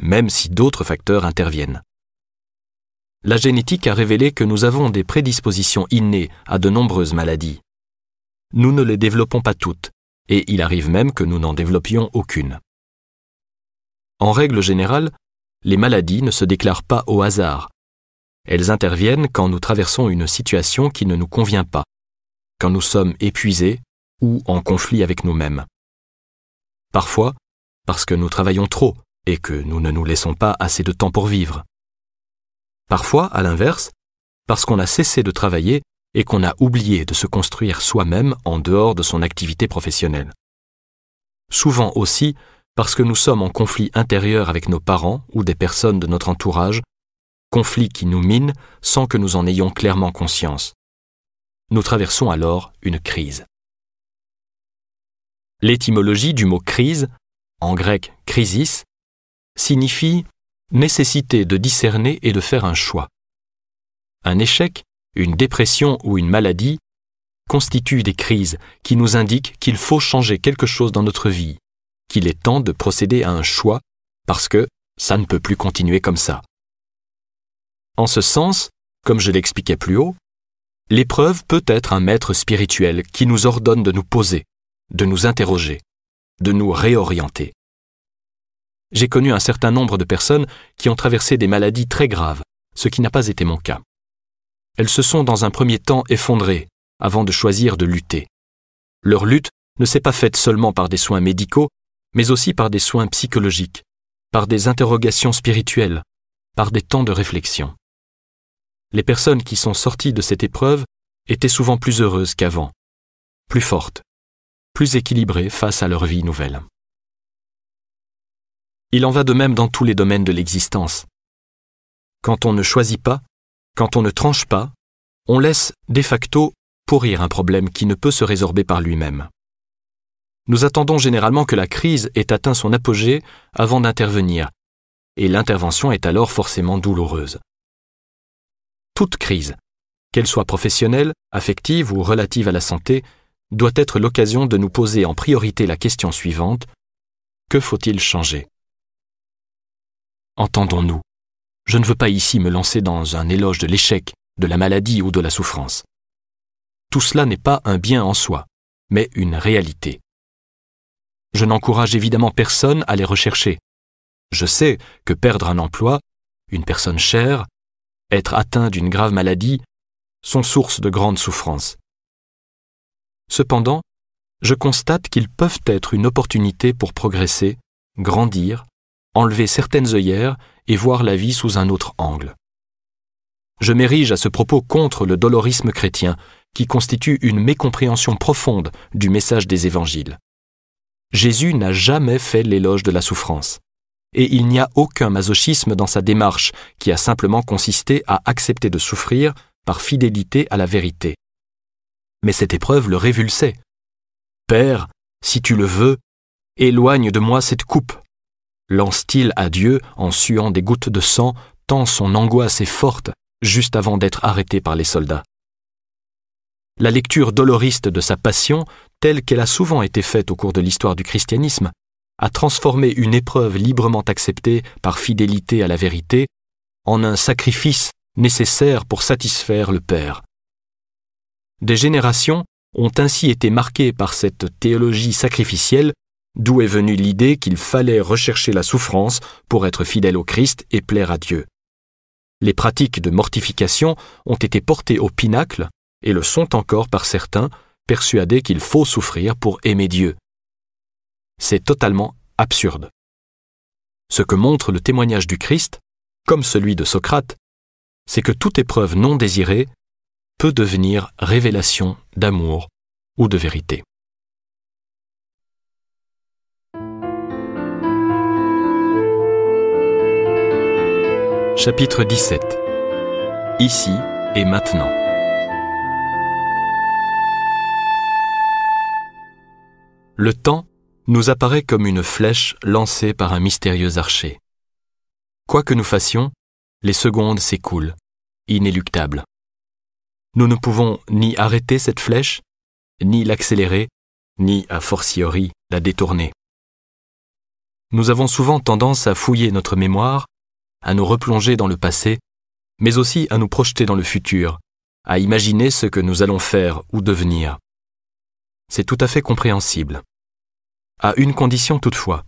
même si d'autres facteurs interviennent. La génétique a révélé que nous avons des prédispositions innées à de nombreuses maladies. Nous ne les développons pas toutes, et il arrive même que nous n'en développions aucune. En règle générale, les maladies ne se déclarent pas au hasard. Elles interviennent quand nous traversons une situation qui ne nous convient pas, quand nous sommes épuisés ou en conflit avec nous-mêmes. Parfois, parce que nous travaillons trop et que nous ne nous laissons pas assez de temps pour vivre. Parfois, à l'inverse, parce qu'on a cessé de travailler et qu'on a oublié de se construire soi-même en dehors de son activité professionnelle. Souvent aussi parce que nous sommes en conflit intérieur avec nos parents ou des personnes de notre entourage, conflit qui nous mine sans que nous en ayons clairement conscience. Nous traversons alors une crise. L'étymologie du mot crise, en grec crisis, signifie nécessité de discerner et de faire un choix. Un échec, une dépression ou une maladie constituent des crises qui nous indiquent qu'il faut changer quelque chose dans notre vie, qu'il est temps de procéder à un choix parce que ça ne peut plus continuer comme ça. En ce sens, comme je l'expliquais plus haut, l'épreuve peut être un maître spirituel qui nous ordonne de nous poser, de nous interroger, de nous réorienter. J'ai connu un certain nombre de personnes qui ont traversé des maladies très graves, ce qui n'a pas été mon cas. Elles se sont dans un premier temps effondrées avant de choisir de lutter. Leur lutte ne s'est pas faite seulement par des soins médicaux, mais aussi par des soins psychologiques, par des interrogations spirituelles, par des temps de réflexion. Les personnes qui sont sorties de cette épreuve étaient souvent plus heureuses qu'avant, plus fortes, plus équilibrées face à leur vie nouvelle. Il en va de même dans tous les domaines de l'existence. Quand on ne choisit pas, quand on ne tranche pas, on laisse de facto pourrir un problème qui ne peut se résorber par lui-même. Nous attendons généralement que la crise ait atteint son apogée avant d'intervenir, et l'intervention est alors forcément douloureuse. Toute crise, qu'elle soit professionnelle, affective ou relative à la santé, doit être l'occasion de nous poser en priorité la question suivante que faut-il changer? Entendons-nous. Je ne veux pas ici me lancer dans un éloge de l'échec, de la maladie ou de la souffrance. Tout cela n'est pas un bien en soi, mais une réalité. Je n'encourage évidemment personne à les rechercher. Je sais que perdre un emploi, une personne chère, être atteint d'une grave maladie, sont source de grandes souffrances. Cependant, je constate qu'ils peuvent être une opportunité pour progresser, grandir, enlever certaines œillères et voir la vie sous un autre angle. Je m'érige à ce propos contre le dolorisme chrétien, qui constitue une mécompréhension profonde du message des évangiles. Jésus n'a jamais fait l'éloge de la souffrance, et il n'y a aucun masochisme dans sa démarche qui a simplement consisté à accepter de souffrir par fidélité à la vérité. Mais cette épreuve le révulsait. Père, si tu le veux, éloigne de moi cette coupe lance-t-il à Dieu en suant des gouttes de sang, tant son angoisse est forte, juste avant d'être arrêté par les soldats. La lecture doloriste de sa passion, telle qu'elle a souvent été faite au cours de l'histoire du christianisme, a transformé une épreuve librement acceptée par fidélité à la vérité en un sacrifice nécessaire pour satisfaire le Père. Des générations ont ainsi été marquées par cette théologie sacrificielle d'où est venue l'idée qu'il fallait rechercher la souffrance pour être fidèle au Christ et plaire à Dieu. Les pratiques de mortification ont été portées au pinacle et le sont encore par certains, persuadés qu'il faut souffrir pour aimer Dieu. C'est totalement absurde. Ce que montre le témoignage du Christ, comme celui de Socrate, c'est que toute épreuve non désirée peut devenir révélation d'amour ou de vérité. Chapitre 17 Ici et maintenant Le temps nous apparaît comme une flèche lancée par un mystérieux archer. Quoi que nous fassions, les secondes s'écoulent, inéluctables. Nous ne pouvons ni arrêter cette flèche, ni l'accélérer, ni a fortiori la détourner. nous avons souvent tendance à fouiller notre mémoire, à nous replonger dans le passé, mais aussi à nous projeter dans le futur, à imaginer ce que nous allons faire ou devenir. C'est tout à fait compréhensible. À une condition toutefois,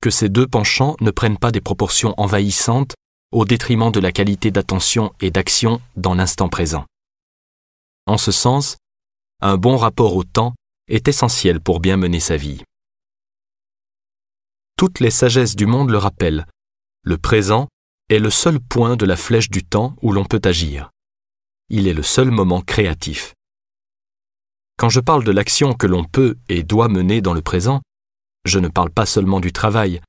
que ces deux penchants ne prennent pas des proportions envahissantes au détriment de la qualité d'attention et d'action dans l'instant présent. En ce sens, un bon rapport au temps est essentiel pour bien mener sa vie. Toutes les sagesses du monde le rappellent. Le présent est le seul point de la flèche du temps où l'on peut agir. Il est le seul moment créatif. Quand je parle de l'action que l'on peut et doit mener dans le présent, je ne parle pas seulement du travail,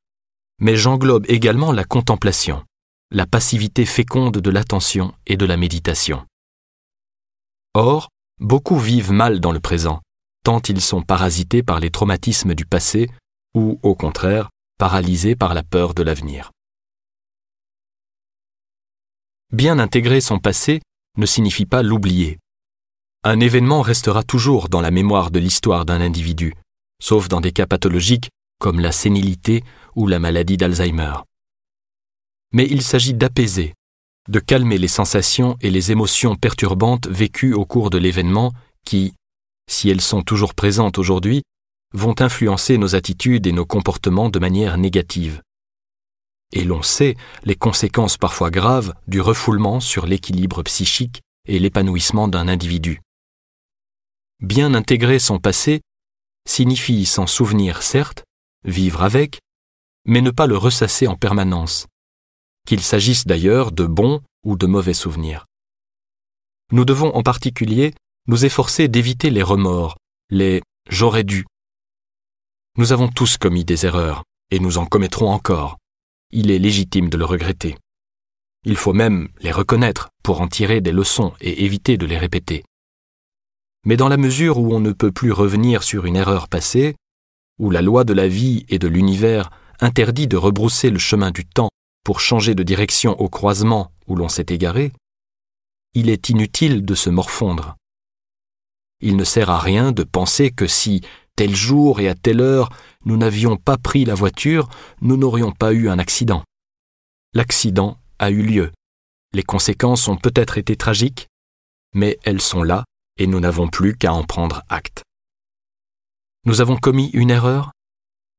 mais j'englobe également la contemplation, la passivité féconde de l'attention et de la méditation. Or, beaucoup vivent mal dans le présent, tant ils sont parasités par les traumatismes du passé ou, au contraire, paralysés par la peur de l'avenir. Bien intégrer son passé ne signifie pas l'oublier. Un événement restera toujours dans la mémoire de l'histoire d'un individu, sauf dans des cas pathologiques comme la sénilité ou la maladie d'Alzheimer. Mais il s'agit d'apaiser, de calmer les sensations et les émotions perturbantes vécues au cours de l'événement qui, si elles sont toujours présentes aujourd'hui, vont influencer nos attitudes et nos comportements de manière négative. Et l'on sait les conséquences parfois graves du refoulement sur l'équilibre psychique et l'épanouissement d'un individu. Bien intégrer son passé signifie s'en souvenir certes, vivre avec, mais ne pas le ressasser en permanence, qu'il s'agisse d'ailleurs de bons ou de mauvais souvenirs. Nous devons en particulier nous efforcer d'éviter les remords, les j'aurais dû. Nous avons tous commis des erreurs, et nous en commettrons encore. Il est légitime de le regretter. Il faut même les reconnaître pour en tirer des leçons et éviter de les répéter. Mais dans la mesure où on ne peut plus revenir sur une erreur passée, où la loi de la vie et de l'univers interdit de rebrousser le chemin du temps pour changer de direction au croisement où l'on s'est égaré, il est inutile de se morfondre. Il ne sert à rien de penser que si, tel jour et à telle heure, nous n'avions pas pris la voiture, nous n'aurions pas eu un accident. L'accident a eu lieu. Les conséquences ont peut-être été tragiques, mais elles sont là et nous n'avons plus qu'à en prendre acte. Nous avons commis une erreur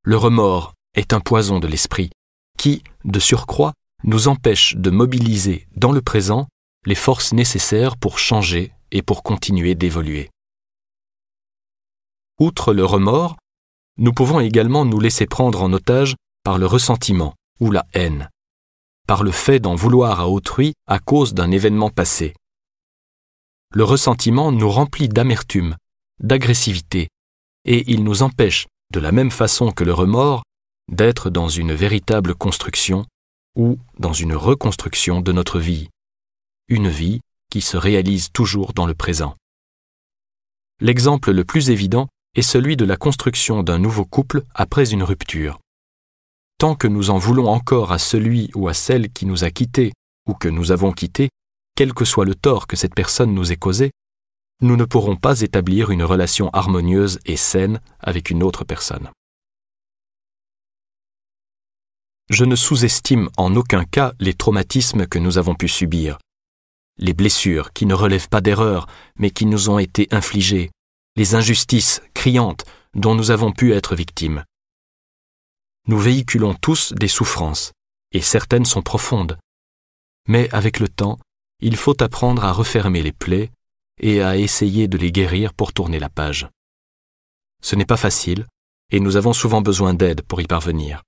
Le remords est un poison de l'esprit qui, de surcroît, nous empêche de mobiliser dans le présent les forces nécessaires pour changer et pour continuer d'évoluer. Outre le remords, nous pouvons également nous laisser prendre en otage par le ressentiment ou la haine, par le fait d'en vouloir à autrui à cause d'un événement passé. Le ressentiment nous remplit d'amertume, d'agressivité, et il nous empêche, de la même façon que le remords, d'être dans une véritable construction ou dans une reconstruction de notre vie, une vie qui se réalise toujours dans le présent. L'exemple le plus évident est celui de la construction d'un nouveau couple après une rupture. Tant que nous en voulons encore à celui ou à celle qui nous a quittés ou que nous avons quitté, quel que soit le tort que cette personne nous ait causé, nous ne pourrons pas établir une relation harmonieuse et saine avec une autre personne. Je ne sous-estime en aucun cas les traumatismes que nous avons pu subir, les blessures qui ne relèvent pas d'erreurs mais qui nous ont été infligées, les injustices criantes dont nous avons pu être victimes. Nous véhiculons tous des souffrances, et certaines sont profondes. Mais avec le temps, il faut apprendre à refermer les plaies et à essayer de les guérir pour tourner la page. Ce n'est pas facile, et nous avons souvent besoin d'aide pour y parvenir.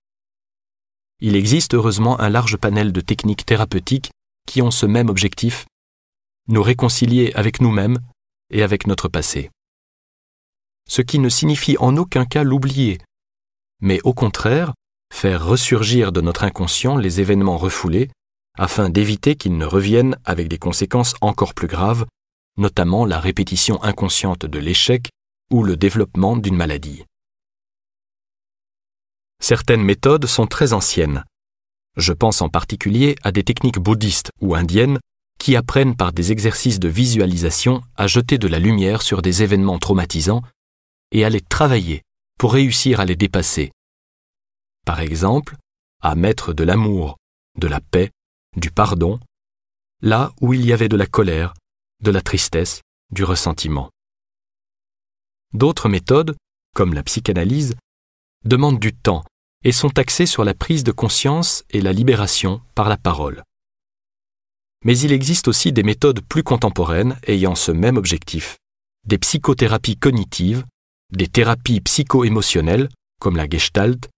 Il existe heureusement un large panel de techniques thérapeutiques qui ont ce même objectif, nous réconcilier avec nous-mêmes et avec notre passé ce qui ne signifie en aucun cas l'oublier, mais au contraire faire ressurgir de notre inconscient les événements refoulés afin d'éviter qu'ils ne reviennent avec des conséquences encore plus graves, notamment la répétition inconsciente de l'échec ou le développement d'une maladie. Certaines méthodes sont très anciennes. Je pense en particulier à des techniques bouddhistes ou indiennes qui apprennent par des exercices de visualisation à jeter de la lumière sur des événements traumatisants et à les travailler pour réussir à les dépasser. par exemple, à mettre de l'amour, de la paix, du pardon, là où il y avait de la colère, de la tristesse, du ressentiment. D'autres méthodes, comme la psychanalyse, demandent du temps et sont axées sur la prise de conscience et la libération par la parole. Mais il existe aussi des méthodes plus contemporaines ayant ce même objectif, des psychothérapies cognitives, des thérapies psycho-émotionnelles, comme la gestalt,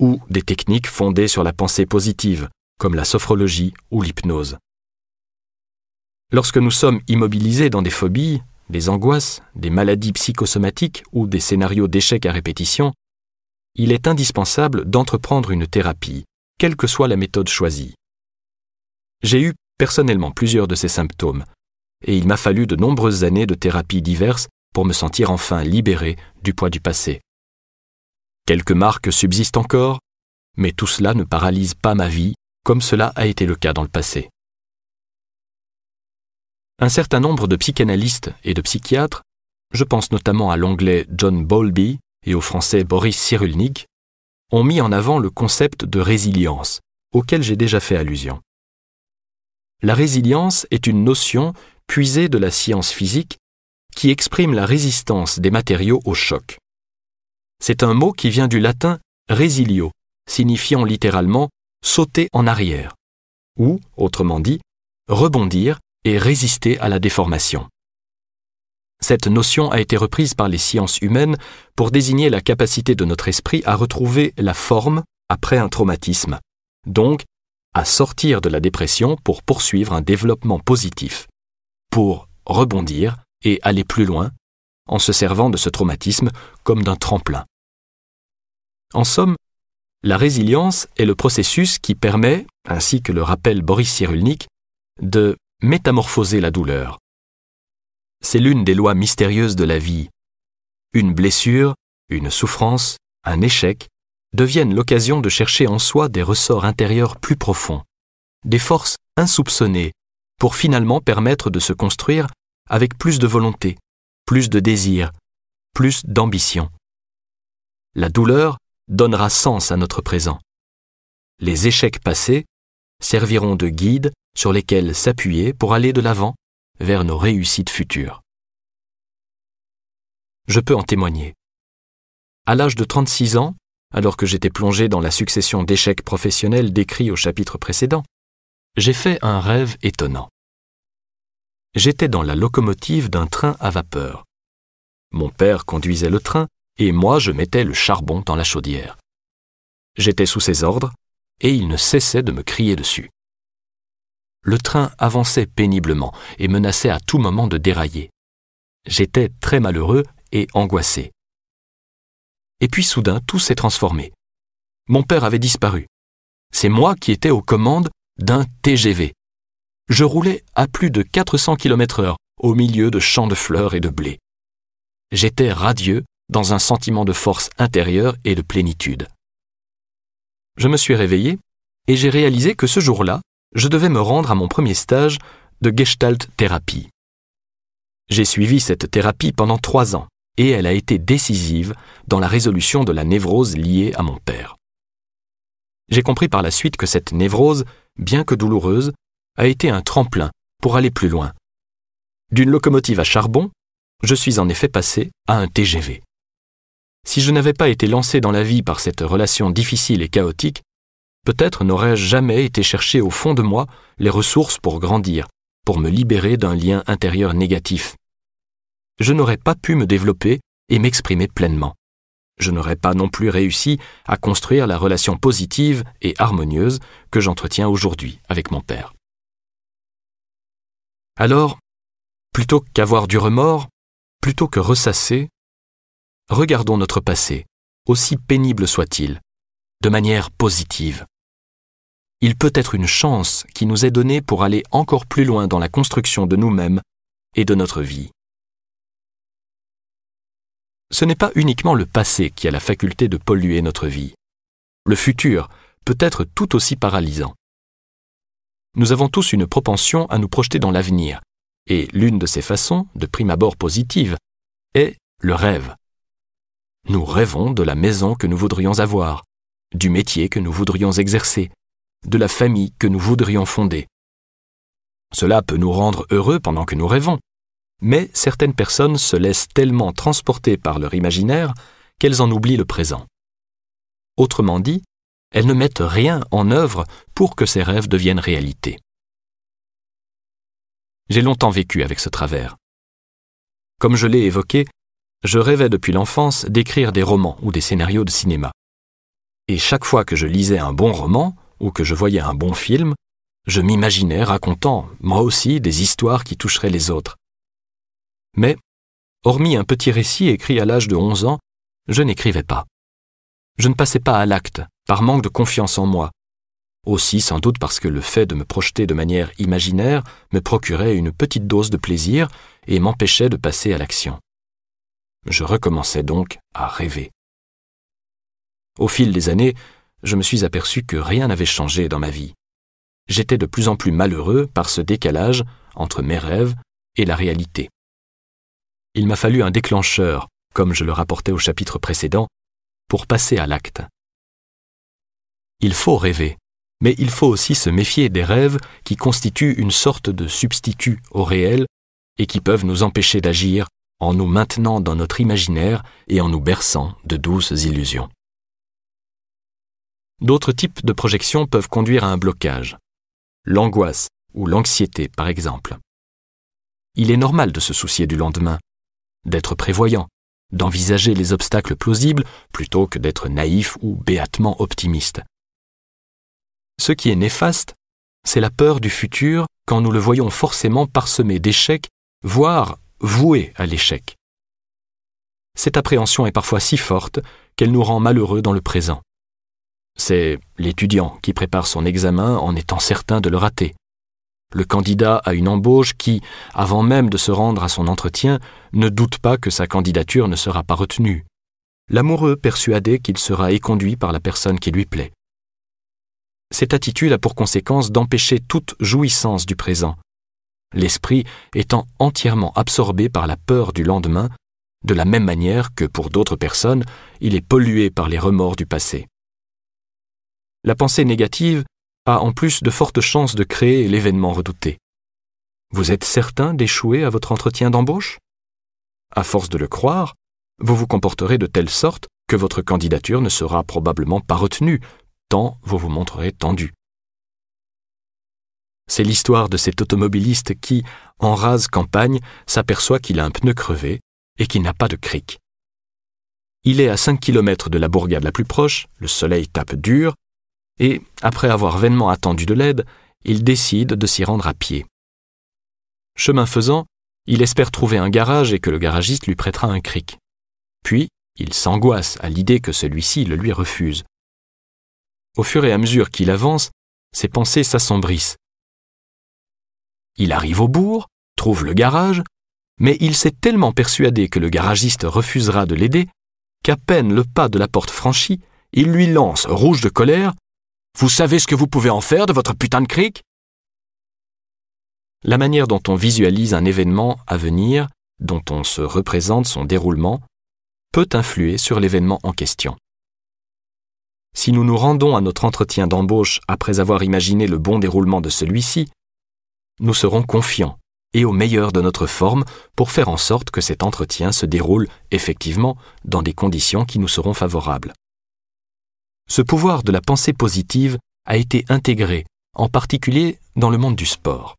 ou des techniques fondées sur la pensée positive, comme la sophrologie ou l'hypnose. Lorsque nous sommes immobilisés dans des phobies, des angoisses, des maladies psychosomatiques ou des scénarios d'échec à répétition, il est indispensable d'entreprendre une thérapie, quelle que soit la méthode choisie. J'ai eu personnellement plusieurs de ces symptômes, et il m'a fallu de nombreuses années de thérapies diverses pour me sentir enfin libéré du poids du passé. Quelques marques subsistent encore, mais tout cela ne paralyse pas ma vie comme cela a été le cas dans le passé. Un certain nombre de psychanalystes et de psychiatres, je pense notamment à l'anglais John Bowlby et au français Boris Cyrulnik, ont mis en avant le concept de résilience, auquel j'ai déjà fait allusion. La résilience est une notion puisée de la science physique qui exprime la résistance des matériaux au choc. C'est un mot qui vient du latin resilio, signifiant littéralement sauter en arrière, ou, autrement dit, rebondir et résister à la déformation. Cette notion a été reprise par les sciences humaines pour désigner la capacité de notre esprit à retrouver la forme après un traumatisme, donc à sortir de la dépression pour poursuivre un développement positif, pour rebondir et aller plus loin en se servant de ce traumatisme comme d'un tremplin. En somme, la résilience est le processus qui permet, ainsi que le rappelle Boris Cyrulnik, de métamorphoser la douleur. C'est l'une des lois mystérieuses de la vie. Une blessure, une souffrance, un échec deviennent l'occasion de chercher en soi des ressorts intérieurs plus profonds, des forces insoupçonnées, pour finalement permettre de se construire avec plus de volonté, plus de désir, plus d'ambition. La douleur donnera sens à notre présent. Les échecs passés serviront de guide sur lesquels s'appuyer pour aller de l'avant vers nos réussites futures. Je peux en témoigner. À l'âge de 36 ans, alors que j'étais plongé dans la succession d'échecs professionnels décrits au chapitre précédent, j'ai fait un rêve étonnant. J'étais dans la locomotive d'un train à vapeur. Mon père conduisait le train et moi je mettais le charbon dans la chaudière. J'étais sous ses ordres et il ne cessait de me crier dessus. Le train avançait péniblement et menaçait à tout moment de dérailler. J'étais très malheureux et angoissé. Et puis soudain, tout s'est transformé. Mon père avait disparu. C'est moi qui étais aux commandes d'un TGV. Je roulais à plus de 400 km heure au milieu de champs de fleurs et de blé. J'étais radieux dans un sentiment de force intérieure et de plénitude. Je me suis réveillé et j'ai réalisé que ce jour-là, je devais me rendre à mon premier stage de Gestalt thérapie. J'ai suivi cette thérapie pendant trois ans et elle a été décisive dans la résolution de la névrose liée à mon père. J'ai compris par la suite que cette névrose, bien que douloureuse, a été un tremplin pour aller plus loin. D'une locomotive à charbon, je suis en effet passé à un TGV. Si je n'avais pas été lancé dans la vie par cette relation difficile et chaotique, peut-être n'aurais-je jamais été chercher au fond de moi les ressources pour grandir, pour me libérer d'un lien intérieur négatif. Je n'aurais pas pu me développer et m'exprimer pleinement. Je n'aurais pas non plus réussi à construire la relation positive et harmonieuse que j'entretiens aujourd'hui avec mon père. Alors, plutôt qu'avoir du remords, plutôt que ressasser, regardons notre passé, aussi pénible soit-il, de manière positive. Il peut être une chance qui nous est donnée pour aller encore plus loin dans la construction de nous-mêmes et de notre vie. Ce n'est pas uniquement le passé qui a la faculté de polluer notre vie. Le futur peut être tout aussi paralysant. Nous avons tous une propension à nous projeter dans l'avenir, et l'une de ces façons, de prime abord positive, est le rêve. Nous rêvons de la maison que nous voudrions avoir, du métier que nous voudrions exercer, de la famille que nous voudrions fonder. Cela peut nous rendre heureux pendant que nous rêvons, mais certaines personnes se laissent tellement transporter par leur imaginaire qu'elles en oublient le présent. Autrement dit, elles ne mettent rien en œuvre pour que ces rêves deviennent réalité. J'ai longtemps vécu avec ce travers. Comme je l'ai évoqué, je rêvais depuis l'enfance d'écrire des romans ou des scénarios de cinéma. Et chaque fois que je lisais un bon roman ou que je voyais un bon film, je m'imaginais racontant, moi aussi, des histoires qui toucheraient les autres. Mais, hormis un petit récit écrit à l'âge de 11 ans, je n'écrivais pas. Je ne passais pas à l'acte, par manque de confiance en moi. Aussi sans doute parce que le fait de me projeter de manière imaginaire me procurait une petite dose de plaisir et m'empêchait de passer à l'action. Je recommençais donc à rêver. Au fil des années, je me suis aperçu que rien n'avait changé dans ma vie. J'étais de plus en plus malheureux par ce décalage entre mes rêves et la réalité. Il m'a fallu un déclencheur, comme je le rapportais au chapitre précédent, pour passer à l'acte. Il faut rêver, mais il faut aussi se méfier des rêves qui constituent une sorte de substitut au réel et qui peuvent nous empêcher d'agir en nous maintenant dans notre imaginaire et en nous berçant de douces illusions. D'autres types de projections peuvent conduire à un blocage. L'angoisse ou l'anxiété, par exemple. Il est normal de se soucier du lendemain, d'être prévoyant, d'envisager les obstacles plausibles plutôt que d'être naïf ou béatement optimiste. Ce qui est néfaste, c'est la peur du futur quand nous le voyons forcément parsemé d'échecs, voire voué à l'échec. Cette appréhension est parfois si forte qu'elle nous rend malheureux dans le présent. C'est l'étudiant qui prépare son examen en étant certain de le rater. Le candidat à une embauche qui, avant même de se rendre à son entretien, ne doute pas que sa candidature ne sera pas retenue. L'amoureux persuadé qu'il sera éconduit par la personne qui lui plaît. Cette attitude a pour conséquence d'empêcher toute jouissance du présent, l'esprit étant entièrement absorbé par la peur du lendemain, de la même manière que pour d'autres personnes, il est pollué par les remords du passé. La pensée négative a en plus de fortes chances de créer l'événement redouté. Vous êtes certain d'échouer à votre entretien d'embauche? À force de le croire, vous vous comporterez de telle sorte que votre candidature ne sera probablement pas retenue, tant vous vous montrerez tendu. C'est l'histoire de cet automobiliste qui, en rase campagne, s'aperçoit qu'il a un pneu crevé et qu'il n'a pas de cric. Il est à 5 km de la bourgade la plus proche, le soleil tape dur, et, après avoir vainement attendu de l'aide, il décide de s'y rendre à pied. Chemin faisant, il espère trouver un garage et que le garagiste lui prêtera un cric. Puis, il s'angoisse à l'idée que celui-ci le lui refuse. Au fur et à mesure qu'il avance, ses pensées s'assombrissent. Il arrive au bourg, trouve le garage, mais il s'est tellement persuadé que le garagiste refusera de l'aider qu'à peine le pas de la porte franchi, il lui lance, rouge de colère, Vous savez ce que vous pouvez en faire de votre putain de cric? La manière dont on visualise un événement à venir, dont on se représente son déroulement, peut influer sur l'événement en question. Si nous nous rendons à notre entretien d'embauche après avoir imaginé le bon déroulement de celui-ci, nous serons confiants et au meilleur de notre forme pour faire en sorte que cet entretien se déroule effectivement dans des conditions qui nous seront favorables. Ce pouvoir de la pensée positive a été intégré, en particulier dans le monde du sport.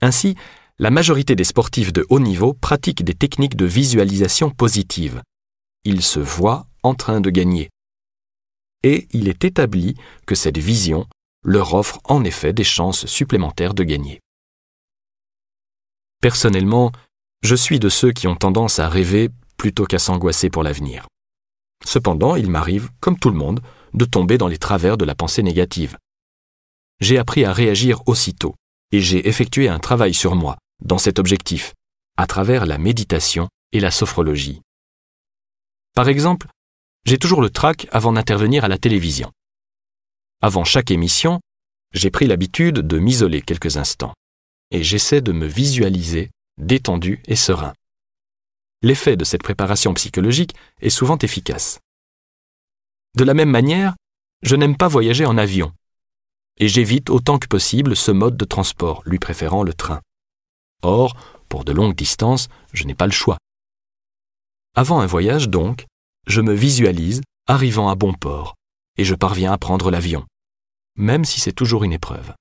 Ainsi, la majorité des sportifs de haut niveau pratiquent des techniques de visualisation positive. Ils se voient en train de gagner. Et il est établi que cette vision leur offre en effet des chances supplémentaires de gagner. Personnellement, je suis de ceux qui ont tendance à rêver plutôt qu'à s'angoisser pour l'avenir. Cependant, il m'arrive, comme tout le monde, de tomber dans les travers de la pensée négative. J'ai appris à réagir aussitôt, et j'ai effectué un travail sur moi, dans cet objectif, à travers la méditation et la sophrologie. Par exemple, j'ai toujours le trac avant d'intervenir à la télévision. Avant chaque émission, j'ai pris l'habitude de m'isoler quelques instants, et j'essaie de me visualiser détendu et serein. L'effet de cette préparation psychologique est souvent efficace. De la même manière, je n'aime pas voyager en avion. Et j'évite autant que possible ce mode de transport, lui préférant le train. Or, pour de longues distances, je n'ai pas le choix. Avant un voyage, donc, je me visualise arrivant à bon port, et je parviens à prendre l'avion, même si c'est toujours une épreuve.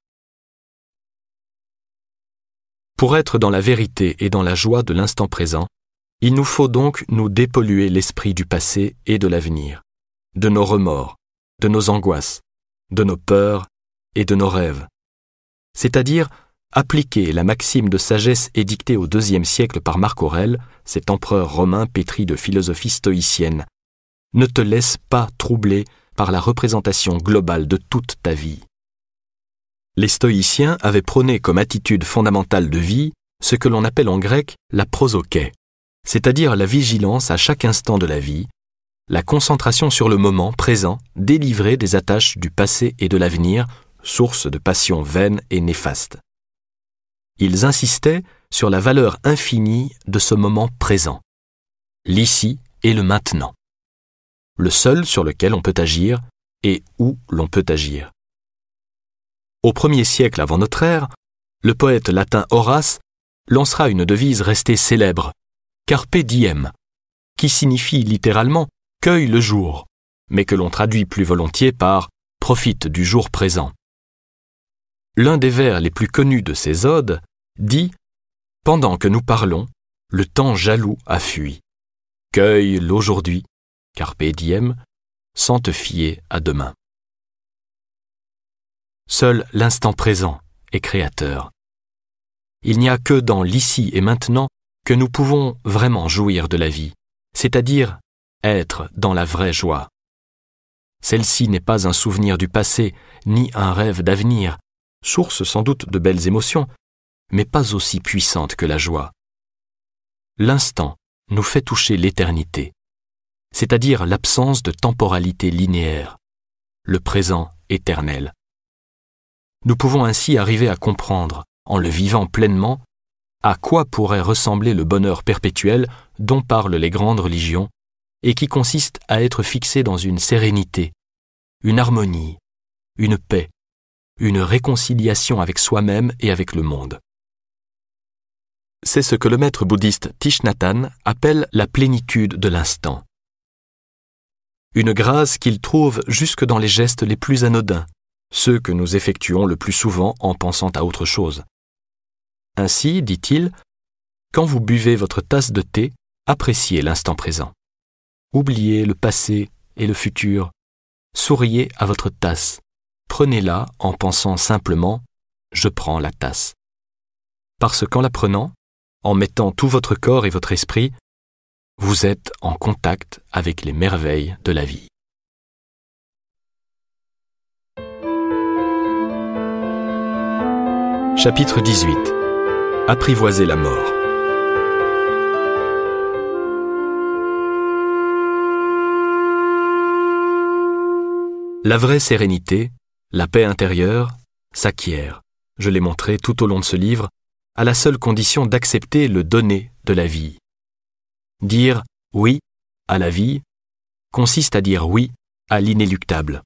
Pour être dans la vérité et dans la joie de l'instant présent, il nous faut donc nous dépolluer l'esprit du passé et de l'avenir, de nos remords, de nos angoisses, de nos peurs et de nos rêves, c'est-à-dire appliquer la maxime de sagesse édictée au deuxième siècle par Marc Aurèle, cet empereur romain pétri de philosophie stoïcienne. Ne te laisse pas troubler par la représentation globale de toute ta vie. Les stoïciens avaient prôné comme attitude fondamentale de vie ce que l'on appelle en grec la prosoké, c'est-à-dire la vigilance à chaque instant de la vie, la concentration sur le moment présent, délivré des attaches du passé et de l'avenir, source de passions vaines et néfastes. Ils insistaient sur la valeur infinie de ce moment présent, l'ici et le maintenant, le seul sur lequel on peut agir et où l'on peut agir. Au premier siècle avant notre ère, le poète latin Horace lancera une devise restée célèbre, Carpe diem, qui signifie littéralement cueille le jour, mais que l'on traduit plus volontiers par profite du jour présent. L'un des vers les plus connus de ces odes dit Pendant que nous parlons, le temps jaloux a fui. Cueille l'aujourd'hui, carpe diem, sans te fier à demain. Seul l'instant présent est créateur. Il n'y a que dans l'ici et maintenant que nous pouvons vraiment jouir de la vie, c'est-à-dire être dans la vraie joie. Celle-ci n'est pas un souvenir du passé, ni un rêve d'avenir, source sans doute de belles émotions, mais pas aussi puissante que la joie. L'instant nous fait toucher l'éternité, c'est-à-dire l'absence de temporalité linéaire, le présent éternel. Nous pouvons ainsi arriver à comprendre, en le vivant pleinement, à quoi pourrait ressembler le bonheur perpétuel dont parlent les grandes religions, et qui consiste à être fixé dans une sérénité, une harmonie, une paix, une réconciliation avec soi-même et avec le monde. C'est ce que le maître bouddhiste Thich appelle la plénitude de l'instant. Une grâce qu'il trouve jusque dans les gestes les plus anodins, ceux que nous effectuons le plus souvent en pensant à autre chose. Ainsi, dit-il, quand vous buvez votre tasse de thé, appréciez l'instant présent. Oubliez le passé et le futur. Souriez à votre tasse prenez-la en pensant simplement ⁇ Je prends la tasse ⁇ Parce qu'en la prenant, en mettant tout votre corps et votre esprit, vous êtes en contact avec les merveilles de la vie. Chapitre 18 Apprivoiser la mort La vraie sérénité, la paix intérieure s'acquiert, je l'ai montré tout au long de ce livre, à la seule condition d'accepter le donné de la vie. Dire oui à la vie consiste à dire oui à l'inéluctable,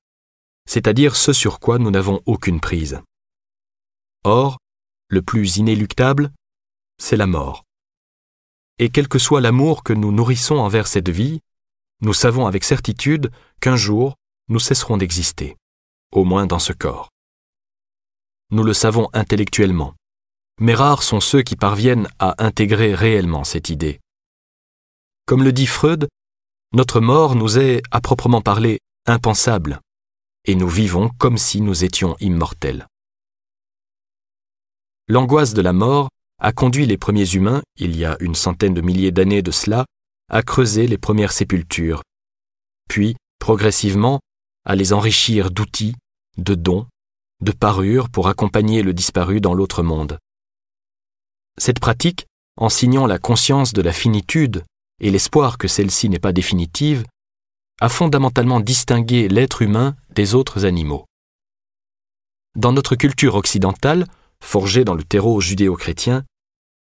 c'est-à-dire ce sur quoi nous n'avons aucune prise. Or, le plus inéluctable, c'est la mort. Et quel que soit l'amour que nous nourrissons envers cette vie, nous savons avec certitude qu'un jour nous cesserons d'exister au moins dans ce corps. Nous le savons intellectuellement, mais rares sont ceux qui parviennent à intégrer réellement cette idée. Comme le dit Freud, notre mort nous est, à proprement parler, impensable, et nous vivons comme si nous étions immortels. L'angoisse de la mort a conduit les premiers humains, il y a une centaine de milliers d'années de cela, à creuser les premières sépultures, puis, progressivement, à les enrichir d'outils, de dons, de parures pour accompagner le disparu dans l'autre monde. Cette pratique, en signant la conscience de la finitude et l'espoir que celle-ci n'est pas définitive, a fondamentalement distingué l'être humain des autres animaux. Dans notre culture occidentale, forgée dans le terreau judéo-chrétien,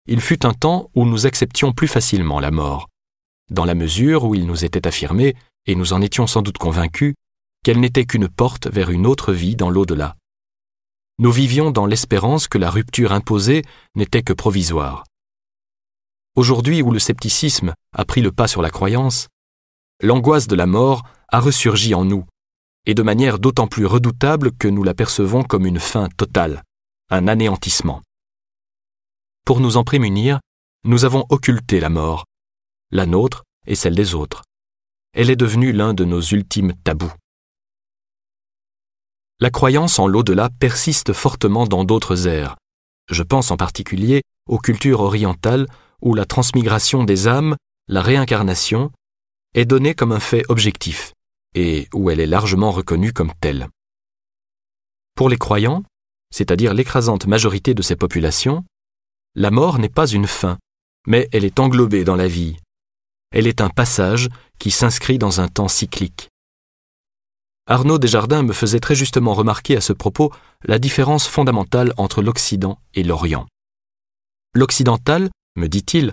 il fut un temps où nous acceptions plus facilement la mort, dans la mesure où il nous était affirmé, et nous en étions sans doute convaincus, qu'elle n'était qu'une porte vers une autre vie dans l'au-delà. Nous vivions dans l'espérance que la rupture imposée n'était que provisoire. Aujourd'hui où le scepticisme a pris le pas sur la croyance, l'angoisse de la mort a ressurgi en nous, et de manière d'autant plus redoutable que nous la percevons comme une fin totale, un anéantissement. Pour nous en prémunir, nous avons occulté la mort, la nôtre et celle des autres. Elle est devenue l'un de nos ultimes tabous. La croyance en l'au-delà persiste fortement dans d'autres ères. Je pense en particulier aux cultures orientales où la transmigration des âmes, la réincarnation, est donnée comme un fait objectif et où elle est largement reconnue comme telle. Pour les croyants, c'est-à-dire l'écrasante majorité de ces populations, la mort n'est pas une fin, mais elle est englobée dans la vie. Elle est un passage qui s'inscrit dans un temps cyclique. Arnaud Desjardins me faisait très justement remarquer à ce propos la différence fondamentale entre l'Occident et l'Orient. L'occidental, me dit-il,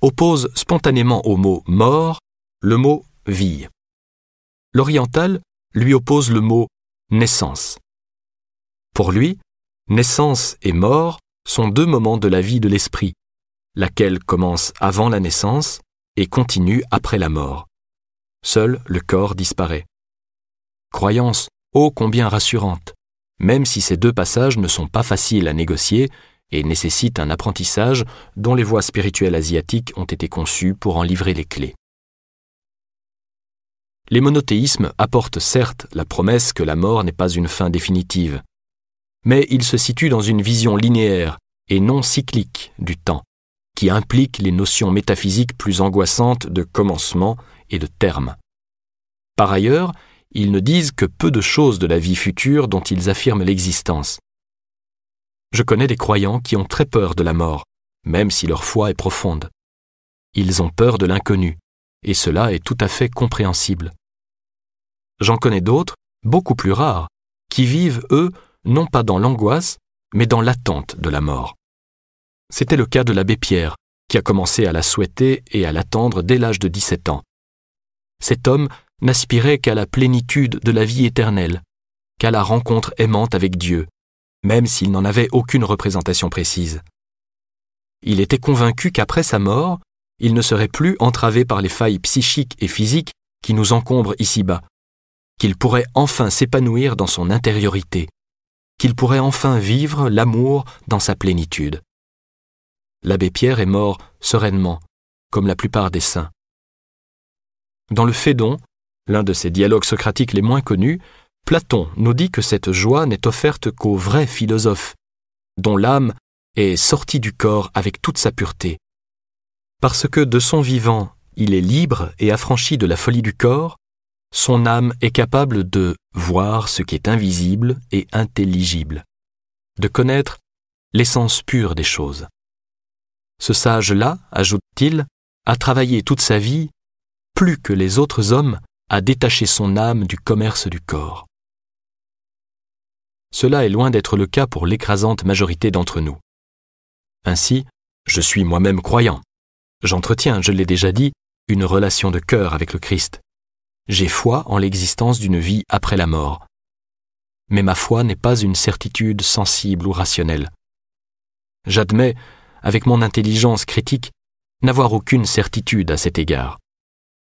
oppose spontanément au mot mort le mot vie. L'oriental lui oppose le mot naissance. Pour lui, naissance et mort sont deux moments de la vie de l'esprit, laquelle commence avant la naissance et continue après la mort. Seul le corps disparaît. Croyance ô combien rassurante, même si ces deux passages ne sont pas faciles à négocier et nécessitent un apprentissage dont les voies spirituelles asiatiques ont été conçues pour en livrer les clés. Les monothéismes apportent certes la promesse que la mort n'est pas une fin définitive, mais ils se situent dans une vision linéaire et non cyclique du temps, qui implique les notions métaphysiques plus angoissantes de commencement et de terme. Par ailleurs, ils ne disent que peu de choses de la vie future dont ils affirment l'existence. Je connais des croyants qui ont très peur de la mort, même si leur foi est profonde. Ils ont peur de l'inconnu, et cela est tout à fait compréhensible. J'en connais d'autres, beaucoup plus rares, qui vivent, eux, non pas dans l'angoisse, mais dans l'attente de la mort. C'était le cas de l'abbé Pierre, qui a commencé à la souhaiter et à l'attendre dès l'âge de 17 ans. Cet homme n'aspirait qu'à la plénitude de la vie éternelle, qu'à la rencontre aimante avec Dieu, même s'il n'en avait aucune représentation précise. Il était convaincu qu'après sa mort, il ne serait plus entravé par les failles psychiques et physiques qui nous encombrent ici-bas, qu'il pourrait enfin s'épanouir dans son intériorité, qu'il pourrait enfin vivre l'amour dans sa plénitude. L'abbé Pierre est mort sereinement, comme la plupart des saints. Dans le Phédon, l'un de ses dialogues socratiques les moins connus, Platon nous dit que cette joie n'est offerte qu'aux vrais philosophes, dont l'âme est sortie du corps avec toute sa pureté. Parce que de son vivant, il est libre et affranchi de la folie du corps, son âme est capable de voir ce qui est invisible et intelligible, de connaître l'essence pure des choses. Ce sage-là, ajoute-t-il, a travaillé toute sa vie, plus que les autres hommes, à détacher son âme du commerce du corps. Cela est loin d'être le cas pour l'écrasante majorité d'entre nous. Ainsi, je suis moi-même croyant. J'entretiens, je l'ai déjà dit, une relation de cœur avec le Christ. J'ai foi en l'existence d'une vie après la mort. Mais ma foi n'est pas une certitude sensible ou rationnelle. J'admets, avec mon intelligence critique, n'avoir aucune certitude à cet égard.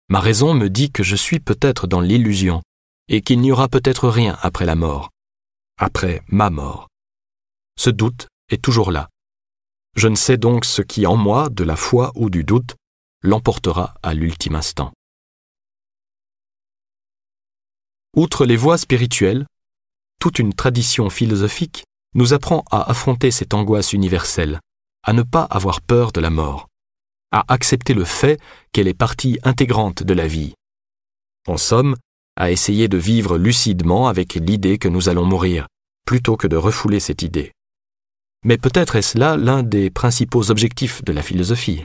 Ma raison me dit que je suis peut-être dans l'illusion, et qu'il n'y aura peut-être rien après la mort, après ma mort. Ce doute est toujours là. Je ne sais donc ce qui en moi, de la foi ou du doute, l'emportera à l'ultime instant. Outre les voies spirituelles, toute une tradition philosophique nous apprend à affronter cette angoisse universelle, à ne pas avoir peur de la mort, à accepter le fait qu'elle est partie intégrante de la vie. En somme, à essayer de vivre lucidement avec l'idée que nous allons mourir, plutôt que de refouler cette idée. Mais peut-être est-ce là l'un des principaux objectifs de la philosophie.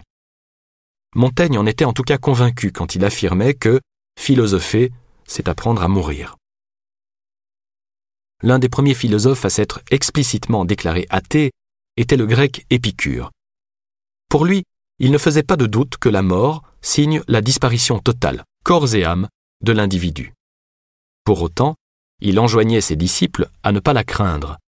Montaigne en était en tout cas convaincu quand il affirmait que philosopher, c'est apprendre à mourir. L'un des premiers philosophes à s'être explicitement déclaré athée était le grec Épicure. Pour lui, il ne faisait pas de doute que la mort signe la disparition totale, corps et âme, de l'individu. Pour autant, il enjoignait ses disciples à ne pas la craindre.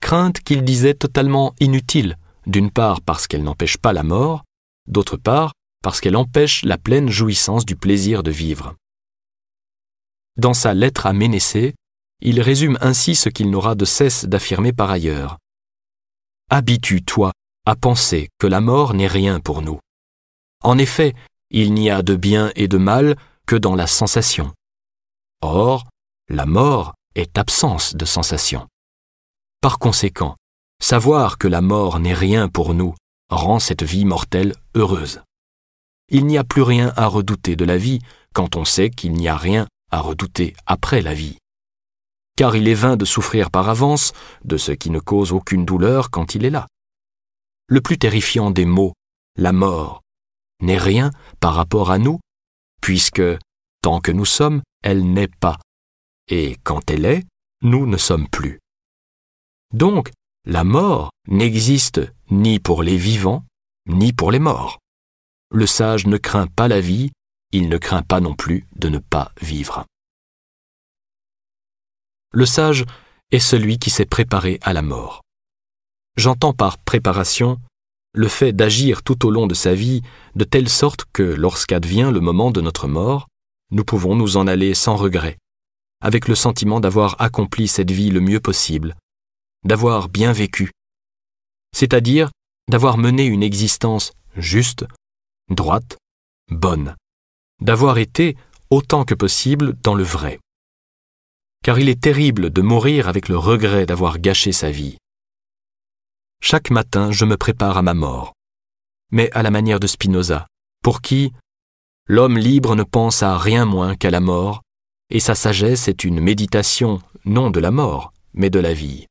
Crainte qu'il disait totalement inutile, d'une part parce qu'elle n'empêche pas la mort, d'autre part parce qu'elle empêche la pleine jouissance du plaisir de vivre. Dans sa lettre à Ménécée, il résume ainsi ce qu'il n'aura de cesse d'affirmer par ailleurs. Habitue-toi à penser que la mort n'est rien pour nous. En effet, il n'y a de bien et de mal que dans la sensation. Or, la mort est absence de sensation. Par conséquent, savoir que la mort n'est rien pour nous rend cette vie mortelle heureuse. Il n'y a plus rien à redouter de la vie quand on sait qu'il n'y a rien à redouter après la vie. Car il est vain de souffrir par avance de ce qui ne cause aucune douleur quand il est là. Le plus terrifiant des maux, la mort, n'est rien par rapport à nous, puisque, tant que nous sommes, elle n'est pas, et quand elle est, nous ne sommes plus. Donc, la mort n'existe ni pour les vivants, ni pour les morts. Le sage ne craint pas la vie, il ne craint pas non plus de ne pas vivre. Le sage est celui qui s'est préparé à la mort. J'entends par préparation le fait d'agir tout au long de sa vie de telle sorte que, lorsqu'advient le moment de notre mort, nous pouvons nous en aller sans regret, avec le sentiment d'avoir accompli cette vie le mieux possible, d'avoir bien vécu, c'est-à-dire d'avoir mené une existence juste, droite, bonne, d'avoir été, autant que possible, dans le vrai. Car il est terrible de mourir avec le regret d'avoir gâché sa vie. Chaque matin, je me prépare à ma mort, mais à la manière de Spinoza, pour qui l'homme libre ne pense à rien moins qu'à la mort, et sa sagesse est une méditation non de la mort, mais de la vie.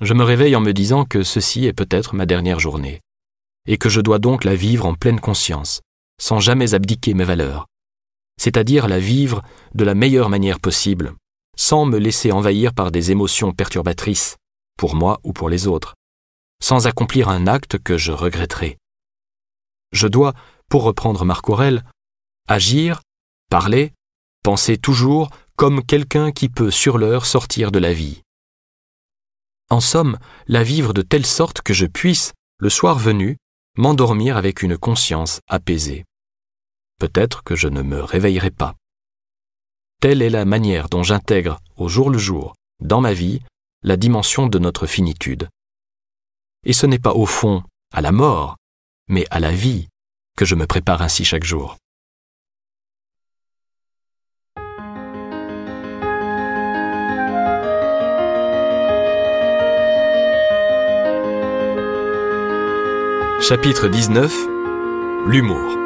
Je me réveille en me disant que ceci est peut-être ma dernière journée, et que je dois donc la vivre en pleine conscience, sans jamais abdiquer mes valeurs, c'est-à-dire la vivre de la meilleure manière possible, sans me laisser envahir par des émotions perturbatrices, pour moi ou pour les autres, sans accomplir un acte que je regretterai. Je dois, pour reprendre Marc Aurel, agir, parler, penser toujours comme quelqu'un qui peut sur l'heure sortir de la vie. En somme, la vivre de telle sorte que je puisse, le soir venu, m'endormir avec une conscience apaisée. Peut-être que je ne me réveillerai pas. Telle est la manière dont j'intègre, au jour le jour, dans ma vie, la dimension de notre finitude. Et ce n'est pas au fond à la mort, mais à la vie que je me prépare ainsi chaque jour. Chapitre 19 L'humour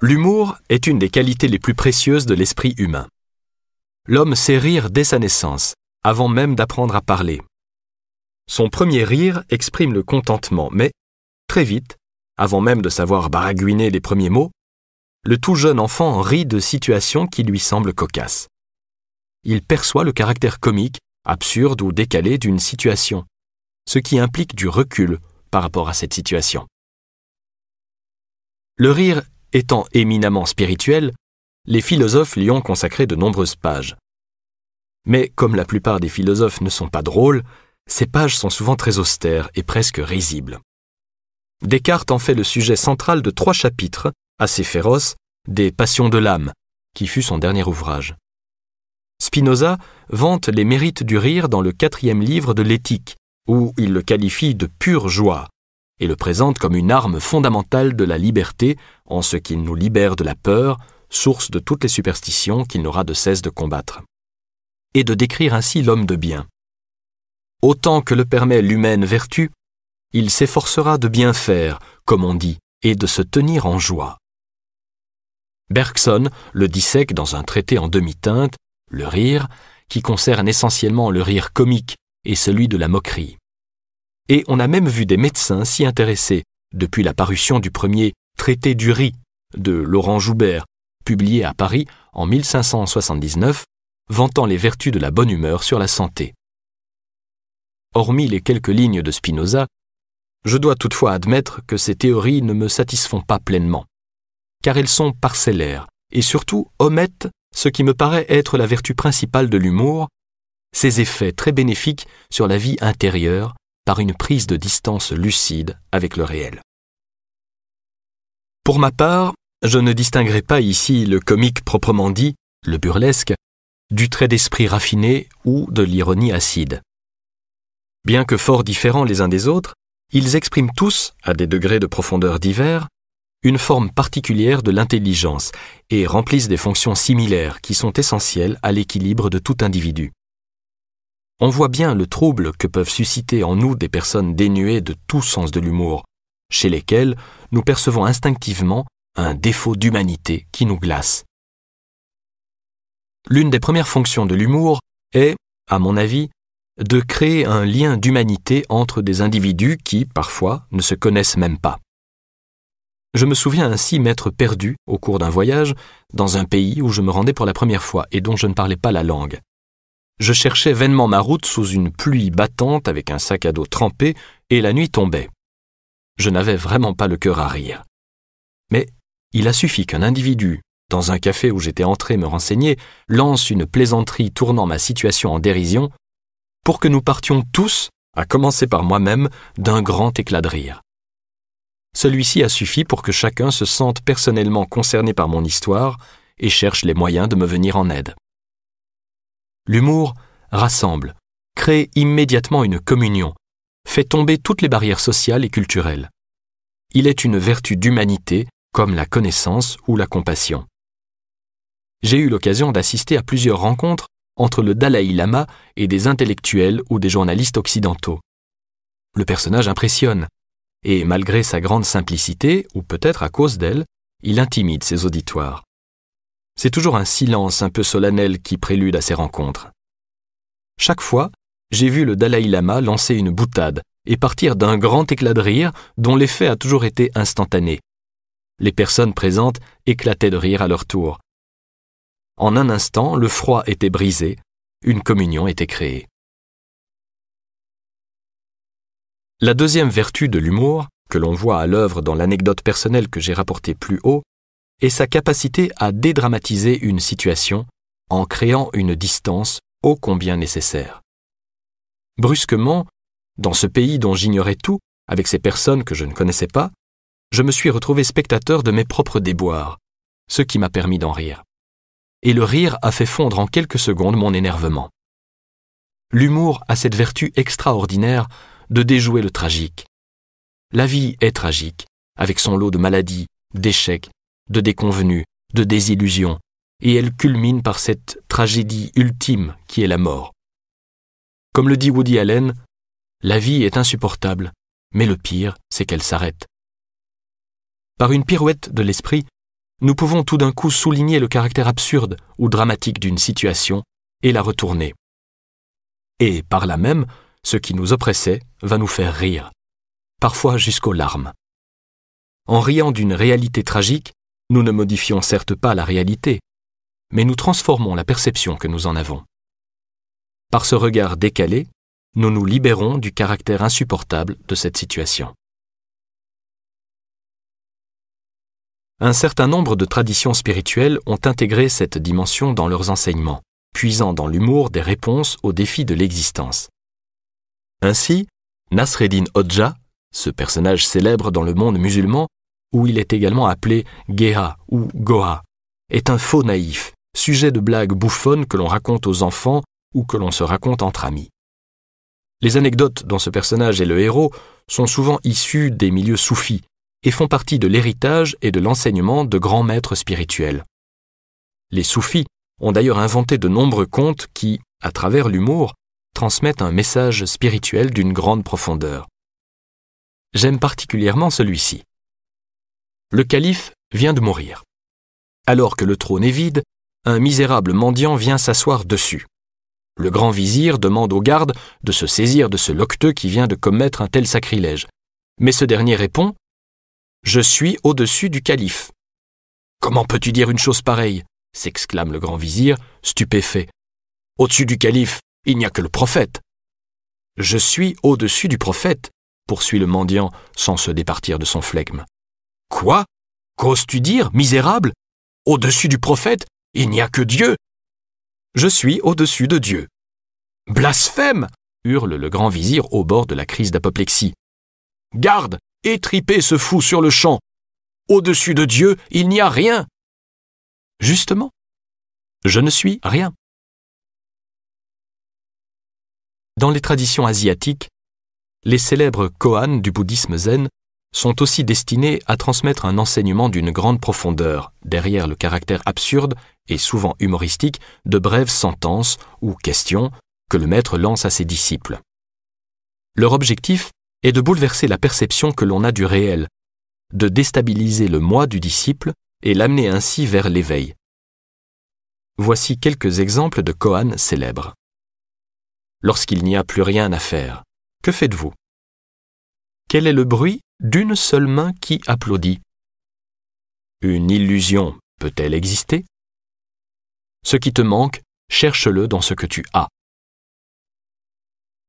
L'humour est une des qualités les plus précieuses de l'esprit humain. L'homme sait rire dès sa naissance, avant même d'apprendre à parler. Son premier rire exprime le contentement, mais, très vite, avant même de savoir baragouiner les premiers mots, le tout jeune enfant rit de situations qui lui semblent cocasses. Il perçoit le caractère comique, absurde ou décalé d'une situation, ce qui implique du recul par rapport à cette situation. Le rire Étant éminemment spirituel, les philosophes lui ont consacré de nombreuses pages. Mais comme la plupart des philosophes ne sont pas drôles, ces pages sont souvent très austères et presque risibles. Descartes en fait le sujet central de trois chapitres, assez féroces, des Passions de l'âme, qui fut son dernier ouvrage. Spinoza vante les mérites du rire dans le quatrième livre de l'Éthique, où il le qualifie de pure joie, et le présente comme une arme fondamentale de la liberté en ce qu'il nous libère de la peur, source de toutes les superstitions qu'il n'aura de cesse de combattre. Et de décrire ainsi l'homme de bien. Autant que le permet l'humaine vertu, il s'efforcera de bien faire, comme on dit, et de se tenir en joie. Bergson le dissèque dans un traité en demi-teinte, Le rire, qui concerne essentiellement le rire comique et celui de la moquerie et on a même vu des médecins s'y intéresser depuis la parution du premier Traité du riz de Laurent Joubert, publié à Paris en 1579, vantant les vertus de la bonne humeur sur la santé. Hormis les quelques lignes de Spinoza, Je dois toutefois admettre que ces théories ne me satisfont pas pleinement, car elles sont parcellaires et surtout omettent ce qui me paraît être la vertu principale de l'humour, ses effets très bénéfiques sur la vie intérieure par une prise de distance lucide avec le réel. Pour ma part, je ne distinguerai pas ici le comique proprement dit, le burlesque, du trait d'esprit raffiné ou de l'ironie acide. Bien que fort différents les uns des autres, ils expriment tous, à des degrés de profondeur divers, une forme particulière de l'intelligence et remplissent des fonctions similaires qui sont essentielles à l'équilibre de tout individu. On voit bien le trouble que peuvent susciter en nous des personnes dénuées de tout sens de l'humour, chez lesquelles nous percevons instinctivement un défaut d'humanité qui nous glace. L'une des premières fonctions de l'humour est, à mon avis, de créer un lien d'humanité entre des individus qui, parfois, ne se connaissent même pas. Je me souviens ainsi m'être perdu, au cours d'un voyage, dans un pays où je me rendais pour la première fois et dont je ne parlais pas la langue. Je cherchais vainement ma route sous une pluie battante avec un sac à dos trempé et la nuit tombait. Je n'avais vraiment pas le cœur à rire. Il a suffi qu'un individu, dans un café où j'étais entré me renseigner, lance une plaisanterie tournant ma situation en dérision, pour que nous partions tous, à commencer par moi-même, d'un grand éclat de rire. Celui-ci a suffi pour que chacun se sente personnellement concerné par mon histoire et cherche les moyens de me venir en aide. L'humour rassemble, crée immédiatement une communion, fait tomber toutes les barrières sociales et culturelles. Il est une vertu d'humanité comme la connaissance ou la compassion. J'ai eu l'occasion d'assister à plusieurs rencontres entre le Dalai Lama et des intellectuels ou des journalistes occidentaux. Le personnage impressionne, et malgré sa grande simplicité, ou peut-être à cause d'elle, il intimide ses auditoires. C'est toujours un silence un peu solennel qui prélude à ces rencontres. Chaque fois, j'ai vu le Dalai Lama lancer une boutade et partir d'un grand éclat de rire dont l'effet a toujours été instantané. Les personnes présentes éclataient de rire à leur tour. En un instant, le froid était brisé, une communion était créée. La deuxième vertu de l'humour, que l'on voit à l'œuvre dans l'anecdote personnelle que j'ai rapportée plus haut, est sa capacité à dédramatiser une situation en créant une distance ô combien nécessaire. Brusquement, dans ce pays dont j'ignorais tout, avec ces personnes que je ne connaissais pas, je me suis retrouvé spectateur de mes propres déboires, ce qui m'a permis d'en rire. Et le rire a fait fondre en quelques secondes mon énervement. L'humour a cette vertu extraordinaire de déjouer le tragique. La vie est tragique, avec son lot de maladies, d'échecs, de déconvenues, de désillusions, et elle culmine par cette tragédie ultime qui est la mort. Comme le dit Woody Allen, la vie est insupportable, mais le pire, c'est qu'elle s'arrête. Par une pirouette de l'esprit, nous pouvons tout d'un coup souligner le caractère absurde ou dramatique d'une situation et la retourner. Et par là même, ce qui nous oppressait va nous faire rire, parfois jusqu'aux larmes. En riant d'une réalité tragique, nous ne modifions certes pas la réalité, mais nous transformons la perception que nous en avons. Par ce regard décalé, nous nous libérons du caractère insupportable de cette situation. Un certain nombre de traditions spirituelles ont intégré cette dimension dans leurs enseignements, puisant dans l'humour des réponses aux défis de l'existence. Ainsi, Nasreddin Hodja, ce personnage célèbre dans le monde musulman, où il est également appelé Geha ou Goha, est un faux naïf, sujet de blagues bouffonnes que l'on raconte aux enfants ou que l'on se raconte entre amis. Les anecdotes dont ce personnage est le héros sont souvent issues des milieux soufis et font partie de l'héritage et de l'enseignement de grands maîtres spirituels. Les soufis ont d'ailleurs inventé de nombreux contes qui, à travers l'humour, transmettent un message spirituel d'une grande profondeur. J'aime particulièrement celui-ci. Le calife vient de mourir. Alors que le trône est vide, un misérable mendiant vient s'asseoir dessus. Le grand vizir demande au garde de se saisir de ce locteux qui vient de commettre un tel sacrilège. Mais ce dernier répond Je suis au-dessus du calife. Comment peux-tu dire une chose pareille? s'exclame le grand vizir, stupéfait. Au-dessus du calife, il n'y a que le prophète. Je suis au-dessus du prophète, poursuit le mendiant sans se départir de son flegme. Quoi? Qu'oses-tu dire, misérable? Au-dessus du prophète, il n'y a que Dieu. Je suis au-dessus de Dieu. Blasphème hurle le grand vizir au bord de la crise d'apoplexie. Garde, étripez ce fou sur le champ. Au-dessus de Dieu, il n'y a rien. Justement, je ne suis rien. Dans les traditions asiatiques, les célèbres koans du bouddhisme zen sont aussi destinés à transmettre un enseignement d'une grande profondeur, derrière le caractère absurde et souvent humoristique de brèves sentences ou questions que le maître lance à ses disciples. Leur objectif est de bouleverser la perception que l'on a du réel, de déstabiliser le moi du disciple et l'amener ainsi vers l'éveil. Voici quelques exemples de koans célèbres. Lorsqu'il n'y a plus rien à faire, que faites-vous? Quel est le bruit d'une seule main qui applaudit? Une illusion peut-elle exister? Ce qui te manque, cherche-le dans ce que tu as.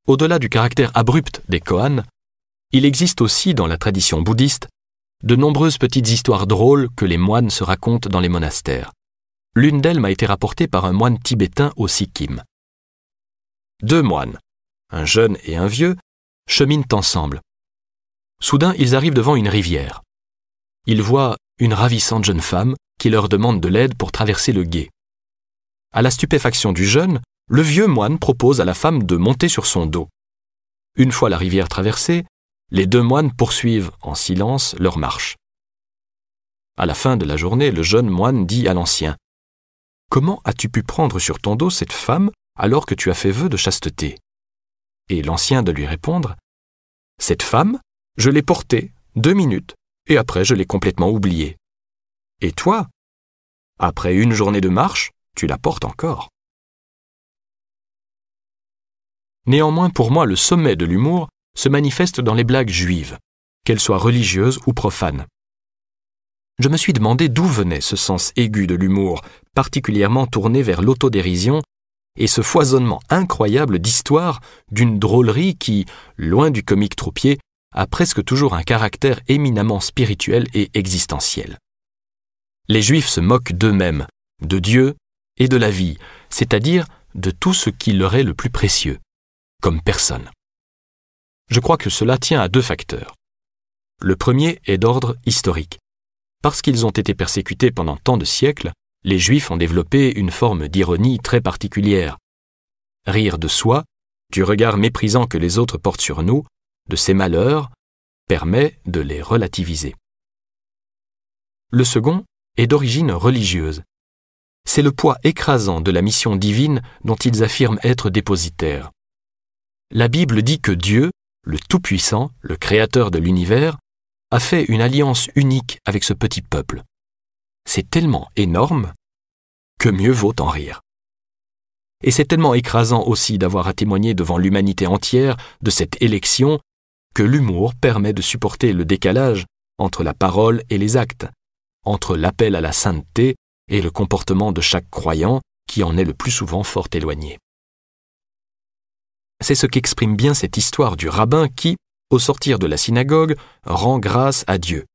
Au-delà du caractère abrupt des koans, il existe aussi dans la tradition bouddhiste de nombreuses petites histoires drôles que les moines se racontent dans les monastères. L'une d'elles m'a été rapportée par un moine tibétain au Sikkim. Deux moines, un jeune et un vieux, cheminent ensemble. Soudain, ils arrivent devant une rivière. Ils voient une ravissante jeune femme qui leur demande de l'aide pour traverser le gué. À la stupéfaction du jeune, le vieux moine propose à la femme de monter sur son dos. Une fois la rivière traversée, les deux moines poursuivent en silence leur marche. À la fin de la journée, le jeune moine dit à l'ancien Comment as-tu pu prendre sur ton dos cette femme alors que tu as fait vœu de chasteté? Et l'ancien de lui répondre Cette femme, je l'ai portée deux minutes, et après je l'ai complètement oubliée. Et toi Après une journée de marche, tu la portes encore. Néanmoins, pour moi, le sommet de l'humour se manifeste dans les blagues juives, qu'elles soient religieuses ou profanes. Je me suis demandé d'où venait ce sens aigu de l'humour, particulièrement tourné vers l'autodérision, et ce foisonnement incroyable d'histoires d'une drôlerie qui, loin du comique troupier, a presque toujours un caractère éminemment spirituel et existentiel. Les Juifs se moquent d'eux-mêmes, de Dieu et de la vie, c'est-à-dire de tout ce qui leur est le plus précieux comme personne. Je crois que cela tient à deux facteurs. Le premier est d'ordre historique. Parce qu'ils ont été persécutés pendant tant de siècles, les Juifs ont développé une forme d'ironie très particulière. Rire de soi, du regard méprisant que les autres portent sur nous, de ces malheurs, permet de les relativiser. Le second est d'origine religieuse. C'est le poids écrasant de la mission divine dont ils affirment être dépositaires la Bible dit que Dieu, le Tout-Puissant, le Créateur de l'univers, a fait une alliance unique avec ce petit peuple. C'est tellement énorme que mieux vaut en rire. Et c'est tellement écrasant aussi d'avoir à témoigner devant l'humanité entière de cette élection que l'humour permet de supporter le décalage entre la parole et les actes, entre l'appel à la sainteté et le comportement de chaque croyant qui en est le plus souvent fort éloigné. C'est ce qu'exprime bien cette histoire du rabbin qui, au sortir de la synagogue, rend grâce à Dieu.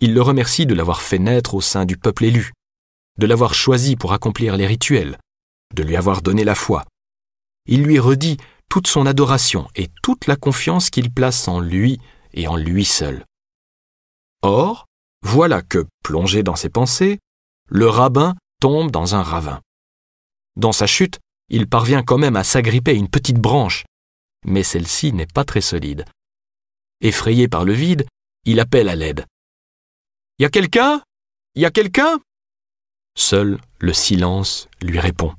Il le remercie de l'avoir fait naître au sein du peuple élu, de l'avoir choisi pour accomplir les rituels, de lui avoir donné la foi. Il lui redit toute son adoration et toute la confiance qu'il place en lui et en lui seul. Or, voilà que, plongé dans ses pensées, le rabbin tombe dans un ravin. Dans sa chute, il parvient quand même à s'agripper à une petite branche, mais celle-ci n'est pas très solide. Effrayé par le vide, il appelle à l'aide. Y a quelqu'un? Y a quelqu'un? Seul le silence lui répond.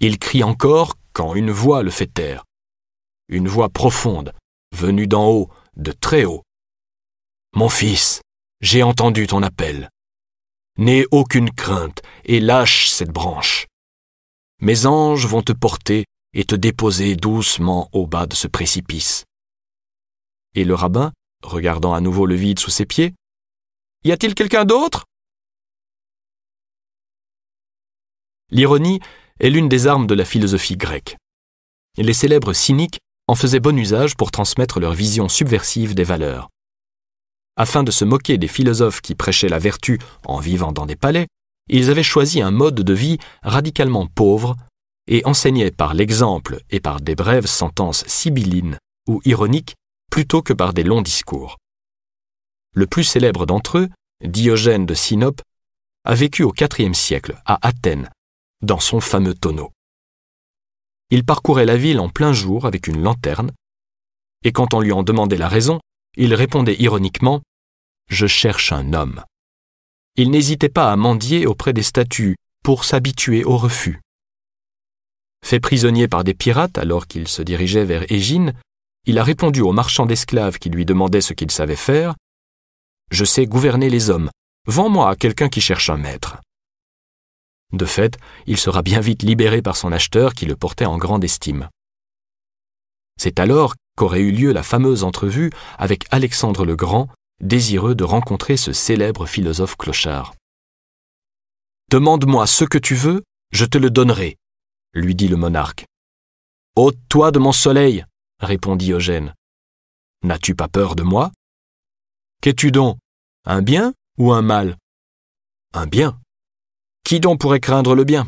Il crie encore quand une voix le fait taire. Une voix profonde, venue d'en haut, de très haut. Mon fils, j'ai entendu ton appel. N'aie aucune crainte et lâche cette branche. Mes anges vont te porter et te déposer doucement au bas de ce précipice. Et le rabbin, regardant à nouveau le vide sous ses pieds, Y a-t-il quelqu'un d'autre? L'ironie est l'une des armes de la philosophie grecque. Les célèbres cyniques en faisaient bon usage pour transmettre leur vision subversive des valeurs. Afin de se moquer des philosophes qui prêchaient la vertu en vivant dans des palais, ils avaient choisi un mode de vie radicalement pauvre et enseignaient par l'exemple et par des brèves sentences sibyllines ou ironiques plutôt que par des longs discours. Le plus célèbre d'entre eux, Diogène de Sinope, a vécu au IVe siècle, à Athènes, dans son fameux tonneau. Il parcourait la ville en plein jour avec une lanterne, et quand on lui en demandait la raison, il répondait ironiquement Je cherche un homme. Il n'hésitait pas à mendier auprès des statues pour s'habituer au refus. Fait prisonnier par des pirates alors qu'il se dirigeait vers Égine, il a répondu aux marchands d'esclaves qui lui demandaient ce qu'il savait faire Je sais gouverner les hommes, vends-moi à quelqu'un qui cherche un maître. De fait, il sera bien vite libéré par son acheteur qui le portait en grande estime. C'est alors qu'aurait eu lieu la fameuse entrevue avec Alexandre le Grand, désireux de rencontrer ce célèbre philosophe clochard. Demande-moi ce que tu veux, je te le donnerai, lui dit le monarque. Ôte-toi de mon soleil, répondit Eugène. N'as-tu pas peur de moi? Qu'es-tu donc Un bien ou un mal? Un bien. Qui donc pourrait craindre le bien?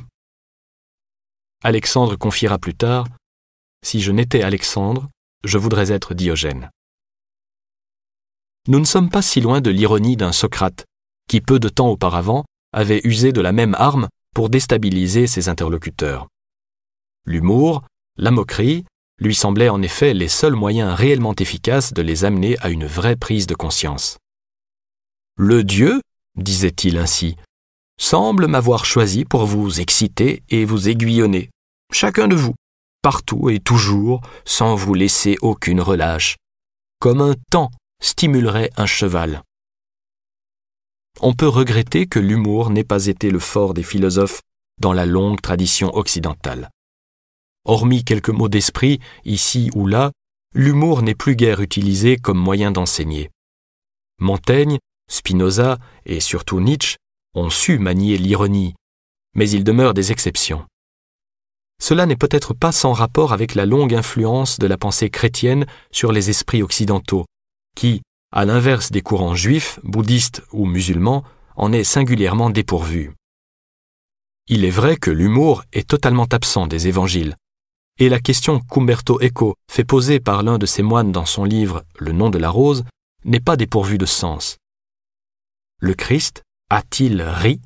Alexandre confiera plus tard Si je n'étais Alexandre, je voudrais être Diogène. Nous ne sommes pas si loin de l'ironie d'un Socrate, qui peu de temps auparavant avait usé de la même arme pour déstabiliser ses interlocuteurs. L'humour, la moquerie, lui semblaient en effet les seuls moyens réellement efficaces de les amener à une vraie prise de conscience. Le Dieu, disait-il ainsi, semble m'avoir choisi pour vous exciter et vous aiguillonner, chacun de vous, partout et toujours, sans vous laisser aucune relâche, comme un temps stimulerait un cheval. On peut regretter que l'humour n'ait pas été le fort des philosophes dans la longue tradition occidentale. Hormis quelques mots d'esprit, ici ou là, l'humour n'est plus guère utilisé comme moyen d'enseigner. Montaigne, Spinoza et surtout Nietzsche ont su manier l'ironie, mais il demeure des exceptions. Cela n'est peut-être pas sans rapport avec la longue influence de la pensée chrétienne sur les esprits occidentaux, qui, à l'inverse des courants juifs, bouddhistes ou musulmans, en est singulièrement dépourvu. Il est vrai que l'humour est totalement absent des évangiles, et la question qu'Umberto Eco fait poser par l'un de ses moines dans son livre Le nom de la rose n'est pas dépourvue de sens. Le Christ, a-t-il ri?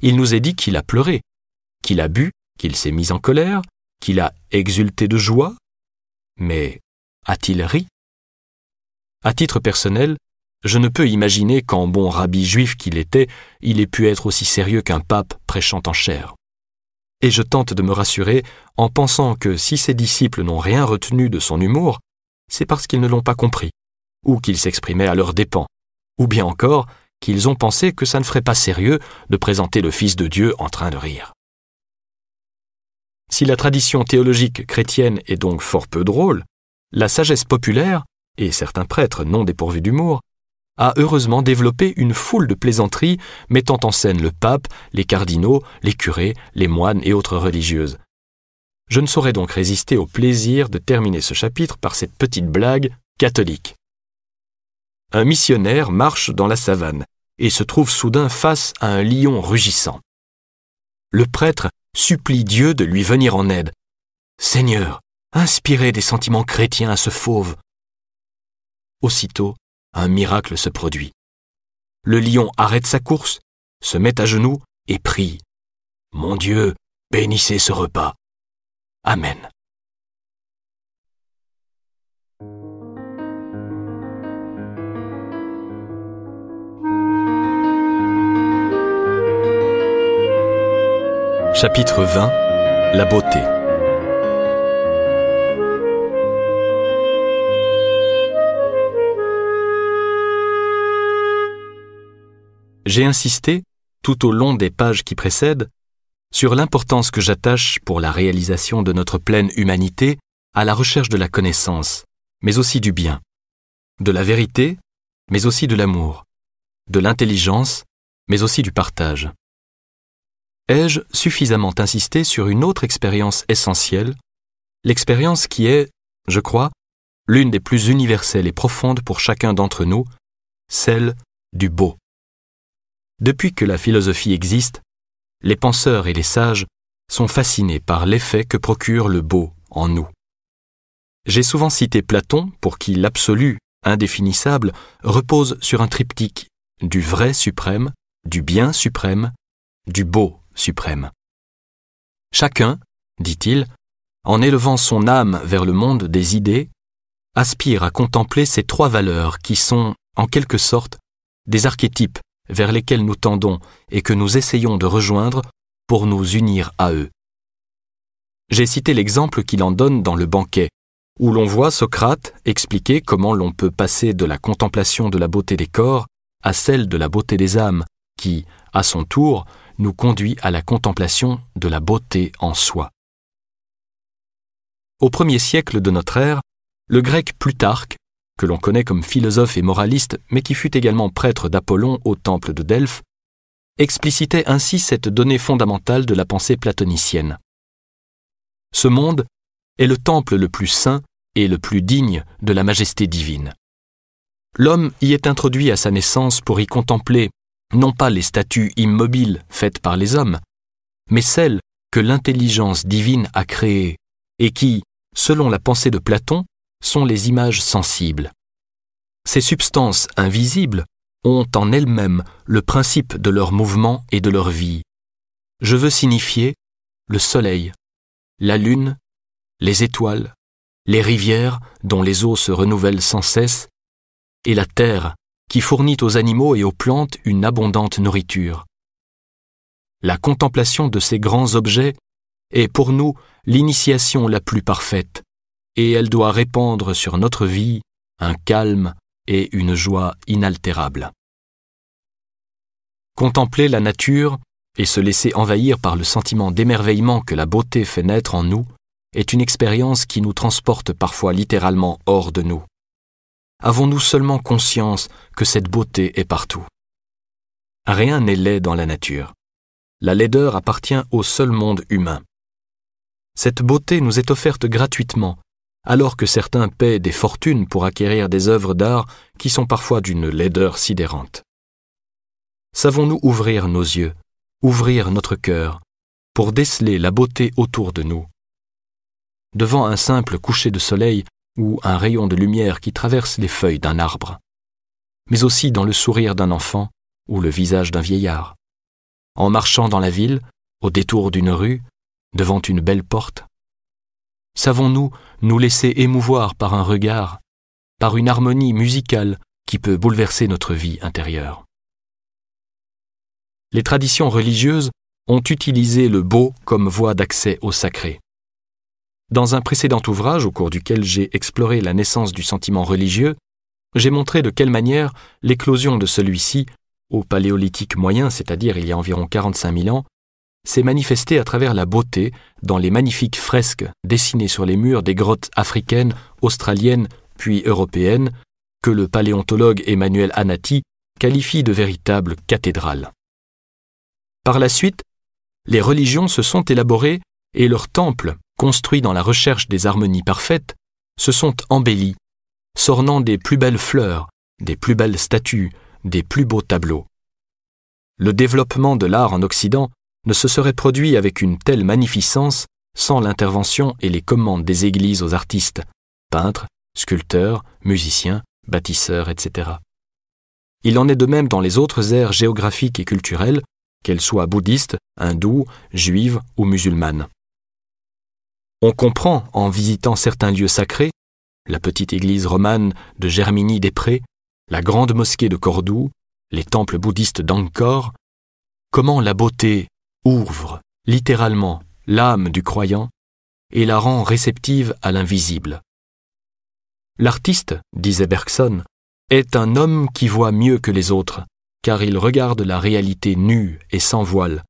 Il nous est dit qu'il a pleuré, qu'il a bu, qu'il s'est mis en colère, qu'il a exulté de joie, mais a-t-il ri? À titre personnel, je ne peux imaginer qu'en bon rabbi juif qu'il était, il ait pu être aussi sérieux qu'un pape prêchant en chair. Et je tente de me rassurer en pensant que si ses disciples n'ont rien retenu de son humour, c'est parce qu'ils ne l'ont pas compris, ou qu'il s'exprimait à leurs dépens, ou bien encore qu'ils ont pensé que ça ne ferait pas sérieux de présenter le Fils de Dieu en train de rire. Si la tradition théologique chrétienne est donc fort peu drôle, la sagesse populaire, et certains prêtres non dépourvus d'humour, a heureusement développé une foule de plaisanteries mettant en scène le pape, les cardinaux, les curés, les moines et autres religieuses. Je ne saurais donc résister au plaisir de terminer ce chapitre par cette petite blague catholique. Un missionnaire marche dans la savane et se trouve soudain face à un lion rugissant. Le prêtre supplie Dieu de lui venir en aide. Seigneur, inspirez des sentiments chrétiens à ce fauve. Aussitôt, un miracle se produit. Le lion arrête sa course, se met à genoux et prie. Mon Dieu, bénissez ce repas. Amen. Chapitre 20 La beauté J'ai insisté, tout au long des pages qui précèdent, sur l'importance que j'attache pour la réalisation de notre pleine humanité à la recherche de la connaissance, mais aussi du bien, de la vérité, mais aussi de l'amour, de l'intelligence, mais aussi du partage. Ai-je suffisamment insisté sur une autre expérience essentielle, l'expérience qui est, je crois, l'une des plus universelles et profondes pour chacun d'entre nous, celle du beau. Depuis que la philosophie existe, les penseurs et les sages sont fascinés par l'effet que procure le beau en nous. J'ai souvent cité Platon pour qui l'absolu, indéfinissable, repose sur un triptyque du vrai suprême, du bien suprême, du beau suprême. Chacun, dit-il, en élevant son âme vers le monde des idées, aspire à contempler ces trois valeurs qui sont, en quelque sorte, des archétypes vers lesquels nous tendons et que nous essayons de rejoindre pour nous unir à eux. J'ai cité l'exemple qu'il en donne dans le banquet, où l'on voit Socrate expliquer comment l'on peut passer de la contemplation de la beauté des corps à celle de la beauté des âmes, qui, à son tour, nous conduit à la contemplation de la beauté en soi. Au premier siècle de notre ère, le grec Plutarque que l'on connaît comme philosophe et moraliste, mais qui fut également prêtre d'Apollon au temple de Delphes, explicitait ainsi cette donnée fondamentale de la pensée platonicienne. Ce monde est le temple le plus saint et le plus digne de la majesté divine. L'homme y est introduit à sa naissance pour y contempler non pas les statues immobiles faites par les hommes, mais celles que l'intelligence divine a créées et qui, selon la pensée de Platon, sont les images sensibles. Ces substances invisibles ont en elles-mêmes le principe de leur mouvement et de leur vie. Je veux signifier le soleil, la lune, les étoiles, les rivières dont les eaux se renouvellent sans cesse, et la terre qui fournit aux animaux et aux plantes une abondante nourriture. La contemplation de ces grands objets est pour nous l'initiation la plus parfaite, et elle doit répandre sur notre vie un calme et une joie inaltérables. Contempler la nature et se laisser envahir par le sentiment d'émerveillement que la beauté fait naître en nous est une expérience qui nous transporte parfois littéralement hors de nous. Avons-nous seulement conscience que cette beauté est partout? Rien n'est laid dans la nature. La laideur appartient au seul monde humain. Cette beauté nous est offerte gratuitement alors que certains paient des fortunes pour acquérir des œuvres d'art qui sont parfois d'une laideur sidérante. Savons-nous ouvrir nos yeux, ouvrir notre cœur, pour déceler la beauté autour de nous? Devant un simple coucher de soleil ou un rayon de lumière qui traverse les feuilles d'un arbre, mais aussi dans le sourire d'un enfant ou le visage d'un vieillard, en marchant dans la ville, au détour d'une rue, devant une belle porte, Savons-nous nous laisser émouvoir par un regard, par une harmonie musicale qui peut bouleverser notre vie intérieure? Les traditions religieuses ont utilisé le beau comme voie d'accès au sacré. Dans un précédent ouvrage au cours duquel j'ai exploré la naissance du sentiment religieux, j'ai montré de quelle manière l'éclosion de celui-ci, au paléolithique moyen, c'est-à-dire il y a environ 45 000 ans, s'est manifesté à travers la beauté dans les magnifiques fresques dessinées sur les murs des grottes africaines, australiennes, puis européennes, que le paléontologue Emmanuel Anati qualifie de véritables cathédrales. Par la suite, les religions se sont élaborées et leurs temples, construits dans la recherche des harmonies parfaites, se sont embellis, s'ornant des plus belles fleurs, des plus belles statues, des plus beaux tableaux. Le développement de l'art en Occident ne se serait produit avec une telle magnificence sans l'intervention et les commandes des églises aux artistes, peintres, sculpteurs, musiciens, bâtisseurs, etc. Il en est de même dans les autres aires géographiques et culturelles, qu'elles soient bouddhistes, hindoues, juives ou musulmanes. On comprend, en visitant certains lieux sacrés, la petite église romane de Germigny-des-Prés, la grande mosquée de Cordoue, les temples bouddhistes d'Angkor, comment la beauté ouvre littéralement l'âme du croyant et la rend réceptive à l'invisible. L'artiste, disait Bergson, est un homme qui voit mieux que les autres, car il regarde la réalité nue et sans voile.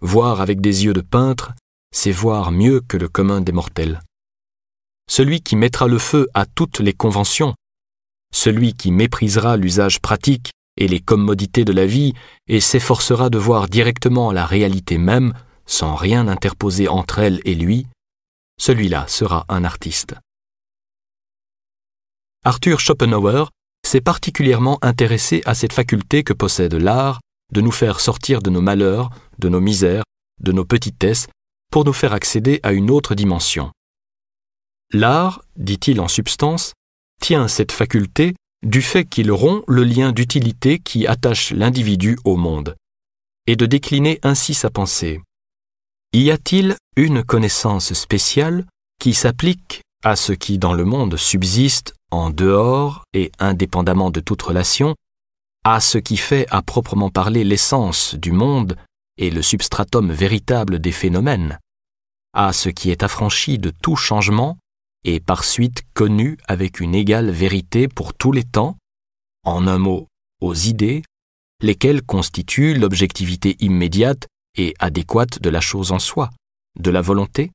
Voir avec des yeux de peintre, c'est voir mieux que le commun des mortels. Celui qui mettra le feu à toutes les conventions, celui qui méprisera l'usage pratique et les commodités de la vie et s'efforcera de voir directement la réalité même, sans rien interposer entre elle et lui, celui-là sera un artiste. Arthur Schopenhauer s'est particulièrement intéressé à cette faculté que possède l'art de nous faire sortir de nos malheurs, de nos misères, de nos petitesses, pour nous faire accéder à une autre dimension. L'art, dit-il en substance, tient cette faculté du fait qu'il rompt le lien d'utilité qui attache l'individu au monde, et de décliner ainsi sa pensée. Y a-t-il une connaissance spéciale qui s'applique à ce qui dans le monde subsiste en dehors et indépendamment de toute relation, à ce qui fait à proprement parler l'essence du monde et le substratum véritable des phénomènes, à ce qui est affranchi de tout changement et par suite connu avec une égale vérité pour tous les temps, en un mot, aux idées, lesquelles constituent l'objectivité immédiate et adéquate de la chose en soi, de la volonté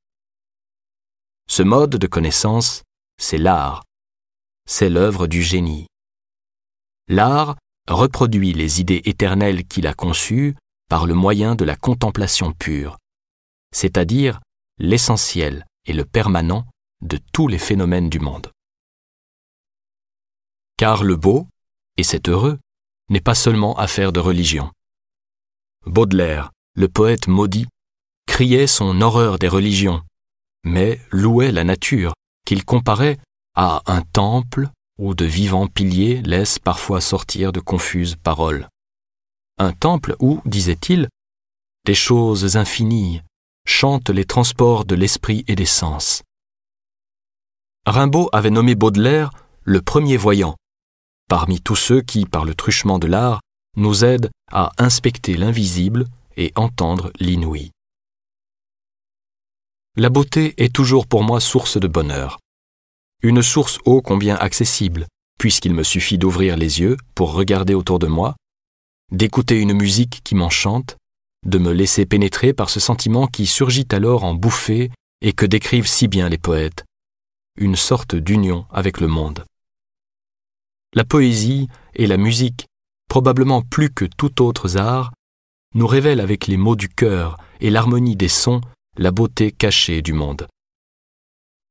Ce mode de connaissance, c'est l'art. C'est l'œuvre du génie. L'art reproduit les idées éternelles qu'il a conçues par le moyen de la contemplation pure, c'est-à-dire l'essentiel et le permanent de tous les phénomènes du monde. Car le beau, et c'est heureux, n'est pas seulement affaire de religion. Baudelaire, le poète maudit, criait son horreur des religions, mais louait la nature, qu'il comparait à un temple où de vivants piliers laissent parfois sortir de confuses paroles. Un temple où, disait-il, des choses infinies chantent les transports de l'esprit et des sens. Rimbaud avait nommé Baudelaire le premier voyant, parmi tous ceux qui, par le truchement de l'art, nous aident à inspecter l'invisible et entendre l'inouï. La beauté est toujours pour moi source de bonheur. Une source ô combien accessible, puisqu'il me suffit d'ouvrir les yeux pour regarder autour de moi, d'écouter une musique qui m'enchante, de me laisser pénétrer par ce sentiment qui surgit alors en bouffée et que décrivent si bien les poètes, une sorte d'union avec le monde. La poésie et la musique, probablement plus que tout autre art, nous révèle avec les mots du cœur et l'harmonie des sons la beauté cachée du monde.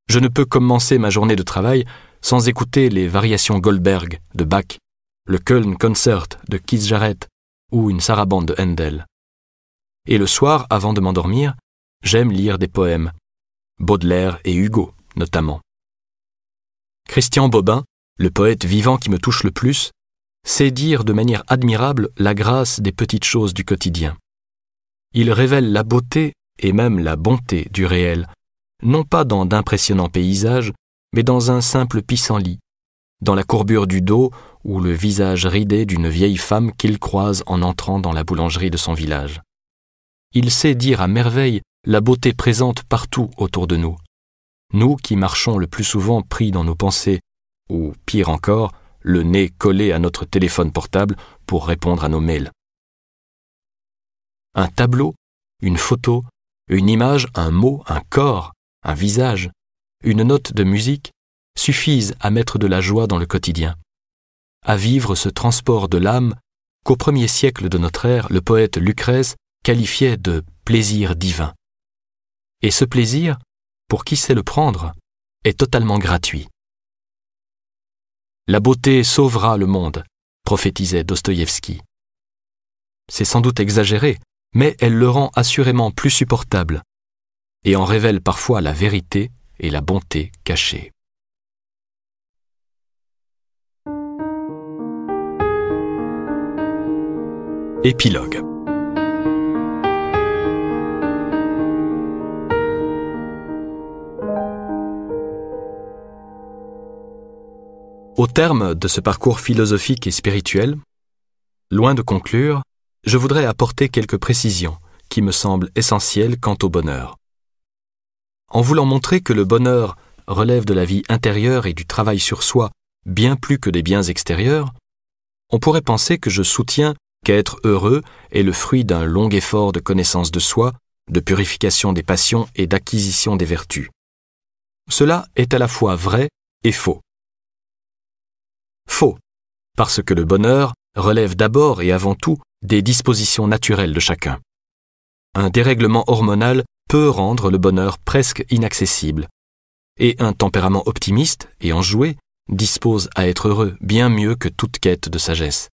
Je ne peux commencer ma journée de travail sans écouter les variations Goldberg de Bach, le Köln Concert de Keith Jarrett ou une sarabande de Handel. Et le soir, avant de m'endormir, j'aime lire des poèmes, Baudelaire et Hugo notamment. Christian Bobin, le poète vivant qui me touche le plus, sait dire de manière admirable la grâce des petites choses du quotidien. Il révèle la beauté et même la bonté du réel, non pas dans d'impressionnants paysages, mais dans un simple pissenlit, dans la courbure du dos ou le visage ridé d'une vieille femme qu'il croise en entrant dans la boulangerie de son village. Il sait dire à merveille la beauté présente partout autour de nous. Nous qui marchons le plus souvent pris dans nos pensées, ou pire encore, le nez collé à notre téléphone portable pour répondre à nos mails. Un tableau, une photo, une image, un mot, un corps, un visage, une note de musique suffisent à mettre de la joie dans le quotidien, à vivre ce transport de l'âme qu'au premier siècle de notre ère le poète Lucrèce qualifiait de plaisir divin. Et ce plaisir, pour qui sait le prendre, est totalement gratuit. La beauté sauvera le monde, prophétisait Dostoïevski. C'est sans doute exagéré, mais elle le rend assurément plus supportable, et en révèle parfois la vérité et la bonté cachées. Épilogue Au terme de ce parcours philosophique et spirituel, loin de conclure, je voudrais apporter quelques précisions qui me semblent essentielles quant au bonheur. En voulant montrer que le bonheur relève de la vie intérieure et du travail sur soi bien plus que des biens extérieurs, on pourrait penser que je soutiens qu'être heureux est le fruit d'un long effort de connaissance de soi, de purification des passions et d'acquisition des vertus. Cela est à la fois vrai et faux. Faux, parce que le bonheur relève d'abord et avant tout des dispositions naturelles de chacun. Un dérèglement hormonal peut rendre le bonheur presque inaccessible, et un tempérament optimiste et enjoué dispose à être heureux bien mieux que toute quête de sagesse.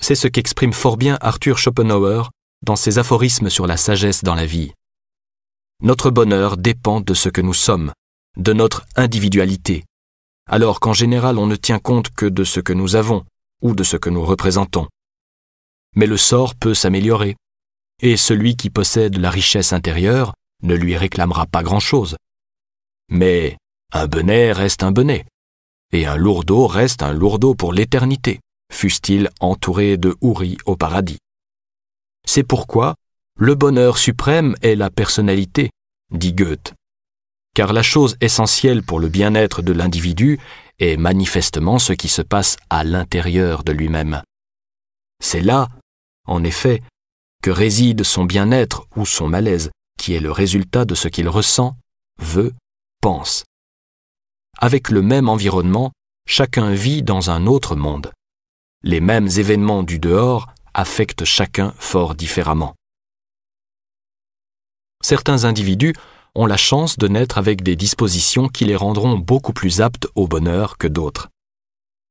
C'est ce qu'exprime fort bien Arthur Schopenhauer dans ses aphorismes sur la sagesse dans la vie. Notre bonheur dépend de ce que nous sommes, de notre individualité, alors qu'en général on ne tient compte que de ce que nous avons ou de ce que nous représentons. Mais le sort peut s'améliorer, et celui qui possède la richesse intérieure ne lui réclamera pas grand-chose. Mais un bonnet reste un bonnet, et un lourdeau reste un lourdeau pour l'éternité, fût-il entouré de houris au paradis. C'est pourquoi le bonheur suprême est la personnalité, dit Goethe. Car la chose essentielle pour le bien-être de l'individu est manifestement ce qui se passe à l'intérieur de lui-même. C'est là, en effet, que réside son bien-être ou son malaise, qui est le résultat de ce qu'il ressent, veut, pense. Avec le même environnement, chacun vit dans un autre monde. Les mêmes événements du dehors affectent chacun fort différemment. Certains individus ont la chance de naître avec des dispositions qui les rendront beaucoup plus aptes au bonheur que d'autres.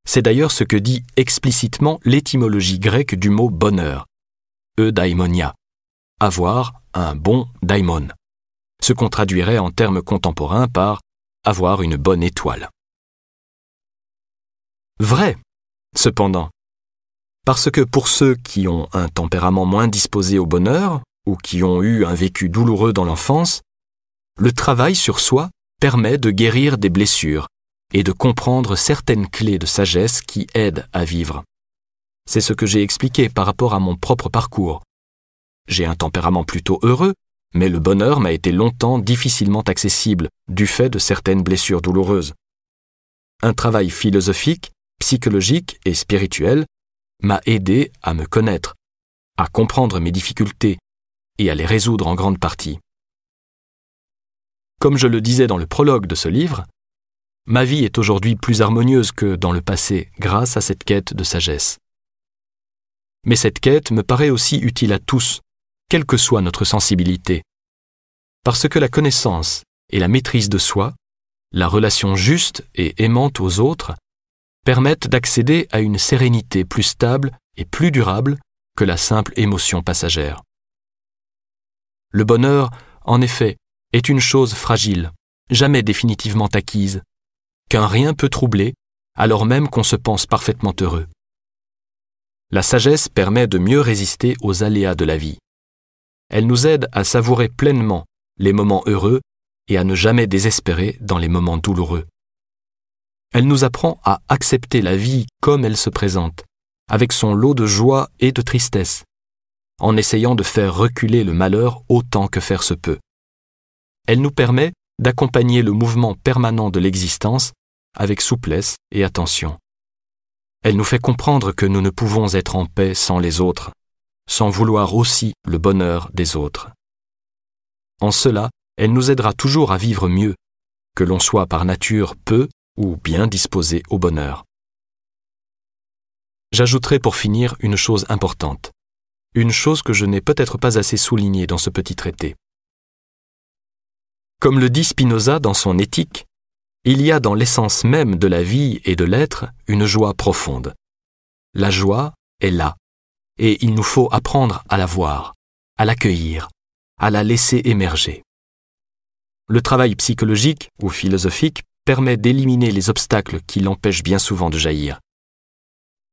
C'est d'ailleurs ce que dit explicitement l'étymologie grecque du mot bonheur, eudaimonia, avoir un bon daimon, ce qu'on traduirait en termes contemporains par avoir une bonne étoile. Vrai, cependant, parce que pour ceux qui ont un tempérament moins disposé au bonheur, ou qui ont eu un vécu douloureux dans l'enfance, le travail sur soi permet de guérir des blessures et de comprendre certaines clés de sagesse qui aident à vivre. C'est ce que j'ai expliqué par rapport à mon propre parcours. J'ai un tempérament plutôt heureux, mais le bonheur m'a été longtemps difficilement accessible du fait de certaines blessures douloureuses. Un travail philosophique, psychologique et spirituel m'a aidé à me connaître, à comprendre mes difficultés et à les résoudre en grande partie. Comme je le disais dans le prologue de ce livre, ma vie est aujourd'hui plus harmonieuse que dans le passé grâce à cette quête de sagesse. Mais cette quête me paraît aussi utile à tous, quelle que soit notre sensibilité, parce que la connaissance et la maîtrise de soi, la relation juste et aimante aux autres, permettent d'accéder à une sérénité plus stable et plus durable que la simple émotion passagère. Le bonheur, en effet, est une chose fragile, jamais définitivement acquise, qu'un rien peut troubler, alors même qu'on se pense parfaitement heureux. La sagesse permet de mieux résister aux aléas de la vie. Elle nous aide à savourer pleinement les moments heureux et à ne jamais désespérer dans les moments douloureux. Elle nous apprend à accepter la vie comme elle se présente, avec son lot de joie et de tristesse, en essayant de faire reculer le malheur autant que faire se peut. Elle nous permet d'accompagner le mouvement permanent de l'existence avec souplesse et attention. Elle nous fait comprendre que nous ne pouvons être en paix sans les autres, sans vouloir aussi le bonheur des autres. En cela, elle nous aidera toujours à vivre mieux, que l'on soit par nature peu ou bien disposé au bonheur. J'ajouterai pour finir une chose importante, une chose que je n'ai peut-être pas assez soulignée dans ce petit traité. Comme le dit Spinoza dans son Éthique, il y a dans l'essence même de la vie et de l'être une joie profonde. La joie est là, et il nous faut apprendre à la voir, à l'accueillir, à la laisser émerger. Le travail psychologique ou philosophique permet d'éliminer les obstacles qui l'empêchent bien souvent de jaillir.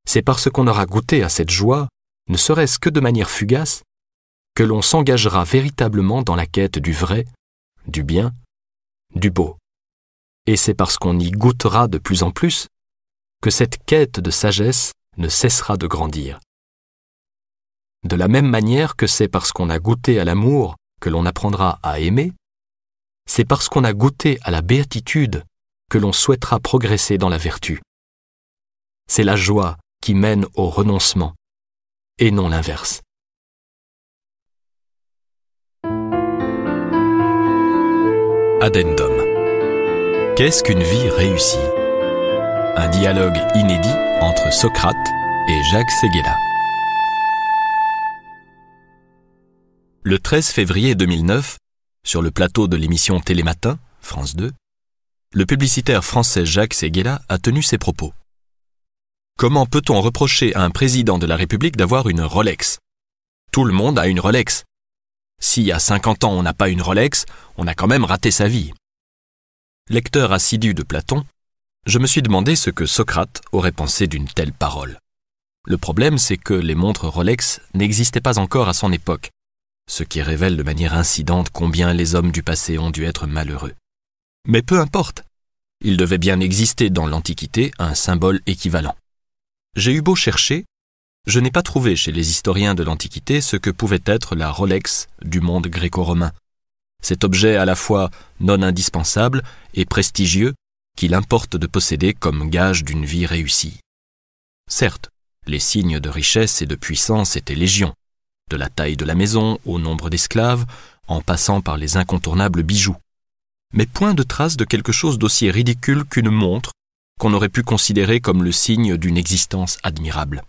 C'est parce qu'on aura goûté à cette joie, ne serait-ce que de manière fugace, que l'on s'engagera véritablement dans la quête du vrai du bien, du beau. Et c'est parce qu'on y goûtera de plus en plus que cette quête de sagesse ne cessera de grandir. De la même manière que c'est parce qu'on a goûté à l'amour que l'on apprendra à aimer, c'est parce qu'on a goûté à la béatitude que l'on souhaitera progresser dans la vertu. C'est la joie qui mène au renoncement, et non l'inverse. Addendum. Qu'est-ce qu'une vie réussie? Un dialogue inédit entre Socrate et Jacques Séguéla. Le 13 février 2009, sur le plateau de l'émission Télématin, France 2, le publicitaire français Jacques Séguéla a tenu ces propos. Comment peut-on reprocher à un président de la République d'avoir une Rolex? Tout le monde a une Rolex. Si à 50 ans on n'a pas une Rolex, on a quand même raté sa vie. Lecteur assidu de Platon, je me suis demandé ce que Socrate aurait pensé d'une telle parole. Le problème, c'est que les montres Rolex n'existaient pas encore à son époque, ce qui révèle de manière incidente combien les hommes du passé ont dû être malheureux. Mais peu importe, il devait bien exister dans l'Antiquité un symbole équivalent. J'ai eu beau chercher, je n'ai pas trouvé chez les historiens de l'Antiquité ce que pouvait être la Rolex du monde gréco-romain, cet objet à la fois non indispensable et prestigieux qu'il importe de posséder comme gage d'une vie réussie. Certes, les signes de richesse et de puissance étaient légion, de la taille de la maison au nombre d'esclaves, en passant par les incontournables bijoux. Mais point de trace de quelque chose d'aussi ridicule qu'une montre qu'on aurait pu considérer comme le signe d'une existence admirable.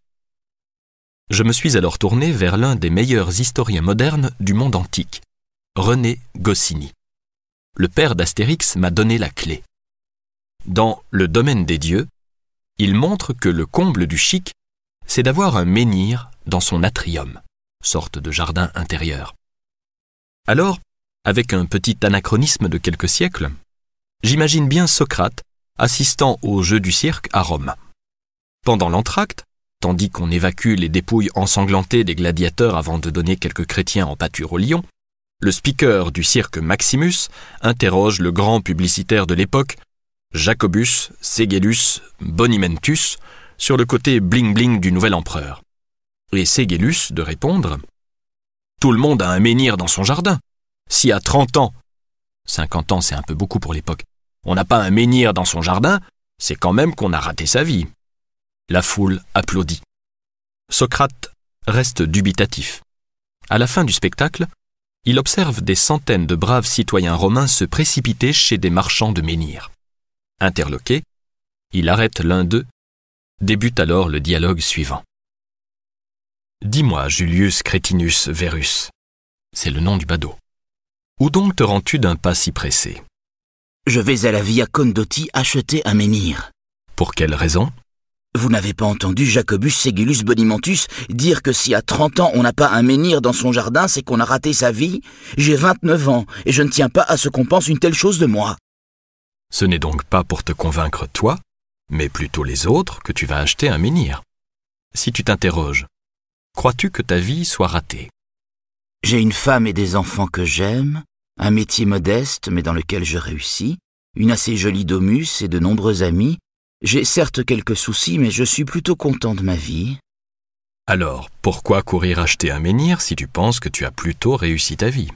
Je me suis alors tourné vers l'un des meilleurs historiens modernes du monde antique, René Goscinny. Le père d'Astérix m'a donné la clé. Dans Le domaine des dieux, il montre que le comble du chic, c'est d'avoir un menhir dans son atrium sorte de jardin intérieur. Alors, avec un petit anachronisme de quelques siècles, j'imagine bien Socrate assistant au jeu du cirque à Rome. Pendant l'entracte, tandis qu'on évacue les dépouilles ensanglantées des gladiateurs avant de donner quelques chrétiens en pâture au lion, le speaker du cirque Maximus interroge le grand publicitaire de l'époque, Jacobus Segellus Bonimentus, sur le côté bling-bling du nouvel empereur et Ségélus de répondre Tout le monde a un menhir dans son jardin. Si à 30 ans, 50 ans c'est un peu beaucoup pour l'époque, on n'a pas un menhir dans son jardin, c'est quand même qu'on a raté sa vie. La foule applaudit. Socrate reste dubitatif. À la fin du spectacle, il observe des centaines de braves citoyens romains se précipiter chez des marchands de menhirs. Interloqué, il arrête l'un d'eux. Débute alors le dialogue suivant. Dis-moi, Julius Crétinus Verus, c'est le nom du badaud. Où donc te rends-tu d'un pas si pressé? Je vais à la Via Condotti acheter un menhir. Pour quelle raison? Vous n'avez pas entendu Jacobus Segulus Bonimentus dire que si à 30 ans on n'a pas un menhir dans son jardin, c'est qu'on a raté sa vie? J'ai 29 ans et je ne tiens pas à ce qu'on pense une telle chose de moi. Ce n'est donc pas pour te convaincre toi, mais plutôt les autres que tu vas acheter un menhir. Si tu t'interroges, Crois-tu que ta vie soit ratée? J'ai une femme et des enfants que j'aime, un métier modeste mais dans lequel je réussis, une assez jolie domus et de nombreux amis. J'ai certes quelques soucis, mais je suis plutôt content de ma vie. Alors, pourquoi courir acheter un menhir si tu penses que tu as plutôt réussi ta vie?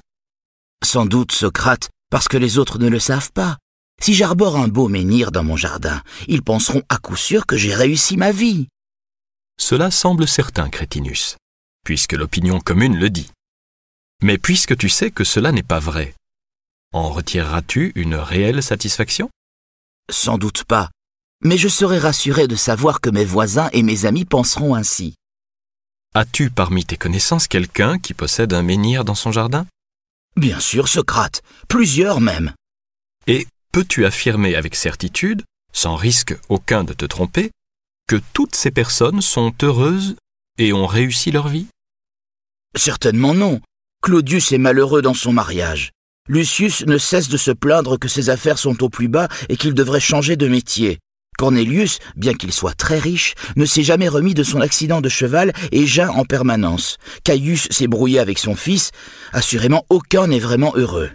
Sans doute, Socrate, parce que les autres ne le savent pas. Si j'arbore un beau menhir dans mon jardin, ils penseront à coup sûr que j'ai réussi ma vie. Cela semble certain, Crétinus, puisque l'opinion commune le dit. Mais puisque tu sais que cela n'est pas vrai, en retireras-tu une réelle satisfaction? Sans doute pas, mais je serai rassuré de savoir que mes voisins et mes amis penseront ainsi. As-tu parmi tes connaissances quelqu'un qui possède un menhir dans son jardin? Bien sûr, Socrate, plusieurs même. Et peux-tu affirmer avec certitude, sans risque aucun de te tromper, que toutes ces personnes sont heureuses et ont réussi leur vie? Certainement non. Claudius est malheureux dans son mariage. Lucius ne cesse de se plaindre que ses affaires sont au plus bas et qu'il devrait changer de métier. Cornelius, bien qu'il soit très riche, ne s'est jamais remis de son accident de cheval et geint en permanence. Caius s'est brouillé avec son fils. Assurément, aucun n'est vraiment heureux.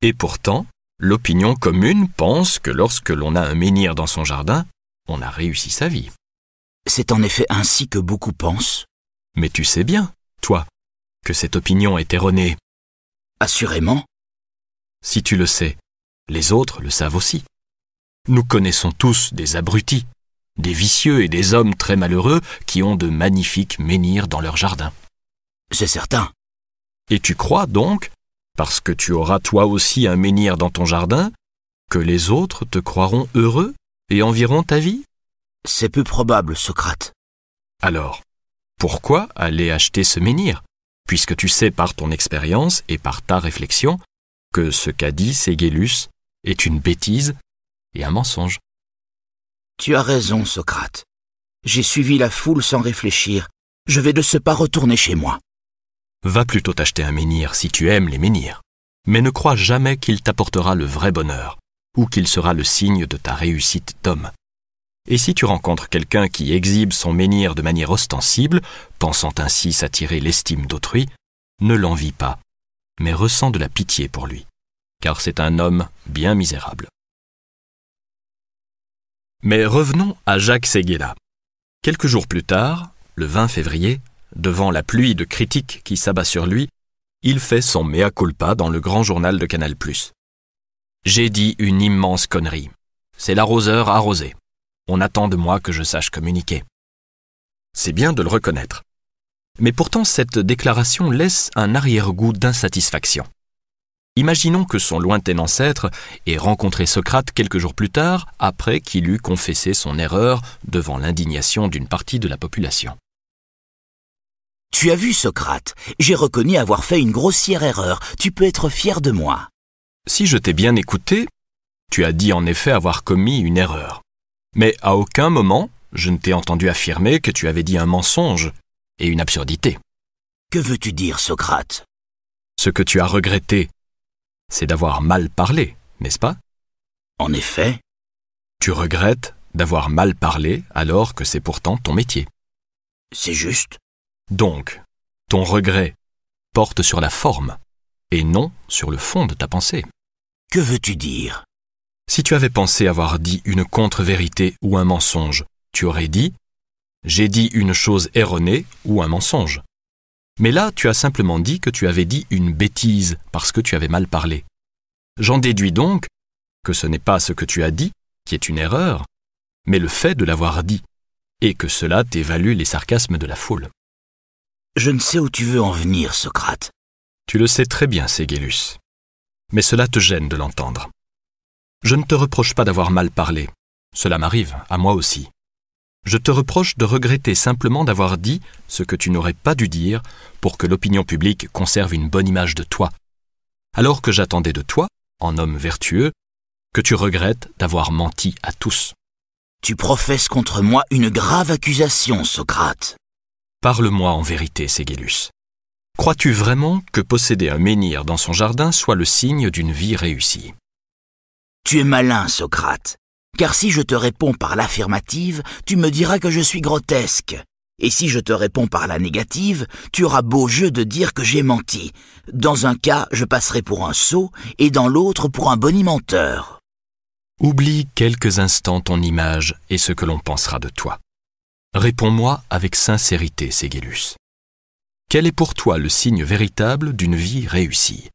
Et pourtant, l'opinion commune pense que lorsque l'on a un menhir dans son jardin, on a réussi sa vie. C'est en effet ainsi que beaucoup pensent. Mais tu sais bien, toi, que cette opinion est erronée. Assurément. Si tu le sais, les autres le savent aussi. Nous connaissons tous des abrutis, des vicieux et des hommes très malheureux qui ont de magnifiques menhirs dans leur jardin. C'est certain. Et tu crois donc, parce que tu auras toi aussi un menhir dans ton jardin, que les autres te croiront heureux et environ ta vie? C'est peu probable, Socrate. Alors, pourquoi aller acheter ce menhir, puisque tu sais par ton expérience et par ta réflexion que ce qu'a dit Ségélus est une bêtise et un mensonge. Tu as raison, Socrate. J'ai suivi la foule sans réfléchir. Je vais de ce pas retourner chez moi. Va plutôt t'acheter un menhir si tu aimes les menhirs. Mais ne crois jamais qu'il t'apportera le vrai bonheur, ou qu'il sera le signe de ta réussite d'homme. Et si tu rencontres quelqu'un qui exhibe son menhir de manière ostensible, pensant ainsi s'attirer l'estime d'autrui, ne l'envie pas, mais ressens de la pitié pour lui, car c'est un homme bien misérable. Mais revenons à Jacques Séguéla. Quelques jours plus tard, le 20 février, devant la pluie de critiques qui s'abat sur lui, il fait son mea culpa dans le grand journal de Canal+. J'ai dit une immense connerie. C'est l'arroseur arrosé. On attend de moi que je sache communiquer. C'est bien de le reconnaître. Mais pourtant cette déclaration laisse un arrière-goût d'insatisfaction. Imaginons que son lointain ancêtre ait rencontré Socrate quelques jours plus tard, après qu'il eut confessé son erreur devant l'indignation d'une partie de la population. Tu as vu, Socrate, j'ai reconnu avoir fait une grossière erreur. Tu peux être fier de moi. Si je t'ai bien écouté, tu as dit en effet avoir commis une erreur. Mais à aucun moment, je ne t'ai entendu affirmer que tu avais dit un mensonge et une absurdité. Que veux-tu dire, Socrate? Ce que tu as regretté, c'est d'avoir mal parlé, n'est-ce pas? En effet. Tu regrettes d'avoir mal parlé alors que c'est pourtant ton métier. C'est juste. Donc, ton regret porte sur la forme et non sur le fond de ta pensée. Que veux-tu dire? Si tu avais pensé avoir dit une contre-vérité ou un mensonge, tu aurais dit J'ai dit une chose erronée ou un mensonge. Mais là, tu as simplement dit que tu avais dit une bêtise parce que tu avais mal parlé. J'en déduis donc que ce n'est pas ce que tu as dit qui est une erreur, mais le fait de l'avoir dit, et que cela t'évalue les sarcasmes de la foule. Je ne sais où tu veux en venir, Socrate. Tu le sais très bien, Ségélus. Mais cela te gêne de l'entendre. Je ne te reproche pas d'avoir mal parlé. Cela m'arrive, à moi aussi. Je te reproche de regretter simplement d'avoir dit ce que tu n'aurais pas dû dire pour que l'opinion publique conserve une bonne image de toi, alors que j'attendais de toi, en homme vertueux, que tu regrettes d'avoir menti à tous. Tu professes contre moi une grave accusation, Socrate. Parle-moi en vérité, Ségélus. Crois-tu vraiment que posséder un menhir dans son jardin soit le signe d'une vie réussie? Tu es malin, Socrate. Car si je te réponds par l'affirmative, tu me diras que je suis grotesque. Et si je te réponds par la négative, tu auras beau jeu de dire que j'ai menti. Dans un cas, je passerai pour un sot, et dans l'autre pour un bonimenteur. Oublie quelques instants ton image et ce que l'on pensera de toi. Réponds-moi avec sincérité, Ségélus. Quel est pour toi le signe véritable d'une vie réussie?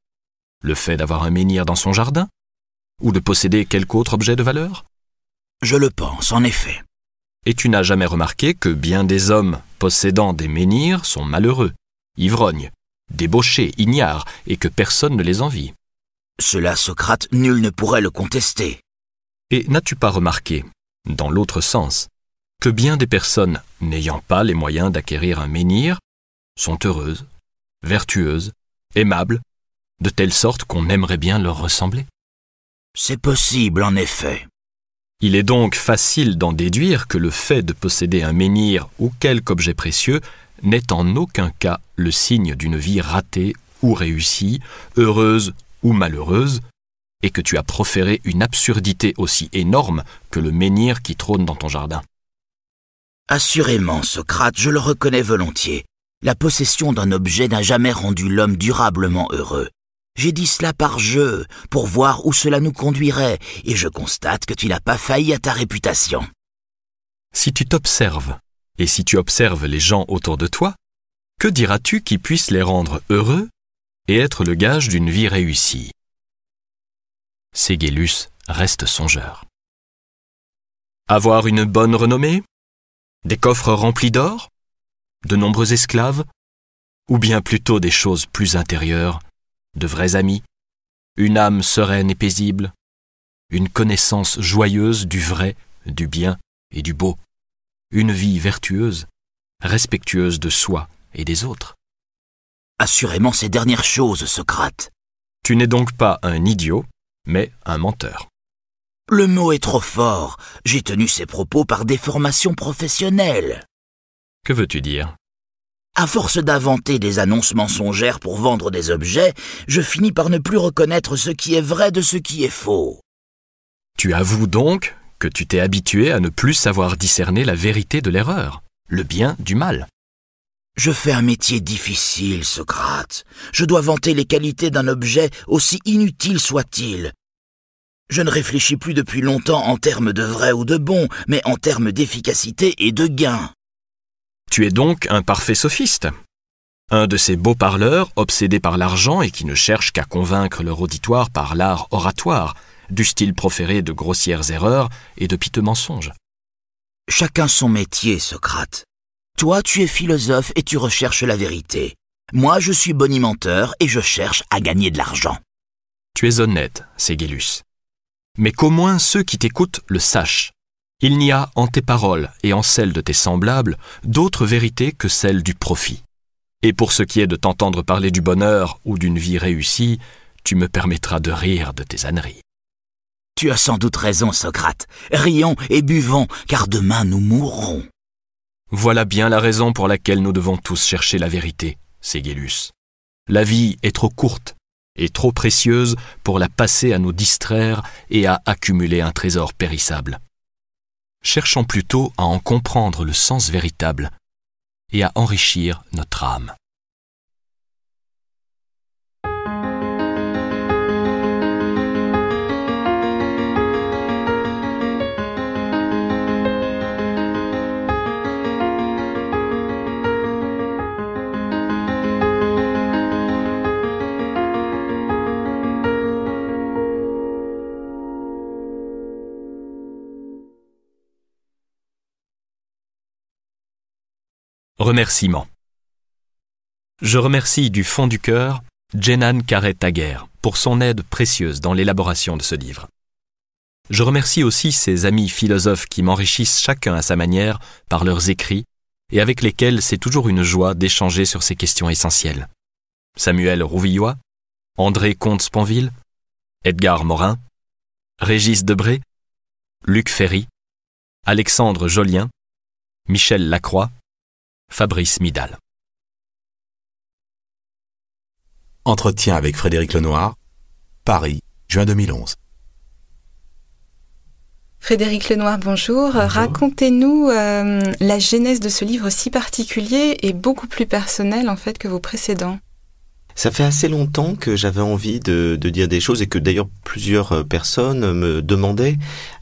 Le fait d'avoir un menhir dans son jardin? Ou de posséder quelque autre objet de valeur? Je le pense, en effet. Et tu n'as jamais remarqué que bien des hommes possédant des menhirs sont malheureux, ivrognes, débauchés, ignares, et que personne ne les envie. Cela, Socrate, nul ne pourrait le contester. Et n'as-tu pas remarqué, dans l'autre sens, que bien des personnes n'ayant pas les moyens d'acquérir un menhir sont heureuses, vertueuses, aimables, de telle sorte qu'on aimerait bien leur ressembler? C'est possible, en effet. Il est donc facile d'en déduire que le fait de posséder un menhir ou quelque objet précieux n'est en aucun cas le signe d'une vie ratée ou réussie, heureuse ou malheureuse, et que tu as proféré une absurdité aussi énorme que le menhir qui trône dans ton jardin. Assurément, Socrate, je le reconnais volontiers. La possession d'un objet n'a jamais rendu l'homme durablement heureux. J'ai dit cela par jeu, pour voir où cela nous conduirait, et je constate que tu n'as pas failli à ta réputation. Si tu t'observes, et si tu observes les gens autour de toi, que diras-tu qui puisse les rendre heureux et être le gage d'une vie réussie? Ségélus reste songeur. Avoir une bonne renommée? Des coffres remplis d'or? De nombreux esclaves? Ou bien plutôt des choses plus intérieures de vrais amis, une âme sereine et paisible, une connaissance joyeuse du vrai, du bien et du beau, une vie vertueuse, respectueuse de soi et des autres. Assurément ces dernières choses, Socrate. Tu n'es donc pas un idiot, mais un menteur. Le mot est trop fort. J'ai tenu ces propos par des formations professionnelles. Que veux-tu dire? À force d'inventer des annonces mensongères pour vendre des objets, je finis par ne plus reconnaître ce qui est vrai de ce qui est faux. Tu avoues donc que tu t'es habitué à ne plus savoir discerner la vérité de l'erreur, le bien du mal. Je fais un métier difficile, Socrate. Je dois vanter les qualités d'un objet, aussi inutile soit-il. Je ne réfléchis plus depuis longtemps en termes de vrai ou de bon, mais en termes d'efficacité et de gain. Tu es donc un parfait sophiste. Un de ces beaux parleurs obsédés par l'argent et qui ne cherchent qu'à convaincre leur auditoire par l'art oratoire, du style proféré de grossières erreurs et de piteux mensonges. Chacun son métier, Socrate. Toi, tu es philosophe et tu recherches la vérité. Moi, je suis bonimenteur et je cherche à gagner de l'argent. Tu es honnête, Ségélus. Mais qu'au moins ceux qui t'écoutent le sachent. Il n'y a en tes paroles et en celles de tes semblables d'autre vérité que celle du profit. Et pour ce qui est de t'entendre parler du bonheur ou d'une vie réussie, tu me permettras de rire de tes âneries. Tu as sans doute raison, Socrate. Rions et buvons, car demain nous mourrons. Voilà bien la raison pour laquelle nous devons tous chercher la vérité, Ségélus. La vie est trop courte et trop précieuse pour la passer à nous distraire et à accumuler un trésor périssable. Cherchons plutôt à en comprendre le sens véritable et à enrichir notre âme. Remerciements. Je remercie du fond du cœur Jenan Carré-Taguer pour son aide précieuse dans l'élaboration de ce livre. Je remercie aussi ses amis philosophes qui m'enrichissent chacun à sa manière par leurs écrits et avec lesquels c'est toujours une joie d'échanger sur ces questions essentielles. Samuel Rouvillois, André Comte-Sponville, Edgar Morin, Régis Debré, Luc Ferry, Alexandre Jolien, Michel Lacroix, Fabrice Midal. Entretien avec Frédéric Lenoir, Paris, juin 2011. Frédéric Lenoir, bonjour. Racontez-nous euh, la genèse de ce livre si particulier et beaucoup plus personnel en fait que vos précédents. Ça fait assez longtemps que j'avais envie de, de, dire des choses et que d'ailleurs plusieurs euh, personnes me demandaient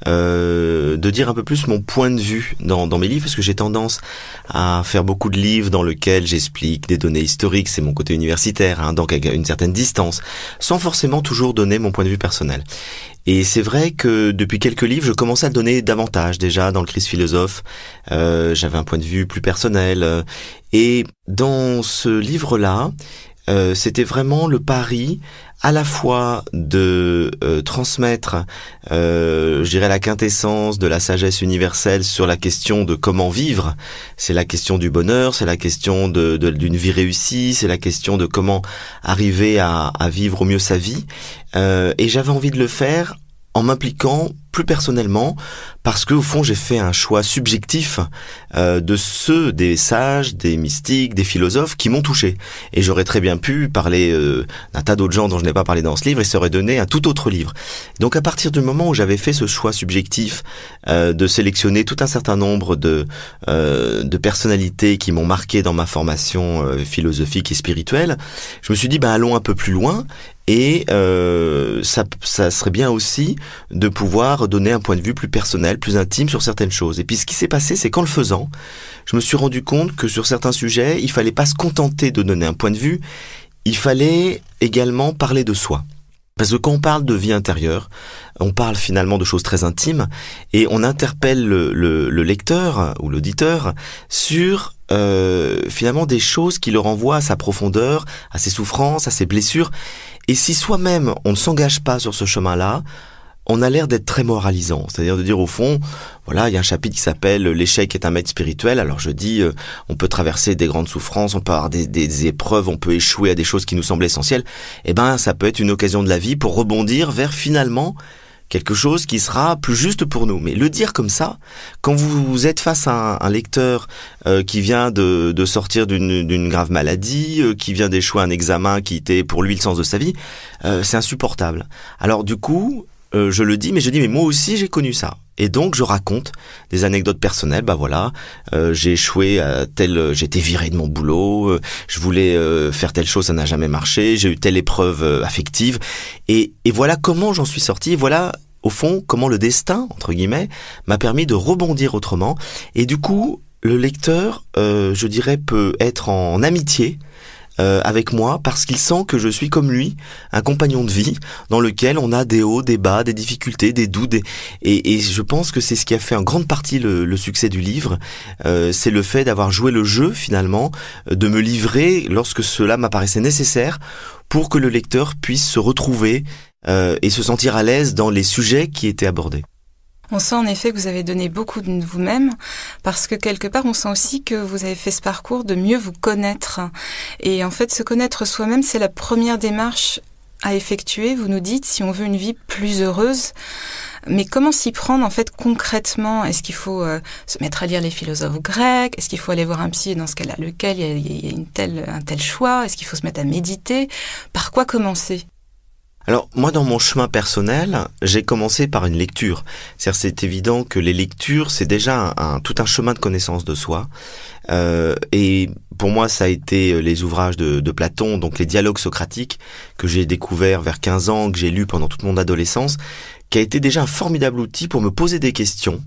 euh, de dire un peu plus mon point de vue dans, dans mes livres, parce que j'ai tendance à faire beaucoup de livres dans lesquels j'explique des données historiques, c'est mon côté universitaire, hein, donc à une certaine distance, sans forcément toujours donner mon point de vue personnel. Et c'est vrai que depuis quelques livres, je commençais à donner davantage déjà dans le Christ philosophe. Euh, J'avais un point de vue plus personnel. Et dans ce livre-là, euh, c'était vraiment le pari à la fois de euh, transmettre, euh, je dirais, la quintessence de la sagesse universelle sur la question de comment vivre. C'est la question du bonheur, c'est la question de, d'une vie réussie, c'est la question de comment arriver à, à, vivre au mieux sa vie. et j'avais envie de le faire en m'impliquant plus personnellement, parce que au fond j'ai fait un choix subjectif euh, de ceux des sages, des mystiques, des philosophes qui m'ont touché. Et j'aurais très bien pu parler euh, d'un tas d'autres gens dont je n'ai pas parlé dans ce livre et ça aurait donné un tout autre livre. Donc à partir du moment où j'avais fait ce choix subjectif euh, de sélectionner tout un certain nombre de, de personnalités qui m'ont marqué dans ma formation philosophique et spirituelle, je me suis dit ben allons un peu plus loin et ça, ça serait bien aussi de pouvoir donner un point de vue plus personnel, plus intime sur certaines choses. Et puis ce qui s'est passé, c'est qu'en le faisant, je me suis rendu compte que sur certains sujets, il fallait pas se contenter de donner un point de vue, il fallait également parler de soi. Parce que quand on parle de vie intérieure, on parle finalement de choses très intimes et on interpelle le, lecteur ou l'auditeur sur euh, finalement des choses qui le renvoient à sa profondeur, à ses souffrances, à ses blessures. Et si soi-même on ne s'engage pas sur ce chemin-là, on a l'air d'être très moralisant, c'est-à-dire de dire au fond, voilà, il y a un chapitre qui s'appelle l'échec est un maître spirituel. Alors je dis, euh, on peut traverser des grandes souffrances, on peut avoir des, des, épreuves, on peut échouer à des choses qui nous semblent essentielles. Eh ben, ça peut être une occasion de la vie pour rebondir vers finalement quelque chose qui sera plus juste pour nous. Mais le dire comme ça, quand vous êtes face à un, lecteur euh, qui vient de, de sortir d'une grave maladie, euh, qui vient d'échouer un examen qui était pour lui le sens de sa vie, c'est insupportable. Alors du coup, euh, je le dis, mais je dis, mais moi aussi j'ai connu ça. Et donc je raconte des anecdotes personnelles. Bah voilà, euh, j'ai échoué à tel, j'ai été viré de mon boulot, euh, je voulais faire telle chose, ça n'a jamais marché, j'ai eu telle épreuve affective, et, et voilà comment j'en suis sorti. Voilà au fond comment le destin entre guillemets m'a permis de rebondir autrement. Et du coup, le lecteur, je dirais, peut être en amitié euh, avec moi parce qu'il sent que je suis comme lui, un compagnon de vie dans lequel on a des hauts, des bas, des difficultés, des doutes. Et, et je pense que c'est ce qui a fait en grande partie le, le succès du livre. Euh, c'est le fait d'avoir joué le jeu finalement, euh, de me livrer lorsque cela m'apparaissait nécessaire pour que le lecteur puisse se retrouver euh, et se sentir à l'aise dans les sujets qui étaient abordés. On sent en effet que vous avez donné beaucoup de vous-même, parce que quelque part, on sent aussi que vous avez fait ce parcours de mieux vous connaître. Et en fait, se connaître soi-même, c'est la première démarche à effectuer. Vous nous dites si on veut une vie plus heureuse. Mais comment s'y prendre en fait concrètement? Est-ce qu'il faut euh, se mettre à lire les philosophes grecs? Est-ce qu'il faut aller voir un psy dans ce cas-là lequel? Il y a, une telle, un tel choix? Est-ce qu'il faut se mettre à méditer? Par quoi commencer? Alors moi dans mon chemin personnel, j'ai commencé par une lecture. cest c'est évident que les lectures c'est déjà un, tout un chemin de connaissance de soi. Euh, et pour moi ça a été les ouvrages de, de Platon, donc les dialogues socratiques que j'ai découverts vers 15 ans, que j'ai lu pendant toute mon adolescence, qui a été déjà un formidable outil pour me poser des questions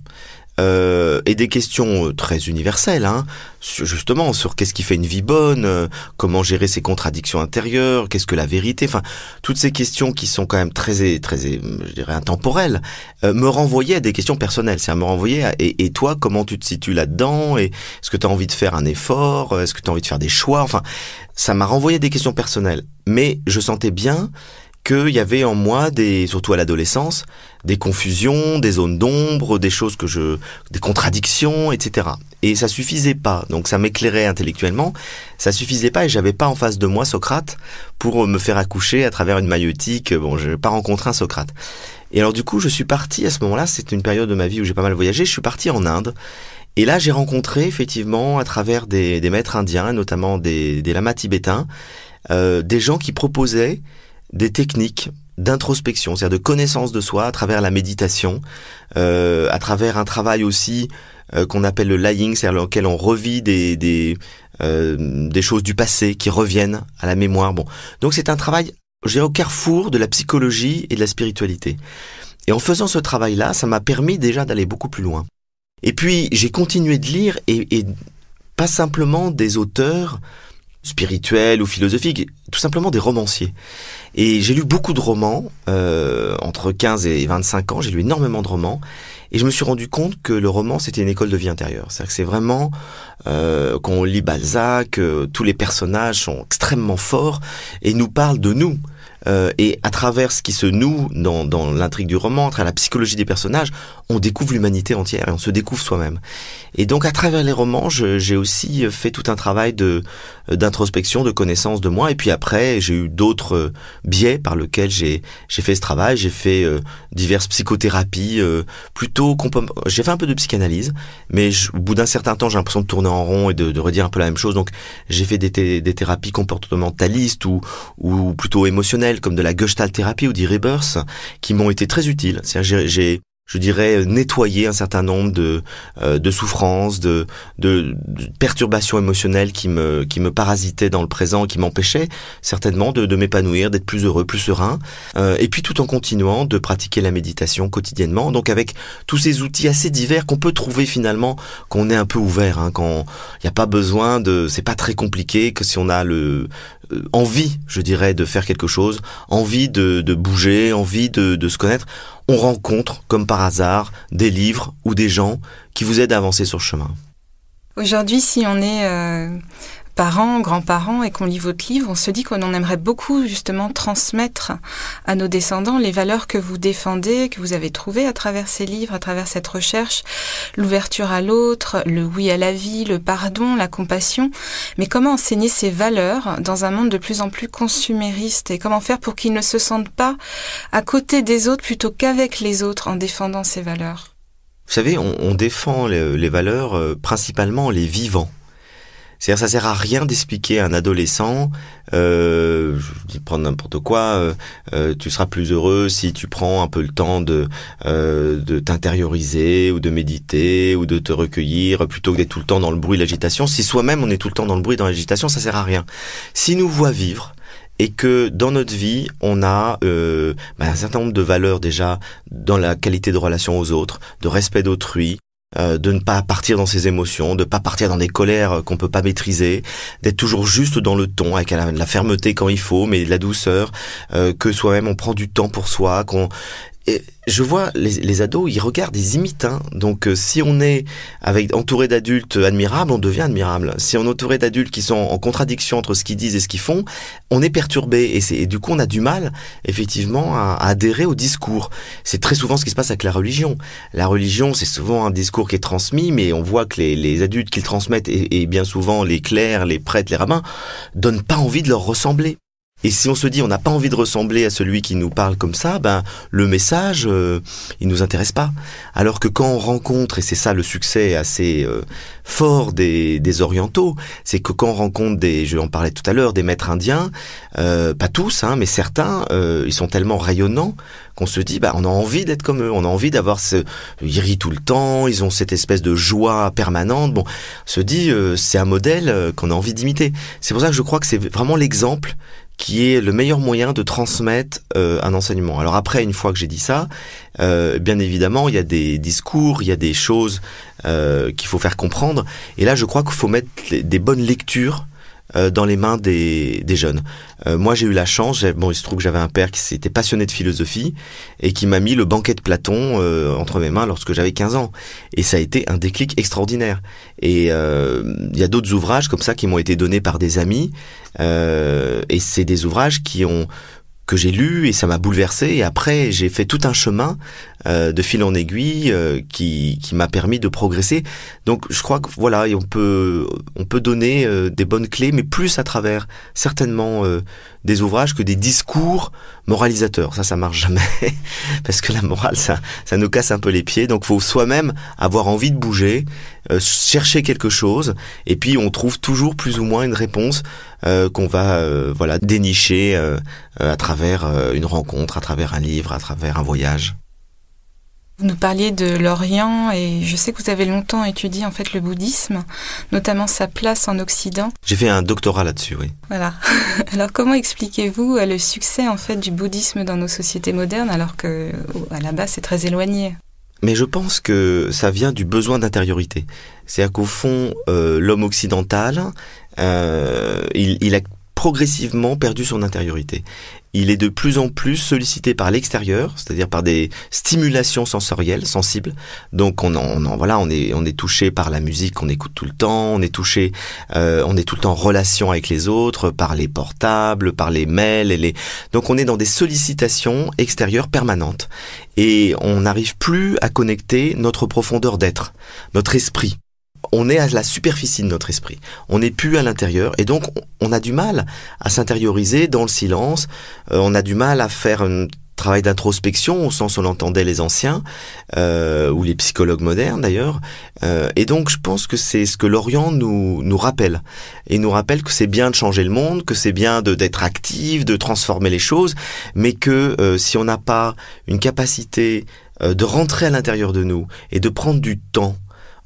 euh, et des questions euh, très universelles, hein, justement sur qu'est-ce qui fait une vie bonne, euh, comment gérer ses contradictions intérieures, qu'est-ce que la vérité, enfin toutes ces questions qui sont quand même très très je dirais intemporelles, me renvoyaient à des questions personnelles, c'est à me renvoyer à et, et, toi comment tu te situes là-dedans et est-ce que tu as envie de faire un effort, est-ce que tu as envie de faire des choix, enfin ça m'a renvoyé à des questions personnelles, mais je sentais bien qu'il y avait en moi, des, surtout à l'adolescence, des confusions, des zones d'ombre, des choses que je, des contradictions, etc. Et ça suffisait pas. Donc ça m'éclairait intellectuellement. Ça suffisait pas et j'avais pas en face de moi Socrate pour me faire accoucher à travers une maïeutique. Bon, je n'ai pas rencontré un Socrate. Et alors du coup, je suis parti à ce moment-là. C'est une période de ma vie où j'ai pas mal voyagé. Je suis parti en Inde. Et là, j'ai rencontré effectivement à travers des, des maîtres indiens, notamment des, des lamas tibétains, euh, des gens qui proposaient des techniques d'introspection, c'est-à-dire de connaissance de soi à travers la méditation, euh, à travers un travail aussi euh, qu'on appelle le lying, c'est-à-dire lequel on revit des des, euh, des choses du passé qui reviennent à la mémoire. Bon, donc c'est un travail, j'ai au carrefour de la psychologie et de la spiritualité. Et en faisant ce travail-là, ça m'a permis déjà d'aller beaucoup plus loin. Et puis j'ai continué de lire et, et pas simplement des auteurs spirituels ou philosophiques, tout simplement des romanciers. Et j'ai lu beaucoup de romans, euh, entre 15 et 25 ans, j'ai lu énormément de romans, et je me suis rendu compte que le roman, c'était une école de vie intérieure. C'est-à-dire que c'est vraiment, euh, quand on lit Balzac, euh, tous les personnages sont extrêmement forts et nous parlent de nous. Euh, et à travers ce qui se noue dans, l'intrigue du roman, à travers la psychologie des personnages, on découvre l'humanité entière et on se découvre soi-même. Et donc à travers les romans, j'ai aussi fait tout un travail de d'introspection, de connaissance de moi. Et puis après, j'ai eu d'autres euh, biais par lesquels j'ai fait ce travail. J'ai fait euh, diverses psychothérapies, euh, plutôt j'ai fait un peu de psychanalyse, mais au bout d'un certain temps, j'ai l'impression de tourner en rond et de, de, redire un peu la même chose. Donc j'ai fait des, des thérapies comportementalistes ou ou plutôt émotionnelles, comme de la Gestalt thérapie ou du Rebirth, qui m'ont été très utiles. J'ai je dirais, euh, nettoyer un certain nombre de, euh, de souffrances, de, de, perturbations émotionnelles qui me, qui me parasitaient dans le présent, qui m'empêchaient certainement de, de m'épanouir, d'être plus heureux, plus serein. Euh, et puis tout en continuant de pratiquer la méditation quotidiennement, donc avec tous ces outils assez divers qu'on peut trouver finalement qu'on est un peu ouvert, hein, quand il n'y a pas besoin de, c'est pas très compliqué, que si on a le envie, je dirais, de faire quelque chose, envie de, bouger, envie de, de se connaître on rencontre, comme par hasard, des livres ou des gens qui vous aident à avancer sur le chemin. Aujourd'hui, si on est euh, parents, grands-parents et qu'on lit votre livre, on se dit qu'on en aimerait beaucoup justement transmettre à nos descendants les valeurs que vous défendez, que vous avez trouvées à travers ces livres, à travers cette recherche, l'ouverture à l'autre, le oui à la vie, le pardon, la compassion. Mais comment enseigner ces valeurs dans un monde de plus en plus consumériste? Et comment faire pour qu'ils ne se sentent pas à côté des autres plutôt qu'avec les autres en défendant ces valeurs? Vous savez, on, défend les, valeurs euh, principalement les vivants. C'est-à-dire, ça sert à rien d'expliquer à un adolescent, euh, je dis prendre n'importe quoi, euh, euh, tu seras plus heureux si tu prends un peu le temps de euh, de t'intérioriser ou de méditer ou de te recueillir plutôt que d'être tout le temps dans le bruit, l'agitation. Si soi-même on est tout le temps dans le bruit, dans l'agitation, ça sert à rien. Si nous voit vivre, et que dans notre vie, on a euh, bah, un certain nombre de valeurs déjà dans la qualité de relation aux autres, de respect d'autrui, euh, de ne pas partir dans ses émotions, de ne pas partir dans des colères qu'on peut pas maîtriser, d'être toujours juste dans le ton, avec la, fermeté quand il faut, mais la douceur, euh, que soi-même on prend du temps pour soi, qu'on je vois les, ados, ils regardent, ils imitent. Hein. Donc, euh, si on est avec entouré d'adultes admirables, on devient admirable. Si on est entouré d'adultes qui sont en contradiction entre ce qu'ils disent et ce qu'ils font, on est perturbé. Et, et, du coup, on a du mal, effectivement, à, adhérer au discours. C'est très souvent ce qui se passe avec la religion. La religion, c'est souvent un discours qui est transmis, mais on voit que les, adultes qui le transmettent, et, et bien souvent les clercs, les prêtres, les rabbins, donnent pas envie de leur ressembler. Et si on se dit on n'a pas envie de ressembler à celui qui nous parle comme ça, ben le message euh, il nous intéresse pas. Alors que quand on rencontre et c'est ça le succès assez euh, fort des, des orientaux, c'est que quand on rencontre des, je en parlais tout à l'heure, des maîtres indiens, euh, pas tous, hein, mais certains, euh, ils sont tellement rayonnants qu'on se dit bah on a envie d'être comme eux, on a envie d'avoir ce, ils rient tout le temps, ils ont cette espèce de joie permanente. Bon, on se dit c'est un modèle qu'on a envie d'imiter. C'est pour ça que je crois que c'est vraiment l'exemple qui est le meilleur moyen de transmettre euh, un enseignement. Alors après, une fois que j'ai dit ça, euh, bien évidemment, il y a des discours, il y a des choses euh, qu'il faut faire comprendre. Et là, je crois qu'il faut mettre des bonnes lectures euh, dans les mains des, des jeunes. Euh, moi, j'ai eu la chance, bon, il se trouve que j'avais un père qui s'était passionné de philosophie et qui m'a mis le banquet de Platon euh, entre mes mains lorsque j'avais 15 ans. Et ça a été un déclic extraordinaire. Et il y a d'autres ouvrages comme ça qui m'ont été donnés par des amis. et c'est des ouvrages qui ont que j'ai lu et ça m'a bouleversé. Et après, j'ai fait tout un chemin euh, de fil en aiguille euh, qui, qui m'a permis de progresser. Donc, je crois que voilà, on peut on peut donner euh, des bonnes clés, mais plus à travers certainement des ouvrages que des discours moralisateurs. Ça, ça marche jamais parce que la morale, ça ça nous casse un peu les pieds. Donc, faut soi-même avoir envie de bouger, chercher quelque chose, et puis on trouve toujours plus ou moins une réponse qu'on va voilà dénicher à travers une rencontre, à travers un livre, à travers un voyage. Vous nous parliez de l'Orient et je sais que vous avez longtemps étudié en fait le bouddhisme, notamment sa place en Occident. J'ai fait un doctorat là-dessus, oui. Voilà. Alors comment expliquez-vous euh, le succès en fait du bouddhisme dans nos sociétés modernes alors que à la base c'est très éloigné? Mais je pense que ça vient du besoin d'intériorité. C'est-à-dire qu'au fond, euh, l'homme occidental, euh, il, il, a progressivement perdu son intériorité il est de plus en plus sollicité par l'extérieur, c'est-à-dire par des stimulations sensorielles, sensibles. Donc on en, voilà, on est on est touché par la musique qu'on écoute tout le temps, on est touché, euh, on est tout le temps en relation avec les autres, par les portables, par les mails et les. Donc on est dans des sollicitations extérieures permanentes et on n'arrive plus à connecter notre profondeur d'être, notre esprit on est à la superficie de notre esprit. On n'est plus à l'intérieur et donc on a du mal à s'intérioriser dans le silence. Euh, on a du mal à faire un travail d'introspection au sens où l'entendait les anciens euh, ou les psychologues modernes d'ailleurs. Euh, et donc je pense que c'est ce que l'Orient nous rappelle et nous rappelle que c'est bien de changer le monde, que c'est bien d'être actif, de transformer les choses, mais que si on n'a pas une capacité de rentrer à l'intérieur de nous et de prendre du temps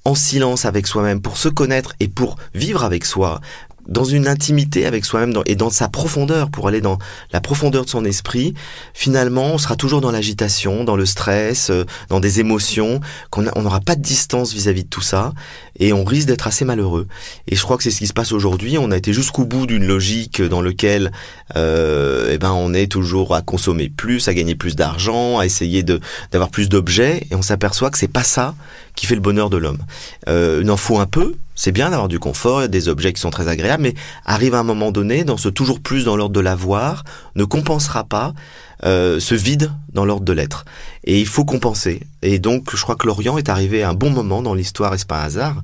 en silence avec soi-même pour se connaître et pour vivre avec soi, dans une intimité avec soi-même et dans sa profondeur, pour aller dans la profondeur de son esprit, finalement, on sera toujours dans l'agitation, dans le stress, euh, dans des émotions, qu'on n'aura pas de distance vis-à-vis de tout ça. Et on risque d'être assez malheureux. Et je crois que c'est ce qui se passe aujourd'hui. On a été jusqu'au bout d'une logique dans lequel euh, eh ben on est toujours à consommer plus, à gagner plus d'argent, à essayer d'avoir plus d'objets, et on s'aperçoit que c'est pas ça qui fait le bonheur de l'homme. Euh, il en faut un peu. C'est bien d'avoir du confort, des objets qui sont très agréables, mais arrive à un moment donné, dans ce toujours plus dans l'ordre de l'avoir, ne compensera pas euh, ce vide dans l'ordre de l'être. Et il faut compenser. Et donc, je crois que l'Orient est arrivé à un bon moment dans l'histoire, et c'est pas un hasard,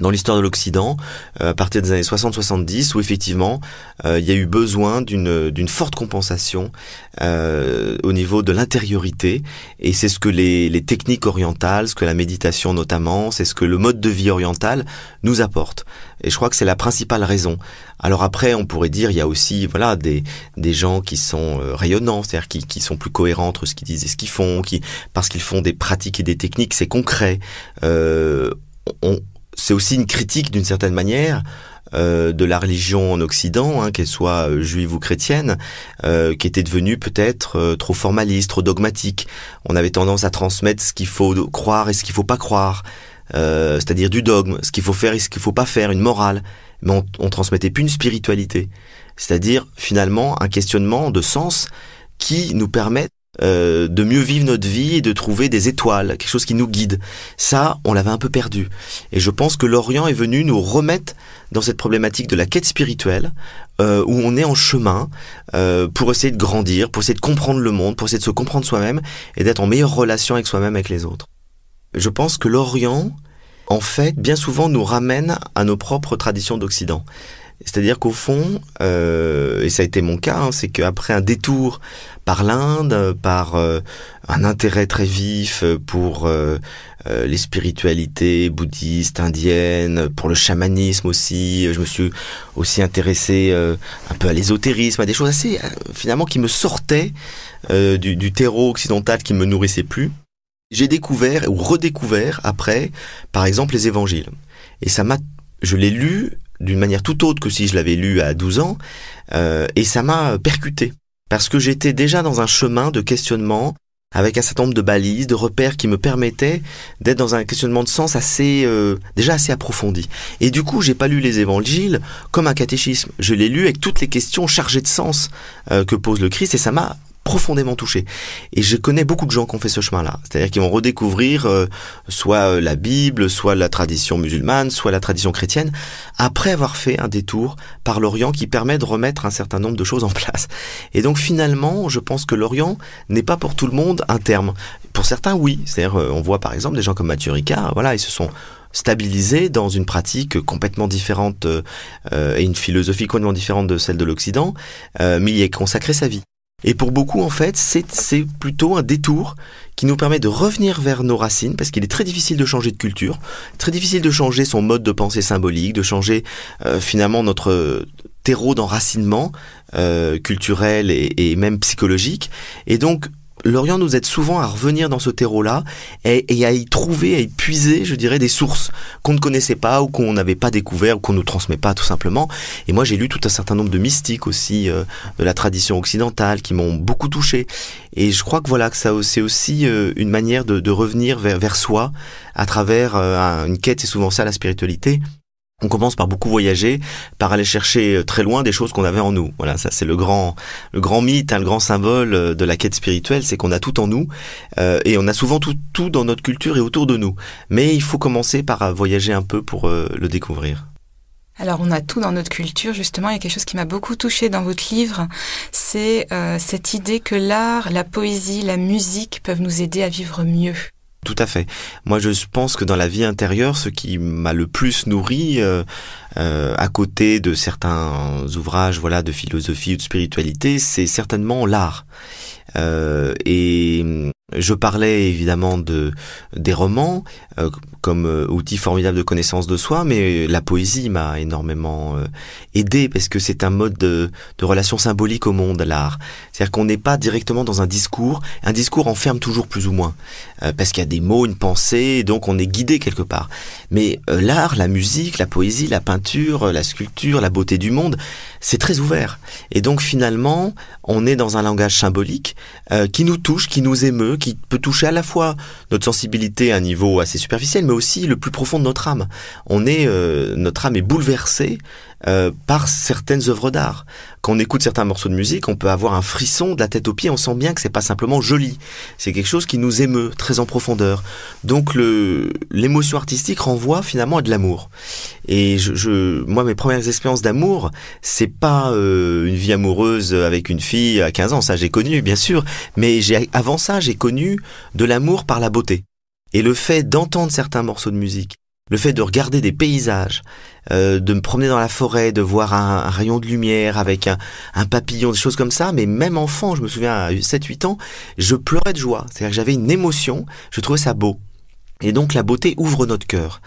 dans l'histoire de l'Occident, euh, à partir des années 60-70, où effectivement, euh, il y a eu besoin d'une forte compensation euh, au niveau de l'intériorité, et c'est ce que les, les techniques orientales, ce que la méditation notamment, c'est ce que le mode de vie oriental nous apporte. Et je crois que c'est la principale raison. Alors après, on pourrait dire, il y a aussi voilà des des gens qui sont rayonnants, c'est-à-dire qui qui sont plus cohérents entre ce qu'ils disent et ce qu'ils font, qui parce qu'ils font des pratiques et des techniques, c'est concret. on, c'est aussi une critique d'une certaine manière euh, de la religion en Occident, hein, qu'elle soit euh, juive ou chrétienne, euh, qui était devenue peut-être trop formaliste, trop dogmatique. On avait tendance à transmettre ce qu'il faut croire et ce qu'il faut pas croire, c'est-à-dire du dogme, ce qu'il faut faire et ce qu'il faut pas faire, une morale. Mais on, on transmettait plus une spiritualité, c'est-à-dire finalement un questionnement de sens qui nous permet euh, de mieux vivre notre vie et de trouver des étoiles, quelque chose qui nous guide. Ça, on l'avait un peu perdu. Et je pense que l'Orient est venu nous remettre dans cette problématique de la quête spirituelle, euh, où on est en chemin euh, pour essayer de grandir, pour essayer de comprendre le monde, pour essayer de se comprendre soi-même et d'être en meilleure relation avec soi-même, avec les autres. Je pense que l'Orient, en fait, bien souvent nous ramène à nos propres traditions d'Occident. C'est-à-dire qu'au fond, euh, et ça a été mon cas, hein, c'est qu'après un détour par l'Inde, par euh, un intérêt très vif pour euh, les spiritualités bouddhistes, indiennes, pour le chamanisme aussi, je me suis aussi intéressé un peu à l'ésotérisme, à des choses assez finalement qui me sortaient du, du terreau occidental qui me nourrissait plus. J'ai découvert ou redécouvert après, par exemple, les évangiles. Et ça m'a, je l'ai lu d'une manière tout autre que si je l'avais lu à 12 ans, euh, et ça m'a percuté. Parce que j'étais déjà dans un chemin de questionnement avec un certain nombre de balises, de repères qui me permettaient d'être dans un questionnement de sens assez euh, déjà assez approfondi. Et du coup, j'ai pas lu les évangiles comme un catéchisme. Je l'ai lu avec toutes les questions chargées de sens euh, que pose le Christ et ça m'a profondément touché. Et je connais beaucoup de gens qui ont fait ce chemin-là. C'est-à-dire qu'ils vont redécouvrir euh, soit euh, la Bible, soit la tradition musulmane, soit la tradition chrétienne, après avoir fait un détour par l'Orient qui permet de remettre un certain nombre de choses en place. Et donc finalement, je pense que l'Orient n'est pas pour tout le monde un terme. Pour certains, oui. C'est-à-dire, euh, on voit par exemple des gens comme Mathieu Ricard, voilà, ils se sont stabilisés dans une pratique complètement différente et une philosophie complètement différente de celle de l'Occident, mais il y a consacré sa vie. Et pour beaucoup, en fait, c'est plutôt un détour qui nous permet de revenir vers nos racines, parce qu'il est très difficile de changer de culture, très difficile de changer son mode de pensée symbolique, de changer euh, finalement notre terreau d'enracinement euh, culturel et, et, même psychologique. Et donc, l'Orient nous aide souvent à revenir dans ce terreau-là et, à y trouver, à y puiser, je dirais, des sources qu'on ne connaissait pas ou qu'on n'avait pas découvert ou qu'on nous transmet pas tout simplement. Et moi, j'ai lu tout un certain nombre de mystiques aussi euh, de la tradition occidentale qui m'ont beaucoup touché. Et je crois que voilà, que ça c'est aussi euh, une manière de, revenir vers, vers soi à travers euh, une quête. C'est souvent ça la spiritualité on commence par beaucoup voyager, par aller chercher euh, très loin des choses qu'on avait en nous. Voilà, ça c'est le grand, le grand mythe, hein, le grand symbole euh, de la quête spirituelle, c'est qu'on a tout en nous euh, et on a souvent tout, tout dans notre culture et autour de nous. Mais il faut commencer par voyager un peu pour le découvrir. Alors on a tout dans notre culture, justement, il y a quelque chose qui m'a beaucoup touché dans votre livre, c'est cette idée que l'art, la poésie, la musique peuvent nous aider à vivre mieux. Tout à fait. Moi, je pense que dans la vie intérieure, ce qui m'a le plus nourri, euh, euh, à côté de certains ouvrages, voilà, de philosophie ou de spiritualité, c'est certainement l'art. Euh, et je parlais évidemment de des romans euh, comme euh, outil formidable de connaissance de soi, mais la poésie m'a énormément euh, aidé parce que c'est un mode de, de, relation symbolique au monde, l'art. C'est-à-dire qu'on n'est pas directement dans un discours. Un discours enferme toujours plus ou moins parce qu'il y a des mots, une pensée, et donc on est guidé quelque part. Mais l'art, la musique, la poésie, la peinture, la sculpture, la beauté du monde, c'est très ouvert. Et donc finalement, on est dans un langage symbolique qui nous touche, qui nous émeut qui peut toucher à la fois notre sensibilité à un niveau assez superficiel, mais aussi le plus profond de notre âme. On est, euh, notre âme est bouleversée euh, par certaines œuvres d'art. Quand on écoute certains morceaux de musique, on peut avoir un frisson de la tête aux pieds. On sent bien que c'est pas simplement joli. C'est quelque chose qui nous émeut très en profondeur. Donc le l'émotion artistique renvoie finalement à de l'amour. Et je, je, moi, mes premières expériences d'amour, c'est pas euh, une vie amoureuse avec une fille à 15 ans. Ça, j'ai connu, bien sûr. Mais j'ai avant ça, j'ai connu de l'amour par la beauté. Et le fait d'entendre certains morceaux de musique, le fait de regarder des paysages, euh, de me promener dans la forêt, de voir un, rayon de lumière avec un, papillon, des choses comme ça, mais même enfant, je me souviens à 7-8 ans, je pleurais de joie. C'est-à-dire que j'avais une émotion, je trouvais ça beau. Et donc la beauté ouvre notre cœur.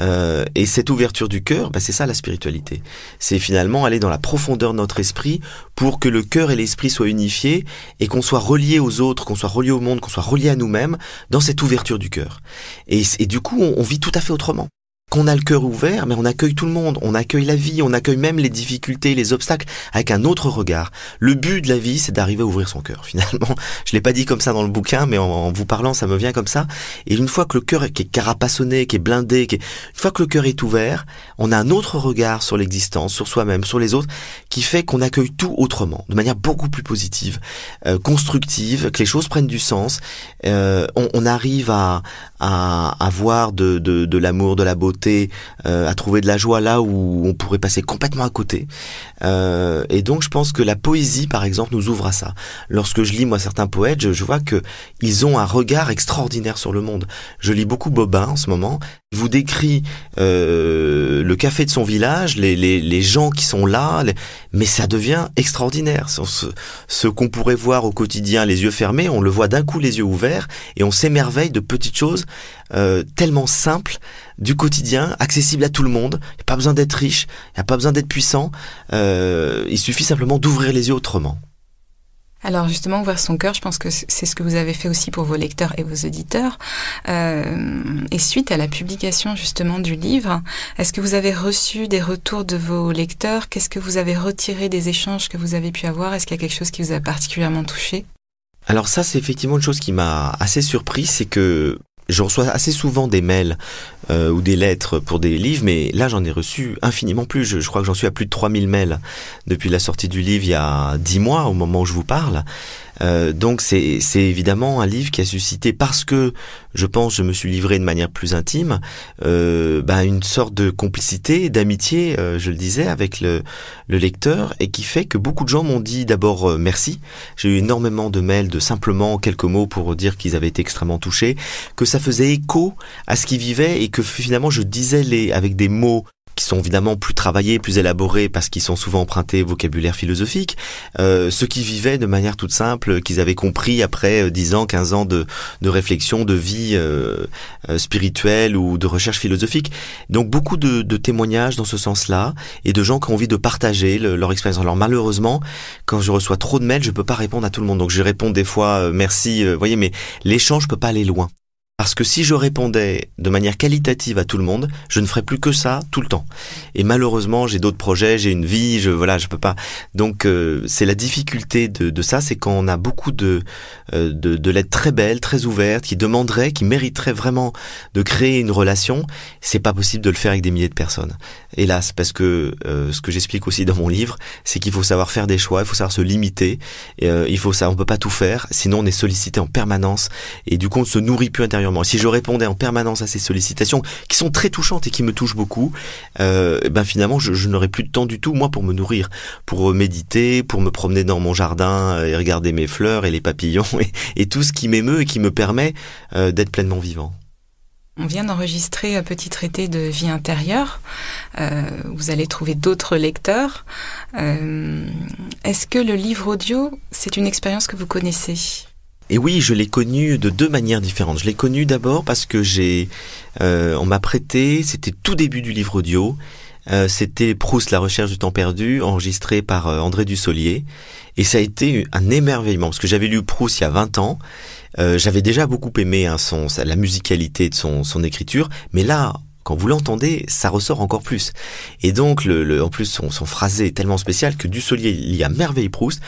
Euh, et cette ouverture du cœur, bah, c'est ça la spiritualité. C'est finalement aller dans la profondeur de notre esprit pour que le cœur et l'esprit soient unifiés et qu'on soit relié aux autres, qu'on soit relié au monde, qu'on soit relié à nous-mêmes dans cette ouverture du cœur. Et, du coup, on vit tout à fait autrement qu'on a le cœur ouvert, mais on accueille tout le monde, on accueille la vie, on accueille même les difficultés, les obstacles avec un autre regard. Le but de la vie, c'est d'arriver à ouvrir son cœur. Finalement, je l'ai pas dit comme ça dans le bouquin, mais en, vous parlant, ça me vient comme ça. Et une fois que le cœur est, est carapassonné, qui est blindé, qui une fois que le cœur est ouvert, on a un autre regard sur l'existence, sur soi-même, sur les autres, qui fait qu'on accueille tout autrement, de manière beaucoup plus positive, euh, constructive, que les choses prennent du sens. Euh, on, on, arrive à, à, à voir de, de, de l'amour, de la beauté euh, à trouver de la joie là où on pourrait passer complètement à côté. Euh, et donc je pense que la poésie, par exemple, nous ouvre à ça. Lorsque je lis moi certains poètes, je, vois que ils ont un regard extraordinaire sur le monde. Je lis beaucoup Bobin en ce moment. Il vous décrit euh, le café de son village, les, les, les gens qui sont là, mais ça devient extraordinaire. Ce, qu'on pourrait voir au quotidien les yeux fermés, on le voit d'un coup les yeux ouverts et on s'émerveille de petites choses euh, tellement simples du quotidien, accessibles à tout le monde. Il n'y a pas besoin d'être riche, il n'y a pas besoin d'être puissant. Euh, il suffit simplement d'ouvrir les yeux autrement. Alors justement, ouvrir son cœur, je pense que c'est ce que vous avez fait aussi pour vos lecteurs et vos auditeurs. Euh, et suite à la publication justement du livre, est-ce que vous avez reçu des retours de vos lecteurs? Qu'est-ce que vous avez retiré des échanges que vous avez pu avoir? Est-ce qu'il y a quelque chose qui vous a particulièrement touché? Alors ça, c'est effectivement une chose qui m'a assez surpris, c'est que je reçois assez souvent des mails euh, ou des lettres pour des livres, mais là j'en ai reçu infiniment plus. Je, je crois que j'en suis à plus de 3000 mails depuis la sortie du livre il y a 10 mois au moment où je vous parle. Euh, donc c'est évidemment un livre qui a suscité, parce que je pense je me suis livré de manière plus intime, euh, bah, une sorte de complicité, d'amitié, euh, je le disais, avec le, le, lecteur, et qui fait que beaucoup de gens m'ont dit d'abord euh, merci. J'ai eu énormément de mails de simplement quelques mots pour dire qu'ils avaient été extrêmement touchés, que ça faisait écho à ce qu'ils vivaient et que finalement je disais les avec des mots qui sont évidemment plus travaillés, plus élaborés parce qu'ils sont souvent empruntés au vocabulaire philosophique, euh, ceux qui vivaient de manière toute simple, qu'ils avaient compris après 10 euh, ans, 15 ans de, de réflexion, de vie euh, euh, spirituelle ou de recherche philosophique. Donc beaucoup de, de témoignages dans ce sens-là et de gens qui ont envie de partager leur expérience. Alors malheureusement, quand je reçois trop de mails, je peux pas répondre à tout le monde. Donc je réponds des fois merci, vous voyez, mais l'échange peut pas aller loin. Parce que si je répondais de manière qualitative à tout le monde, je ne ferais plus que ça tout le temps. Et malheureusement, j'ai d'autres projets, j'ai une vie, je voilà, je peux pas. Donc euh, c'est la difficulté de, de ça, c'est quand on a beaucoup de euh, de, de lettres très belles, très ouvertes, qui demanderaient, qui mériteraient vraiment de créer une relation. C'est pas possible de le faire avec des milliers de personnes. Hélas, parce que euh, ce que j'explique aussi dans mon livre, c'est qu'il faut savoir faire des choix, il faut savoir se limiter. Et, il faut ça, on peut pas tout faire, sinon on est sollicité en permanence et du coup on se nourrit plus intérieurement si je répondais en permanence à ces sollicitations, qui sont très touchantes et qui me touchent beaucoup, euh, ben finalement, je, n'aurais plus de temps du tout, moi, pour me nourrir, pour méditer, pour me promener dans mon jardin euh, et regarder mes fleurs et les papillons et, tout ce qui m'émeut et qui me permet euh, d'être pleinement vivant. On vient d'enregistrer un petit traité de vie intérieure. Vous allez trouver d'autres lecteurs. Est-ce que le livre audio, c'est une expérience que vous connaissez? Et oui, je l'ai connu de deux manières différentes. Je l'ai connu d'abord parce que j'ai, euh, on m'a prêté, c'était tout début du livre audio. Euh, c'était Proust, la recherche du temps perdu, enregistré par euh, André Dussolier. Et ça a été un émerveillement, parce que j'avais lu Proust il y a 20 ans. Euh, j'avais déjà beaucoup aimé hein, son, la musicalité de son, son écriture. Mais là, quand vous l'entendez, ça ressort encore plus. Et donc, le, en plus, son, son phrasé est tellement spécial que Dussolier lit à merveille Proust.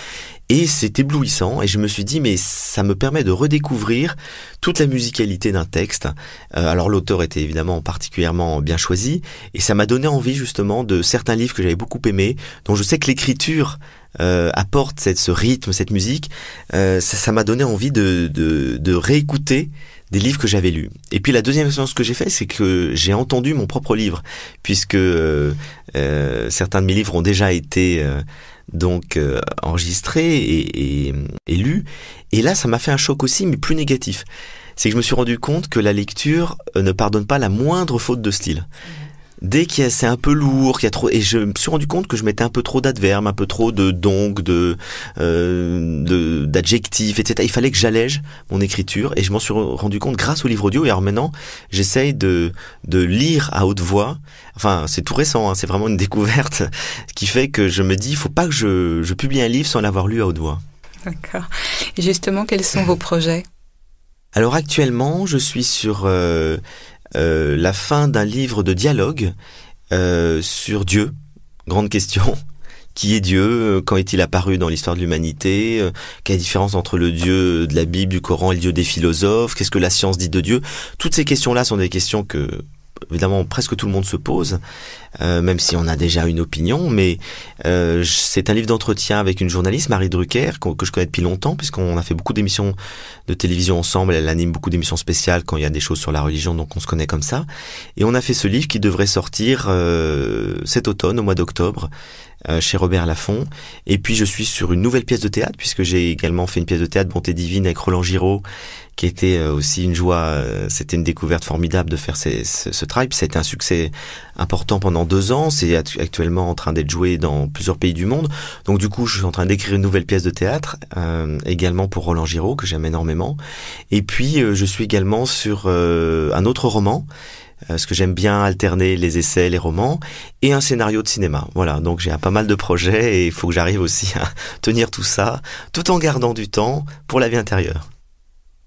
Et c'est éblouissant. Et je me suis dit, mais ça me permet de redécouvrir toute la musicalité d'un texte. Euh, alors l'auteur était évidemment particulièrement bien choisi. Et ça m'a donné envie justement de certains livres que j'avais beaucoup aimés, dont je sais que l'écriture euh, apporte ce rythme, cette musique. Euh, ça m'a donné envie de, réécouter des livres que j'avais lus. Et puis la deuxième expérience que j'ai fait, c'est que j'ai entendu mon propre livre, puisque euh, certains de mes livres ont déjà été donc euh, enregistrés et, et, et, lus. Et là, ça m'a fait un choc aussi, mais plus négatif. C'est que je me suis rendu compte que la lecture ne pardonne pas la moindre faute de style dès qu'il y a c'est un peu lourd, qu'il y a trop et je me suis rendu compte que je mettais un peu trop d'adverbes, un peu trop de donc, de euh, d'adjectifs, etc. Il fallait que j'allège mon écriture et je m'en suis rendu compte grâce au livre audio. Et alors maintenant, j'essaye de de lire à haute voix. Enfin, c'est tout récent, hein, c'est vraiment une découverte qui fait que je me dis, il faut pas que je, je publie un livre sans l'avoir lu à haute voix. D'accord. Et justement, quels sont vos projets? Alors actuellement, je suis sur euh, euh, la fin d'un livre de dialogue euh, sur Dieu. Grande question. Qui est Dieu? Quand est-il apparu dans l'histoire de l'humanité? Quelle est différence entre le Dieu de la Bible, du Coran et le Dieu des philosophes? Qu'est-ce que la science dit de Dieu? Toutes ces questions-là sont des questions que évidemment presque tout le monde se pose, euh, même si on a déjà une opinion, mais euh, c'est un livre d'entretien avec une journaliste, Marie Drucker, que je connais depuis longtemps, puisqu'on a fait beaucoup d'émissions de télévision ensemble, elle anime beaucoup d'émissions spéciales quand il y a des choses sur la religion, donc on se connaît comme ça. Et on a fait ce livre qui devrait sortir euh, cet automne, au mois d'octobre, chez Robert Laffont. Et puis je suis sur une nouvelle pièce de théâtre, puisque j'ai également fait une pièce de théâtre Bonté Divine avec Roland Giraud, qui était euh, aussi une joie, euh, c'était une découverte formidable de faire ce, ce travail. C'était un succès important pendant deux ans, c'est actuellement en train d'être joué dans plusieurs pays du monde. Donc du coup, je suis en train d'écrire une nouvelle pièce de théâtre, également pour Roland Giraud, que j'aime énormément. Et puis, je suis également sur un autre roman, parce que j'aime bien alterner les essais, les romans et un scénario de cinéma. Voilà, donc j'ai pas mal de projets et il faut que j'arrive aussi à tenir tout ça, tout en gardant du temps pour la vie intérieure.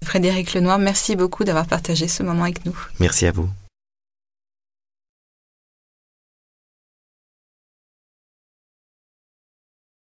Frédéric Lenoir, merci beaucoup d'avoir partagé ce moment avec nous. Merci à vous.